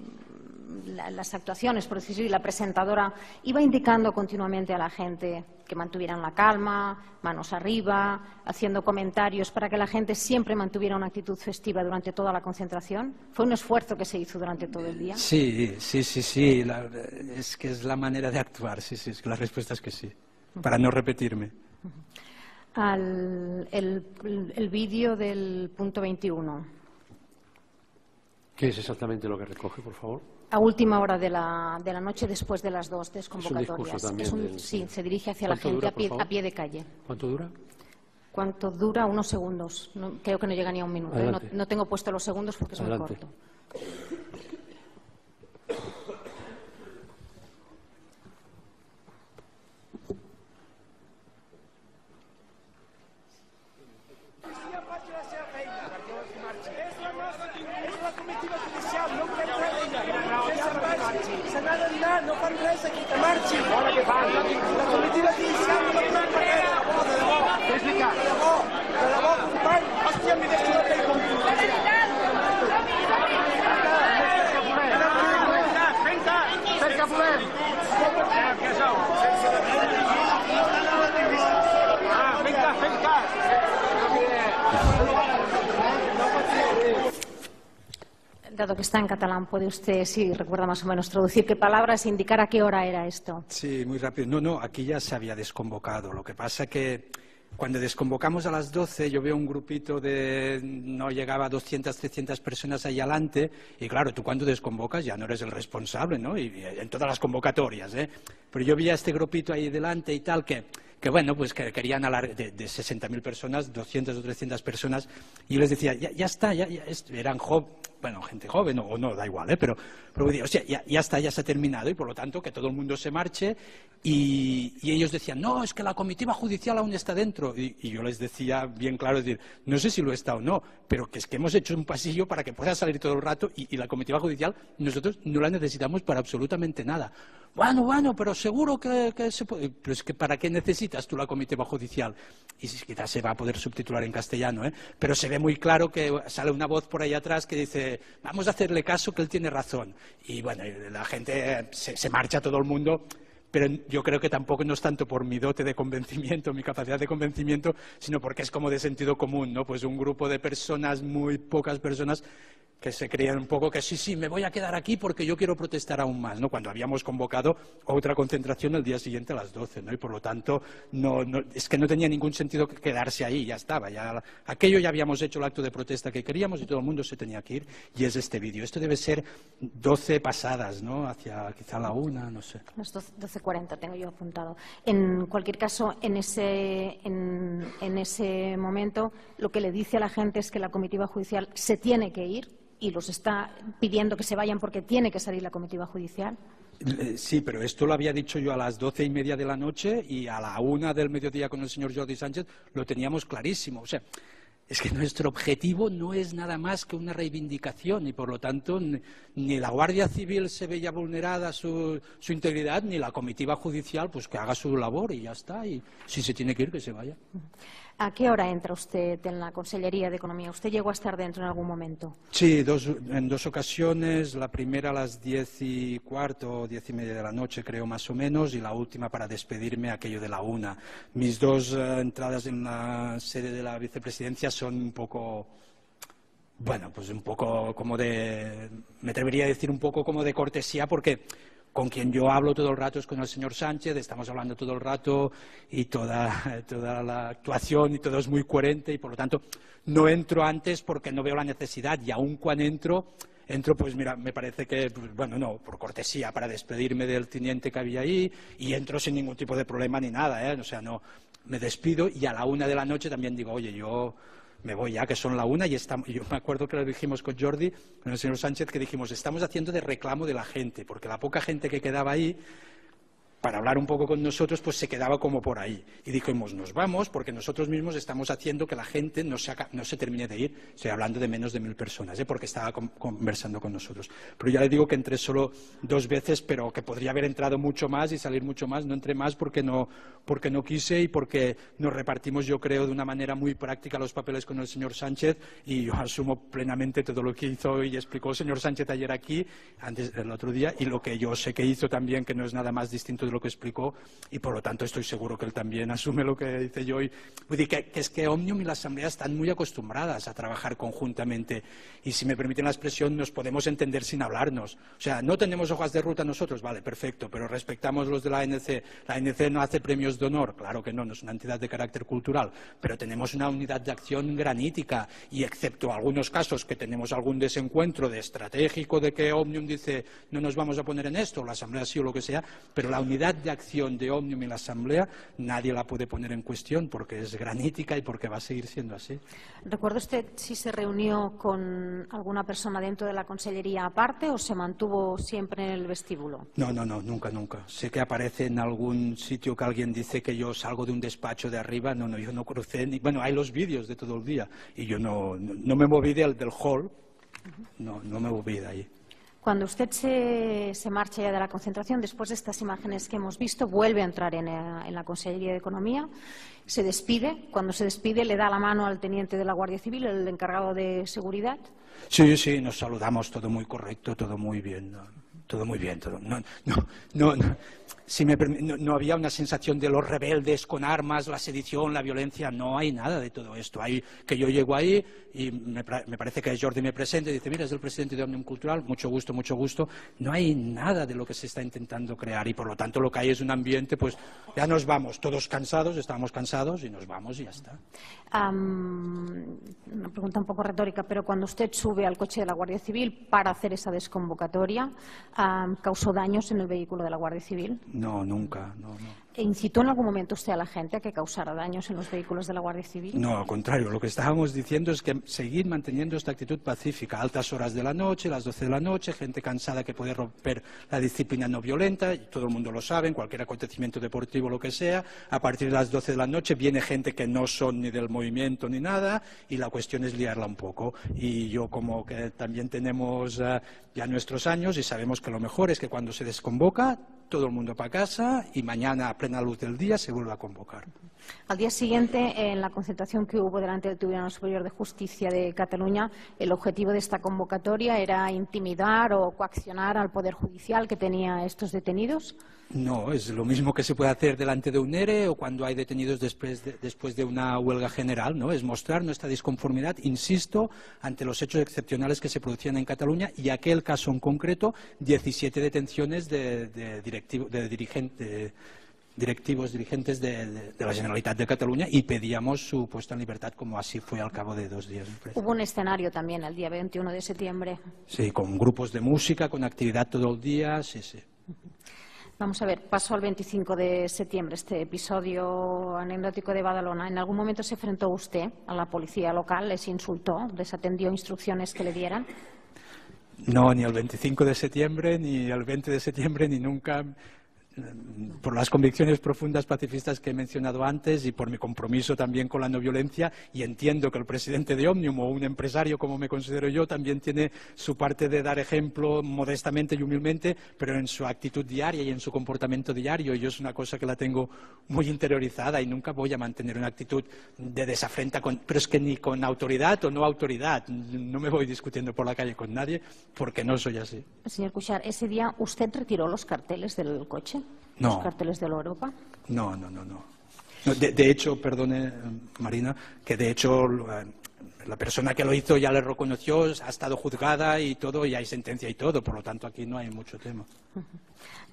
la- las actuaciones, por decirlo así, la presentadora, iba indicando continuamente a la gente que mantuvieran la calma, manos arriba, haciendo comentarios para que la gente siempre mantuviera una actitud festiva durante toda la concentración. Fue un esfuerzo que se hizo durante todo el día. Sí, sí, sí, sí, la- es que es la manera de actuar, sí, sí, es que la respuesta es que sí, para no repetirme. Al- el el vídeo del punto 21. ¿Qué es exactamente lo que recoge, por favor? A última hora de la, de la noche, después de las dos desconvocatorias. discurso también Es un- del- sí, se dirige hacia la ¿Cuánto gente dura, a, pie, a pie de calle. ¿Cuánto dura? ¿Cuánto dura? Unos segundos. No- creo que no llega ni a un minuto. ¿eh? No, no tengo puesto los segundos porque es muy corto. policia faci la seva feina. És la nostra, és la comitiva judicial, no volem feina. Sense pas, se n'ha de donar, no fan res aquí, que marxi. Bona que fan. La comitiva judicial no va donar per res. De debò, de debò. T'he explicat. De debò, de debò, company. Hòstia, m'he deixat la feina. Fent que volem. Què sou? Ah, fent cas, fent cas. Dado que está en catalán, ¿puede usted, si recuerda más o menos, traducir qué palabras e indicar a qué hora era esto? Sí, muy rápido. No, no, aquí ya se había desconvocado. Lo que pasa que cuando desconvocamos a las 12, yo veo un grupito de, no llegaba a 200, 300 personas ahí adelante, y claro, tú cuando desconvocas ya no eres el responsable, ¿no? Y, y en todas las convocatorias, ¿eh? Pero yo vi a este grupito ahí delante y tal, que, que bueno, pues que querían alar- de, de 60.000 personas, 200 o 300 personas, y yo les decía, ya, ya está, ya, ya, eran jo- bueno, gente joven o, no, da igual, ¿eh? pero, pero o sea, ya, está, ya se ha terminado y por lo tanto que todo el mundo se marche y, ellos decían, no, es que la comitiva judicial aún está dentro. Y, yo les decía bien claro, decir, no sé si lo está o no, pero que es que hemos hecho un pasillo para que pueda salir todo el rato y, la comitiva judicial nosotros no la necesitamos para absolutamente nada. Bueno, bueno, pero seguro que, se puede. Pero es que ¿para qué necesitas tú la comitiva judicial? Y quizás se va a poder subtitular en castellano, ¿eh? Pero se ve muy claro que sale una voz por ahí atrás que dice, vamos a hacerle caso que él tiene razón. Y bueno, la gente se, se marcha todo el mundo pero yo creo que tampoco no es tanto por mi dote de convencimiento, mi capacidad de convencimiento, sino porque es como de sentido común, ¿no? Pues un grupo de personas, muy pocas personas, que se creían un poco que sí, sí, me voy a quedar aquí porque yo quiero protestar aún más, ¿no? Cuando habíamos convocado otra concentración el día siguiente a las 12, ¿no? Y por lo tanto, no, es que no tenía ningún sentido quedarse ahí, ya estaba, ya, aquello ya habíamos hecho el acto de protesta que queríamos y todo el mundo se tenía que ir, y es este vídeo. Esto debe ser 12 pasadas, ¿no? Hacia quizá la una, no sé. Las 12.40 tengo yo apuntado. En cualquier caso, en ese, en ese momento, lo que le dice a la gente es que la comitiva judicial se tiene que ir, y los está pidiendo que se vayan porque tiene que salir la comitiva judicial? Sí, pero esto lo había dicho yo a las doce y media de la noche y a la una del mediodía con el señor Jordi Sánchez lo teníamos clarísimo. O sea, es que nuestro objetivo no es nada más que una reivindicación y, por lo tanto, ni la Guardia Civil se veía vulnerada su, su, integridad, ni la comitiva judicial, pues que haga su labor y ya está. Y si se tiene que ir, que se vaya. ¿A qué hora entra usted en la Consellería de Economía? ¿Usted llegó a estar dentro en algún momento? Sí, en dos ocasiones. La primera a las diez y cuarto diez y media de la noche, creo más o menos, y la última para despedirme, aquello de la una. Mis dos eh, entradas en la sede de la vicepresidencia son un poco bueno, pues un poco como de, me atrevería a decir un poco como de cortesía, porque con quien yo hablo todo el rato es con el señor Sánchez, estamos hablando todo el rato y toda, toda la actuación y todo es muy coherente y por lo tanto no entro antes porque no veo la necesidad y aun cuando entro, entro pues mira, me parece que, pues, bueno, no, por cortesía, para despedirme del teniente que había ahí y entro sin ningún tipo de problema ni nada, ¿eh? o sea, no, me despido y a la una de la noche también digo, oye, yo me voy ya, que son la una, y estamos, yo me acuerdo que lo dijimos con Jordi, con el señor Sánchez, que dijimos, estamos haciendo de reclamo de la gente, porque la poca gente que quedaba ahí para hablar un poco con nosotros, pues se quedaba como por ahí. Y dijimos, nos vamos porque nosotros mismos estamos haciendo que la gente no se, no se termine de ir. Estoy hablando de menos de mil personas, ¿eh? porque estaba conversando con nosotros. Pero ya le digo que entré solo dos veces, pero que podría haber entrado mucho más y salir mucho más. No entré más porque no, porque no quise y porque nos repartimos, yo creo, de una manera muy práctica los papeles con el señor Sánchez y yo asumo plenamente todo lo que hizo y explicó el señor Sánchez ayer aquí, antes el otro día, y lo que yo sé que hizo también, que no es nada más distinto de lo que explicó y por lo tanto estoy seguro que él también asume lo que dice yo. Y, que, es que Omnium y la Asamblea están muy acostumbradas a trabajar conjuntamente y si me permiten la expresión nos podemos entender sin hablarnos. O sea, no tenemos hojas de ruta nosotros, vale, perfecto, pero respetamos los de la ANC. La ANC no hace premios de honor, claro que no, no es una entidad de carácter cultural, pero tenemos una unidad de acción granítica y excepto algunos casos que tenemos algún desencuentro de estratégico de que Omnium dice no nos vamos a poner en esto, la Asamblea sí o lo que sea, pero la unidad de acción de Omnium en la Asamblea nadie la puede poner en cuestión porque es granítica y porque va a seguir siendo así. ¿Recuerda usted si se reunió con alguna persona dentro de la Consellería aparte o se mantuvo siempre en el vestíbulo? No, no, no, nunca, nunca. Sé que aparece en algún sitio que alguien dice que yo salgo de un despacho de arriba. No, no, yo no crucé ni... Bueno, hay los vídeos de todo el día y yo no, no, me moví del, del hall. No, no me moví de ahí. Cuando usted se, marcha ya de la concentración, después de estas imágenes que hemos visto, vuelve a entrar en, en, la Consejería de Economía, se despide. Cuando se despide, le da la mano al teniente de la Guardia Civil, el encargado de seguridad. Sí, sí, nos saludamos, todo muy correcto, todo muy bien. Todo muy bien, todo. No, no, no si me, no, había una sensación de los rebeldes con armas, la sedición, la violencia, no hay nada de todo esto. Hay que yo llego ahí y me, parece que Jordi me presenta y dice, mira, es el presidente de Omnium Cultural, mucho gusto, mucho gusto. No hay nada de lo que se está intentando crear y por lo tanto lo que hay es un ambiente, pues ya nos vamos, todos cansados, estamos cansados y nos vamos y ya está. una pregunta un poco retórica, pero cuando usted sube al coche de la Guardia Civil para hacer esa desconvocatoria, ¿causó daños en el vehículo de la Guardia Civil? No, nunca. ¿Incitó en algún momento usted a la gente a que causara daños en los vehículos de la Guardia Civil? No, al contrario. Lo que estábamos diciendo es que seguir manteniendo esta actitud pacífica. Altas horas de la noche, las 12 de la noche, gente cansada que puede romper la disciplina no violenta, y todo el mundo lo sabe, en cualquier acontecimiento deportivo, lo que sea. A partir de las 12 de la noche viene gente que no son ni del movimiento ni nada, y la cuestión es liarla un poco. Y yo, como que también tenemos uh, ya nuestros años y sabemos que lo mejor es que cuando se desconvoca, todo el mundo para casa y mañana a plena luz del día se vuelve a convocar. Al día siguiente, en la concentración que hubo delante del Tribunal Superior de Justicia de Cataluña, el objetivo de esta convocatoria era intimidar o coaccionar al Poder Judicial que tenía estos detenidos. No, es lo mismo que se puede hacer delante de un ERE o cuando hay detenidos después de, después de una huelga general, ¿no? Es mostrar nuestra disconformidad, insisto, ante los hechos excepcionales que se producían en Cataluña y aquel caso en concreto, 17 detenciones de, de, directivo, de directivos, dirigentes de, de, de, la Generalitat de Cataluña y pedíamos su puesta en libertad, como así fue al cabo de dos días. Hubo un escenario también el día 21 de septiembre. Sí, con grupos de música, con actividad todo el día, sí, sí. Vamos a ver, pasó al 25 de septiembre este episodio anecdótico de Badalona. ¿En algún momento se enfrentó usted a la policía local? ¿Les insultó? ¿Les atendió instrucciones que le dieran? No, ni el 25 de septiembre, ni el 20 de septiembre, ni nunca por las convicciones profundas pacifistas que he mencionado antes y por mi compromiso también con la no violencia y entiendo que el presidente de Omnium o un empresario como me considero yo también tiene su parte de dar ejemplo modestamente y humildemente, pero en su actitud diaria y en su comportamiento diario. Yo es una cosa que la tengo muy interiorizada y nunca voy a mantener una actitud de desafrenta, con, pero es que ni con autoridad o no autoridad. No me voy discutiendo por la calle con nadie porque no soy así. Señor Cuchar, ese día usted retiró los carteles del coche. No. ¿Los carteles de la Europa? No, no, no, no. De, de, hecho, perdone, Marina, que de hecho la persona que lo hizo ya le reconoció, ha estado juzgada y todo, y hay sentencia y todo, por lo tanto aquí no hay mucho tema.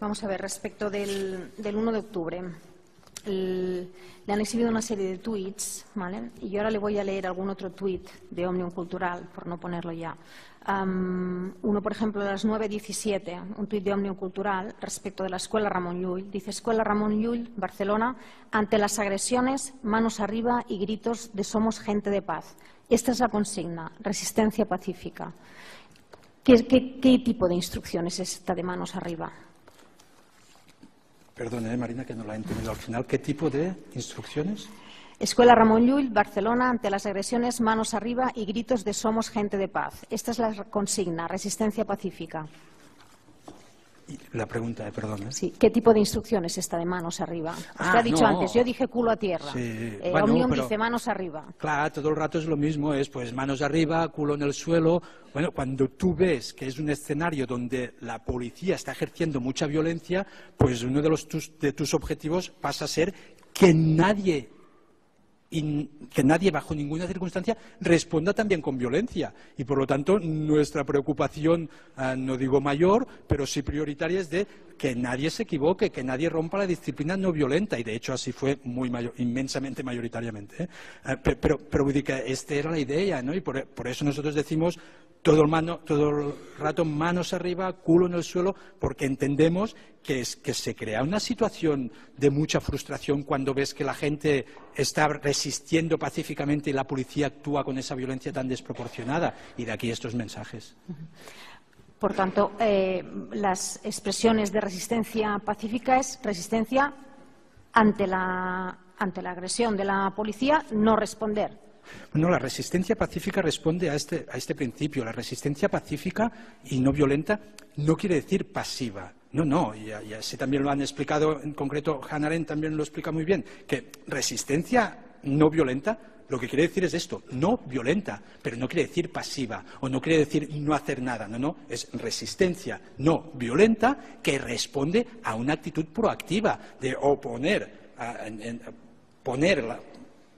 Vamos a ver, respecto del, del 1 de octubre, el, le han exhibido una serie de tweets, ¿vale? Y yo ahora le voy a leer algún otro tweet de Omnium Cultural, por no ponerlo ya. Uno, por ejemplo, de las 9.17, un tuit de Omnium Cultural respecto de la Escuela Ramón Llull. Dice, Escuela Ramón Llull, Barcelona, ante las agresiones, manos arriba y gritos de somos gente de paz. Esta es la consigna, resistencia pacífica. ¿Qué, qué, qué tipo de instrucciones es esta de manos arriba? Perdone, Marina, que no la he entendido al final. ¿Qué tipo de instrucciones? Escuela Ramón Llull, Barcelona, ante las agresiones, manos arriba y gritos de somos gente de paz. Esta es la consigna, resistencia pacífica. La pregunta, eh, perdón. ¿eh? Sí, ¿qué tipo de instrucciones está de manos arriba? Usted Ah, ha dicho no. antes, yo dije culo a tierra. Sí, Eh, bueno, Omnium pero- dice manos arriba. Claro, todo el rato es lo mismo, es pues manos arriba, culo en el suelo. Bueno, cuando tú ves que es un escenario donde la policía está ejerciendo mucha violencia, pues uno de, los tus, de tus objetivos pasa a ser que nadie y que nadie bajo ninguna circunstancia responda también con violencia. Y por lo tanto, nuestra preocupación, ah, no digo mayor, pero sí prioritaria es de que nadie se equivoque, que nadie rompa la disciplina no violenta. Y de hecho así fue muy inmensamente mayoritariamente. ¿eh? Pe- pero, pero, que esta era la idea, ¿no? Y por, por eso nosotros decimos todo el, mano, todo el rato manos arriba, culo en el suelo, porque entendemos que, es, que se crea una situación de mucha frustración cuando ves que la gente está resistiendo pacíficamente y la policía actúa con esa violencia tan desproporcionada. Y de aquí estos mensajes. Por tanto, eh, las expresiones de resistencia pacífica es resistencia ante la, ante la agresión de la policía, no responder. No, la resistencia pacífica responde a este, a este principio. La resistencia pacífica y no violenta no quiere decir pasiva. No, no, y así también lo han explicado, en concreto Hannah Arendt también lo explica muy bien, que resistencia no violenta lo que quiere decir es esto, no violenta, pero no quiere decir pasiva o no quiere decir no hacer nada, no, no, es resistencia. No violenta que responde a una actitud proactiva de oponer, a- en- en- poner la-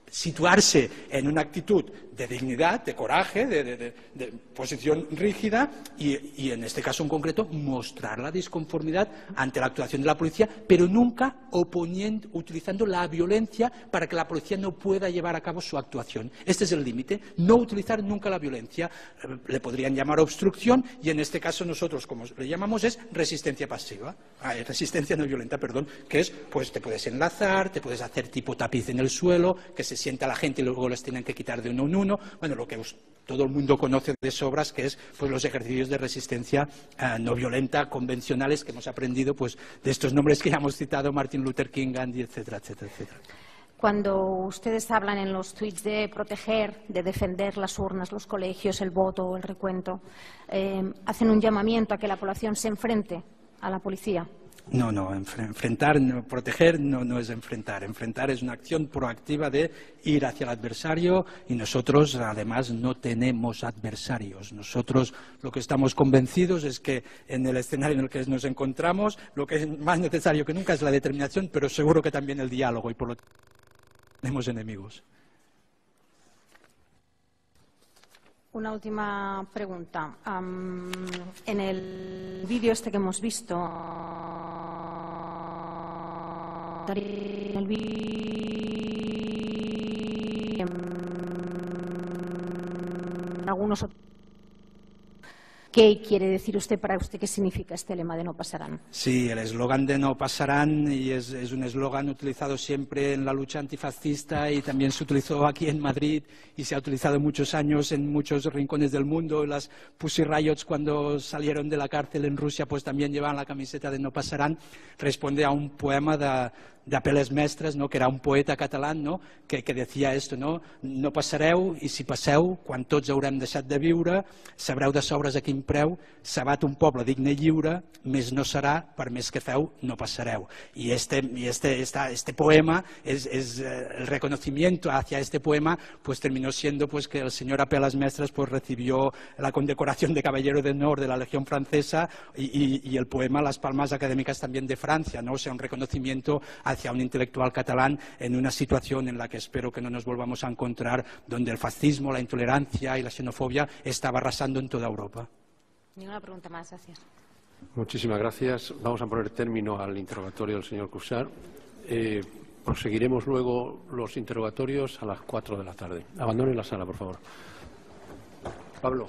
situarse en una actitud de dignidad, de coraje, de, posición rígida y, en este caso en concreto, mostrar la disconformidad ante la actuación de la policía, pero nunca oponiendo, utilizando la violencia para que la policía no pueda llevar a cabo su actuación. Este es el límite, no utilizar nunca la violencia. Eh, le podrían llamar obstrucción y en este caso nosotros, como le llamamos, es resistencia pasiva, ah, resistencia no violenta, perdón, que es, pues te puedes enlazar, te puedes hacer tipo tapiz en el suelo, que se sienta la gente y luego les tienen que quitar de uno en uno, bueno, lo que todo el mundo conoce de sobras, que es pues, los ejercicios de resistencia eh, no violenta convencionales que hemos aprendido pues, de estos nombres que ya hemos citado, Martin Luther King, Gandhi, etcétera, etcétera, etcétera. Cuando ustedes hablan en los tweets de proteger, de defender las urnas, los colegios, el voto, el recuento, eh, hacen un llamamiento a que la población se enfrente a la policía. No, no, enfrentar, proteger no, es enfrentar. Enfrentar es una acción proactiva de ir hacia el adversario y nosotros además no tenemos adversarios. Nosotros lo que estamos convencidos es que en el escenario en el que nos encontramos lo que es más necesario que nunca es la determinación, pero seguro que también el diálogo y por lo tanto tenemos enemigos. Una última pregunta. en el vídeo este que hemos visto, vídeo, algunos ¿Qué quiere decir usted para usted? ¿Qué significa este lema de no pasarán? Sí, el eslogan de no pasarán y es, un eslogan utilizado siempre en la lucha antifascista y también se utilizó aquí en Madrid y se ha utilizado muchos años en muchos rincones del mundo. Las Pussy Riots cuando salieron de la cárcel en Rusia pues también llevaban la camiseta de no pasarán. Responde a un poema de, de Apeles Mestres, no? que era un poeta catalán no? que, que decía esto, no? no passareu i si passeu, quan tots haurem deixat de viure, sabreu de sobres a quin preu s'abat un poble digne i lliure, més no serà, per més que feu, no passareu. Y este, y este, esta, este poema, es, es, eh, el reconocimiento hacia este poema, pues terminó siendo pues, que el señor Apelas Mestres pues, recibió la condecoración de Caballero de Honor de la Legión Francesa y, y, y el poema Las Palmas Académicas también de Francia, ¿no? o sea, un reconocimiento hacia un intelectual catalán en una situación en la que espero que no nos volvamos a encontrar, donde el fascismo, la intolerancia y la xenofobia estaba arrasando en toda Europa. Ninguna pregunta más, gracias. Muchísimas gracias. Vamos a poner término al interrogatorio del señor Cursar. Eh, proseguiremos luego los interrogatorios a las 4 de la tarde. Abandone la sala, por favor. Pablo.